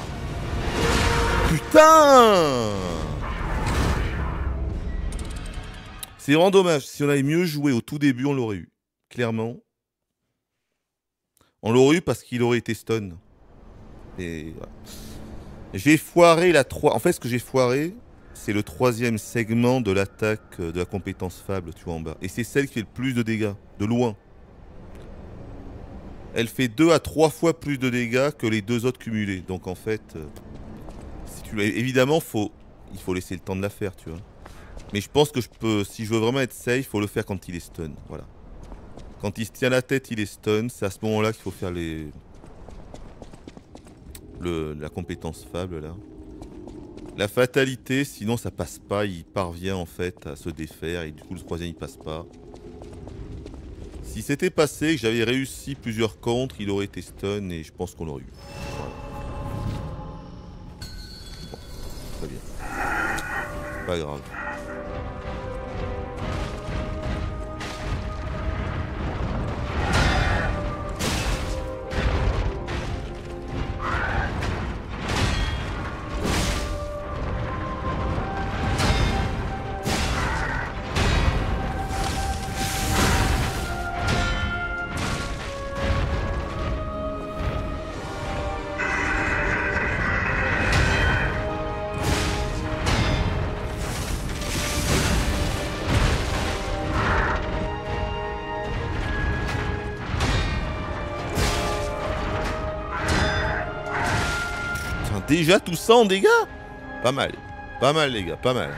Putain C'est vraiment dommage, si on avait mieux joué au tout début, on l'aurait eu. Clairement. On l'aurait eu parce qu'il aurait été stun. Et. J'ai foiré la 3. En fait, ce que j'ai foiré, c'est le troisième segment de l'attaque euh, de la compétence fable, tu vois, en bas. Et c'est celle qui fait le plus de dégâts, de loin. Elle fait 2 à 3 fois plus de dégâts que les deux autres cumulés. Donc en fait, euh, évidemment, faut, il faut laisser le temps de la faire, tu vois. Mais je pense que je peux, si je veux vraiment être safe, il faut le faire quand il est stun. Voilà. Quand il se tient la tête, il est stun. C'est à ce moment-là qu'il faut faire le, la compétence fable là. La fatalité, sinon ça passe pas. Il parvient en fait à se défaire et du coup le troisième il passe pas. Si c'était passé, que j'avais réussi plusieurs contres, il aurait été stun et je pense qu'on l'aurait eu. Bon, très bien. Pas grave. Déjà tout ça en dégâts Pas mal. Pas mal, les gars, pas mal.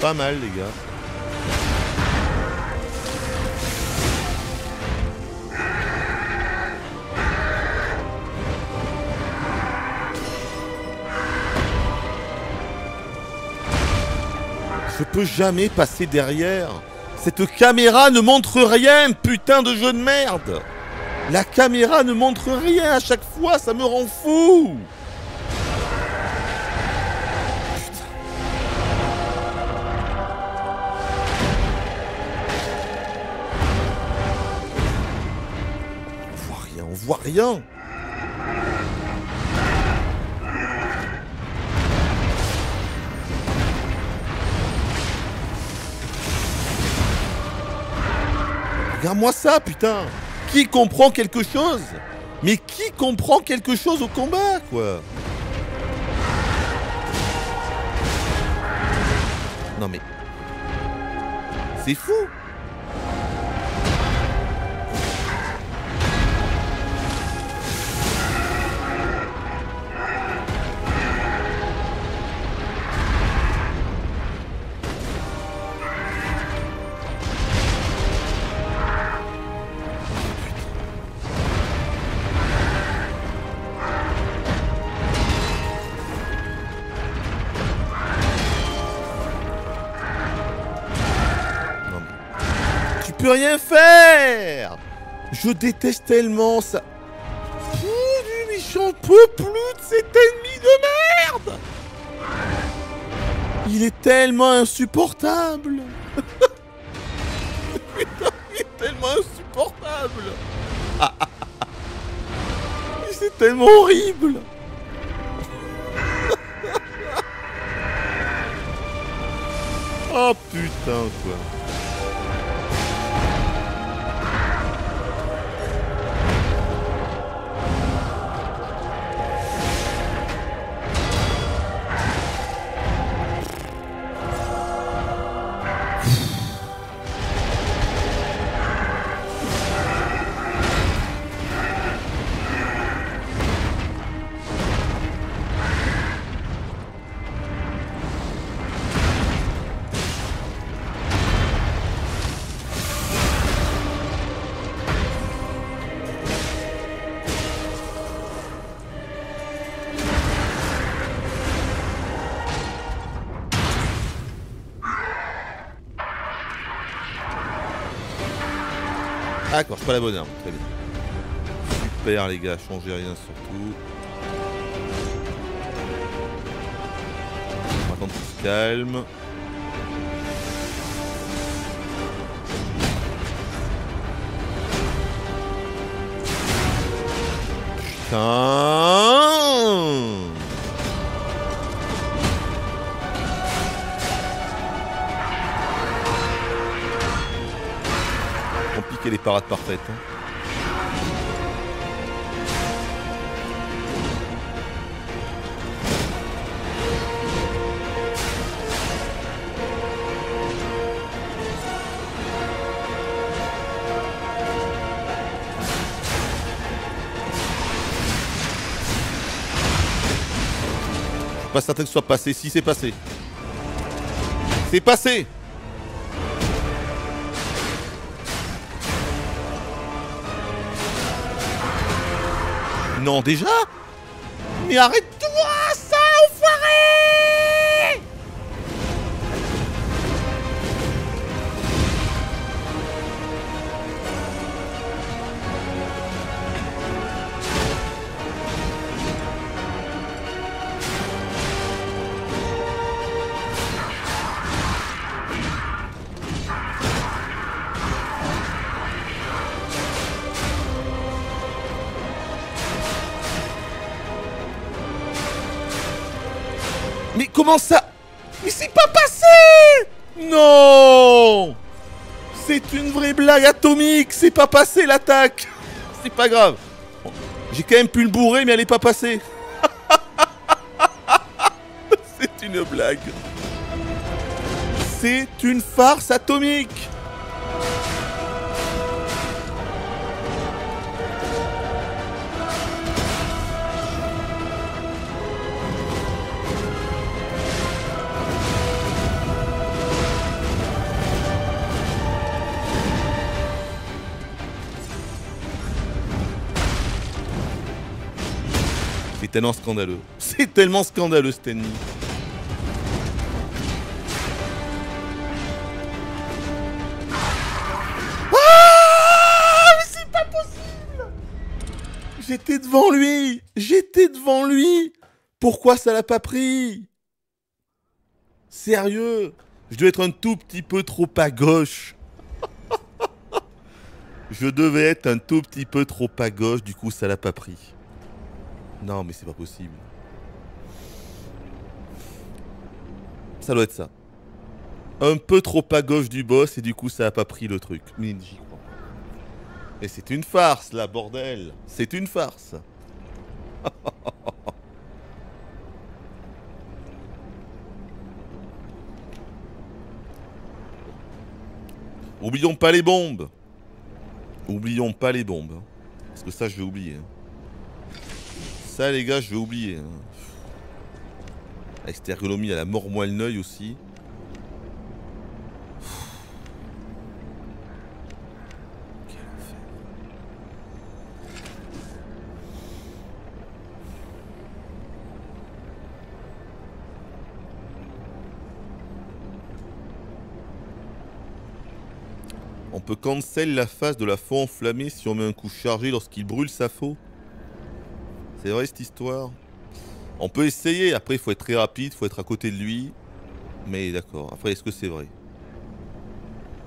Pas mal, les gars. Je peux jamais passer derrière. Cette caméra ne montre rien, putain de jeu de merde. La caméra ne montre rien à chaque fois, ça me rend fou. On voit rien, on voit rien. Regarde-moi ça, putain. Qui comprend quelque chose? Mais qui comprend quelque chose au combat, quoi? Non mais... C'est fou rien faire. Je déteste tellement ça... Ouh, mais j'en plus de cet ennemi de merde. Il est tellement insupportable. Putain, il est tellement insupportable. C'est tellement horrible. Oh putain quoi pas la bonne arme, très bien. Super les gars, changez rien surtout. Attendre qu'il se calme. Putain Les parades parfaites. hein. Je suis pas certain que ce soit passé. Si, c'est passé. C'est passé Non, déjà Mais arrête-toi, comment ça Mais c'est pas passé Non C'est une vraie blague atomique C'est pas passé l'attaque C'est pas grave. J'ai quand même pu le bourrer, mais elle est pas passée. c'est une blague. C'est une farce atomique tellement scandaleux. C'est tellement scandaleux, Stanley. Ah Mais c'est pas possible J'étais devant lui J'étais devant lui Pourquoi ça l'a pas pris? Sérieux? Je devais être un tout petit peu trop à gauche. Je devais être un tout petit peu trop à gauche, du coup ça l'a pas pris. Non, mais c'est pas possible. Ça doit être ça. Un peu trop à gauche du boss et du coup ça a pas pris le truc. Mais j'y crois. Et c'est une farce là, bordel. C'est une farce. Oublions pas les bombes. Oublions pas les bombes. hein. Parce que ça, je vais oublier. Ça, les gars, je vais oublier. hein. Avec à la mort moelle aussi. On peut cancel la phase de la faux enflammée si on met un coup chargé lorsqu'il brûle sa faux. C'est vrai cette histoire. On peut essayer, après il faut être très rapide, il faut être à côté de lui. Mais d'accord, après est-ce que c'est vrai?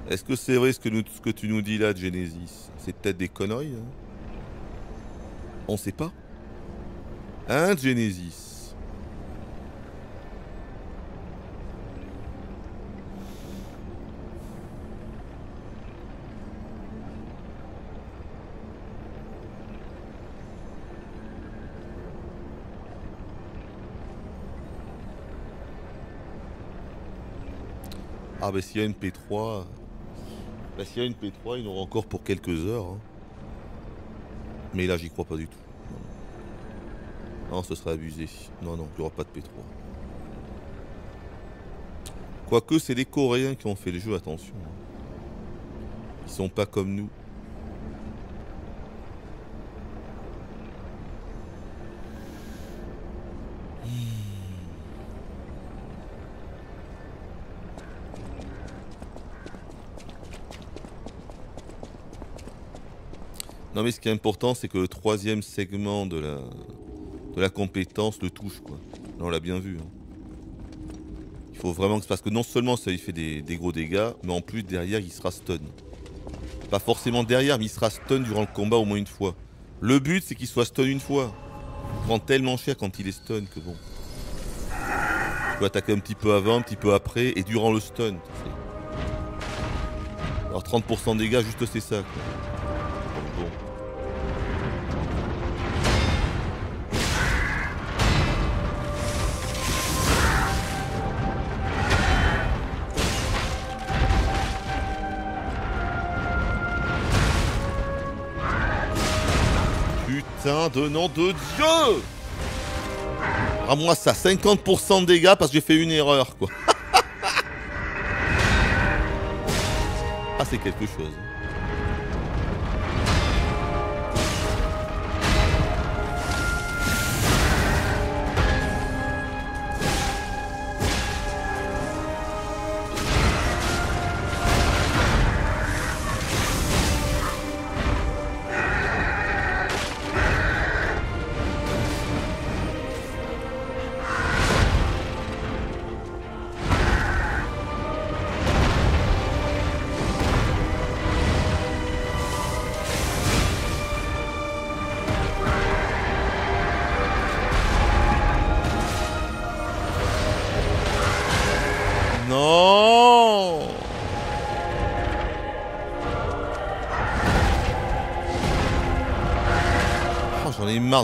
Est-ce que c'est vrai ce que, tu nous dis là de Genesis? C'est peut-être des conneries hein? On sait pas. Hein Genesis? Ah bah s'il y a une P3... Bah s'il y a une P3, il en aura encore pour quelques heures. hein. Mais là j'y crois pas du tout. Non, ce serait abusé. Non, non, il n'y aura pas de P3. Quoique c'est les Coréens qui ont fait le jeu, attention. hein. Ils sont pas comme nous. Non mais ce qui est important, c'est que le troisième segment de la, de la compétence le touche quoi. Là, on l'a bien vu. hein. Il faut vraiment que parce que non seulement ça lui fait des, gros dégâts, mais en plus derrière il sera stun. Pas forcément derrière, mais il sera stun durant le combat au moins une fois. Le but c'est qu'il soit stun une fois. Il prend tellement cher quand il est stun que bon. Tu peux attaquer un petit peu avant, un petit peu après, et durant le stun. Alors 30% de dégâts, juste c'est ça quoi. De nom de Dieu À moi ça, 50% de dégâts parce que j'ai fait une erreur quoi. ah c'est quelque chose.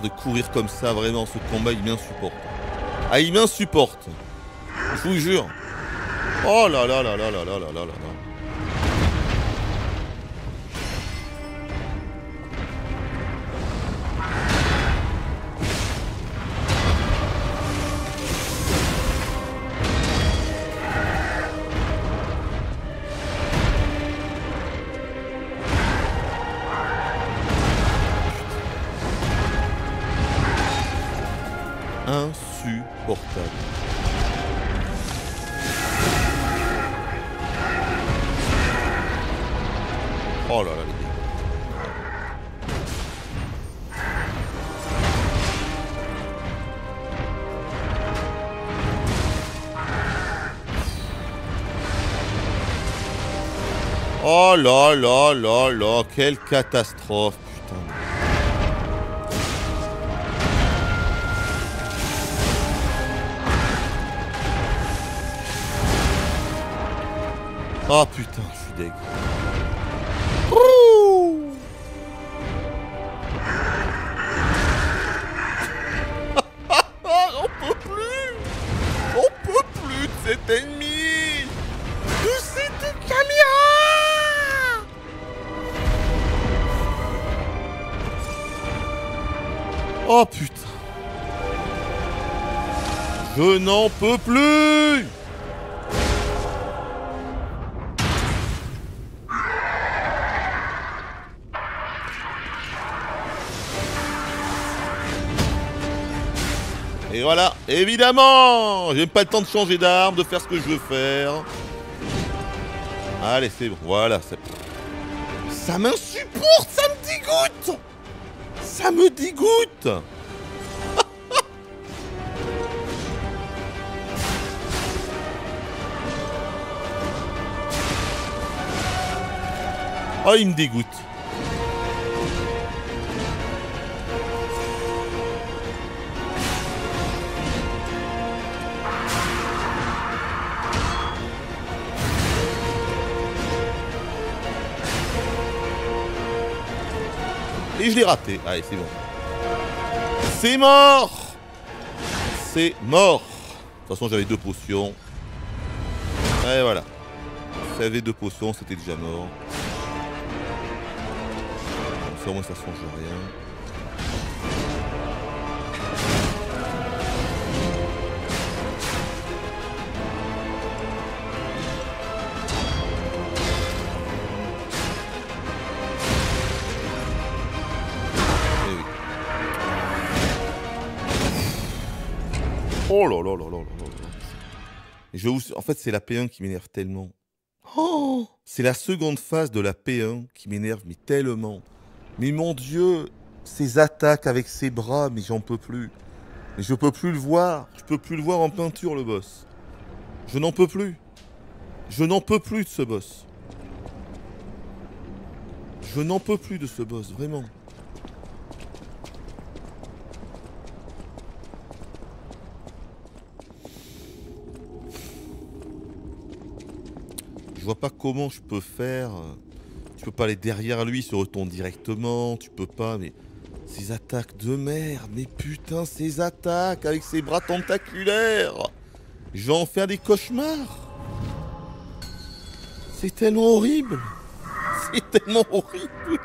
De courir comme ça, vraiment, ce combat, il m'insupporte. Ah, il m'insupporte. Je vous jure. Oh là là là là là là là là là. Oh là là, les. Oh là là là là, quelle catastrophe, Oh putain, je suis deg. On peut plus. On peut plus de cet ennemi. De cette caméra. Oh putain. Je n'en peux plus évidemment J'ai pas le temps de changer d'arme, de faire ce que je veux faire. Allez, c'est bon, voilà. Ça m'insupporte, ça me dégoûte Ça me dégoûte Oh, il me dégoûte. Raté. Allez, c'est bon. C'est mort C'est mort De toute façon, j'avais deux potions. Et voilà. J'avais deux potions, c'était déjà mort. Comme ça, au moins, ça change rien. Oh là là là là là là je vous... En fait, c'est la P1 qui m'énerve tellement. Oh c'est la seconde phase de la P1 qui m'énerve, mais tellement. Mais mon Dieu, ces attaques avec ses bras, mais j'en peux plus. Mais je peux plus le voir. Je peux plus le voir en peinture, le boss. Je n'en peux plus. Je n'en peux plus de ce boss. Je n'en peux plus de ce boss, vraiment. Je vois pas comment je peux faire. Tu peux pas aller derrière lui, se retourne directement. Tu peux pas, mais ces attaques de merde. Mais putain, ces attaques avec ses bras tentaculaires. Je vais en faire des cauchemars. C'est tellement horrible. C'est tellement horrible.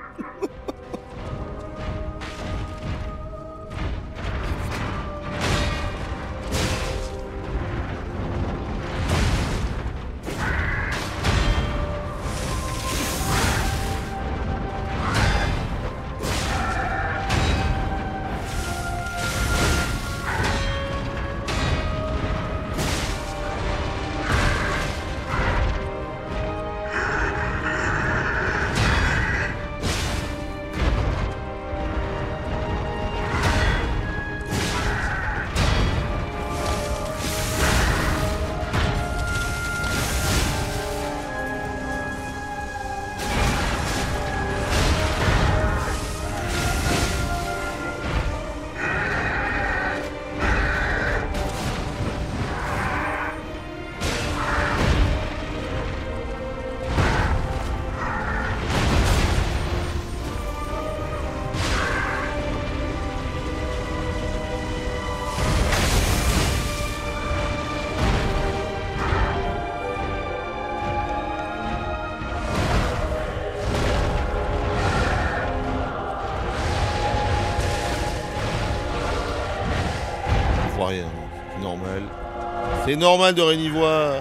C'est normal de rien y voir.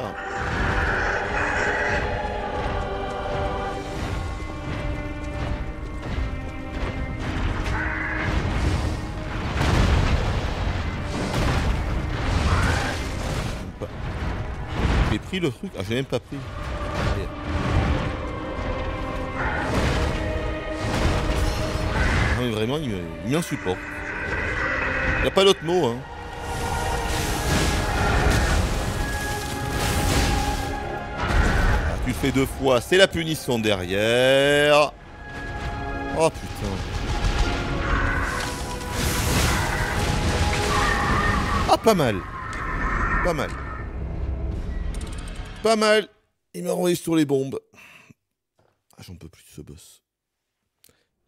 J'ai pris le truc Ah, j'ai même pas pris. Merde. Ah, mais vraiment, il me- il m'insupporte. Y a pas d'autre mot, hein. Fais deux fois, c'est la punition derrière. Oh putain. Ah, pas mal. Pas mal. Pas mal. Il m'a renvoyé sur les bombes. Ah, j'en peux plus de ce boss.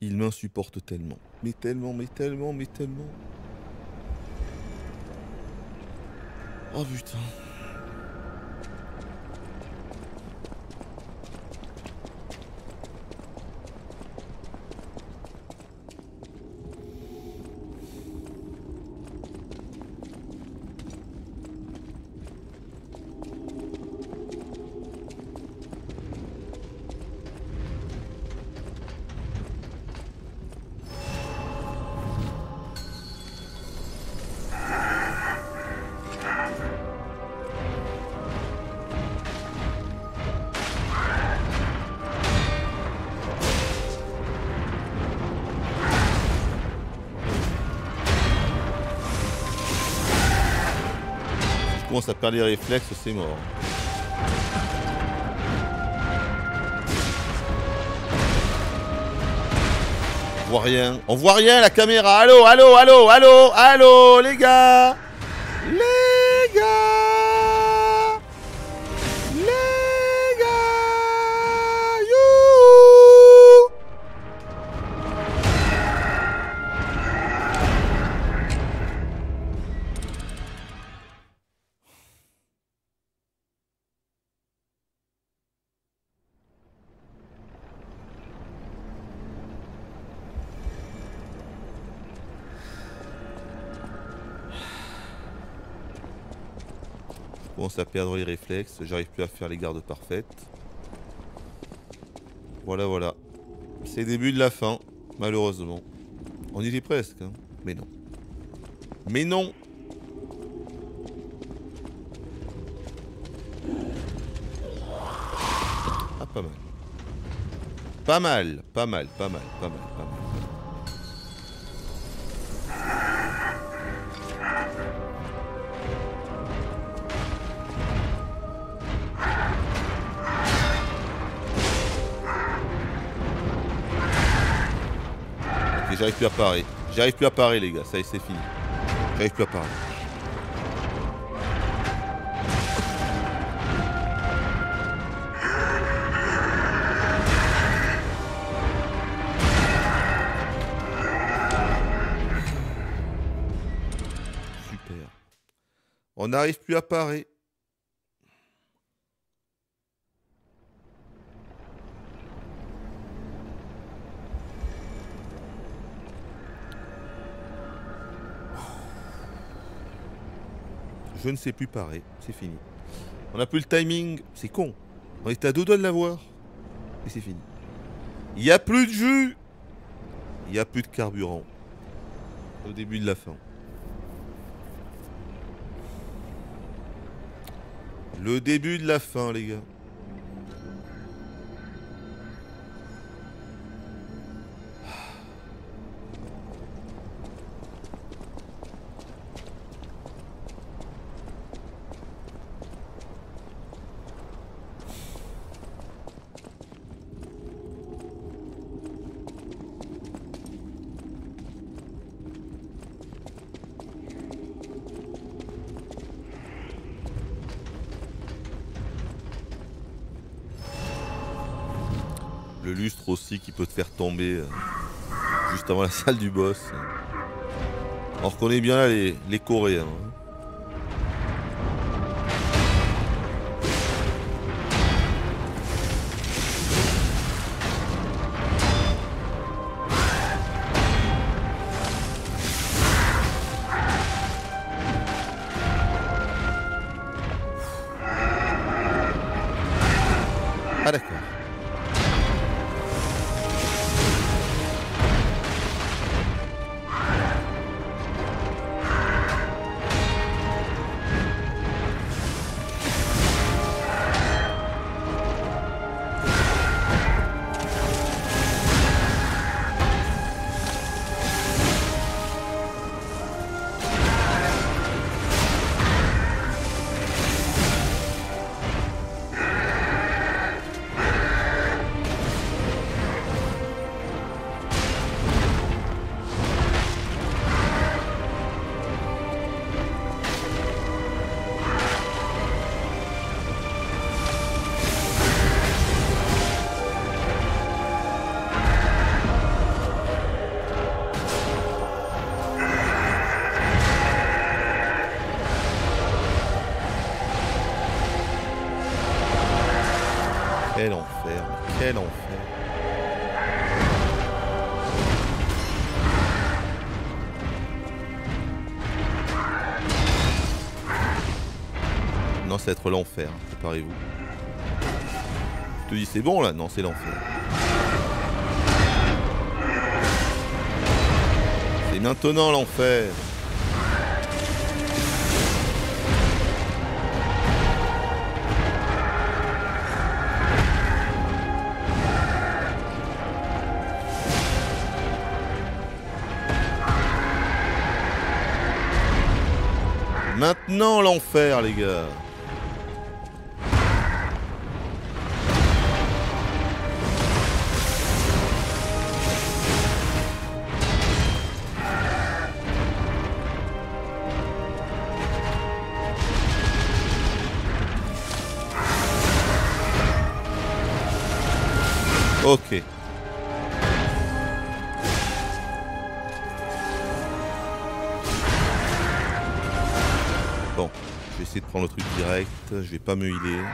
Il m'insupporte tellement. Mais tellement, mais tellement, mais tellement. Oh putain. Commence à perdre les réflexes, c'est mort. On voit rien. On voit rien la caméra. Allô, allô, allô, allô, allô, les gars. Commence à perdre les réflexes, j'arrive plus à faire les gardes parfaites. Voilà, voilà. C'est début de la fin, malheureusement. On y est presque, hein. mais non. Mais non Ah, pas mal. Pas mal, pas mal, pas mal, pas mal, pas mal. J'arrive plus à parer. J'arrive plus à parer, les gars. Ça y est, c'est fini. J'arrive plus à parer. Super. On n'arrive plus à parer. Je ne sais plus parer, c'est fini. On n'a plus le timing, c'est con. On était à deux doigts de l'avoir. Et c'est fini. Il n'y a plus de jus. Il n'y a plus de carburant. Au début de la fin. Le début de la fin, les gars. Euh, juste avant la salle du boss. On reconnaît bien les Coréens. hein. C'est bon là Non, c'est l'enfer. C'est maintenant l'enfer. Maintenant l'enfer, les gars. Pas me healer.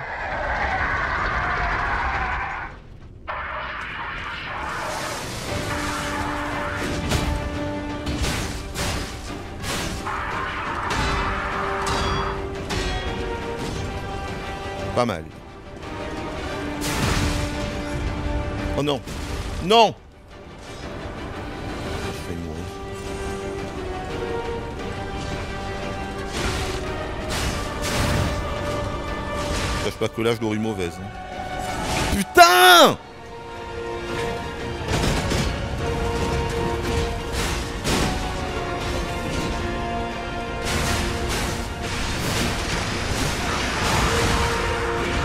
Pas mal. Oh non Non pas que là je l'aurais mauvaise. hein. Putain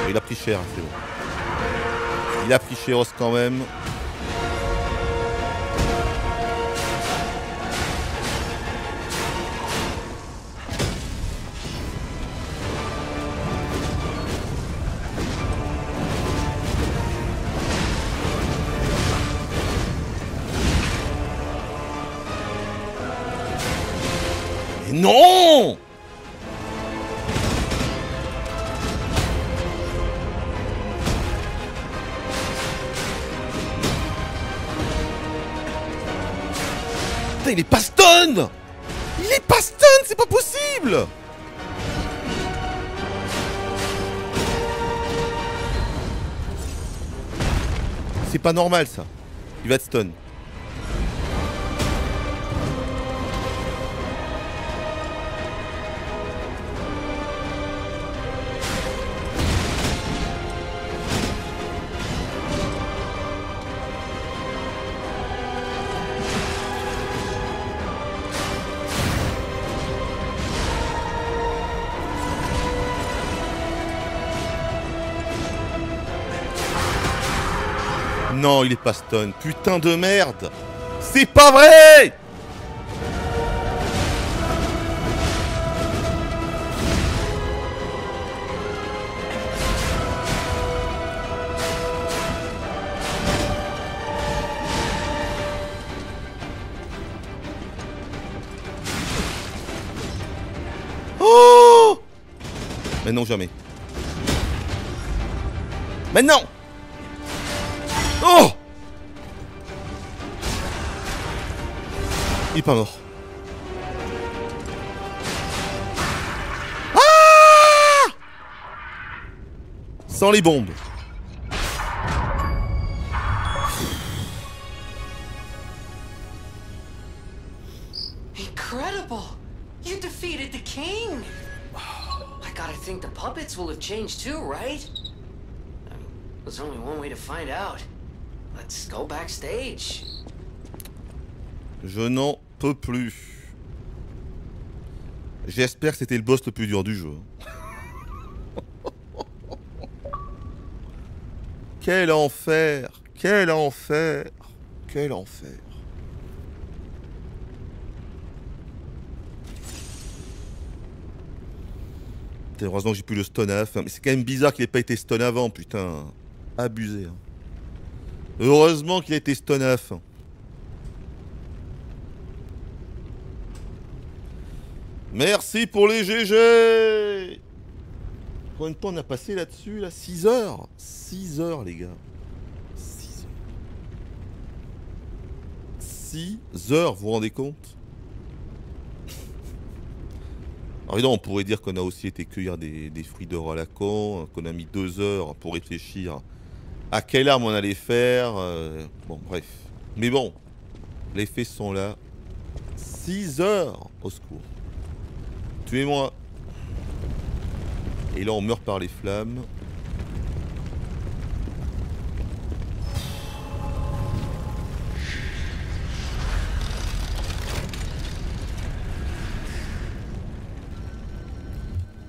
Il a pris cher, hein, c'est bon. Il a pris Chéros quand même. Pas normal ça. Il va te stun. Il est pas. Putain de merde C'est pas vrai Oh Mais non, jamais. Mais non sans les bombes. Incredible! You defeated the king! I gotta think the puppets will have changed too, right? I mean, there's only one way to find out. Let's go backstage. Je n'en peux plus. J'espère que c'était le boss le plus dur du jeu. Quel enfer Quel enfer Quel enfer Heureusement que j'ai plus le stun à fin. Mais c'est quand même bizarre qu'il ait pas été stun avant, putain. Abusé. hein. Heureusement qu'il a été stun à fin. Merci pour les GG Combien de temps on a passé là-dessus là? 6 heures 6 heures les gars 6 heures 6 heures, vous vous rendez compte? Alors évidemment, on pourrait dire qu'on a aussi été cueillir des, fruits d'or à la con, qu'on a mis 2 heures pour réfléchir à quelle arme on allait faire. euh, bon, bref. Mais bon, les faits sont là. 6 heures au secours. Tuez-moi. Et là, on meurt par les flammes.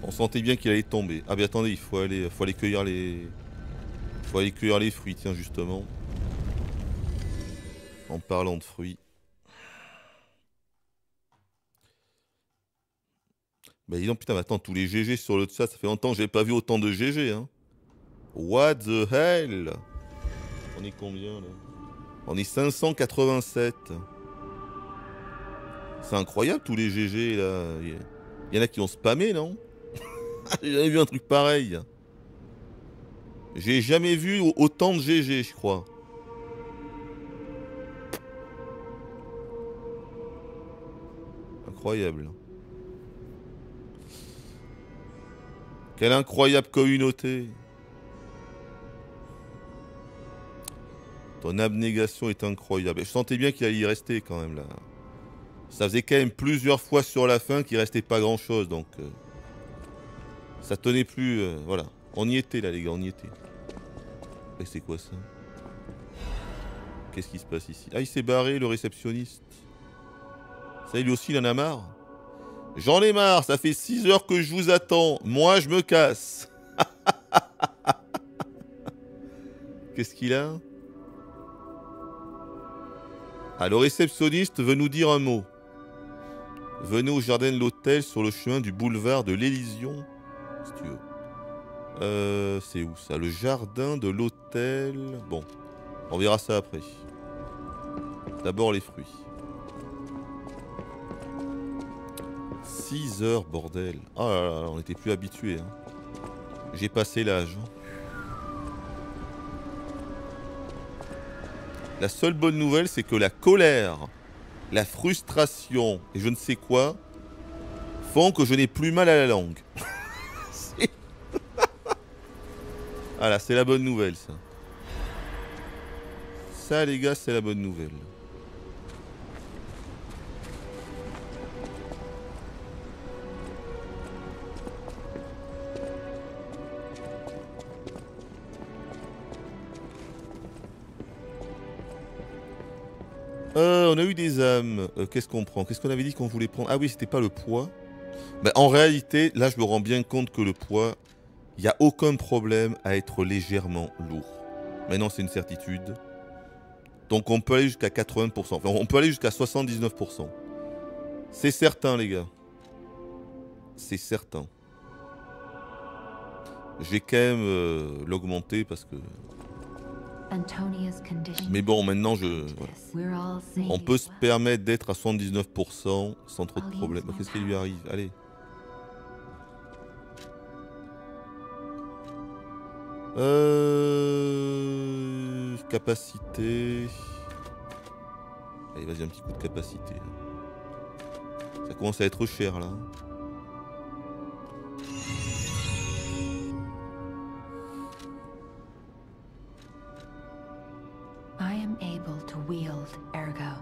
On sentait bien qu'il allait tomber. Ah mais attendez, il faut aller, faut aller cueillir les, faut aller cueillir les fruits, tiens justement. En parlant de fruits. Bah dis donc, putain, mais attends, tous les GG sur le chat, ça fait longtemps que j'ai pas vu autant de GG, hein. What the hell? On est combien, là? On est 587. C'est incroyable, tous les GG, là. Il y en a qui ont spammé, non? J'ai jamais vu un truc pareil. J'ai jamais vu au- autant de GG, je crois. Incroyable. Quelle incroyable communauté. Ton abnégation est incroyable. Je sentais bien qu'il allait y rester quand même là. Ça faisait quand même plusieurs fois sur la fin qu'il restait pas grand chose donc. euh, ça tenait plus. euh, voilà. On y était là les gars, on y était. Et c'est quoi ça? Qu'est-ce qui se passe ici? Ah il s'est barré le réceptionniste. Ça lui aussi il en a marre? J'en ai marre, ça fait 6 heures que je vous attends. Moi je me casse. Qu'est-ce qu'il a? Ah le réceptionniste veut nous dire un mot. Venez au jardin de l'hôtel sur le chemin du boulevard de l'Élysion. Si tu veux. Euh, c'est où ça? Le jardin de l'hôtel. Bon, on verra ça après. D'abord les fruits. 6 heures, bordel. Ah là là, on était plus habitués. hein. J'ai passé l'âge. hein. La seule bonne nouvelle, c'est que la colère, la frustration et je ne sais quoi font que je n'ai plus mal à la langue. C'est- voilà, c'est la bonne nouvelle, ça. Ça, les gars, c'est la bonne nouvelle. Euh, on a eu des âmes. Euh, Qu'est-ce qu'on prend? Qu'est-ce qu'on avait dit qu'on voulait prendre? Ah oui, c'était pas le poids. Bah, en réalité, là, je me rends bien compte que le poids, il n'y a aucun problème à être légèrement lourd. Maintenant, c'est une certitude. Donc, on peut aller jusqu'à 80%. Enfin, on peut aller jusqu'à 79%. C'est certain, les gars. C'est certain. Je vais quand même euh, l'augmenter parce que. Mais bon, maintenant, je. voilà. On peut se permettre d'être à 79% sans trop de problèmes. Qu'est-ce qui lui arrive? Allez. Euh... Capacité. Allez, vas-y, un petit coup de capacité. Ça commence à être cher là. I am able to wield ergo.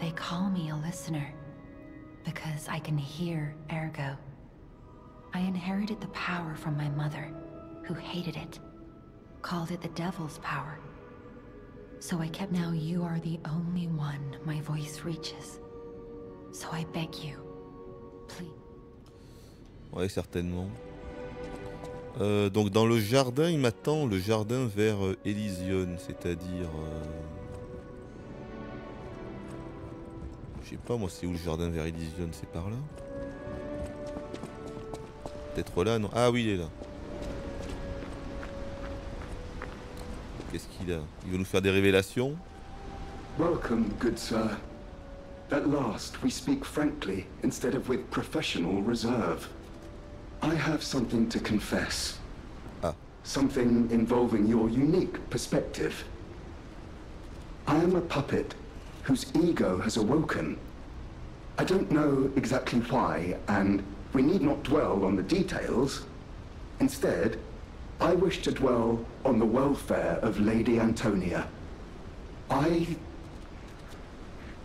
They call me a listener because I can hear ergo. I inherited the power from my mother, who hated it. Called it the devil's power. So I kept. Now you are the only one my voice reaches. So I beg you, please. Ouais, certainement. Euh, donc dans le jardin, il m'attend le jardin vers euh, Elysion, c'est-à-dire... euh, Je sais pas moi, c'est où le jardin vers Elysion C'est par là? Peut-être là, non? Ah oui, il est là. Qu'est-ce qu'il a? Il veut nous faire des révélations? Welcome, good sir. At last, we speak frankly instead of with professional reserve. I have something to confess. Ah. Something involving your unique perspective. I am a puppet whose ego has awoken. I don't know exactly why, and we need not dwell on the details. Instead, I wish to dwell on the welfare of Lady Antonia. I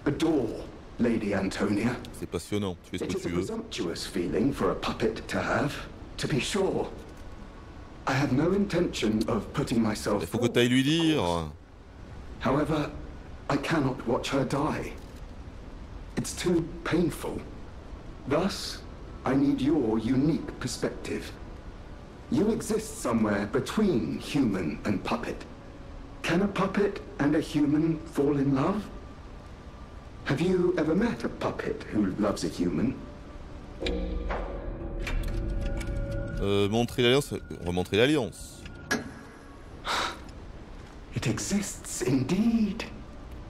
adore Lady Antonia. C'est passionnant, tu fais ce que a tu veux. presumptuous feeling for a puppet to have, to be sure. I have no intention of putting myself Il faut que tu ailles lui dire. However, I cannot watch her die. It's too painful. Thus, I need your unique perspective. You exist somewhere between human and puppet. Can a puppet and a human fall in love? Have you ever met a puppet who loves a human? Euh, montrer l'alliance. On va montrer l'alliance. It exists indeed.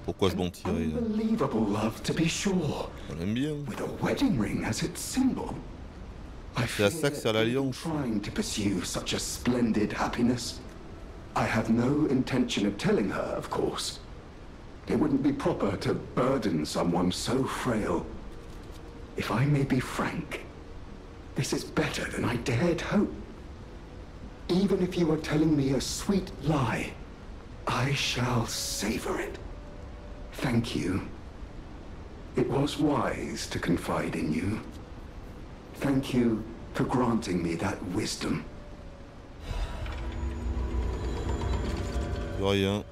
Pourquoi je Unbelievable love, to be sure. On aime bien. with a wedding ring as its symbol. I C'est à ça que sert l'alliance. Trying to pursue such a splendid happiness. I have no intention of telling her, of course. It wouldn't be proper to burden someone so frail. If I may be frank, this is better than I dared hope. Even if you are telling me a sweet lie, I shall savor it. Thank you. It was wise to confide in you. Thank you for granting me that wisdom. Rien.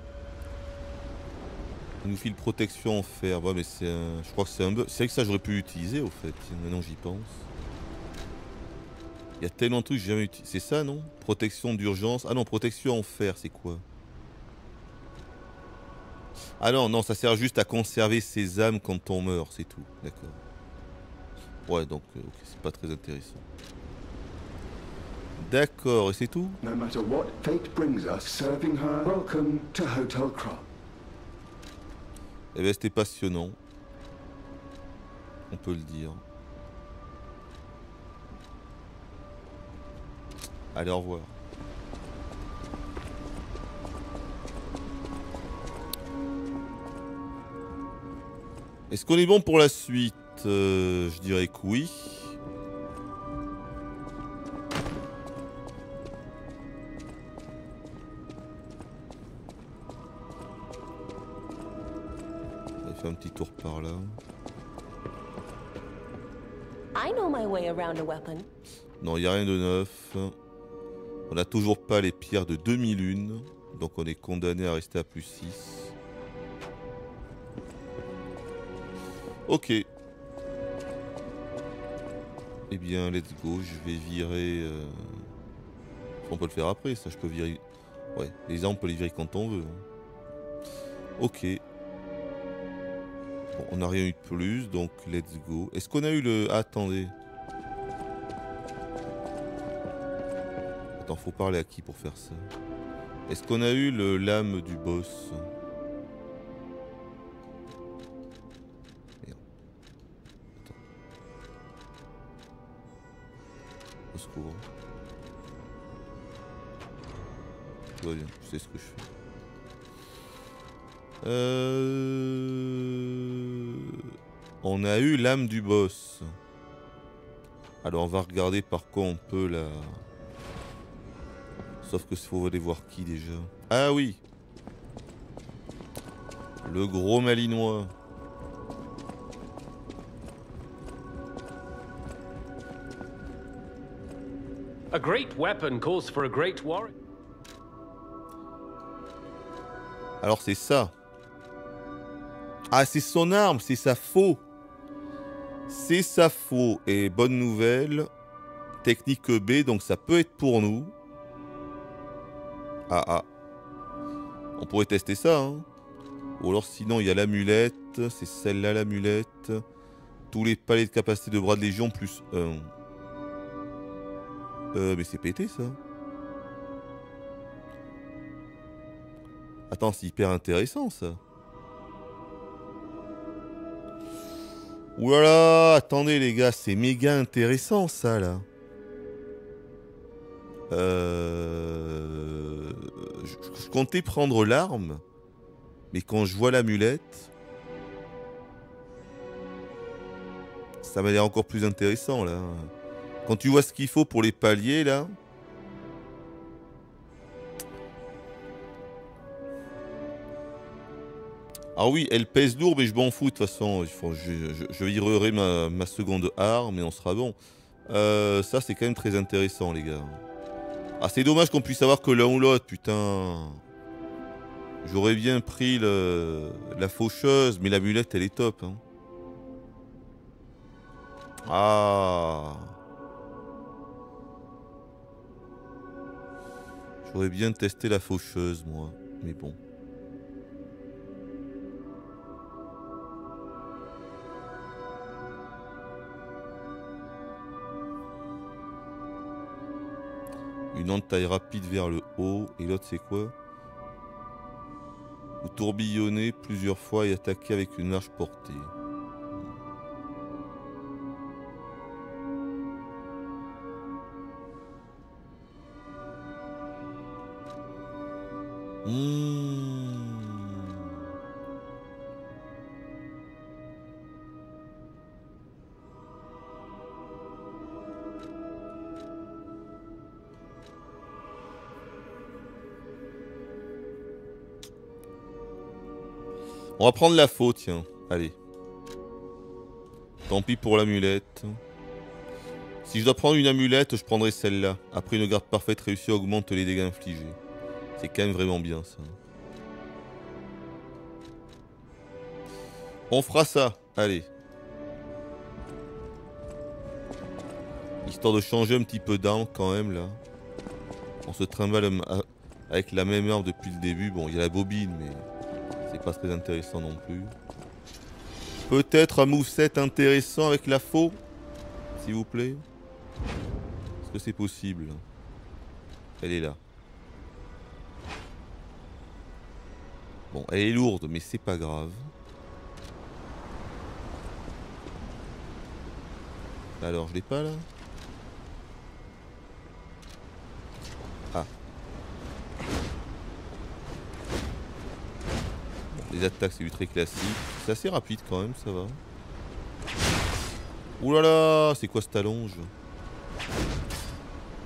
Il nous file protection en fer. Ouais, mais c'est un... Je crois que c'est un bug. C'est vrai que ça, j'aurais pu l'utiliser, au fait. Maintenant, j'y pense. Il y a tellement de trucs que j'ai jamais utilisé. C'est ça, non? Protection d'urgence. Ah non, protection en fer, c'est quoi? Ah non, non, ça sert juste à conserver ses âmes quand on meurt, c'est tout. D'accord. Ouais, donc, euh, ok, c'est pas très intéressant. D'accord, et c'est tout? No matter what fate brings us, serving her, welcome to Hotel Crop. Eh ben, c'était passionnant. On peut le dire. Allez, au revoir. Est-ce qu'on est bon pour la suite? Euh, Je dirais que oui. Un petit tour par là. I know my way around a weapon. Non, il n'y a rien de neuf. On n'a toujours pas les pierres de 2001. Donc on est condamné à rester à plus 6. Ok. Eh bien, let's go. Je vais virer... euh, On peut le faire après, ça. Je peux virer... Ouais, les armes, on peut les virer quand on veut. hein. Ok. On n'a rien eu de plus, donc let's go. Est-ce qu'on a eu le... Ah, attendez. Attends, faut parler à qui pour faire ça? Est-ce qu'on a eu le lame du boss? Merde. Attends. Au secours. Tout va bien, je sais ce que je fais. Euh... On a eu l'âme du boss. Alors on va regarder par quoi on peut la... Sauf que faut aller voir qui déjà. Ah oui Le gros malinois. A great weapon calls for a great warrior. Alors c'est ça. Ah, c'est son arme, c'est sa faux. C'est sa faux. Et bonne nouvelle, technique B, donc ça peut être pour nous. Ah ah. On pourrait tester ça, hein. Ou alors sinon il y a l'amulette, c'est celle-là l'amulette. Tous les palais de capacité de bras de légion plus 1. Euh, mais c'est pété ça. Attends, c'est hyper intéressant ça. Oulala, attendez les gars, c'est méga intéressant ça là. Euh... Je, je comptais prendre l'arme, mais quand je vois l'amulette, ça m'a l'air encore plus intéressant là. Quand tu vois ce qu'il faut pour les paliers là. Ah oui, elle pèse lourd, mais je m'en fous de toute façon. Je, je, je virerai ma, seconde arme et on sera bon. Euh, ça, c'est quand même très intéressant, les gars. Ah, c'est dommage qu'on puisse avoir que l'un ou l'autre, putain. J'aurais bien pris la faucheuse, mais la mulette, elle est top. Hein. Ah. J'aurais bien testé la faucheuse, moi. Mais bon. Une entaille rapide vers le haut. Et l'autre, c'est quoi? Ou tourbillonner plusieurs fois et attaquer avec une large portée. Mmh. On va prendre la faute, tiens. Allez. Tant pis pour l'amulette. Si je dois prendre une amulette, je prendrai celle-là. Après une garde parfaite réussie augmente les dégâts infligés. C'est quand même vraiment bien ça. On fera ça. Allez. Histoire de changer un petit peu d'arme quand même là. On se trimballe avec la même arme depuis le début. Bon, il y a la bobine, mais pas très intéressant non plus. Peut-être un moveset intéressant avec la faux S'il vous plaît. Est-ce que c'est possible? Elle est là. Bon, elle est lourde, mais c'est pas grave. Alors, je l'ai pas là? Les attaques, c'est du très classique. C'est assez rapide quand même, ça va. Ouh là c'est quoi cette allonge?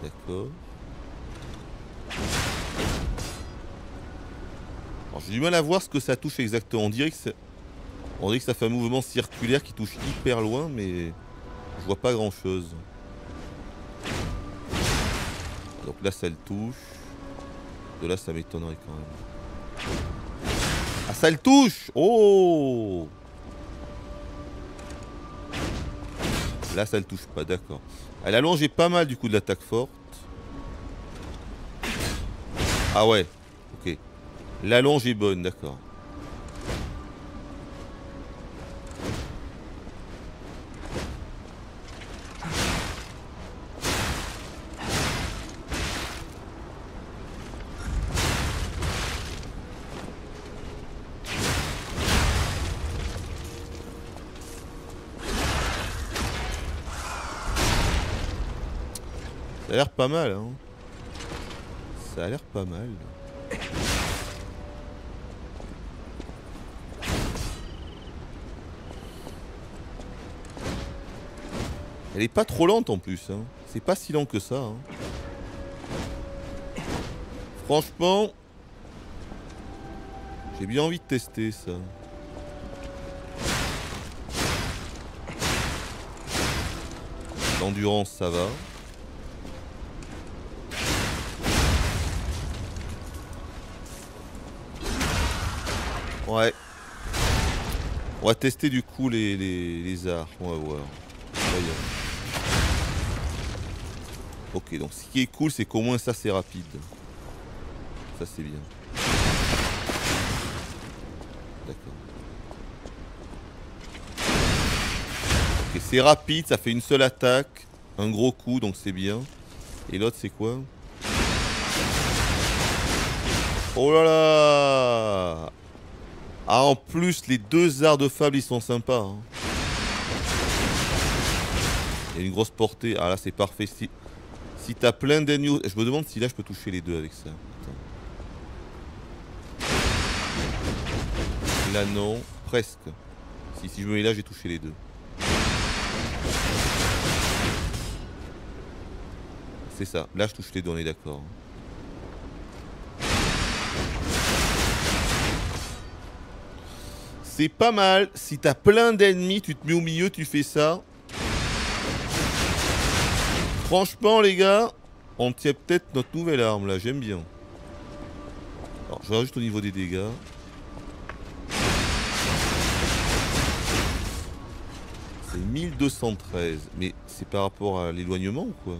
D'accord. J'ai du mal à voir ce que ça touche exactement. On dirait que, On dirait que ça fait un mouvement circulaire qui touche hyper loin, mais je vois pas grand chose. Donc là, ça le touche. De là, ça m'étonnerait quand même. Ah, ça le touche Oh Là, ça le touche pas, d'accord. Elle allonge pas mal du coup de l'attaque forte. Ah ouais, ok. La longe est bonne, d'accord. Pas mal, hein. Ça a l'air pas mal. Elle est pas trop lente en plus. Hein. C'est pas si lent que ça. Hein. Franchement, j'ai bien envie de tester ça. L'endurance, ça va. Ouais. On va tester du coup les, les, les arts. On va voir. Ok, donc ce qui est cool, c'est qu'au moins ça c'est rapide. Ça c'est bien. D'accord. Ok, c'est rapide, ça fait une seule attaque. Un gros coup, donc c'est bien. Et l'autre c'est quoi? Oh là là Ah en plus les deux arts de fable ils sont sympas. hein. Il y a une grosse portée. Ah là c'est parfait. Si, si t'as plein d'ennemis... Je me demande si là je peux toucher les deux avec ça. Là non. Presque. Si, si je me mets là j'ai touché les deux. C'est ça. Là je touche les deux, on est d'accord. C'est pas mal. Si t'as plein d'ennemis, tu te mets au milieu, tu fais ça. Franchement, les gars, on tient peut-être notre nouvelle arme là. J'aime bien. Alors, je juste au niveau des dégâts. C'est 1213. Mais c'est par rapport à l'éloignement ou quoi?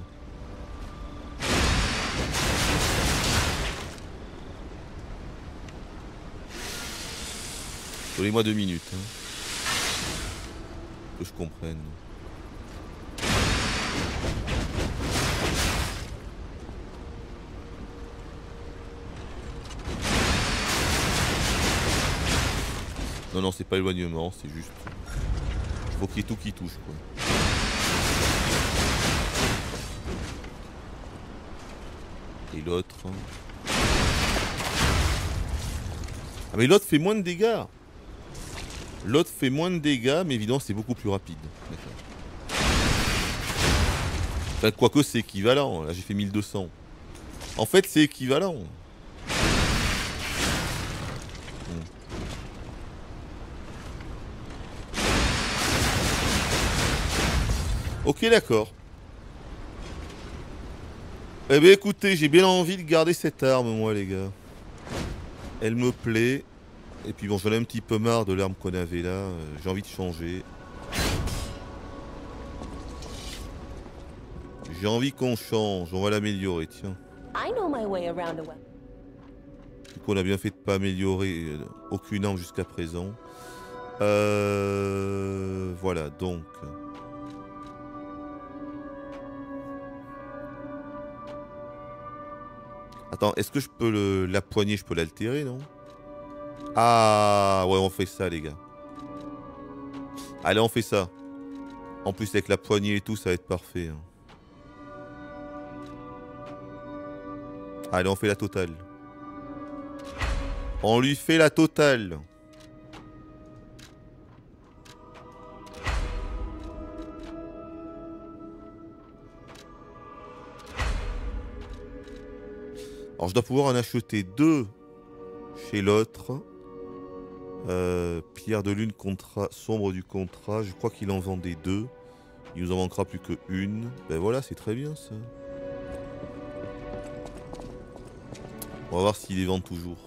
Donnez-moi deux minutes. hein. Que je comprenne. Non, non, c'est pas éloignement, c'est juste. Faut qu'il y ait tout qui touche, quoi. Et l'autre. hein. Ah, mais l'autre fait moins de dégâts. L'autre fait moins de dégâts, mais évidemment, c'est beaucoup plus rapide. Enfin, quoique c'est équivalent. Là, j'ai fait 1200. En fait, c'est équivalent. Hmm. Ok, d'accord. Eh bien, écoutez, j'ai bien envie de garder cette arme, moi, les gars. Elle me plaît. Et puis bon, j'en ai un petit peu marre de l'arme qu'on avait là. euh, J'ai envie de changer. J'ai envie qu'on change. On va l'améliorer, tiens. Du coup, on a bien fait de pas améliorer euh, aucune arme jusqu'à présent. Euh, voilà, donc. Attends, est-ce que je peux le, la poignée, je peux l'altérer, non? Ah, ouais, on fait ça, les gars. Allez, on fait ça. En plus, avec la poignée et tout, ça va être parfait. hein. Allez, on fait la totale. On lui fait la totale. Alors je dois pouvoir en acheter deux chez l'autre. Euh, Pierre de lune contrat sombre du contrat. Je crois qu'il en vendait deux. Il nous en manquera plus que une. Ben voilà, c'est très bien ça. On va voir s'il les vend toujours.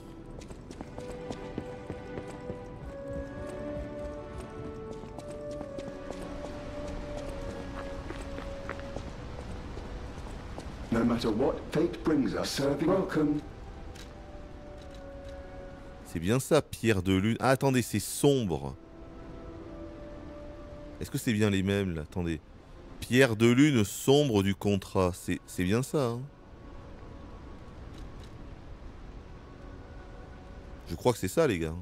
No matter what fate brings us, serving welcome. C'est bien ça, pierre de lune. Ah, attendez, c'est sombre. Est-ce que c'est bien les mêmes là? Attendez. Pierre de lune sombre du contrat. C'est bien ça. hein? Je crois que c'est ça, les gars.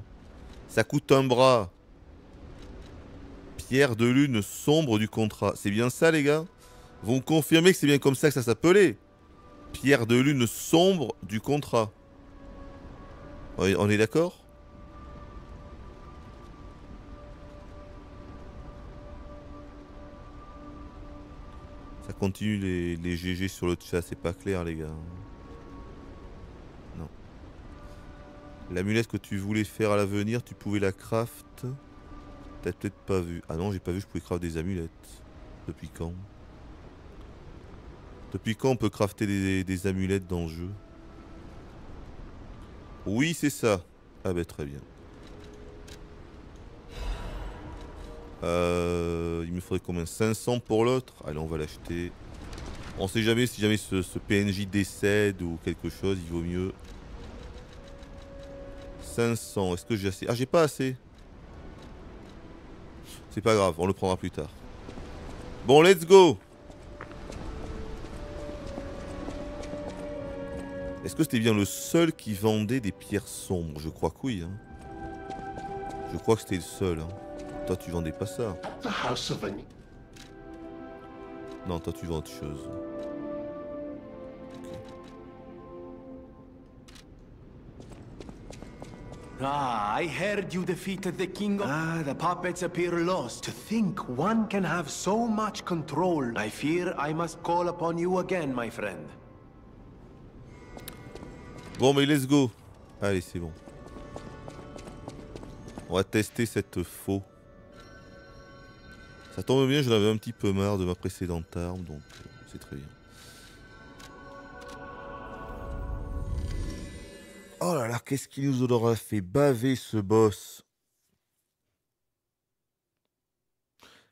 Ça coûte un bras. Pierre de lune sombre du contrat. C'est bien ça, les gars? Vous me confirmez que c'est bien comme ça que ça s'appelait? Pierre de lune sombre du contrat. On est- d'accord? Ça continue les, les GG sur le chat, c'est pas clair les gars. Non. L'amulette que tu voulais faire à l'avenir, tu pouvais la craft? T'as peut-être pas vu. Ah non, j'ai pas vu, je pouvais craft des amulettes. Depuis quand? Depuis quand on peut crafter des, des amulettes dans le jeu? Oui, c'est ça. Ah bah très bien. Euh, il me faudrait combien? 500 pour l'autre? Allez, on va l'acheter. On sait jamais si jamais ce, ce, PNJ décède ou quelque chose, il vaut mieux. 500, est-ce que j'ai assez? Ah, j'ai pas assez. C'est pas grave, on le prendra plus tard. Bon, let's go Est-ce que c'était bien le seul qui vendait des pierres sombres? Je crois que oui. Hein. Je crois que c'était le seul. Hein. Toi, tu vendais pas ça. The House of An- Non, toi, tu vends autre chose. Ah, I heard you defeated the king of... Ah, the puppets appear lost. To think one can have so much control. I fear I must call upon you again, my friend. Bon, mais let's go. Allez, c'est bon. On va tester cette faux. Ça tombe bien, j'en avais un petit peu marre de ma précédente arme, donc euh, c'est très bien. Oh là là, qu'est-ce qu'il nous aura fait baver ce boss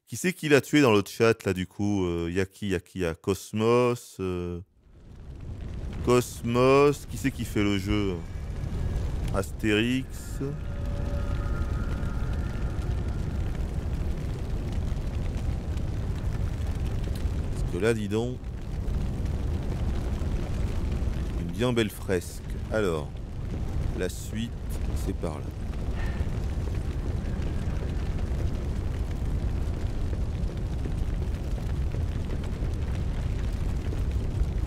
Qui c'est qui l'a tué dans le chat là du coup euh, Yaki, Yaki, Y'a Cosmos euh, Cosmos, qui c'est qui fait le jeu Astérix. Parce que là, dis donc, une bien belle fresque. Alors, la suite, c'est par là.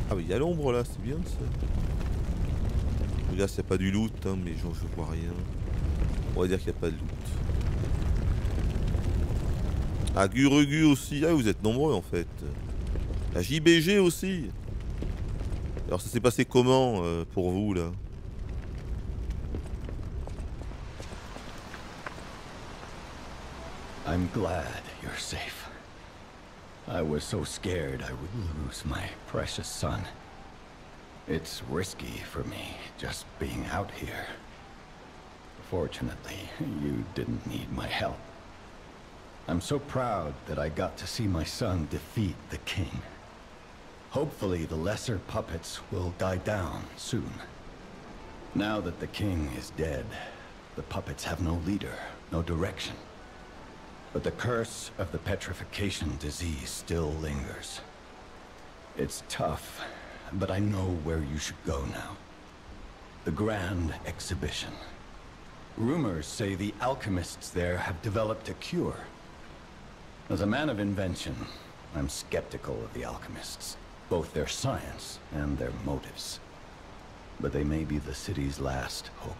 Ah mais il y a l'ombre là, c'est bien ça. N'y a pas du loot, hein, mais genre, je vois rien. On va dire qu'il n'y a pas de loot. Ah Guregu aussi, ah vous êtes nombreux en fait. La JBG aussi. Alors ça s'est passé comment euh, pour vous là? I'm glad you're safe. I was so scared I would lose my precious son. It's risky for me, just being out here. Fortunately, you didn't need my help. I'm so proud that I got to see my son defeat the king. Hopefully the lesser puppets will die down soon. Now that the king is dead, the puppets have no leader, no direction. But the curse of the petrification disease still lingers. It's tough, but I know where you should go now. The Grand Exhibition. Rumors say the alchemists there have developed a cure. As a man of invention, I'm skeptical of the alchemists, both their science and their motives. But they may be the city's last hope.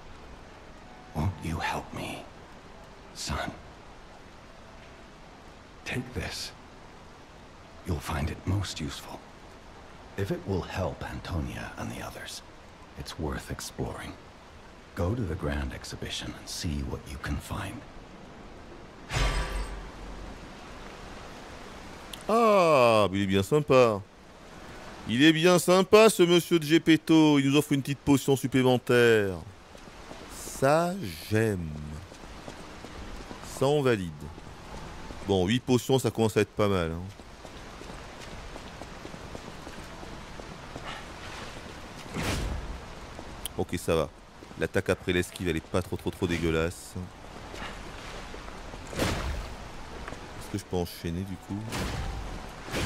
Won't you help me, son? Take this. You'll find it most useful. If it will help Antonia and the others, it's worth exploring. Go to the Grand Exhibition and see what you can find. Ah, il est bien sympa. Il est bien sympa ce monsieur de Gepetto. Il nous offre une petite potion supplémentaire. Ça, j'aime. Ça, on valide. Bon, 8 potions, ça commence à être pas mal. hein. Ok, ça va. L'attaque après l'esquive, elle est pas trop trop trop dégueulasse. Est-ce que je peux enchaîner du coup?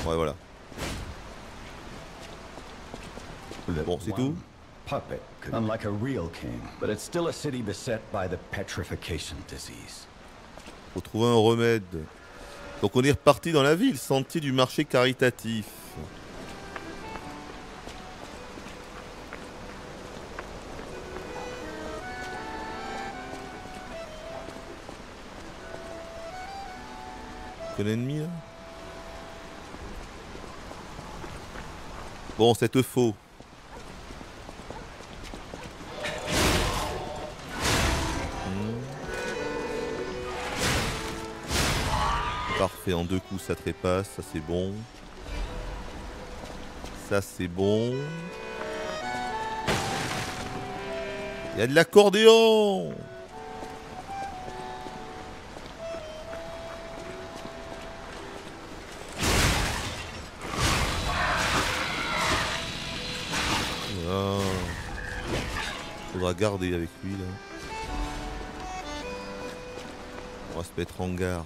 Ouais, voilà. Bon, c'est tout? Puppet, unlike a real king, but it's still a city beset by the petrification disease. Faut trouver un remède. Donc on est reparti dans la ville, sentier du marché caritatif. L'ennemi là? Bon, c'est faux. Parfait, en deux coups ça trépasse, ça c'est bon. Ça c'est bon. Il y a de l'accordéon ah. Faudra garder avec lui là. On va se mettre en garde.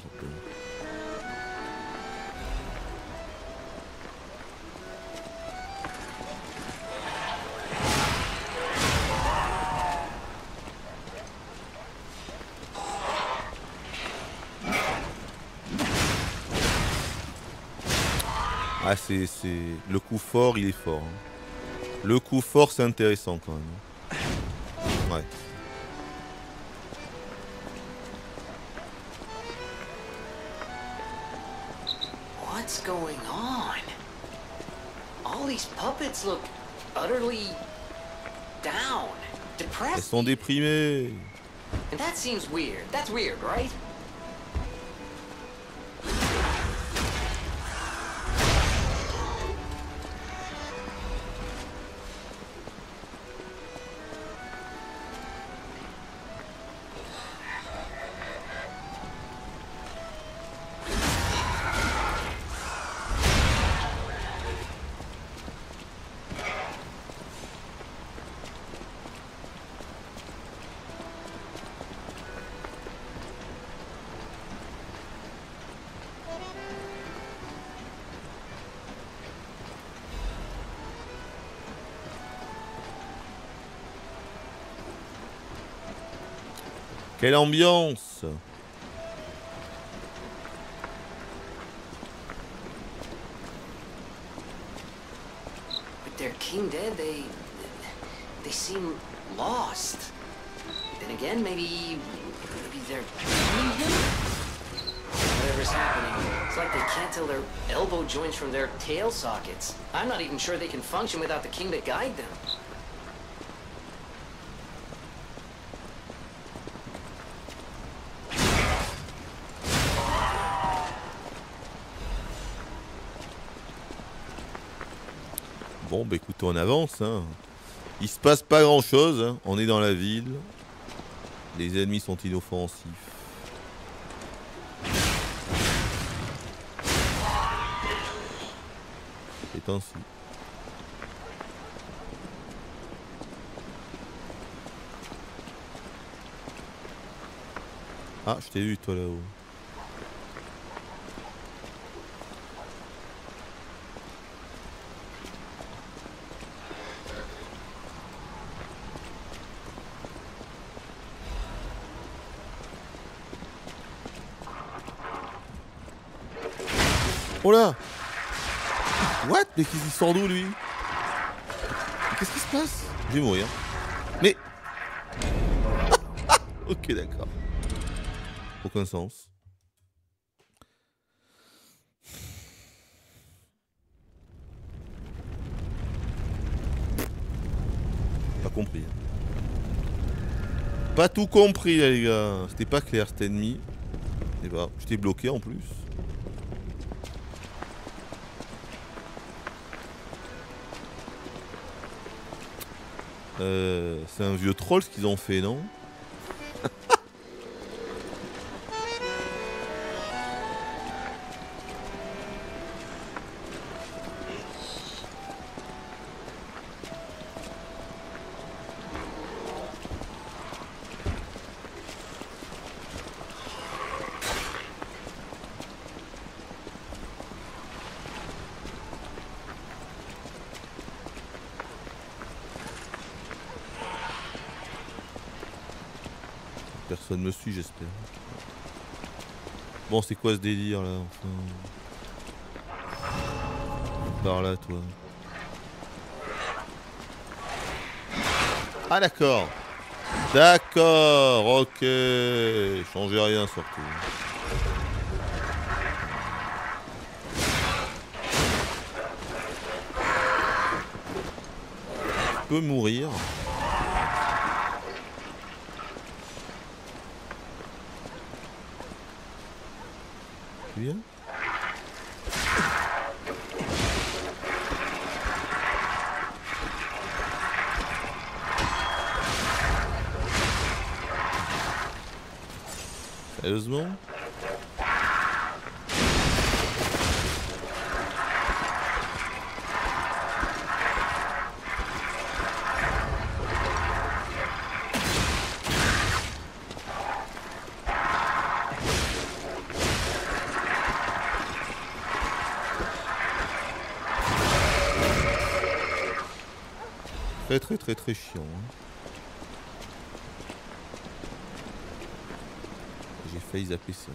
Ah, c'est. Le coup fort, il est fort. hein. Le coup fort, c'est intéressant quand même. Ouais. What's going on? All these puppets look utterly down, depressed. sont déprimées. And that seems weird. That's weird, right? Quelle ambiance With their king dead, they they seem lost. Then again, maybe maybe they're blaming him. Whatever's happening, it's like they can't tell their elbow joints from their tail sockets. I'm not even sure they can function without the king to guide them. Écoute, on avance. Hein. Il se passe pas grand chose. On est dans la ville. Les ennemis sont inoffensifs. C'est ainsi. Ah, je t'ai vu toi là-haut. What? Mais qu'il sort d'où lui? Qu'est-ce qui se passe? Je vais mourir. Mais Ok d'accord. Aucun sens. Pas compris. Pas tout compris les gars. C'était pas clair cet ennemi. Et bah, j'étais bloqué en plus. C'est un vieux troll ce qu'ils ont fait, non? Bon, c'est quoi ce délire là enfin Par là, toi. Ah, d'accord. D'accord, ok. Changez rien surtout. Je peux mourir. Tu viens Sérieusement Très chiant. hein. J'ai failli zapper ça.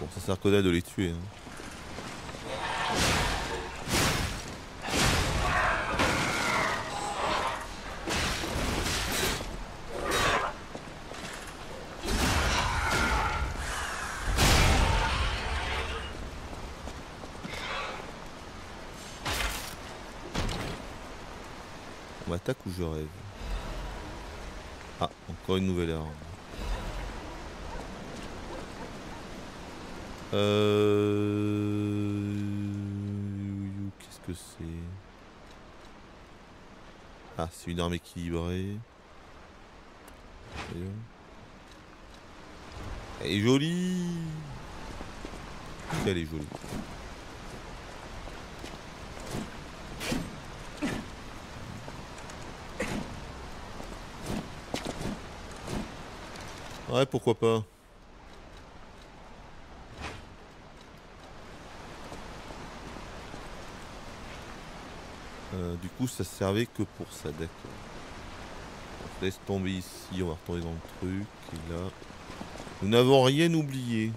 Bon, ça sert que de les tuer. hein. Une nouvelle arme. Euh... Qu'est-ce que c'est? Ah, c'est une arme équilibrée. Elle est jolie Elle est jolie. Ouais, pourquoi pas. Euh, du coup, ça servait que pour ça, d'accord. On laisse tomber ici, on va retourner dans le truc. Et là, nous n'avons rien oublié.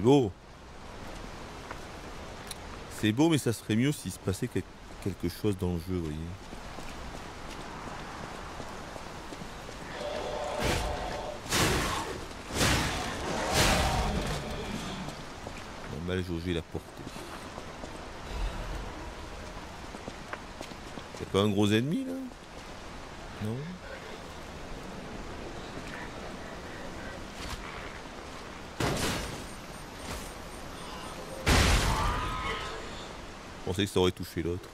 C'est beau. C'est beau, mais ça serait mieux s'il se passait quel- quelque chose dans le jeu, vous voyez. On a mal jaugé la portée. Y'a pas un gros ennemi là? Non? Ça aurait touché l'autre.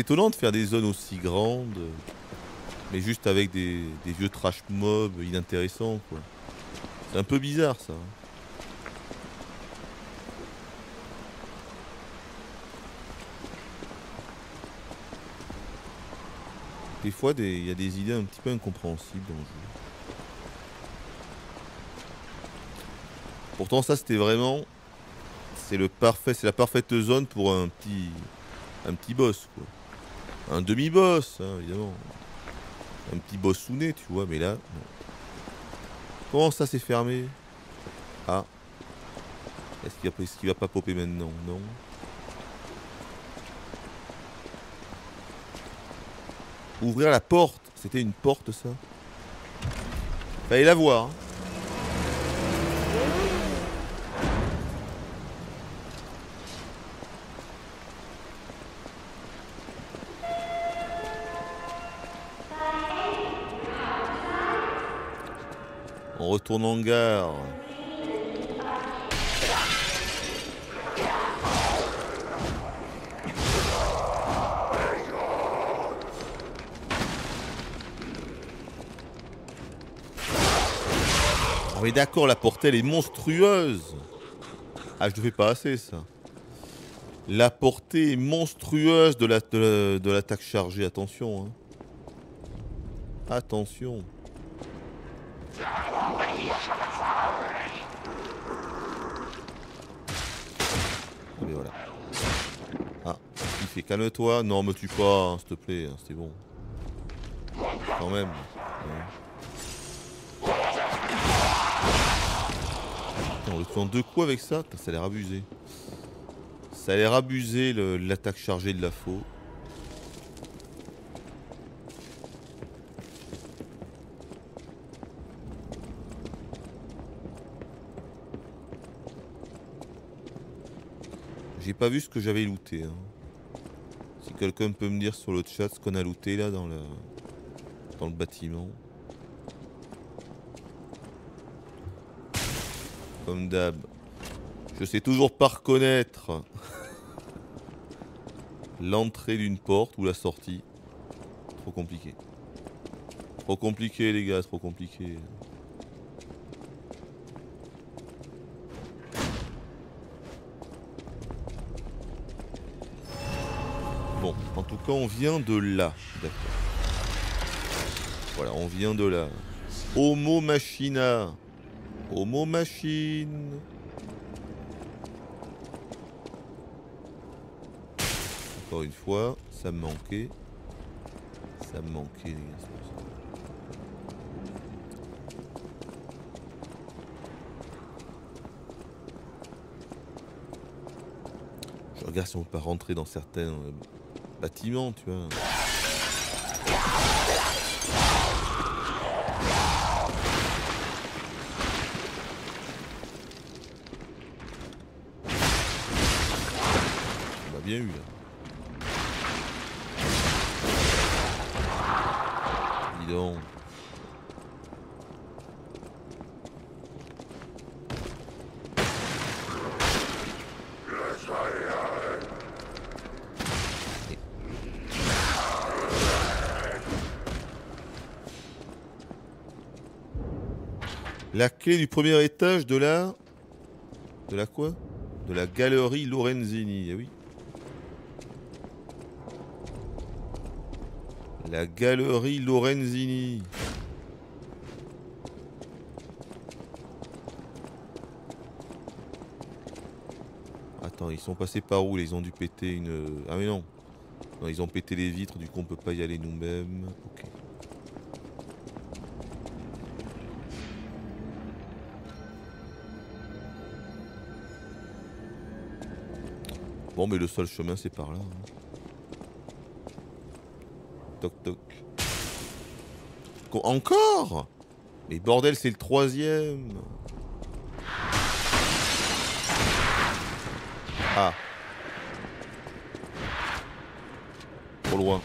C'est étonnant de faire des zones aussi grandes, mais juste avec des, vieux trash mobs inintéressants. C'est un peu bizarre, ça. Des fois, il y a des idées un petit peu incompréhensibles dans le jeu. Pourtant, ça, c'était vraiment... C'est c'est la parfaite zone pour un petit, un petit boss. Un demi-boss, hein, évidemment. Un petit boss sous nez, tu vois, mais là. Comment ça s'est fermé? Ah. Est-ce qu'il va, va pas popper maintenant? Non. Ouvrir la porte. C'était une porte, ça? Fallait la voir. hein. Ah mais d'accord, la portée elle est monstrueuse. Ah je ne fais pas assez ça. La portée est monstrueuse de la- de la- de l'attaque chargée, attention. hein. Attention. fait calme-toi. Non, me tue pas, hein, s'il te plaît, hein, c'est bon. Quand même. on le tue en deux coups avec ça Ça a l'air abusé. Ça a l'air abusé l'attaque chargée de la faux. J'ai pas vu ce que j'avais looté. Hein. Quelqu'un peut me dire sur le chat ce qu'on a looté là dans le, dans le bâtiment. Comme d'hab. Je sais toujours pas reconnaître l'entrée d'une porte ou la sortie. Trop compliqué. Trop compliqué les gars, trop compliqué. Bon, on vient de là. D'accord. Voilà, on vient de là. Homo Machina. Homo Machine. Encore une fois, ça me manquait. Ça me manquait, les gars. Je regarde si on peut pas rentrer dans certains euh, bâtiment, tu vois. On a bien eu là. Dis donc. La clé du premier étage de la... De la quoi? De la galerie Lorenzini, ah oui. La galerie Lorenzini. Attends, ils sont passés par où? Ils ont dû péter une... Ah mais non. Non, ils ont pété les vitres, du coup on peut pas y aller nous-mêmes. Ok. Bon, mais le seul chemin, c'est par là. hein. Toc toc. Co- Encore? Mais bordel, c'est le troisième. Ah. Trop loin.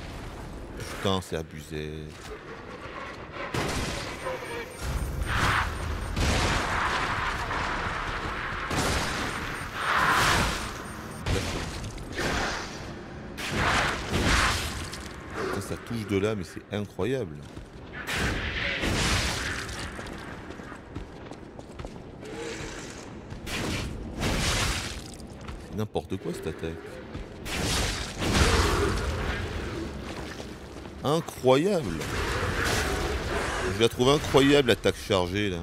Putain, c'est abusé. De là, mais c'est incroyable. C'est n'importe quoi cette attaque. Incroyable. Je la trouve incroyable l'attaque chargée là.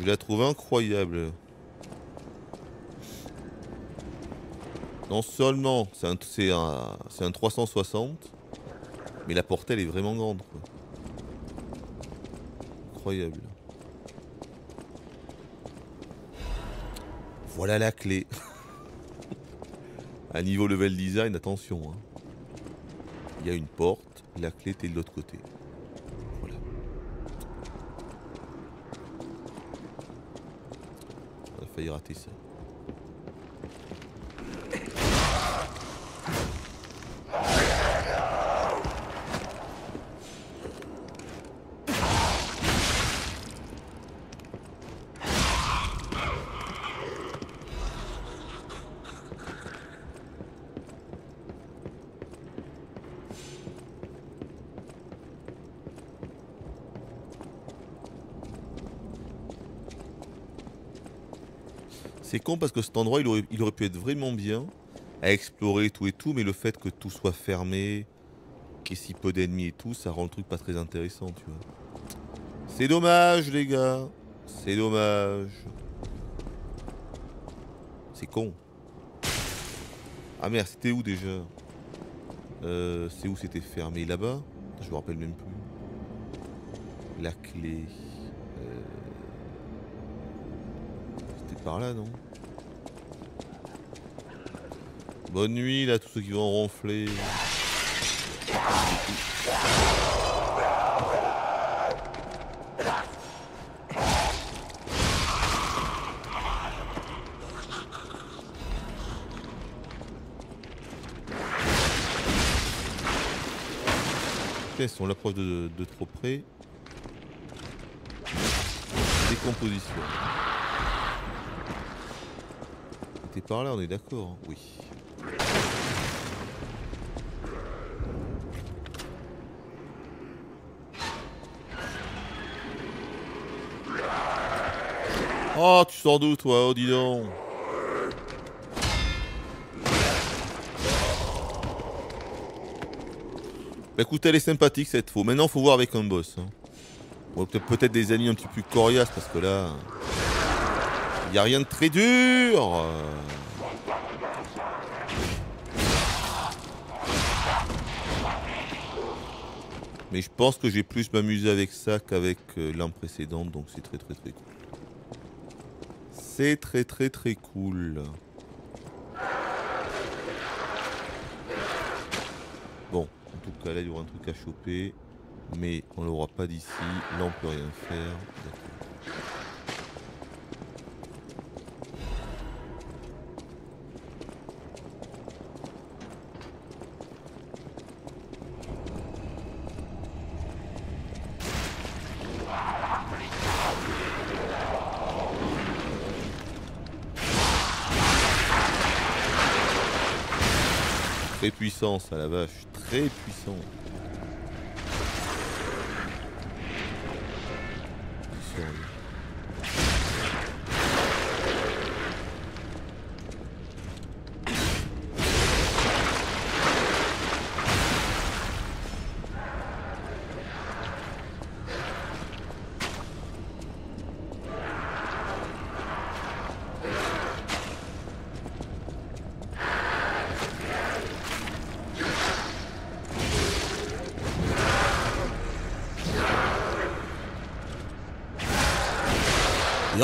Je la trouve incroyable. Non seulement c'est un, un 360, mais la portée elle est vraiment grande. Quoi. Incroyable. Voilà la clé. À niveau level design, attention. hein. Il y a une porte, la clé était de l'autre côté. Voilà. On a failli rater ça. Parce que cet endroit il aurait, il aurait pu être vraiment bien à explorer tout et tout, mais le fait que tout soit fermé, qu'il y ait si peu d'ennemis et tout, ça rend le truc pas très intéressant, tu vois. C'est dommage les gars, c'est dommage. C'est con. Ah merde, c'était où déjà? Euh, C'est où c'était fermé? Là-bas? Je me rappelle même plus. La clé. Euh, c'était par là, non? Bonne nuit là, tous ceux qui vont ronfler. on l'approche de, de trop près. Décomposition. C'était par là, on est d'accord hein Oui. Oh, tu sors d'où toi Oh, dis donc Bah écoute, elle est sympathique cette faux. Maintenant, faut voir avec un boss. Hein. peut-être des ennemis un petit peu coriaces parce que là, il a rien de très dur. Mais je pense que j'ai plus m'amuser avec ça qu'avec euh, l'an précédente, donc c'est très très très cool. C'est très très très cool. Bon, en tout cas, là, il y aura un truc à choper. Mais on l'aura pas d'ici. Là, on peut rien faire. Ça la vache, très puissant.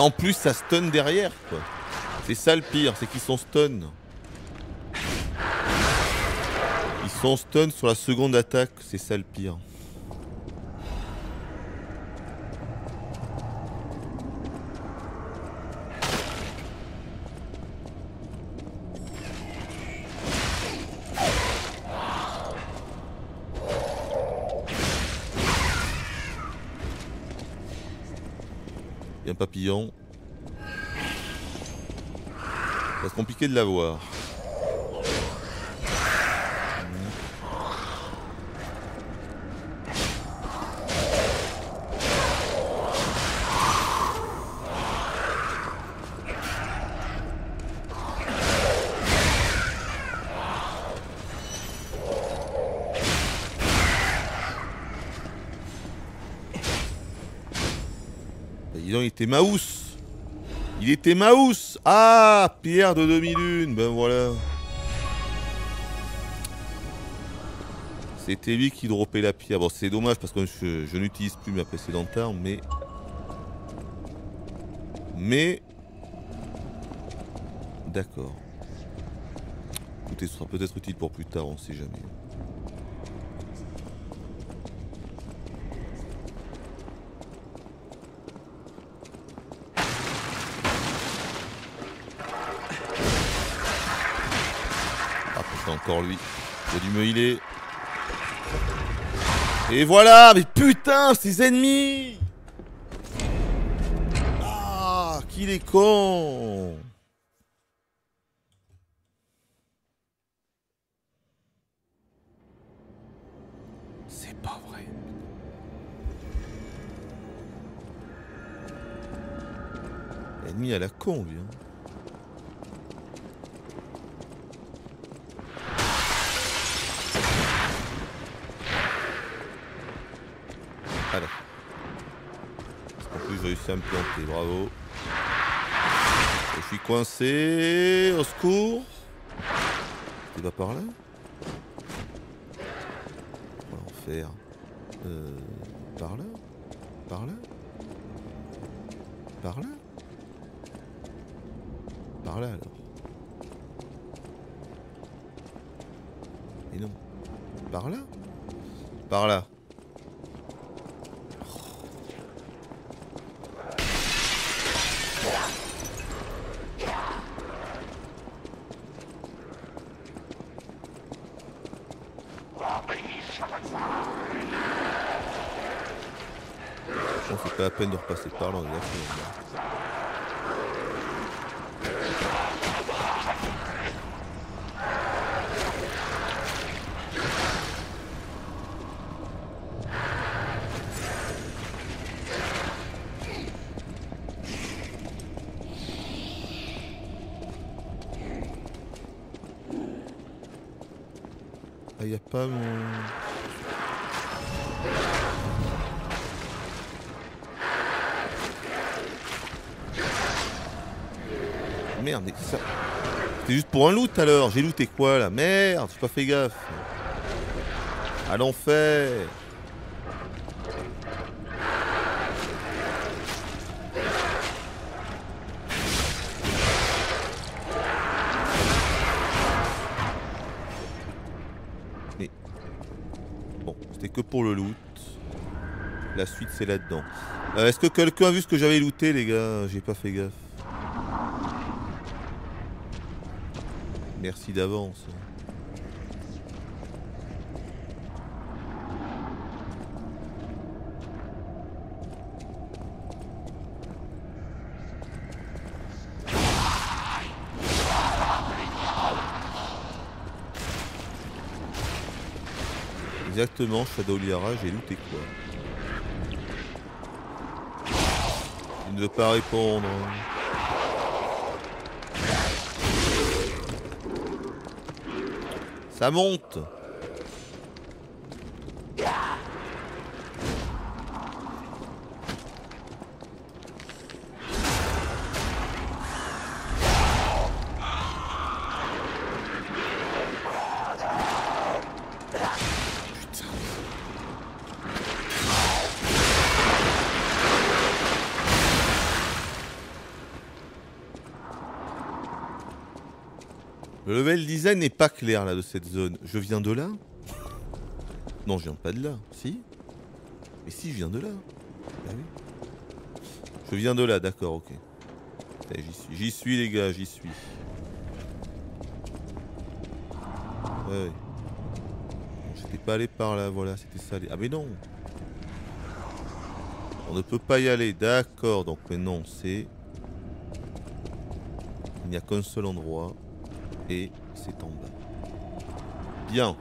En plus, ça stun derrière. C'est ça le pire, c'est qu'ils sont stun. Ils sont stun sur la seconde attaque, c'est ça le pire. papillon. Ça va être compliqué de l'avoir. il était Maus. Il était Maus. Ah, pierre de demi-lune. Ben voilà. C'était lui qui dropait la pierre. Bon, c'est dommage parce que je, n'utilise plus ma précédente arme, mais... Mais... D'accord. Écoutez, ce sera peut-être utile pour plus tard, on sait jamais. Encore lui. Il a dû me. Et voilà Mais putain, ces ennemis Ah, qu'il est con C'est pas vrai. L'ennemi à la con, lui. Hein. Plus, j'ai réussi à me planter, bravo. Je suis coincé. Au secours. Tu vas par là? On va en faire. Par là? Par là? Par là? Par là alors. Et non. Par là? Par là. Pas la peine de repasser par là, on est d'accord. Ah, y a pas mon... Merde, mais ça... C'était juste pour un loot alors, j'ai looté quoi là? Merde, j'ai pas fait gaffe. À l'enfer Mais... Bon, c'était que pour le loot. La suite c'est là-dedans. Euh, Est-ce que quelqu'un a vu ce que j'avais looté les gars? J'ai pas fait gaffe. Merci d'avance. Exactement, Shadow Liara, j'ai looté quoi Il ne veut pas répondre. Ça monte Le level design pas clair là de cette zone. Je viens de là Non, je viens pas de là. Si Mais si, je viens de là. Oui. Je viens de là, d'accord, ok. Putain, J'y suis. J'y suis les gars, j'y suis. Ouais. J'étais pas allé par là, voilà, c'était ça. les- Ah mais non On ne peut pas y aller, d'accord. Donc maintenant c'est... Il n'y a qu'un seul endroit. Et bas. Bien.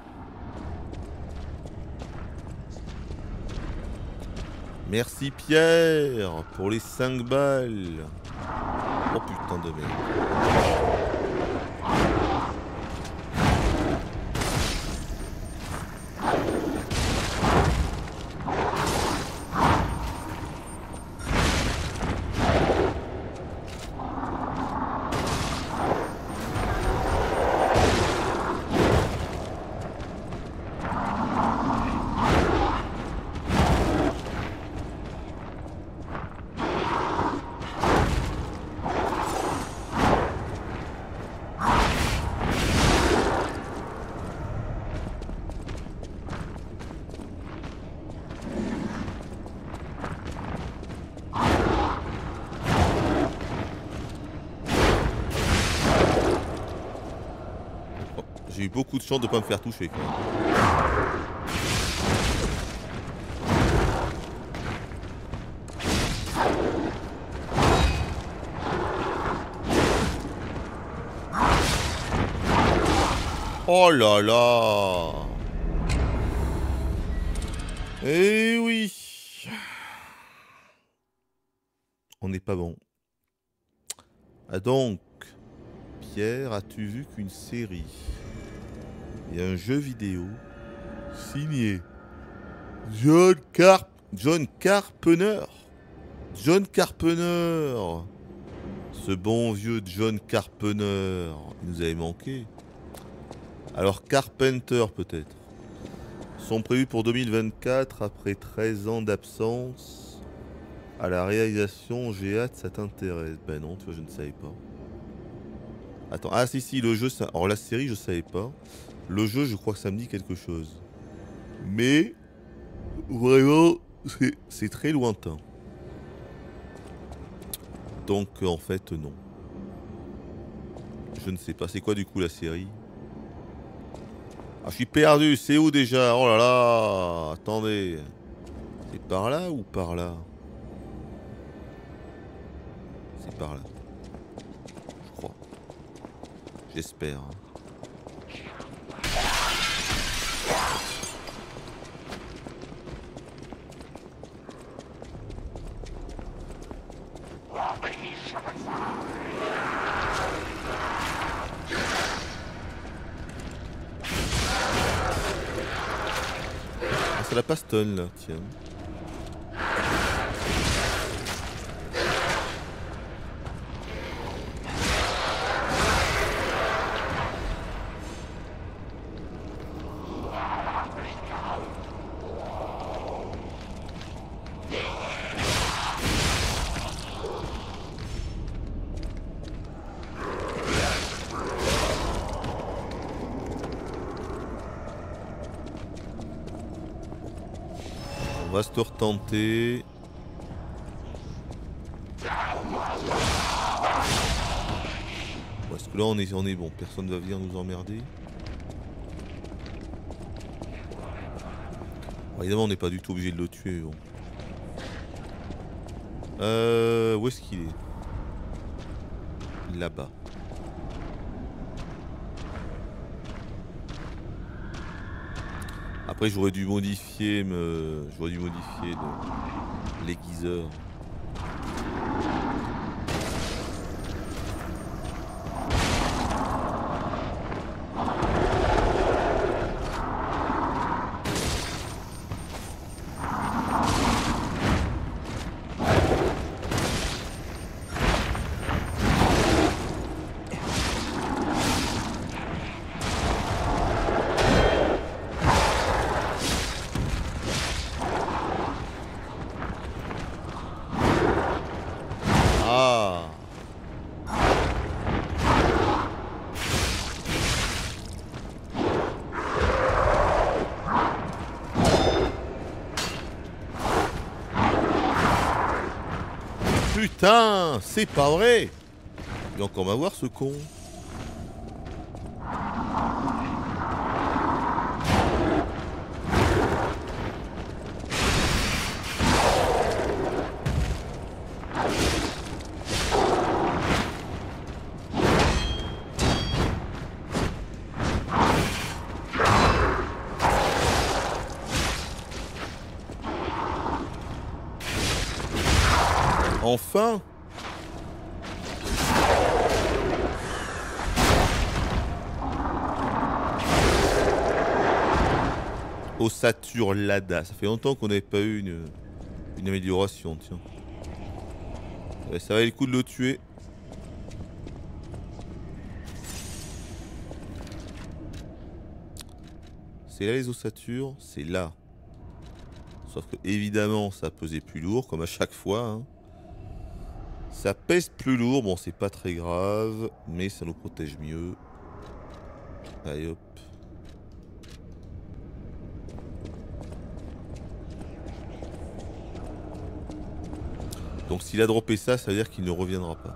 Merci Pierre pour les 5 balles. Oh putain de merde. Chance de pas me faire toucher. Oh là là Eh oui On n'est pas bon. Ah donc, Pierre, as-tu vu qu'une série? Et un jeu vidéo signé John Carp John Carpenter John Carpenter Ce bon vieux John Carpenter, il nous avait manqué. Alors Carpenter peut-être. Sont prévus pour 2024 après 13 ans d'absence. À la réalisation, j'ai hâte, ça t'intéresse Ben non, tu vois, je ne savais pas. Attends, ah si si, le jeu, ça... alors la série, je savais pas. Le jeu, je crois que ça me dit quelque chose. Mais, vraiment, c'est très lointain. Donc, en fait, non. Je ne sais pas. C'est quoi, du coup, la série? Ah, je suis perdu. C'est où, déjà? Oh là là Attendez. C'est par là ou par là? C'est par là. Je crois. J'espère. hein. Ah, tiens. Se retenter. Parce que là on est, on est bon, personne va venir nous emmerder. Bon, évidemment on n'est pas du tout obligé de le tuer. Bon. Euh, où est-ce qu'il est, Là-bas. Après j'aurais dû modifier me... j'aurais dû modifier l'aiguiseur. C'est pas vrai Il va encore m'avoir ce con. Enfin Ossature Lada. Ça fait longtemps qu'on n'avait pas eu une, amélioration, tiens. Ouais, ça valait le coup de le tuer. C'est là les ossatures, c'est là. Sauf que évidemment ça pesait plus lourd, comme à chaque fois. hein. Ça pèse plus lourd, bon c'est pas très grave, mais ça nous protège mieux. Allez hop. Donc s'il a droppé ça, ça veut dire qu'il ne reviendra pas.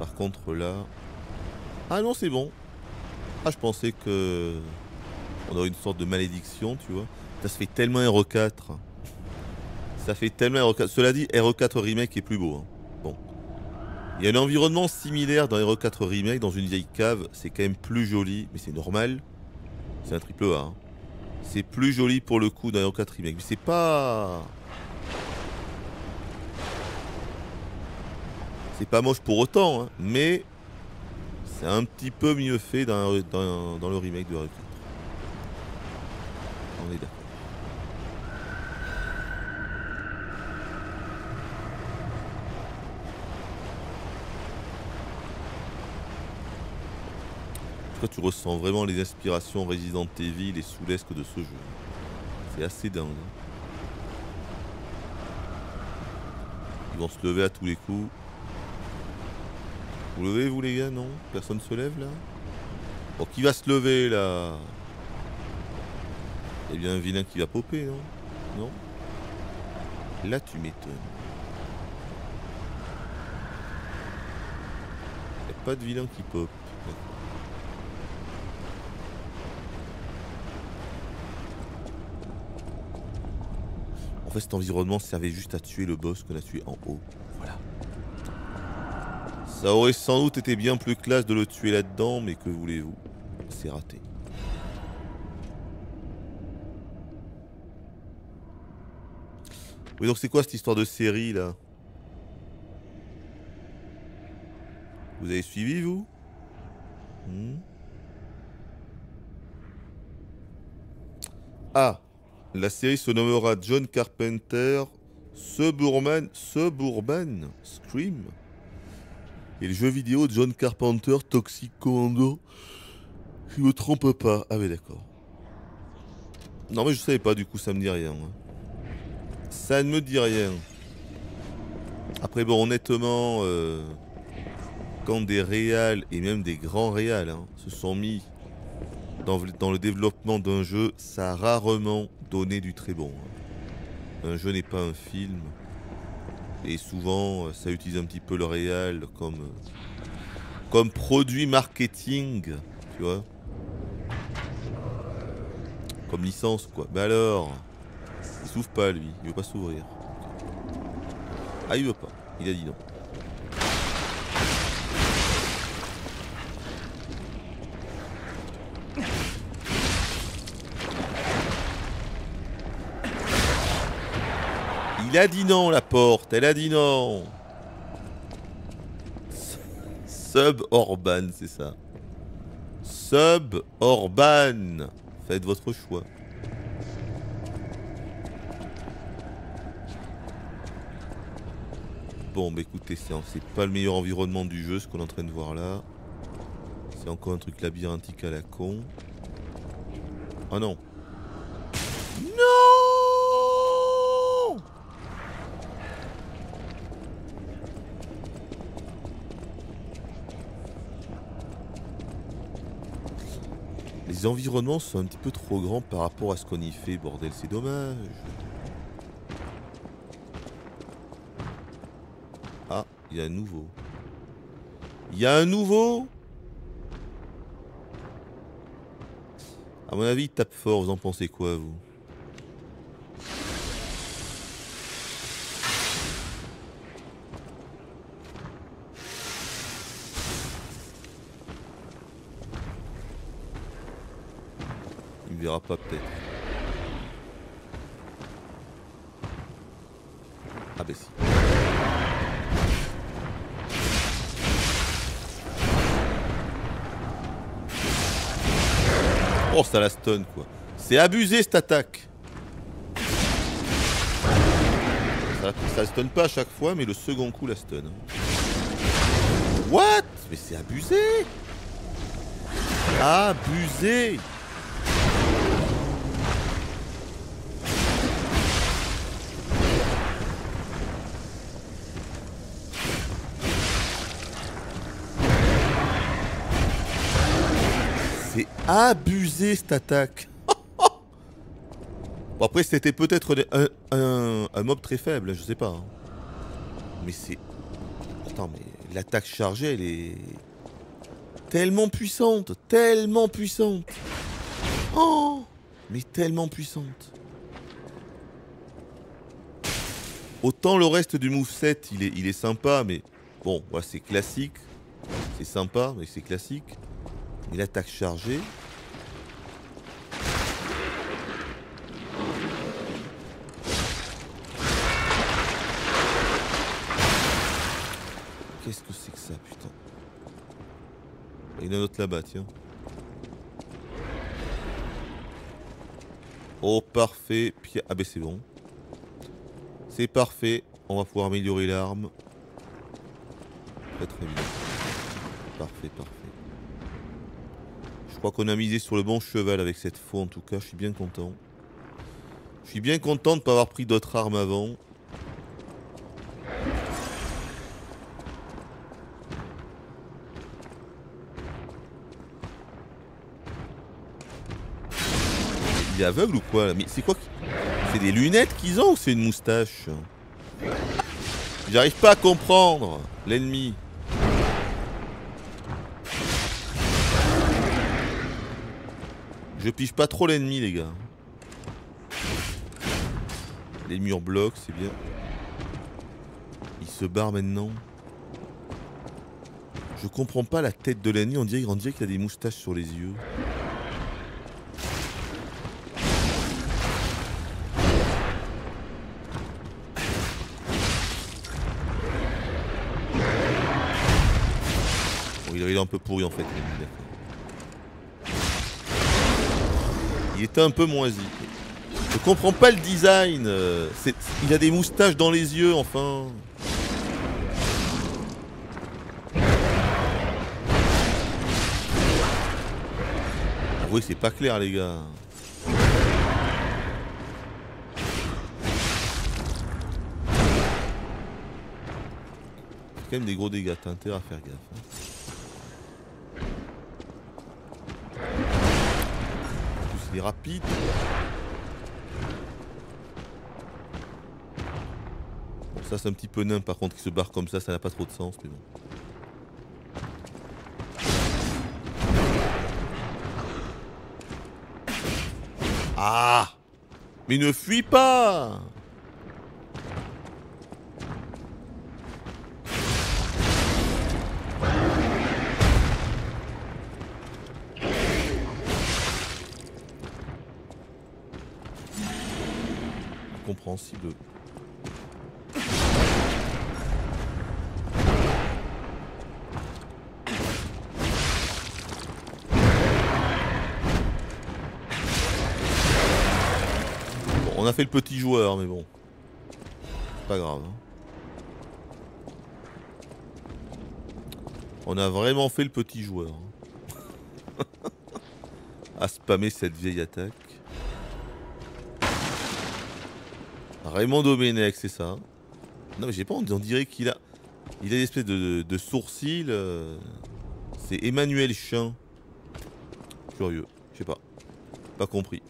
Par contre là... Ah non c'est bon. Ah je pensais que... On aurait une sorte de malédiction, tu vois. Ça se fait tellement RE4. Ça fait tellement RE4. Cela dit, RE4 Remake est plus beau. hein. Bon. Il y a un environnement similaire dans RE4 Remake, dans une vieille cave. C'est quand même plus joli, mais c'est normal. C'est un triple A. hein. C'est plus joli pour le coup dans RE4 Remake. Mais c'est pas... C'est pas moche pour autant, hein, mais c'est un petit peu mieux fait dans, dans, le remake de Harry On est d'accord. Tu ressens vraiment les inspirations Resident Evil et Soulesque de ce jeu. C'est assez dingue. Hein. Ils vont se lever à tous les coups. Vous levez, vous, les gars Non? Personne se lève, là? Bon, qui va se lever, là? A bien un vilain qui va popper, non? Non? Là, tu m'étonnes. Il a pas de vilain qui pop. En fait, cet environnement servait juste à tuer le boss qu'on a tué en haut. Ça aurait sans doute été bien plus classe de le tuer là-dedans, mais que voulez-vous? C'est raté. Oui, donc c'est quoi cette histoire de série là? Vous avez suivi vous? Hmm? Ah! La série se nommera John Carpenter Suburban Suburban Scream et le jeu vidéo de John Carpenter Toxic Commando. Je me trompe pas. Ah mais d'accord. Non mais je savais pas du coup ça me dit rien. Ça ne me dit rien. Après bon honnêtement euh, quand des réals et même des grands réals hein, se sont mis dans, dans le développement d'un jeu, ça a rarement donné du très bon. hein. Un jeu n'est pas un film. Et souvent, euh, ça utilise un petit peu le réal comme, euh, comme produit marketing, tu vois. Comme licence, quoi. Mais alors, il s'ouvre pas, lui. Il veut pas s'ouvrir. Ah, il veut pas. Il a dit non. Il a dit non, la porte. Elle a dit non. Suburban, c'est ça. Suburban. Faites votre choix. Bon, bah écoutez, c'est pas le meilleur environnement du jeu, ce qu'on est en train de voir là. C'est encore un truc labyrinthique à la con. Oh non. Non Les environnements sont un petit peu trop grands par rapport à ce qu'on y fait, bordel, c'est dommage. Ah, il y a un nouveau. Il y a un nouveau À mon avis, il tape fort, vous en pensez quoi, vous? Verra pas peut-être. Ah bah si. Oh ça la stun quoi. C'est abusé cette attaque. Ça, ça stun pas à chaque fois mais le second coup la stun. What? Mais c'est abusé Abusé abusé cette attaque. bon après c'était peut-être un, mob très faible, je sais pas. hein. Mais c'est... Attends mais l'attaque chargée elle est... Tellement puissante, tellement puissante. Oh Mais tellement puissante. Autant le reste du moveset il est, il est sympa mais... Bon, c'est classique. C'est sympa mais c'est classique. Mais l'attaque chargée. Qu'est-ce que c'est que ça, putain? Il y en a un autre là-bas, tiens. Oh, parfait. Ah, ben c'est bon. C'est parfait. On va pouvoir améliorer l'arme. Très très bien. Parfait, parfait. Crois qu'on a misé sur le bon cheval avec cette fois en tout cas, je suis bien content. Je suis bien content de ne pas avoir pris d'autres armes avant. Il est aveugle ou quoi Mais c'est quoi C'est des lunettes qu'ils ont ou c'est une moustache? J'arrive pas à comprendre l'ennemi. Je pige pas trop l'ennemi, les gars. Les murs bloquent, c'est bien. Il se barre maintenant. Je comprends pas la tête de l'ennemi, on dirait, dirait qu'il a des moustaches sur les yeux. Bon, il est un peu pourri en fait, Il était un peu moisi. Je comprends pas le design. euh, Il a des moustaches dans les yeux, enfin. Avouez, c'est pas clair, les gars. C'est quand même des gros dégâts, t'as intérêt à faire gaffe. hein. En plus, il est rapide. Bon, ça, c'est un petit peu nain, par contre, qui se barre comme ça, ça n'a pas trop de sens, mais bon. Ah Mais ne fuis pas Compréhensible. Bon, on a fait le petit joueur, mais bon. Pas grave. hein. On a vraiment fait le petit joueur. hein. à spammer cette vieille attaque. Raymond Domenech, c'est ça. Non mais j'ai pas, on dirait qu'il a... Il a une espèce de, de sourcil. euh, C'est Emmanuel Chien. Curieux, je sais pas. Pas compris.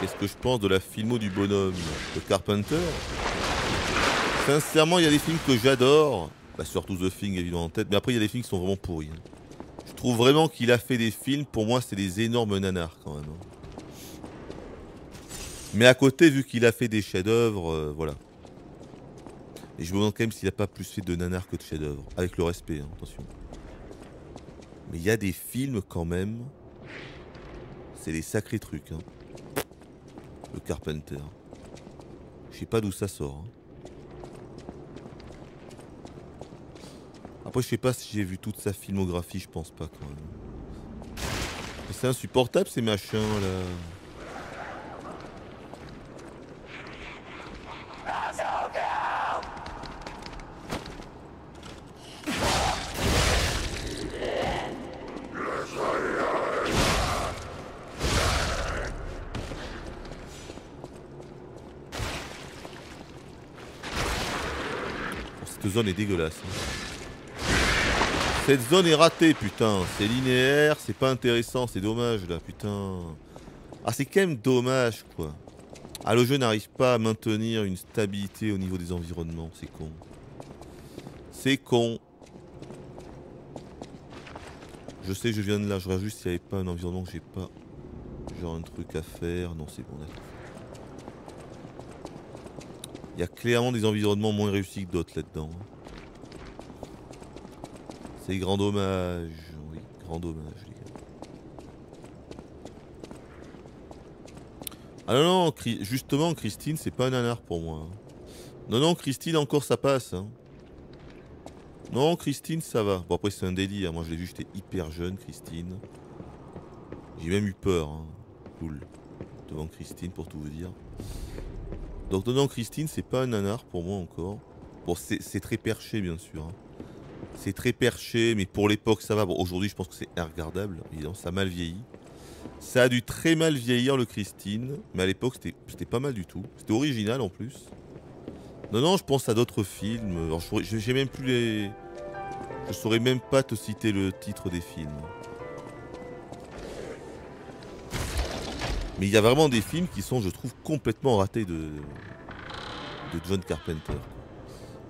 Qu'est-ce que je pense de la filmo du bonhomme de Carpenter? Sincèrement, il y a des films que j'adore. Bah, surtout The Thing, évidemment, en tête. Mais après, il y a des films qui sont vraiment pourris. hein. Je trouve vraiment qu'il a fait des films, pour moi, c'est des énormes nanars, quand même. hein. Mais à côté, vu qu'il a fait des chefs-d'œuvre, euh, voilà. Et je me demande quand même s'il a pas plus fait de nanars que de chefs-d'œuvre. Avec le respect, hein, attention. Mais il y a des films, quand même. C'est des sacrés trucs, hein. Le Carpenter. Je sais pas d'où ça sort. hein. Après, je sais pas si j'ai vu toute sa filmographie, je pense pas quand même. C'est insupportable ces machins là. Cette zone est dégueulasse. hein. Cette zone est ratée, putain. C'est linéaire, c'est pas intéressant, c'est dommage là, putain. Ah, c'est quand même dommage, quoi. Ah, le jeu n'arrive pas à maintenir une stabilité au niveau des environnements, c'est con. C'est con. Je sais, je viens de là, je regarde juste s'il n'y avait pas un environnement que j'ai pas. Genre un truc à faire. Non, c'est bon, d'accord. Il y a clairement des environnements moins réussis que d'autres là-dedans. hein. C'est grand dommage. Oui, grand dommage, les gars. Ah non, non, justement, Christine, c'est pas un nanar pour moi. hein. Non, non, Christine, encore ça passe. hein. Non, Christine, ça va. Bon, après, c'est un délire. Moi, je l'ai vu, j'étais hyper jeune, Christine. J'ai même eu peur. hein. Cool. Devant Christine, pour tout vous dire. Donc, non, non, Christine, c'est pas un nanar pour moi encore. Bon, c'est très perché, bien sûr. hein. C'est très perché, mais pour l'époque, ça va. Bon, aujourd'hui, je pense que c'est regardable. Évidemment, ça a mal vieilli. Ça a dû très mal vieillir, le Christine. Mais à l'époque, c'était- pas mal du tout. C'était original, en plus. Non, non, je pense à d'autres films. Je- j'ai même plus les... Je saurais même pas te citer le titre des films. Mais il y a vraiment des films qui sont, je trouve, complètement ratés de, de John Carpenter.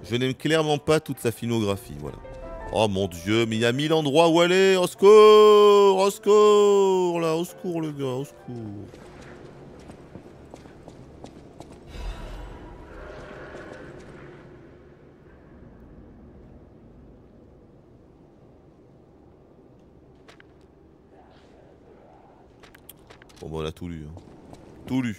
Je n'aime clairement pas toute sa filmographie, voilà. Oh mon dieu, mais il y a mille endroits où aller Au secours Au secours Là, au secours le gars, au secours Bon, bah, on tout lu. hein. Tout lu.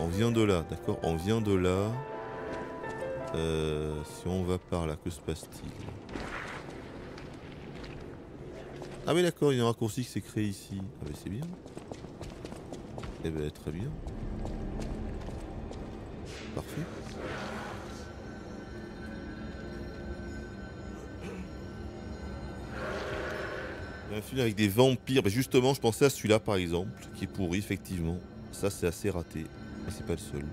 On vient de là, d'accord On vient de là. Euh, si on va par là, que se passe-t-il Ah mais d'accord, il y a un raccourci qui s'est créé ici. Ah mais c'est bien. Eh ben très bien. Parfait. Un film avec des vampires. Bah, justement, je pensais à celui-là par exemple, qui est pourri effectivement. Ça c'est assez raté. C'est pas le seul.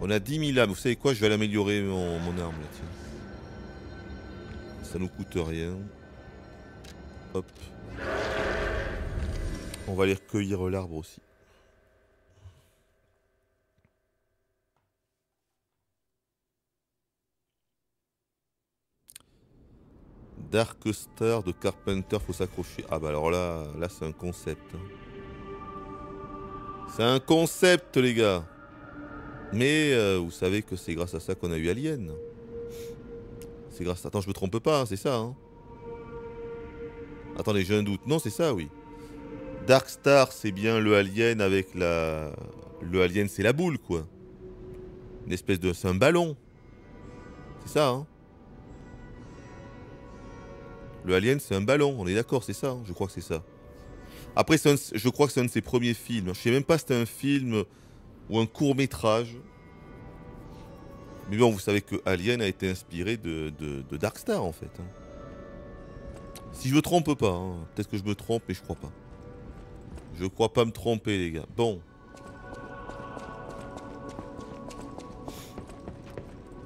On a 10 000 âmes. Vous savez quoi Je vais aller améliorer mon, mon arme là, tiens. Ça nous coûte rien. Hop. On va aller recueillir l'arbre aussi. Dark Star de Carpenter, faut s'accrocher. Ah bah alors là, là c'est un concept. hein. C'est un concept les gars. Mais euh, vous savez que c'est grâce à ça qu'on a eu Alien. C'est grâce à... Attends, je me trompe pas, hein, c'est ça. Hein Attendez, j'ai un doute. Non, c'est ça, oui. Dark Star, c'est bien le Alien avec la... Le Alien, c'est la boule, quoi. Une espèce de... C'est un ballon. C'est ça, hein Le Alien, c'est un ballon, on est d'accord, c'est ça, hein je crois que c'est ça. Après, je crois que c'est un de ses premiers films. Je sais même pas si c'était un film ou un court métrage. Mais bon, vous savez que Alien a été inspiré de, Dark Star, en fait. hein. Si je me trompe pas, hein. peut-être que je me trompe, mais je crois pas. Je crois pas me tromper, les gars. Bon.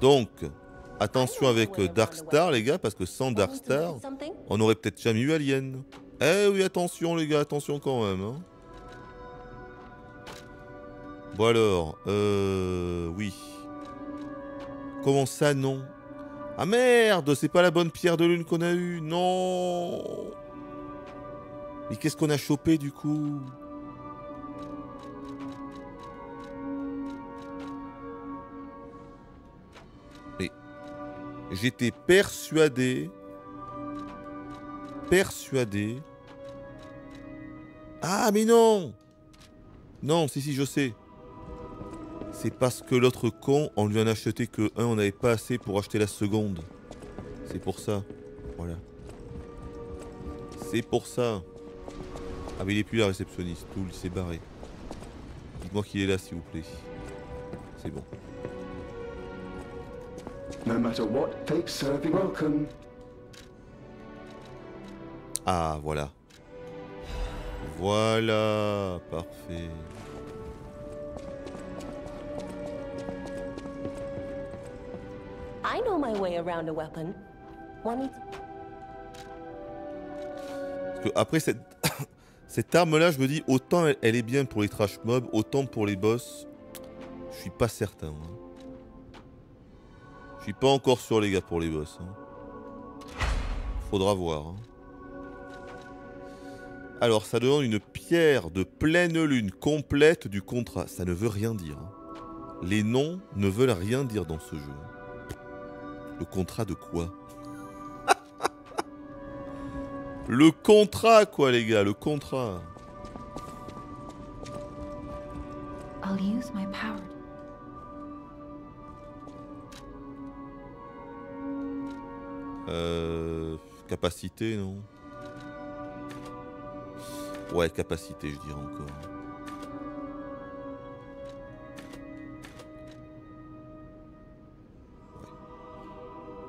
Donc, attention avec euh, Dark Star, les gars, parce que sans Dark Star, on aurait peut-être jamais eu Alien. Eh oui, attention, les gars, attention quand même. Hein. Bon alors, euh... Oui. Comment ça, non? Ah merde, c'est pas la bonne pierre de lune qu'on a eue. Non Mais qu'est-ce qu'on a chopé, du coup? Mais... J'étais persuadé... Persuadé... Ah, mais non Non, si, si, je sais. C'est parce que l'autre con, on lui en a acheté que un, on n'avait pas assez pour acheter la seconde. C'est pour ça. Voilà. C'est pour ça. Ah mais il est plus là, réceptionniste. Tout, il s'est barré. Dites-moi qu'il est là, s'il vous plaît. C'est bon. No matter what fate serve you welcome. Ah, voilà. Voilà. Parfait. I know my way around a weapon. Parce que après cette, cette arme-là, je me dis, autant elle, elle est bien pour les trash mobs, autant pour les boss, je suis pas certain. hein. Je suis pas encore sûr, les gars, pour les boss. hein. Faudra voir. hein. Alors, ça demande une pierre de pleine lune complète du contrat. Ça ne veut rien dire. hein. Les noms ne veulent rien dire dans ce jeu. Le contrat de quoi? Le contrat, quoi, les gars, le contrat. I'll use my power. Euh, capacité, non? Ouais, capacité, je dirais encore.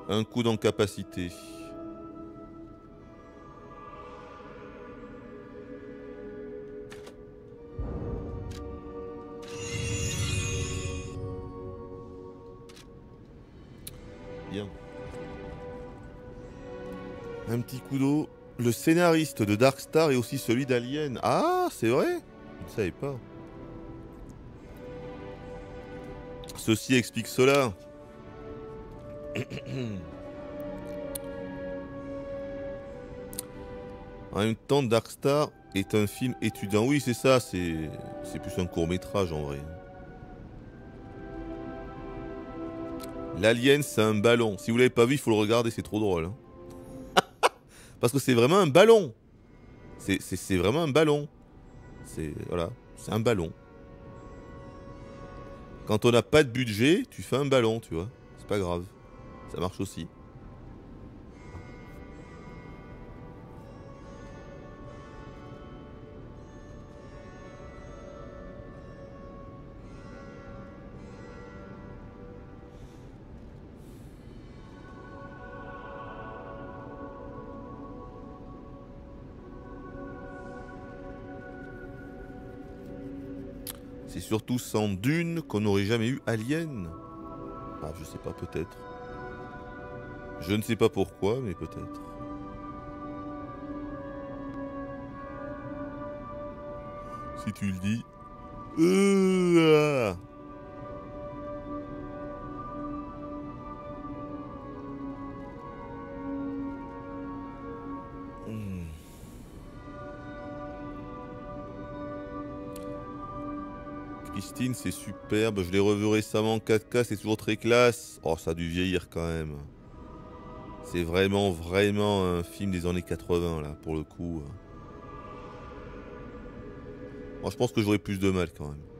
Un coup dans capacité. Bien. Un petit coup d'eau. Le scénariste de Darkstar est aussi celui d'Alien. Ah, c'est vrai Je ne savais pas. Ceci explique cela. En même temps, Darkstar est un film étudiant. Oui, c'est ça, c'est c'est plus un court métrage en vrai. L'alien, c'est un ballon. Si vous l'avez pas vu, il faut le regarder, c'est trop drôle. hein. Parce que c'est vraiment un ballon. C'est- vraiment un ballon. C'est voilà, c'est un ballon. Quand on n'a pas de budget, tu fais un ballon, tu vois. C'est pas grave. Ça marche aussi. Surtout sans Dune qu'on n'aurait jamais eu Alien. Ah, je sais pas, peut-être. Je ne sais pas pourquoi, mais peut-être. Si tu le dis. Euh, Christine, c'est superbe. Je l'ai revu récemment en 4K, c'est toujours très classe. Oh, ça a dû vieillir quand même. C'est vraiment, vraiment un film des années 80, là, pour le coup. Je pense que j'aurais plus de mal quand même.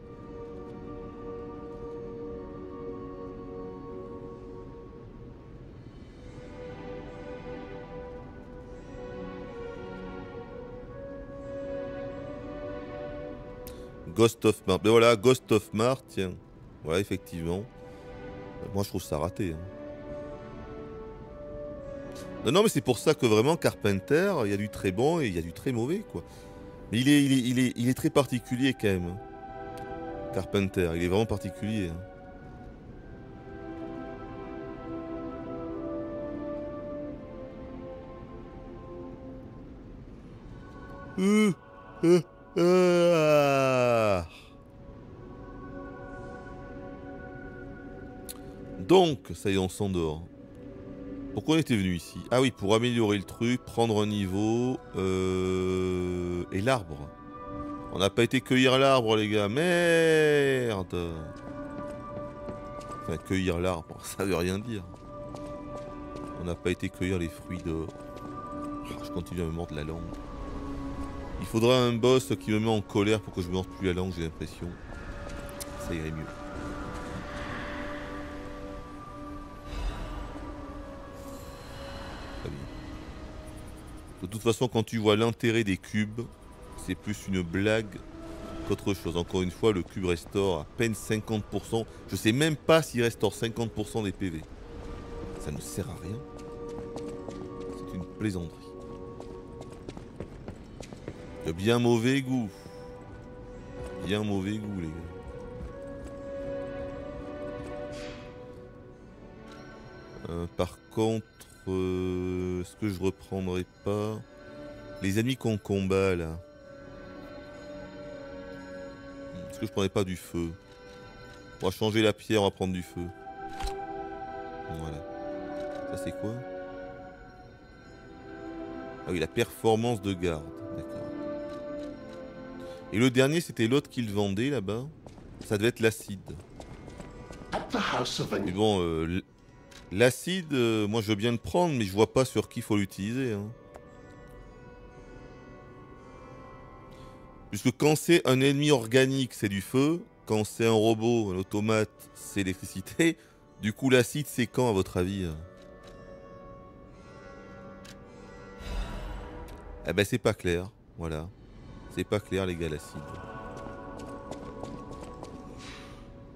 Ghost of Mars. Mais voilà, Ghost of Mars, tiens. Voilà, effectivement. Moi, je trouve ça raté. hein. Non, mais c'est pour ça que vraiment, Carpenter, il y a du très bon et il y a du très mauvais, quoi. Mais il est, il est, il est, il est très particulier, quand même. hein. Carpenter, il est vraiment particulier. hein. Euh, euh, Ça y est, on s'endort. Pourquoi on était venu ici? Ah oui, pour améliorer le truc, prendre un niveau euh, et l'arbre. On n'a pas été cueillir l'arbre, les gars. Merde Enfin, cueillir l'arbre, ça veut rien dire. On n'a pas été cueillir les fruits dehors. Ah, Je continue à me mordre la langue. Il faudra un boss qui me met en colère pour que je me morde plus la langue, j'ai l'impression. Ça irait mieux. Toute façon, quand tu vois l'intérêt des cubes, c'est plus une blague qu'autre chose. Encore une fois, le cube restaure à peine 50%. Je sais même pas s'il restaure 50% des PV. Ça ne sert à rien. C'est une plaisanterie. De bien mauvais goût. Bien mauvais goût, les gars. Euh, par contre, euh, est-ce que je reprendrai pas les ennemis qu'on combat là Est-ce que je prendrais pas du feu? On va changer la pierre, on va prendre du feu. Voilà. Ça c'est quoi? Ah oui, la performance de garde. D'accord. Et le dernier, c'était l'autre qu'il vendait là-bas. Ça devait être l'acide. Mais bon, euh, l'acide, euh, moi je veux bien le prendre, mais je vois pas sur qui il faut l'utiliser. hein. Puisque quand c'est un ennemi organique, c'est du feu. Quand c'est un robot, un automate, c'est l'électricité. Du coup, l'acide, c'est quand, à votre avis hein? Eh ben, c'est pas clair. Voilà. C'est pas clair, les gars, l'acide.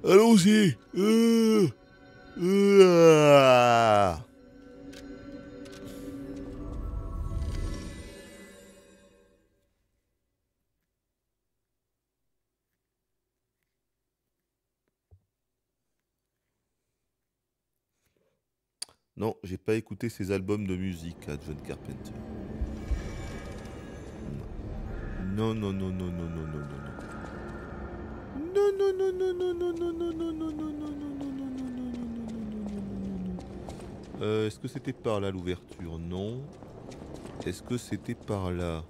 Allons-y euh, euh, ah. Non, j'ai pas écouté ses albums de musique à John Carpenter. Non, non, non, non, non, non, non. Non, non, non, non, non, non, non, non, non, non, non, non, non, non, non, non, Euh, est-ce que c'était par là l'ouverture? Non. Est-ce que c'était par là?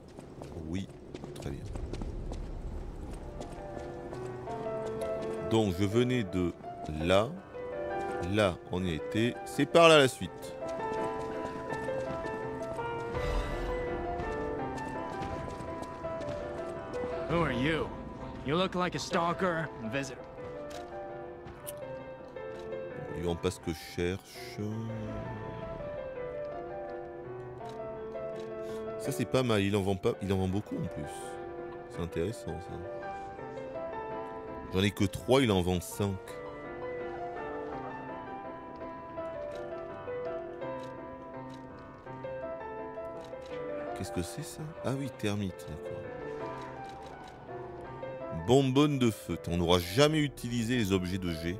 Oui, très bien. Donc je venais de là. Là, on y était. C'est par là la suite. Who are you? You look like a stalker visitor. Ils vont pas ce que je cherche. Ça c'est pas mal, il en vend pas, il en vend beaucoup en plus. C'est intéressant ça. J'en ai que 3, il en vend 5. Qu'est-ce que c'est ça? Ah oui, termite, d'accord. Bonbonne de feu. On n'aura jamais utilisé les objets de G.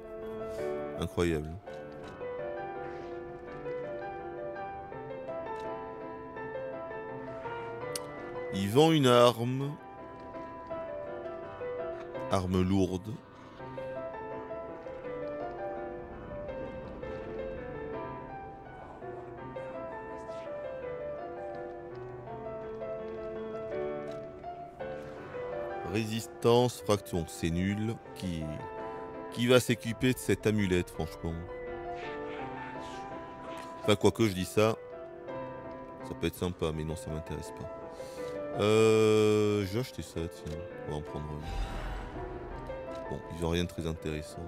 Incroyable. Il vend une arme. Arme lourde. Résistance, fraction, c'est nul. Qui, qui va s'équiper de cette amulette, franchement Enfin, quoi que je dis ça, ça peut être sympa, mais non, ça m'intéresse pas. Euh, je vais acheter ça, tiens. On va en prendre un. Bon, ils ont rien de très intéressant.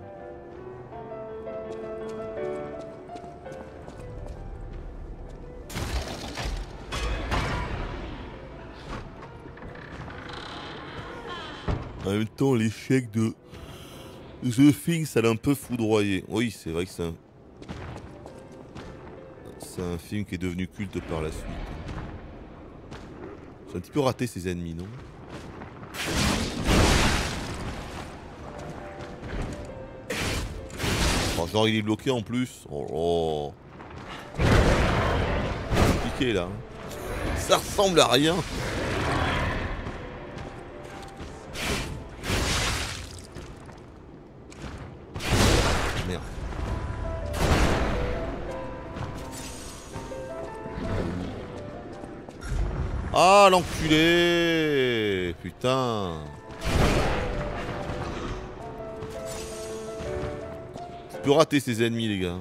En même temps, l'échec de The Thing, ça l'a un peu foudroyé. Oui, c'est vrai que c'est un... C'est un film qui est devenu culte par la suite. C'est un petit peu raté ses ennemis, non? Oh, Genre il est bloqué en plus. Oh, oh. Compliqué là. hein. Ça ressemble à rien. Ah l'enculé Putain Tu peux rater ses ennemis les gars.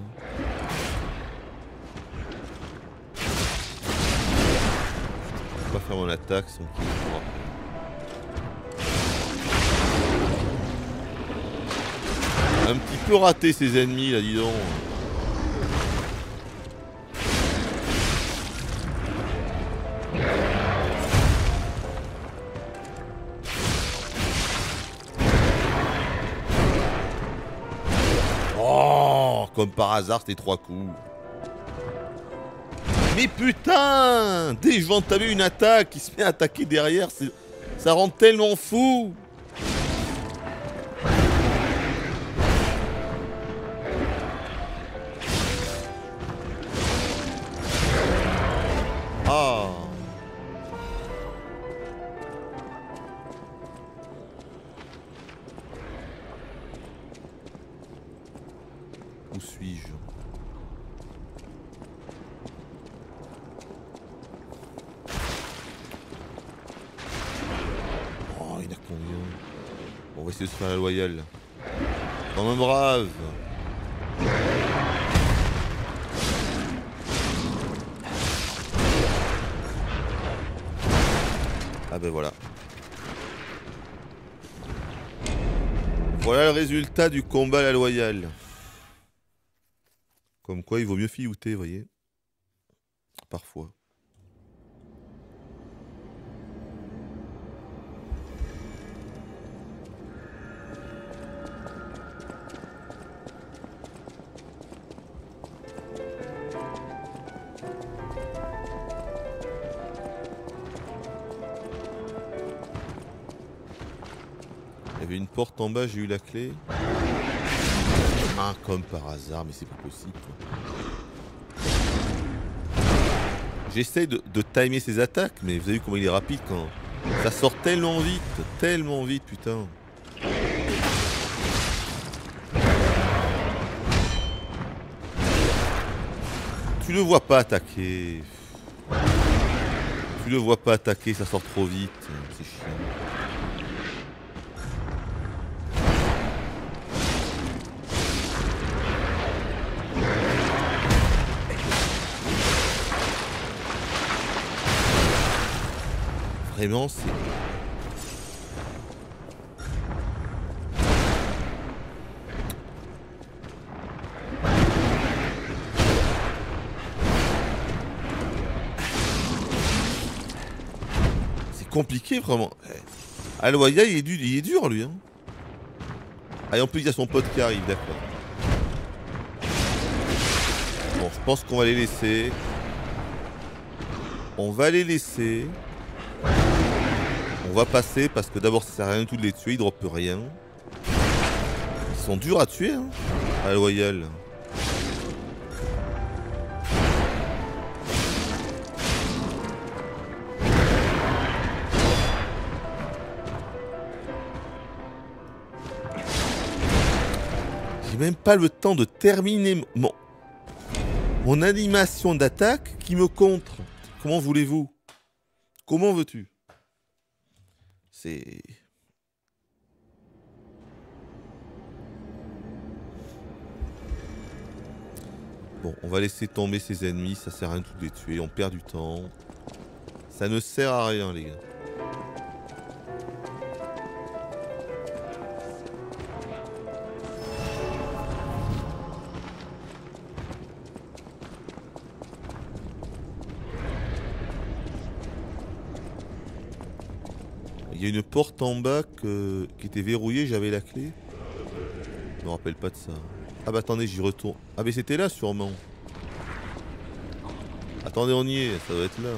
Je peux pas faire mon attaque sans. Un petit peu raté ses ennemis là dis donc. Par hasard, c'était trois coups. Mais putain Dès que je vais entamer une attaque, il se met attaquer derrière, ça rend tellement fou La loyale. Comme un brave Ah ben voilà. Voilà le résultat du combat la loyale. Comme quoi, il vaut mieux filouter, vous voyez. Parfois. En bas, j'ai eu la clé. Ah, comme par hasard, mais c'est pas possible. J'essaie de, de timer ses attaques, mais vous avez vu comment il est rapide quand... Ça sort tellement vite, tellement vite, putain. Tu le vois pas attaquer. Tu le vois pas attaquer, ça sort trop vite. C'est chiant. Vraiment, c'est... C'est compliqué, vraiment. Aloya, il est, dur, est dur, lui. Hein. Ah, et en plus, il y a son pote qui arrive, d'accord. Bon, je pense qu'on va les laisser. On va les laisser. Va passer parce que d'abord ça sert à rien du tout de les tuer, ils droppent rien. Ils sont durs à tuer, hein, à Loyal. J'ai même pas le temps de terminer mon, mon animation d'attaque qui me contre. Comment voulez-vous? Comment veux-tu? C'est... Bon, on va laisser tomber ses ennemis, ça sert à rien de tous les tuer, on perd du temps. Ça ne sert à rien les gars. A une porte en bas qui était verrouillée, j'avais la clé. Je me rappelle pas de ça. Ah bah attendez, j'y retourne. Ah mais c'était là sûrement. Attendez, on y est, ça doit être là.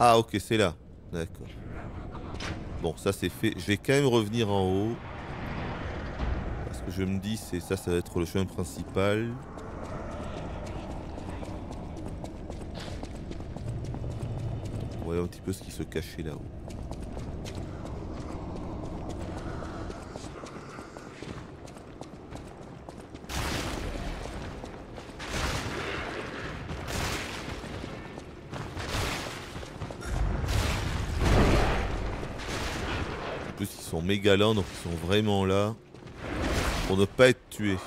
Ah ok, c'est là. D'accord. Bon, ça c'est fait. Je vais quand même revenir en haut. Parce que je me dis, c'est ça, ça va être le chemin principal. Voyons un petit peu ce qui se cachait là-haut. En plus, ils sont méga lents, donc sont vraiment là pour ne pas être tués.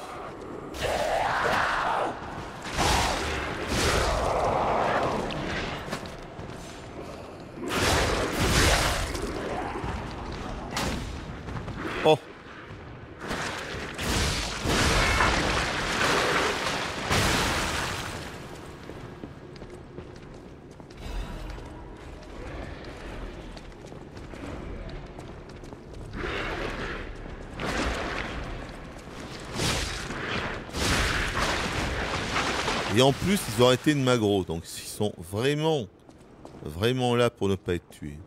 Et en plus, ils ont arrêté de magro, donc ils sont vraiment, vraiment là pour ne pas être tués.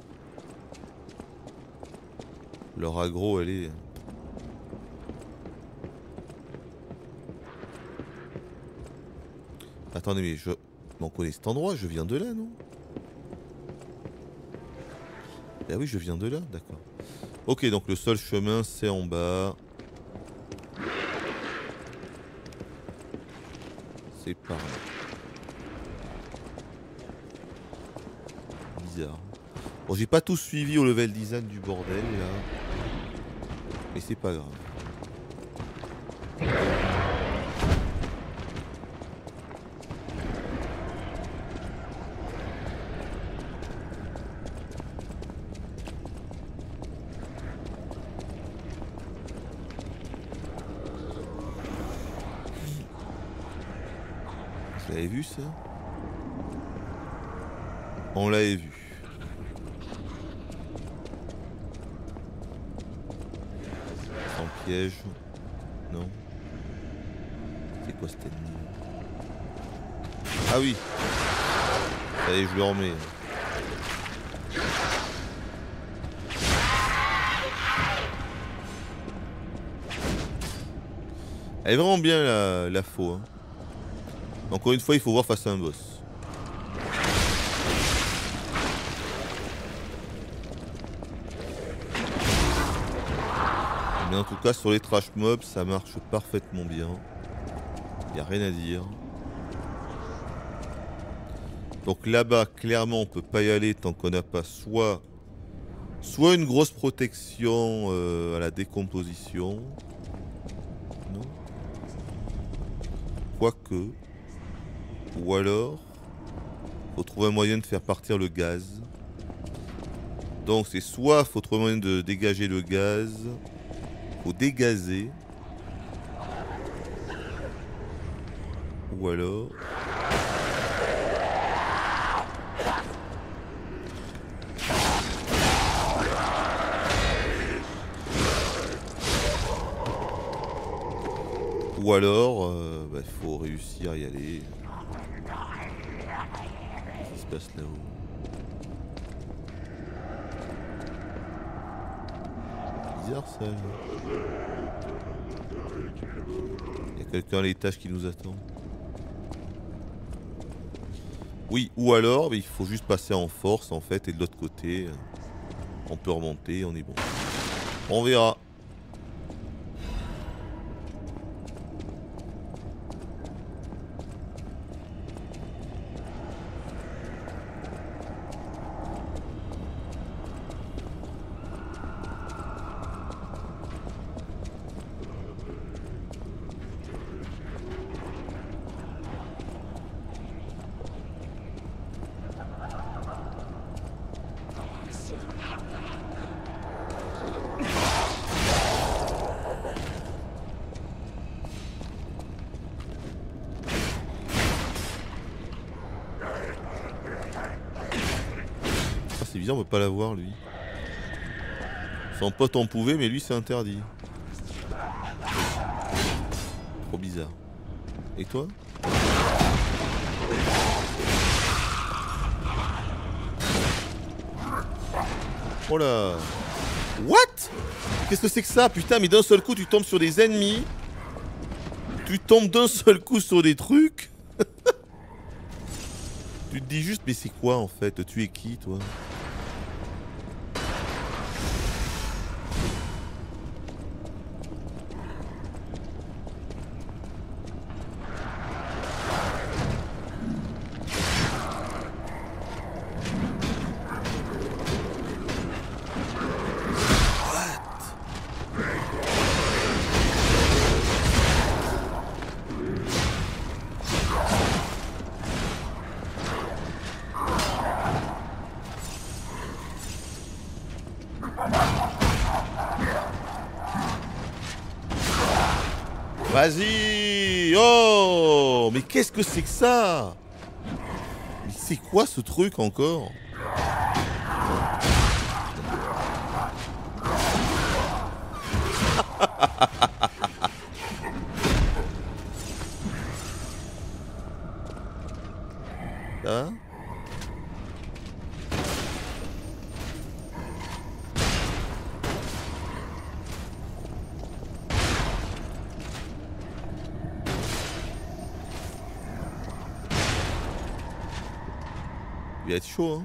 Leur agro, elle est... Attendez, mais je m'en connais cet endroit, je viens de là, non? Ah oui, je viens de là, d'accord. Ok, donc le seul chemin, c'est en bas. Par. Bizarre. Bon, j'ai pas tout suivi au level design du bordel, là. Mais c'est pas grave. Ça On l'avait vu. Sans piège. Non. C'est quoi cet ennemi Ah oui. Allez, je le remets. Elle est vraiment bien la, la faux. Hein. Encore une fois, il faut voir face à un boss. Mais en tout cas, sur les trash mobs, ça marche parfaitement bien. Y a rien à dire. Donc là-bas, clairement, on peut pas y aller tant qu'on n'a pas soit, soit une grosse protection euh, à la décomposition. Non Quoique. Ou alors, faut trouver un moyen de faire partir le gaz. Donc c'est soit faut trouver un moyen de dégager le gaz, faut dégazer. Ou alors... Ou alors, il euh, bah, faut réussir à y aller. Qu'est-ce qui se passe là-haut Bizarre ça. Il y a quelqu'un à l'étage qui nous attend. Oui, ou alors, il faut juste passer en force en fait, et de l'autre côté, on peut remonter, on est bon. On verra. on peut pas l'avoir lui. Son pote en pouvait, mais lui c'est interdit. Trop bizarre. Et toi? Oh là What? Qu'est-ce que c'est que ça? Putain, mais d'un seul coup, tu tombes sur des ennemis. Tu tombes d'un seul coup sur des trucs. tu te dis juste, mais c'est quoi en fait? Tu es qui, toi? Quoi ce truc encore Hein Il va être chaud, hein.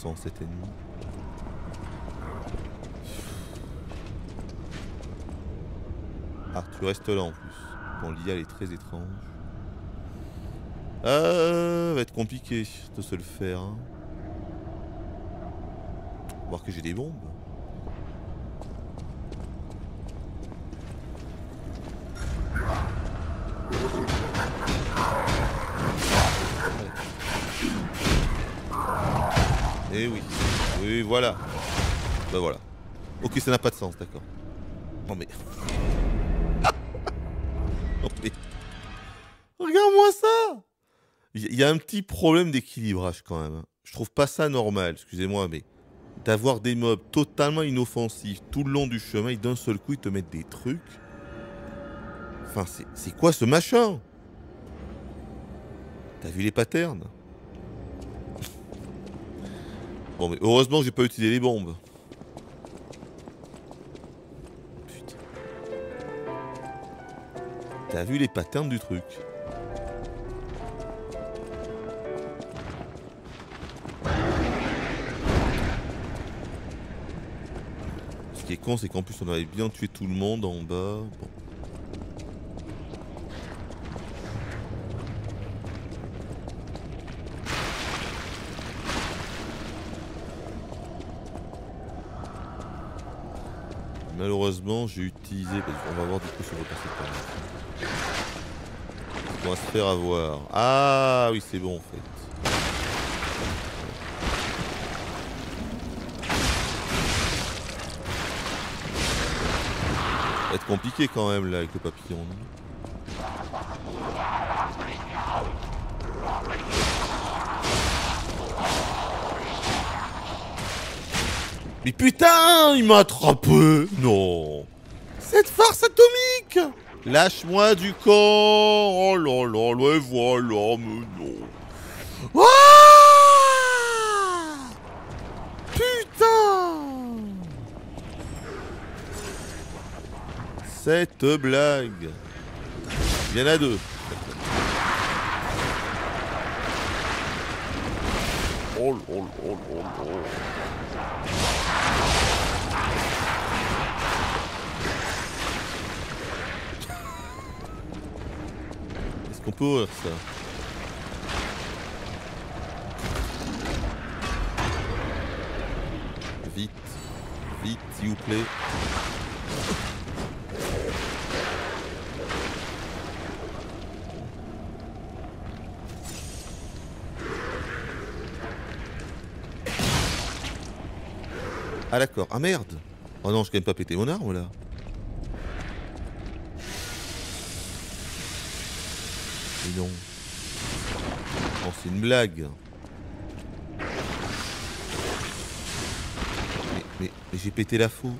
Consent cet ennemi. Ah, tu restes là en plus. Bon, l'IA est très étrange. Ah, va être compliqué de se le faire. Hein. Voir que j'ai des bombes. Ça n'a pas de sens, d'accord. Non mais... non mais... Regarde-moi ça Il y a un petit problème d'équilibrage quand même. Hein. Je trouve pas ça normal, excusez-moi, mais d'avoir des mobs totalement inoffensifs tout le long du chemin et d'un seul coup ils te mettent des trucs. Enfin, c'est quoi ce machin? T'as vu les patterns? Bon, mais heureusement j'ai pas utilisé les bombes. T'as vu les patterns du truc Ce qui est con, c'est qu'en plus on avait bien tué tout le monde en bas. Malheureusement, j'ai utilisé. On va voir du coup passer par là. On va se faire avoir. Ah oui, c'est bon en fait. Ça va être compliqué quand même là avec le papillon. Mais putain, il m'a attrapé Non Cette farce atomique. Lâche-moi du corps. Oh là là, le voilà, mais non. Ah Putain. Cette blague. Il y en a deux. Oh là On peut ouvrir ça. Vite. Vite, s'il vous plaît. Ah d'accord. Ah merde Oh non, je quand même pas péter mon arme là. Oh, c'est une blague. Mais, j'ai pété la faux.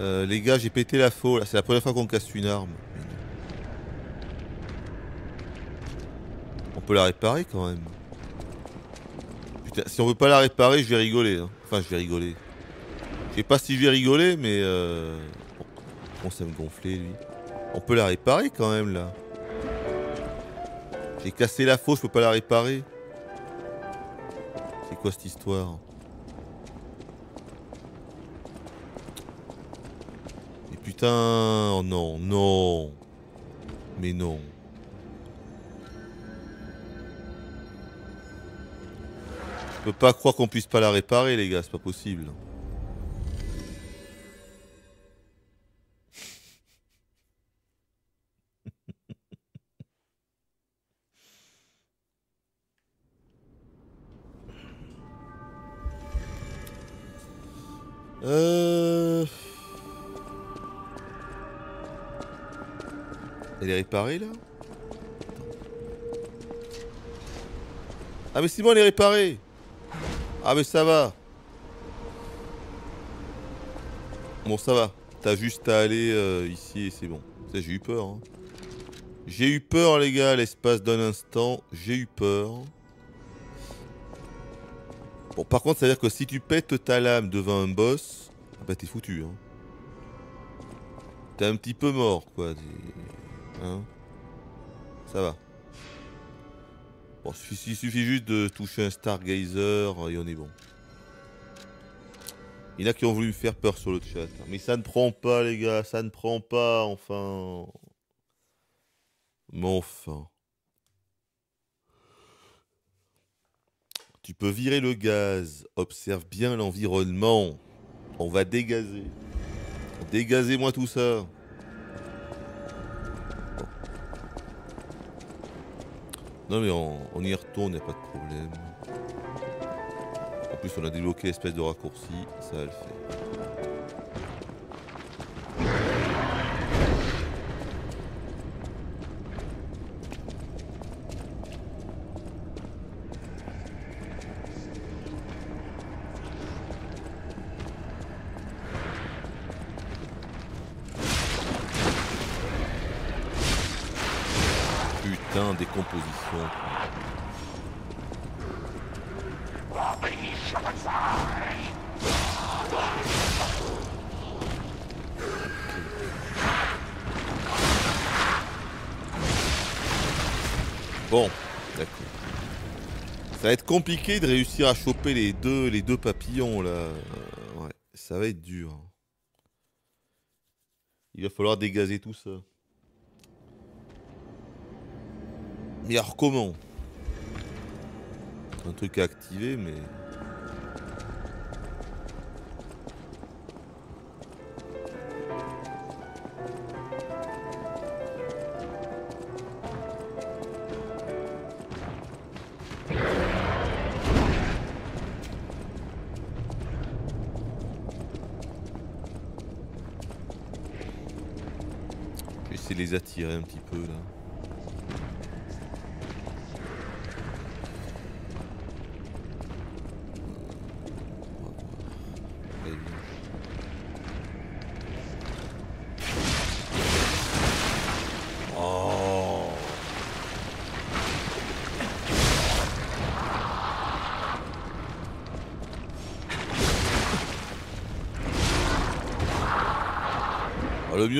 Euh, les gars, j'ai pété la faux. C'est la première fois qu'on casse une arme. On peut la réparer quand même. Putain, si on veut pas la réparer, je vais rigoler. Hein. Enfin, je vais rigoler. Je sais pas si je vais rigoler, mais... Euh... Bon, ça me gonfler, lui. On peut la réparer quand même là. J'ai cassé la fausse, je peux pas la réparer. C'est quoi cette histoire? Mais putain, oh non, non. Mais non. Je peux pas croire qu'on puisse pas la réparer les gars, c'est pas possible. Euh... Elle est réparée là? Ah mais c'est bon elle est réparée! Ah mais ça va. Bon ça va. T'as juste à aller euh, ici et c'est bon. J'ai eu peur hein. J'ai eu peur les gars l'espace d'un instant. J'ai eu peur. Bon, par contre, ça veut dire que si tu pètes ta lame devant un boss, bah t'es foutu. Hein. T'es un petit peu mort, quoi. Hein ça va. Bon, il suffit juste de toucher un Stargazer et on est bon. Il y en a qui ont voulu me faire peur sur le chat. Mais ça ne prend pas, les gars. Ça ne prend pas, enfin. Mais enfin. Tu peux virer le gaz. Observe bien l'environnement. On va dégazer. Dégazez-moi tout ça. Non mais on, y retourne, y a pas de problème. En plus on a débloqué l'espèce de raccourci, ça le fait. Bon, d'accord. Ça va être compliqué de réussir à choper les deux, les deux papillons là. Ouais, ça va être dur. Il va falloir dégazer tout ça. Mais alors comment Un truc à activer, mais... Je les attirer un petit peu là.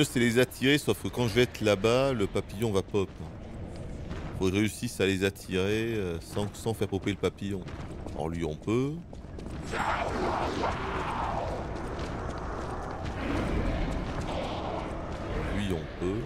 C'est les attirer, sauf que quand je vais être là-bas, le papillon va pop. Faut que je à les attirer euh, sans, sans faire popper le papillon. Alors lui on peut. Lui on peut.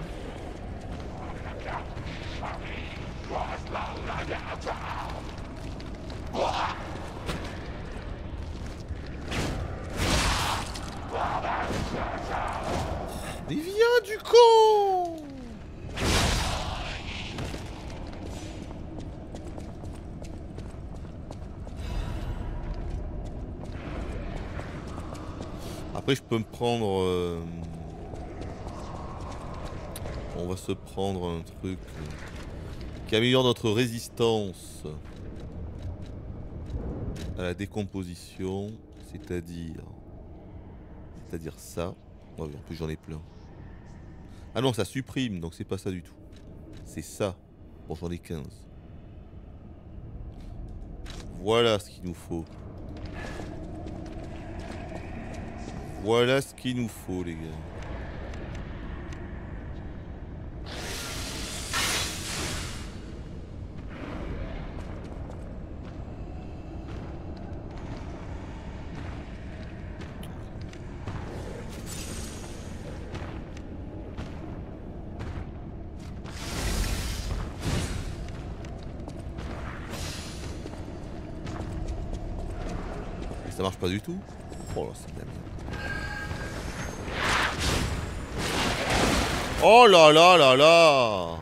Mais viens du con Après je peux me prendre... euh, On va prendre un truc euh, qui améliore notre résistance à la décomposition, c'est-à-dire... C'est-à-dire ça. Oh, en plus j'en ai plein. Ah non, ça supprime, donc c'est pas ça du tout. C'est ça. Bon, j'en ai 15. Voilà ce qu'il nous faut. Voilà ce qu'il nous faut, les gars. Du Oh là, la. Oh là là là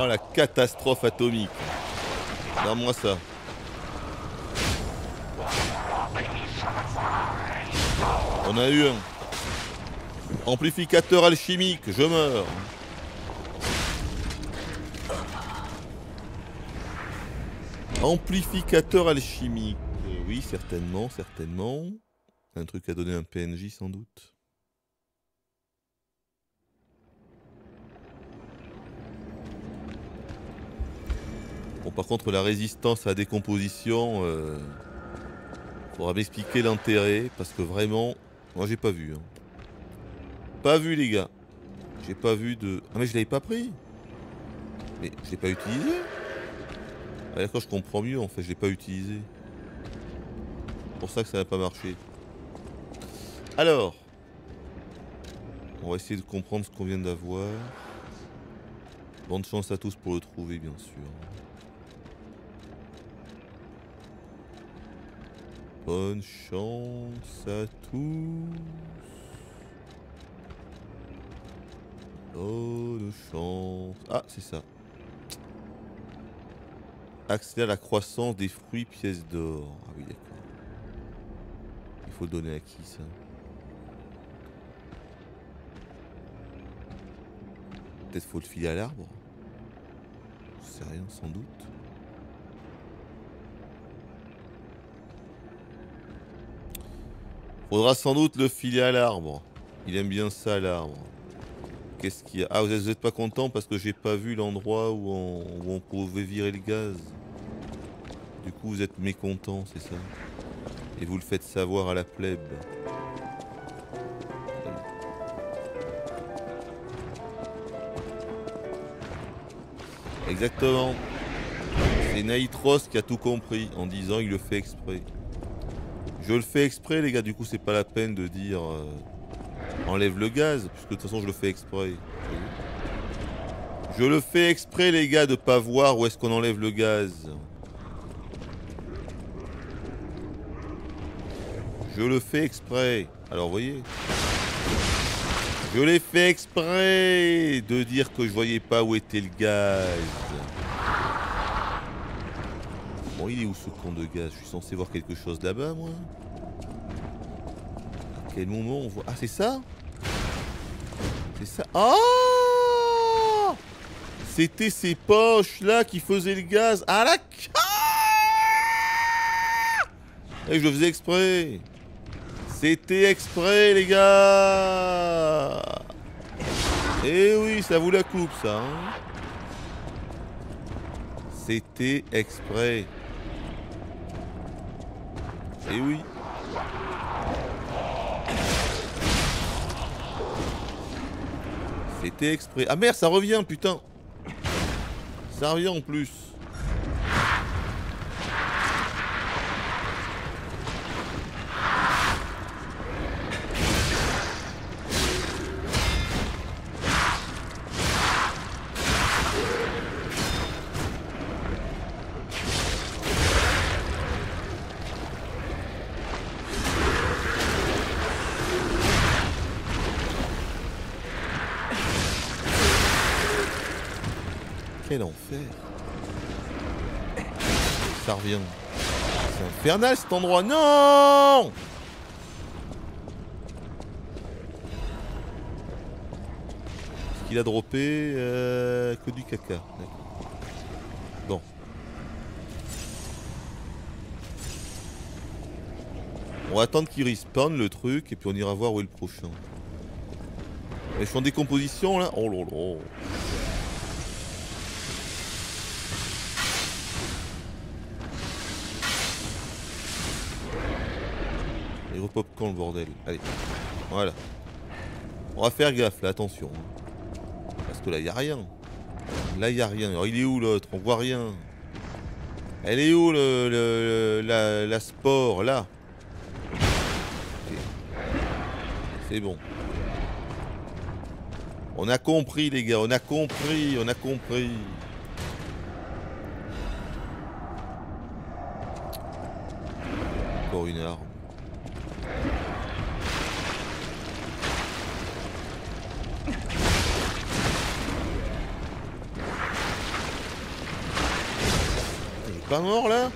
Oh la catastrophe atomique. Donne-moi ça On a eu un. Amplificateur alchimique, je meurs. Amplificateur alchimique. Euh, oui, certainement, certainement. Un truc à donner un PNJ sans doute. Bon, par contre, la résistance à la décomposition, euh, faudra m'expliquer l'intérêt, parce que vraiment, moi j'ai pas vu. hein. Pas vu, les gars. J'ai pas vu de. Ah, mais je l'avais pas pris. Mais je l'ai pas utilisé. Ah, d'accord, je comprends mieux en fait, je l'ai pas utilisé. C'est pour ça que ça n'a pas marché. Alors. On va essayer de comprendre ce qu'on vient d'avoir. Bonne chance à tous pour le trouver, bien sûr. Bonne chance à tous. Bonne chance. Ah, c'est ça. Accélérer la croissance des fruits pièces d'or. Ah oui, d'accord. Il faut le donner à qui ça? Peut-être faut le filer à l'arbre? Je sais rien, sans doute. Faudra sans doute le filer à l'arbre. Il aime bien ça, l'arbre. Qu'est-ce qu'il y a? Ah, vous êtes pas content parce que j'ai pas vu l'endroit où on, où on pouvait virer le gaz? Du coup, vous êtes mécontent, c'est ça? Et vous le faites savoir à la plèbe. Exactement. C'est Naitros qui a tout compris en disant il le fait exprès. Je le fais exprès les gars, du coup c'est pas la peine de dire euh, enlève le gaz, puisque de toute façon je le fais exprès. Je le fais exprès les gars de pas voir où est-ce qu'on enlève le gaz. Je le fais exprès. Alors voyez Je l'ai fait exprès de dire que je voyais pas où était le gaz. Il est où ce con de gaz Je suis censé voir quelque chose là-bas, moi. À quel moment on voit... Ah, c'est ça? C'est ça? Oh C'était ces poches-là qui faisaient le gaz. Ah, la... Et je le faisais exprès. C'était exprès, les gars. Eh oui, ça vous la coupe, ça. Hein. C'était exprès. Eh oui. C'était exprès. Ah merde, ça revient, putain Ça revient en plus. Infernal cet endroit. Non Ce qu'il a droppé euh, que du caca. Bon. On va attendre qu'il respawn le truc et puis on ira voir où est le prochain. Je suis en décomposition là Oh là Repop quand le bordel Allez, voilà. On va faire gaffe là, attention. Parce que là, il a rien. Là, il a rien. Il est où l'autre? On voit rien. Elle est où le, la, la sport Là? C'est bon. On a compris les gars, on a compris, on a compris. Encore une arme. Pas mort là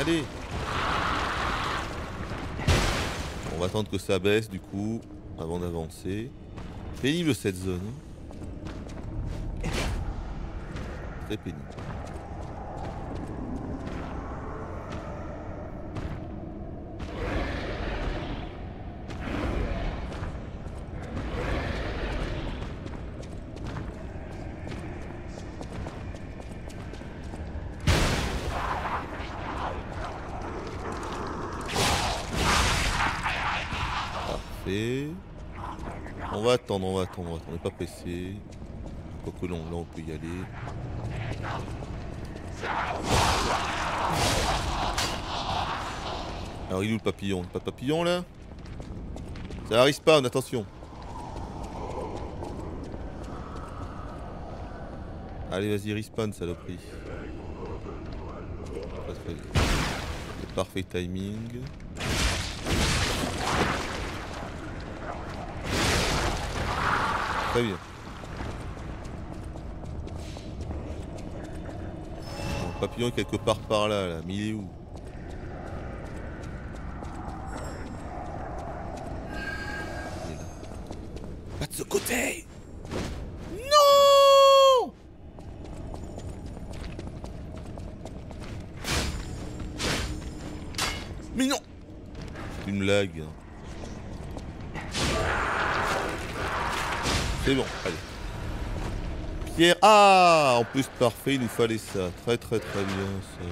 Allez On va attendre que ça baisse du coup avant d'avancer. Pénible cette zone. hein. Très pénible. Parfait. On va attendre, on va attendre, on va attendre. N'est pas pressé. Quoique là on peut y aller. Alors il est où le papillon? Pas de papillon là? Ça arrive pas, attention. Allez vas-y respawn saloperie. Parfait timing. Très bien. Bon, papillon est quelque part par là, là. Mais il est où? Pierre. Ah En plus, parfait, il nous fallait ça. Très très très bien. Ça.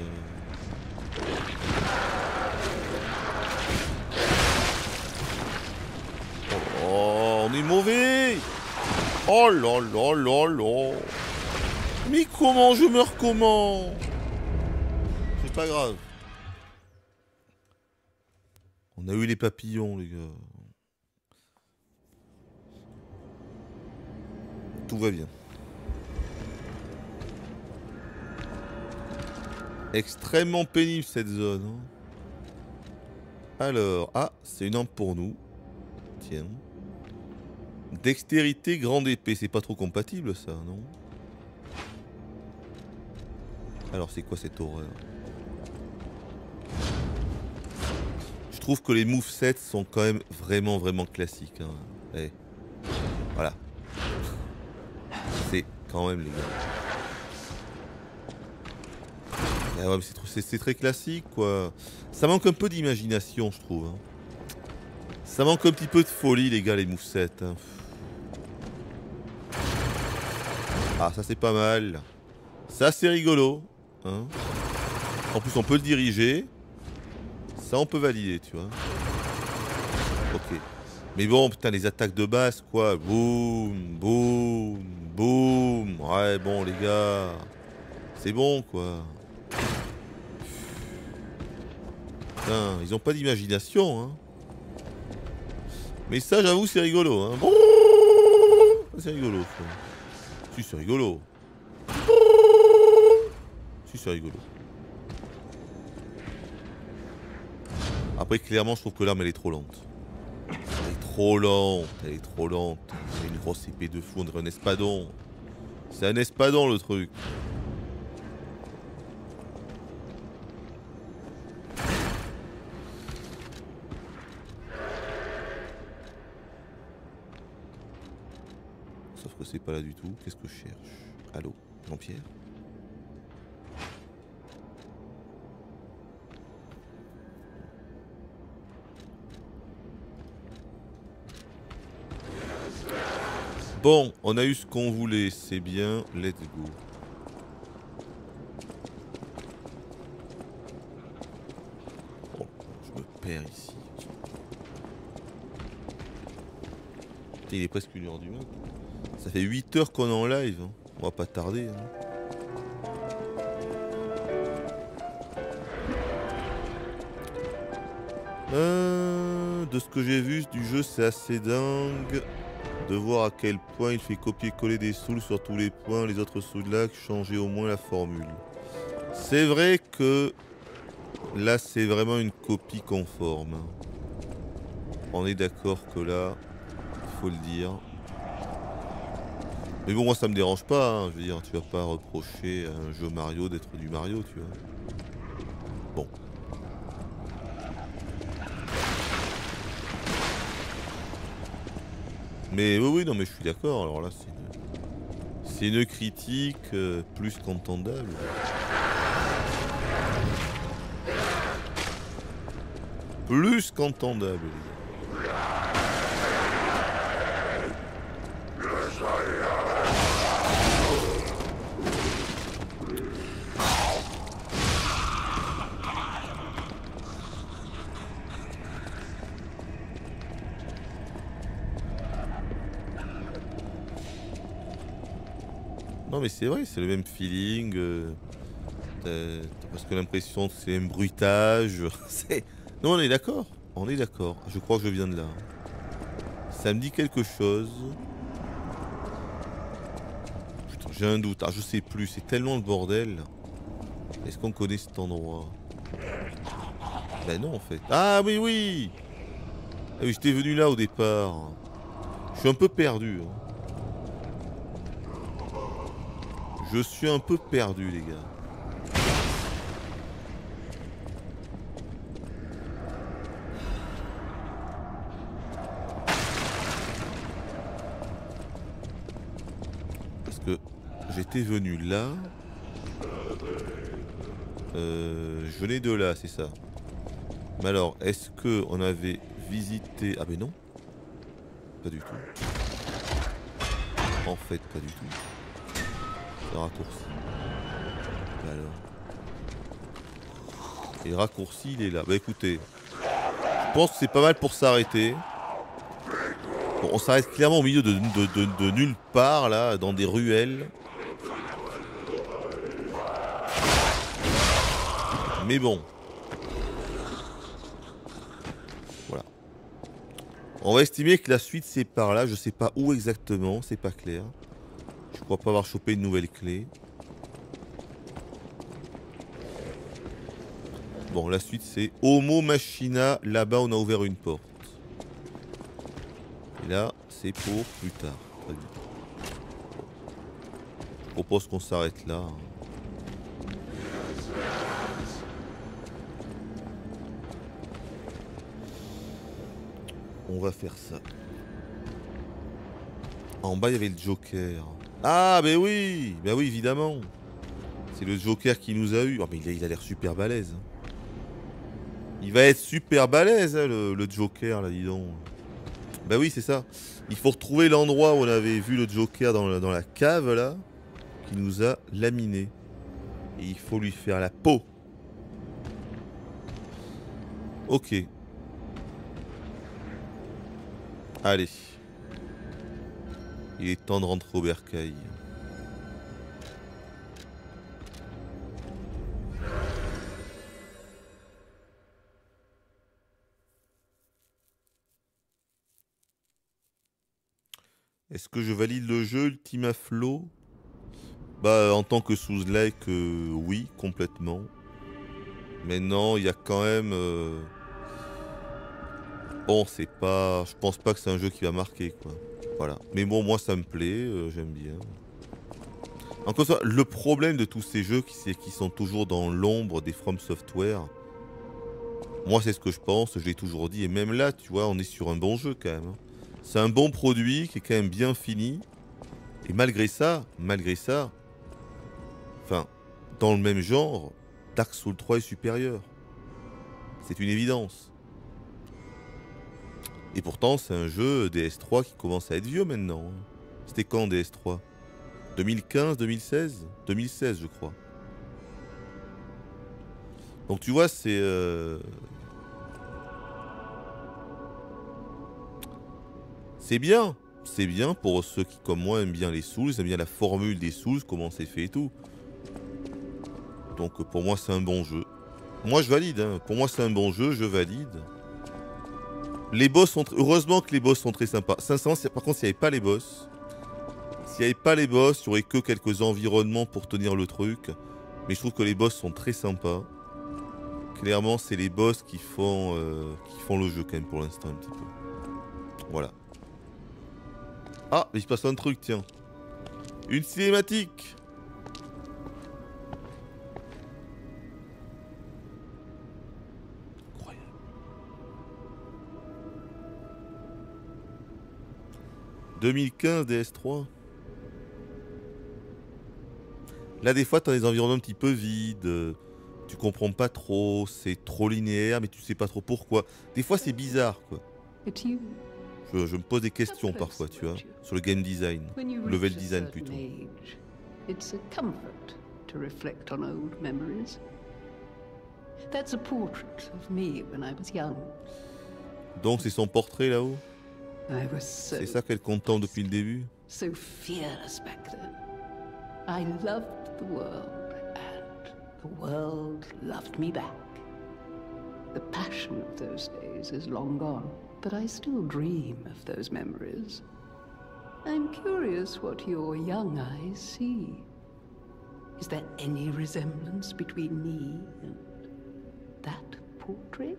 Oh, on est mauvais Oh là là là là Mais comment je meurs comment C'est pas grave. On a eu les papillons, les gars. Tout va bien. Extrêmement pénible cette zone. hein. Alors, ah, c'est une arme pour nous. Tiens. Dextérité, grande épée, c'est pas trop compatible ça, non? Alors c'est quoi cette horreur? Je trouve que les movesets sont quand même vraiment vraiment classiques. hein. Eh. Voilà. C'est quand même les gars. Ah c'est très classique quoi. Ça manque un peu d'imagination je trouve. hein. Ça manque un petit peu de folie les gars les movesets. hein. Ah ça c'est pas mal. Ça c'est rigolo. hein. En plus on peut le diriger. Ça on peut valider tu vois. Ok. Mais bon putain les attaques de base quoi. Boum, boum, boum. Ouais bon les gars. C'est bon quoi. Putain, ils ont pas d'imagination hein. Mais ça j'avoue c'est rigolo hein. Ça, C'est rigolo ça. Si c'est rigolo. Si c'est rigolo. Après clairement je trouve que l'arme elle est trop lente. Elle est trop lente, elle est trop lente. C'est une grosse épée de fou, on dirait un espadon. C'est un espadon le truc. C'est pas là du tout. Qu'est-ce que je cherche? Allô? Jean-Pierre? Bon, on a eu ce qu'on voulait, c'est bien, let's go. Oh, je me perds ici. Il est presque une heure du matin. Ça fait 8 heures qu'on est en live. hein. On va pas tarder. hein. Euh, de ce que j'ai vu du jeu, c'est assez dingue de voir à quel point il fait copier-coller des souls sur tous les points, les autres souls là, changer au moins la formule. C'est vrai que là, c'est vraiment une copie conforme. hein. On est d'accord que là, il faut le dire. Mais bon, moi ça me dérange pas, hein. je veux dire, tu vas pas reprocher à un jeu Mario d'être du Mario, tu vois. Bon. Mais oui, oui, non, mais je suis d'accord, alors là, c'est une, critique euh, plus qu'entendable. Plus qu'entendable, les gars. Mais c'est vrai, c'est le même feeling. euh, t'as presque l'impression que c'est un bruitage. Non on est d'accord, on est d'accord. Je crois que je viens de là. Ça me dit quelque chose. Putain, j'ai un doute. Ah je sais plus, c'est tellement le bordel. Est-ce qu'on connaît cet endroit? Ben non en fait. Ah oui oui Ah oui, j'étais venu là au départ. Je suis un peu perdu. hein. Je suis un peu perdu, les gars. Parce que j'étais venu là. Euh, je venais de là, c'est ça. Mais alors, est-ce que on avait visité... Ah ben non. Pas du tout. En fait, pas du tout. C'est raccourci. Alors. Et le raccourci, il est là. Bah écoutez, je pense que c'est pas mal pour s'arrêter. Bon, on s'arrête clairement au milieu de nulle part, là, dans des ruelles. Mais bon. Voilà. On va estimer que la suite c'est par là. Je sais pas où exactement, c'est pas clair. Crois pas avoir chopé une nouvelle clé. Bon, la suite c'est Homo Machina. Là-bas, on a ouvert une porte. Et là, c'est pour plus tard. Je propose qu'on s'arrête là. hein. On va faire ça. En bas, il y avait le Joker. Ah, ben oui Ben oui, évidemment. C'est le Joker qui nous a eu. Oh, mais il a- l'air super balèze. hein. Il va être super balèze, hein, le, le Joker, là, dis donc. Bah oui, c'est ça. Il faut retrouver l'endroit où on avait vu le Joker dans la, dans la cave, là, qui nous a laminé. Et il faut lui faire la peau. Ok. Allez. Il est temps de rentrer au bercail. Est-ce que je valide le jeu Ultima Flow? Bah en tant que sous-like, euh, oui, complètement. Mais non, il y a quand même... euh, Bon, c'est pas... Je pense pas que c'est un jeu qui va marquer, quoi. Mais bon, moi ça me plaît, euh, j'aime bien. Encore fois, le problème de tous ces jeux, c'est qu'ils sont toujours dans l'ombre des From Software. Moi, c'est ce que je pense, je l'ai toujours dit. Et même là, tu vois, on est sur un bon jeu quand même. hein. C'est un bon produit qui est quand même bien fini. Et malgré ça, malgré ça, enfin, dans le même genre, Dark Souls 3 est supérieur. C'est une évidence. Et pourtant, c'est un jeu DS3 qui commence à être vieux maintenant. C'était quand DS3 2015, 2016 2016, je crois. Donc tu vois, c'est... euh, C'est bien. C'est bien pour ceux qui, comme moi, aiment bien les Souls, aiment bien la formule des Souls, comment c'est fait et tout. Donc pour moi, c'est un bon jeu. Moi, je valide. hein. Pour moi, c'est un bon jeu, je valide. Les boss sont... Heureusement que les boss sont très sympas. Sincèrement, si- par contre, s'il n'y avait pas les boss... S'il n'y avait pas les boss, il n'y aurait que quelques environnements pour tenir le truc. Mais je trouve que les boss sont très sympas. Clairement, c'est les boss qui font, euh, qui font le jeu quand même pour l'instant un petit peu. Voilà. Ah, il se passe un truc, tiens. Une cinématique 2015 DS3 Là, des fois, t'as des environnements un petit peu vides. Tu comprends pas trop. C'est trop linéaire, mais tu sais pas trop pourquoi. Des fois, c'est bizarre, quoi. Je, je me pose des questions parfois, tu vois, sur le game design, level design plutôt. age, it's a comfort to reflect on old memories. That's a portrait of me when I was young. Donc, c'est son portrait là-haut? C'est ça qu'elle contemple depuis le début so fearless back then. I loved the world, and the world loved me back. The passion of those days is long gone, but I still dream of those memories. I'm curious what your young eyes see. Is there any resemblance between me and that portrait?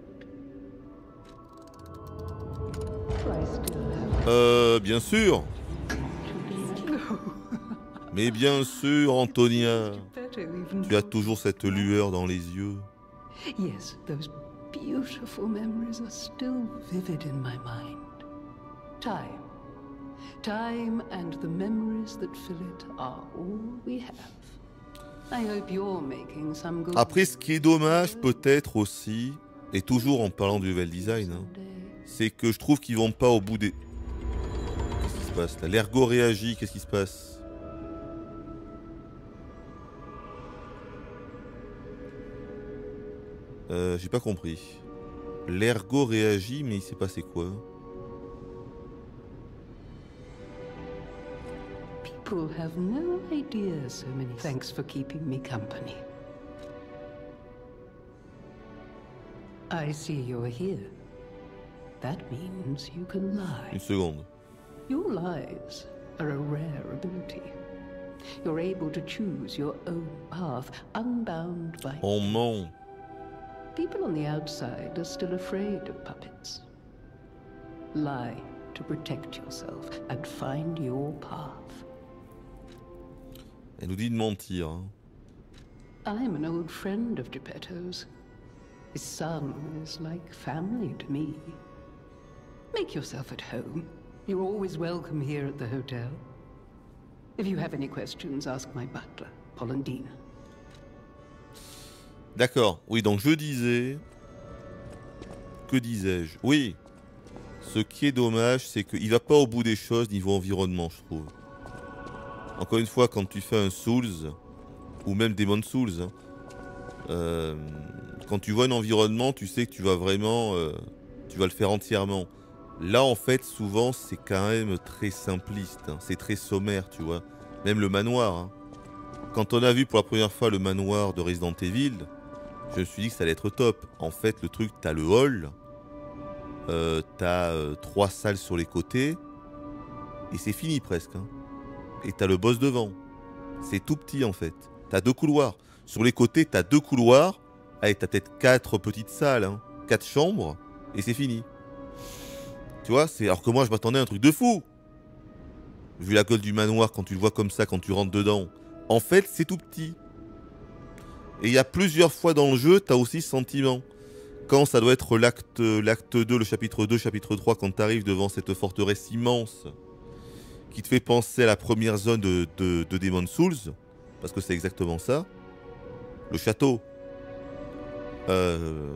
Euh, bien sûr Mais bien sûr, Antonia Tu as toujours cette lueur dans les yeux. Yes, those beautiful memories are still vivid in my mind. Time Time and the memories that fill it are all we have. I hope you're making some good Après, ce qui est dommage, peut-être aussi, et toujours en parlant du level design, hein, c'est que je trouve qu'ils vont pas au bout des. Qu'est-ce qui se passe là? L'ergo réagit, qu'est-ce qui se passe? Euh, j'ai pas compris. L'ergo réagit, mais il s'est passé quoi People have no idea so many. Thanks for keeping me company. I see you're here. That means you can lie. Une seconde. Your lies are a rare ability. You're able to choose your own path, unbound by. On ment. People on the outside are still afraid of puppets. Lie to protect yourself and find your path. Elle nous dit de mentir. hein. I'm an old friend of Geppetto's. His son is like family to me. Make yourself at home. You're always welcome here at the hotel. If you have any questions, ask my butler, Polendina. D'accord. Oui, donc je disais. Que disais-je? Oui. Ce qui est dommage, c'est qu'il va pas au bout des choses niveau environnement, je trouve. Encore une fois, quand tu fais un Souls, ou même Demon Souls, hein, euh, quand tu vois un environnement, tu sais que tu vas vraiment. euh, tu vas le faire entièrement. Là, en fait, souvent, c'est quand même très simpliste. hein. C'est très sommaire, tu vois. Même le manoir. hein. Quand on a vu pour la première fois le manoir de Resident Evil, je me suis dit que ça allait être top. En fait, le truc, t'as le hall, euh, t'as euh, trois salles sur les côtés, et c'est fini presque. hein. Et t'as le boss devant. C'est tout petit en fait. T'as deux couloirs. Sur les côtés, t'as deux couloirs. Allez, t'as peut-être quatre petites salles, quatre chambres, et c'est fini. Tu vois, c'est alors que moi je m'attendais à un truc de fou. Vu la gueule du manoir quand tu le vois comme ça, quand tu rentres dedans. En fait, c'est tout petit. Et il y a plusieurs fois dans le jeu, tu as aussi ce sentiment. Quand ça doit être l'acte l'acte 2, le chapitre 2, chapitre 3, quand tu arrives devant cette forteresse immense qui te fait penser à la première zone de, de, de Demon Souls, parce que c'est exactement ça. Le château. Euh...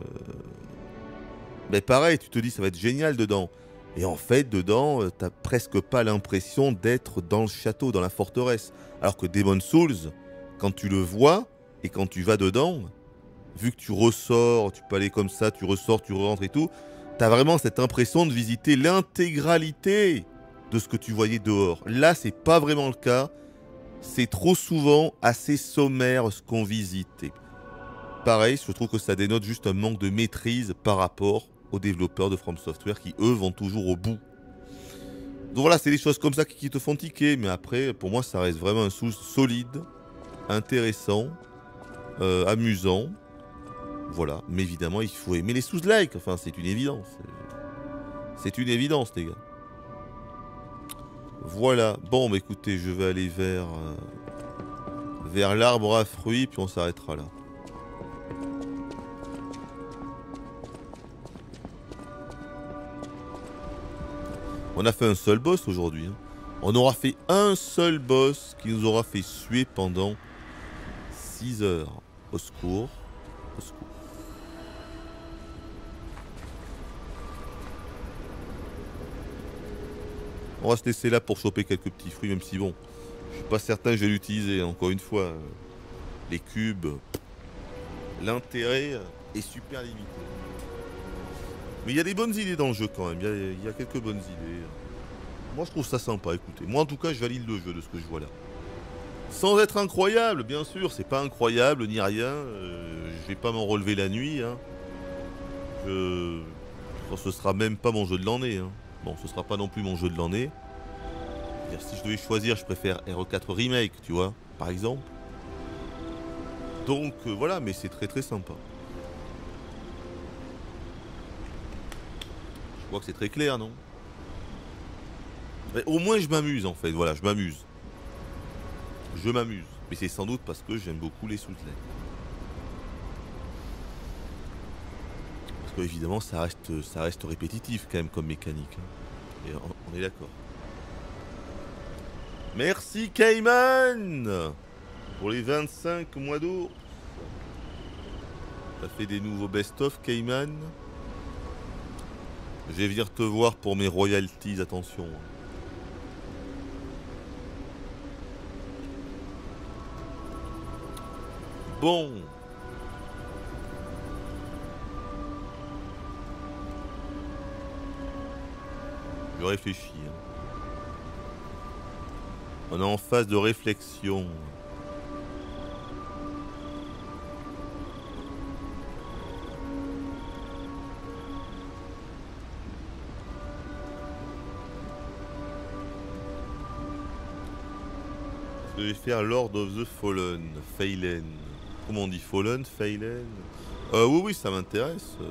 Mais pareil, tu te dis ça va être génial dedans. Et en fait, dedans, euh, t'as presque pas l'impression d'être dans le château, dans la forteresse. Alors que Demon Souls, quand tu le vois et quand tu vas dedans, vu que tu ressors, tu peux aller comme ça, tu ressors, tu rentres et tout, t'as vraiment cette impression de visiter l'intégralité de ce que tu voyais dehors. Là, c'est pas vraiment le cas. C'est trop souvent assez sommaire ce qu'on visite. Pareil, je trouve que ça dénote juste un manque de maîtrise par rapport aux développeurs de From Software qui, eux, vont toujours au bout. Donc voilà, c'est des choses comme ça qui te font tiquer, mais après, pour moi, ça reste vraiment un sous solide, intéressant, euh, amusant. Voilà, mais évidemment, il faut aimer les sous-likes, enfin, c'est une évidence. C'est une évidence, les gars. Voilà, bon, bah écoutez, je vais aller vers, euh, vers l'arbre à fruits, puis on s'arrêtera là. On a fait un seul boss aujourd'hui. hein. On aura fait un seul boss qui nous aura fait suer pendant 6 heures. Au secours. Au secours. On va se laisser là pour choper quelques petits fruits, même si bon, je suis pas certain que je vais l'utiliser. Encore une fois, euh, les cubes, l'intérêt est super limité. Mais il y a des bonnes idées dans le jeu quand même. Il y a- quelques bonnes idées. Moi, je trouve ça sympa. Écoutez, moi en tout cas, je valide le jeu de ce que je vois là. Sans être incroyable, bien sûr, c'est pas incroyable ni rien. euh, je vais pas m'en relever la nuit. Hein. Je... que ce sera même pas mon jeu de l'année. hein. Bon, ce sera pas non plus mon jeu de l'année. Si je devais choisir, je préfère RE4 Remake, tu vois, par exemple. Donc euh, voilà, mais c'est très très sympa. Je crois que c'est très clair, non? Au moins je m'amuse en fait, voilà, je m'amuse. Je m'amuse. Mais c'est sans doute parce que j'aime beaucoup les Souls-like. Parce que évidemment ça reste, ça reste répétitif quand même comme mécanique. hein. Et on, on est d'accord. Merci Cayman pour les 25 mois d'eau. T'as fait des nouveaux best-of Cayman Je vais venir te voir pour mes royalties, attention. Bon. Je réfléchis. hein. On est en phase de réflexion. Faire Lord of the Fallen, Phelan. Comment on dit Fallen, Phelan euh, Oui, oui, ça m'intéresse. Euh,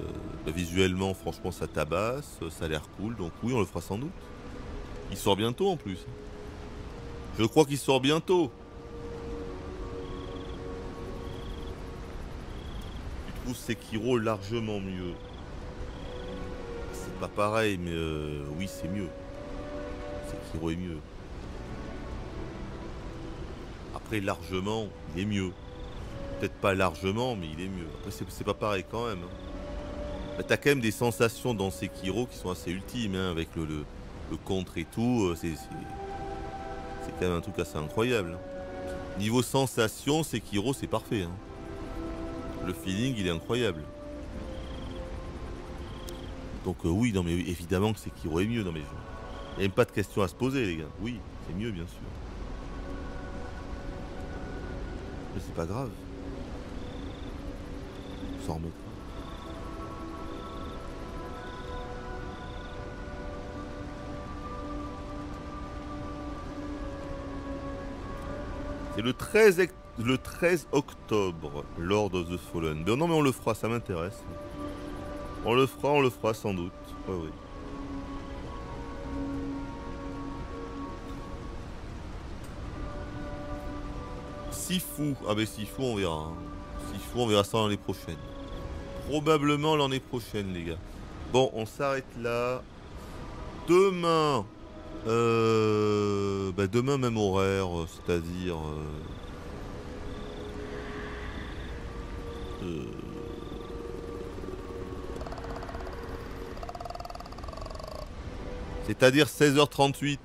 bah, visuellement, franchement, ça tabasse, ça a l'air cool, donc oui, on le fera sans doute. Il sort bientôt en plus. Je crois qu'il sort bientôt. Je trouve Sekiro largement mieux? C'est pas pareil, mais euh, oui, c'est mieux. Sekiro est mieux. Après, largement, il est mieux. Peut-être pas largement, mais il est mieux. Après, c'est- pas pareil quand même. hein. T'as quand même des sensations dans Sekiro qui sont assez ultimes, hein, avec le, contre et tout. euh, C'est quand même un truc assez incroyable. hein. Niveau sensation, Sekiro, c'est parfait. Le feeling, il est incroyable. Donc euh, oui, non mais évidemment que Sekiro est mieux. Non mais il n'y a même pas de question à se poser, les gars. Oui, c'est mieux, bien sûr. Mais c'est pas grave. On s'en. C'est le 13, ec- le 13 octobre, Lord of the Fallen. Ben non mais on le fera, ça m'intéresse. On le fera, on le fera sans doute. Ouais. Sifu, ah ben Sifu on verra. hein. Sifu on verra ça l'année prochaine. Probablement l'année prochaine les gars. Bon, on s'arrête là. Demain, euh, bah demain même horaire, euh, c'est-à-dire. euh, euh, C'est-à-dire 16h38.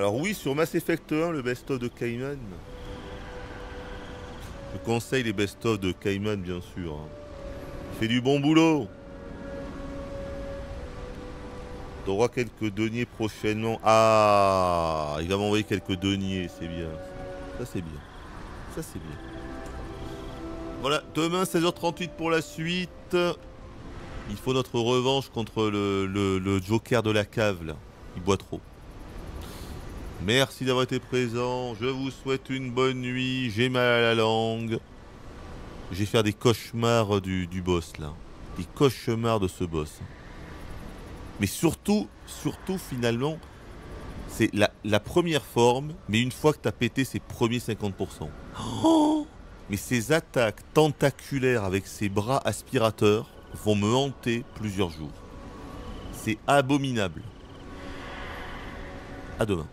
Alors oui, sur Mass Effect 1, le best-of de Cayman. Je conseille les best-of de Cayman, bien sûr. hein. Il fait du bon boulot. T'auras quelques deniers prochainement. Ah, il va m'envoyer quelques deniers, c'est bien. Ça, c'est bien. Ça, c'est bien. Voilà, demain 16h38 pour la suite. Il faut notre revanche contre le, le- le Joker de la cave, là. Il boit trop. Merci d'avoir été présent. Je vous souhaite une bonne nuit. J'ai mal à la langue. Je vais faire des cauchemars du, boss, là. Des cauchemars de ce boss. Mais surtout, surtout, finalement, c'est la, première forme, mais une fois que tu as pété ses premiers 50%. Oh mais ces attaques tentaculaires avec ses bras aspirateurs vont me hanter plusieurs jours. C'est abominable. À demain.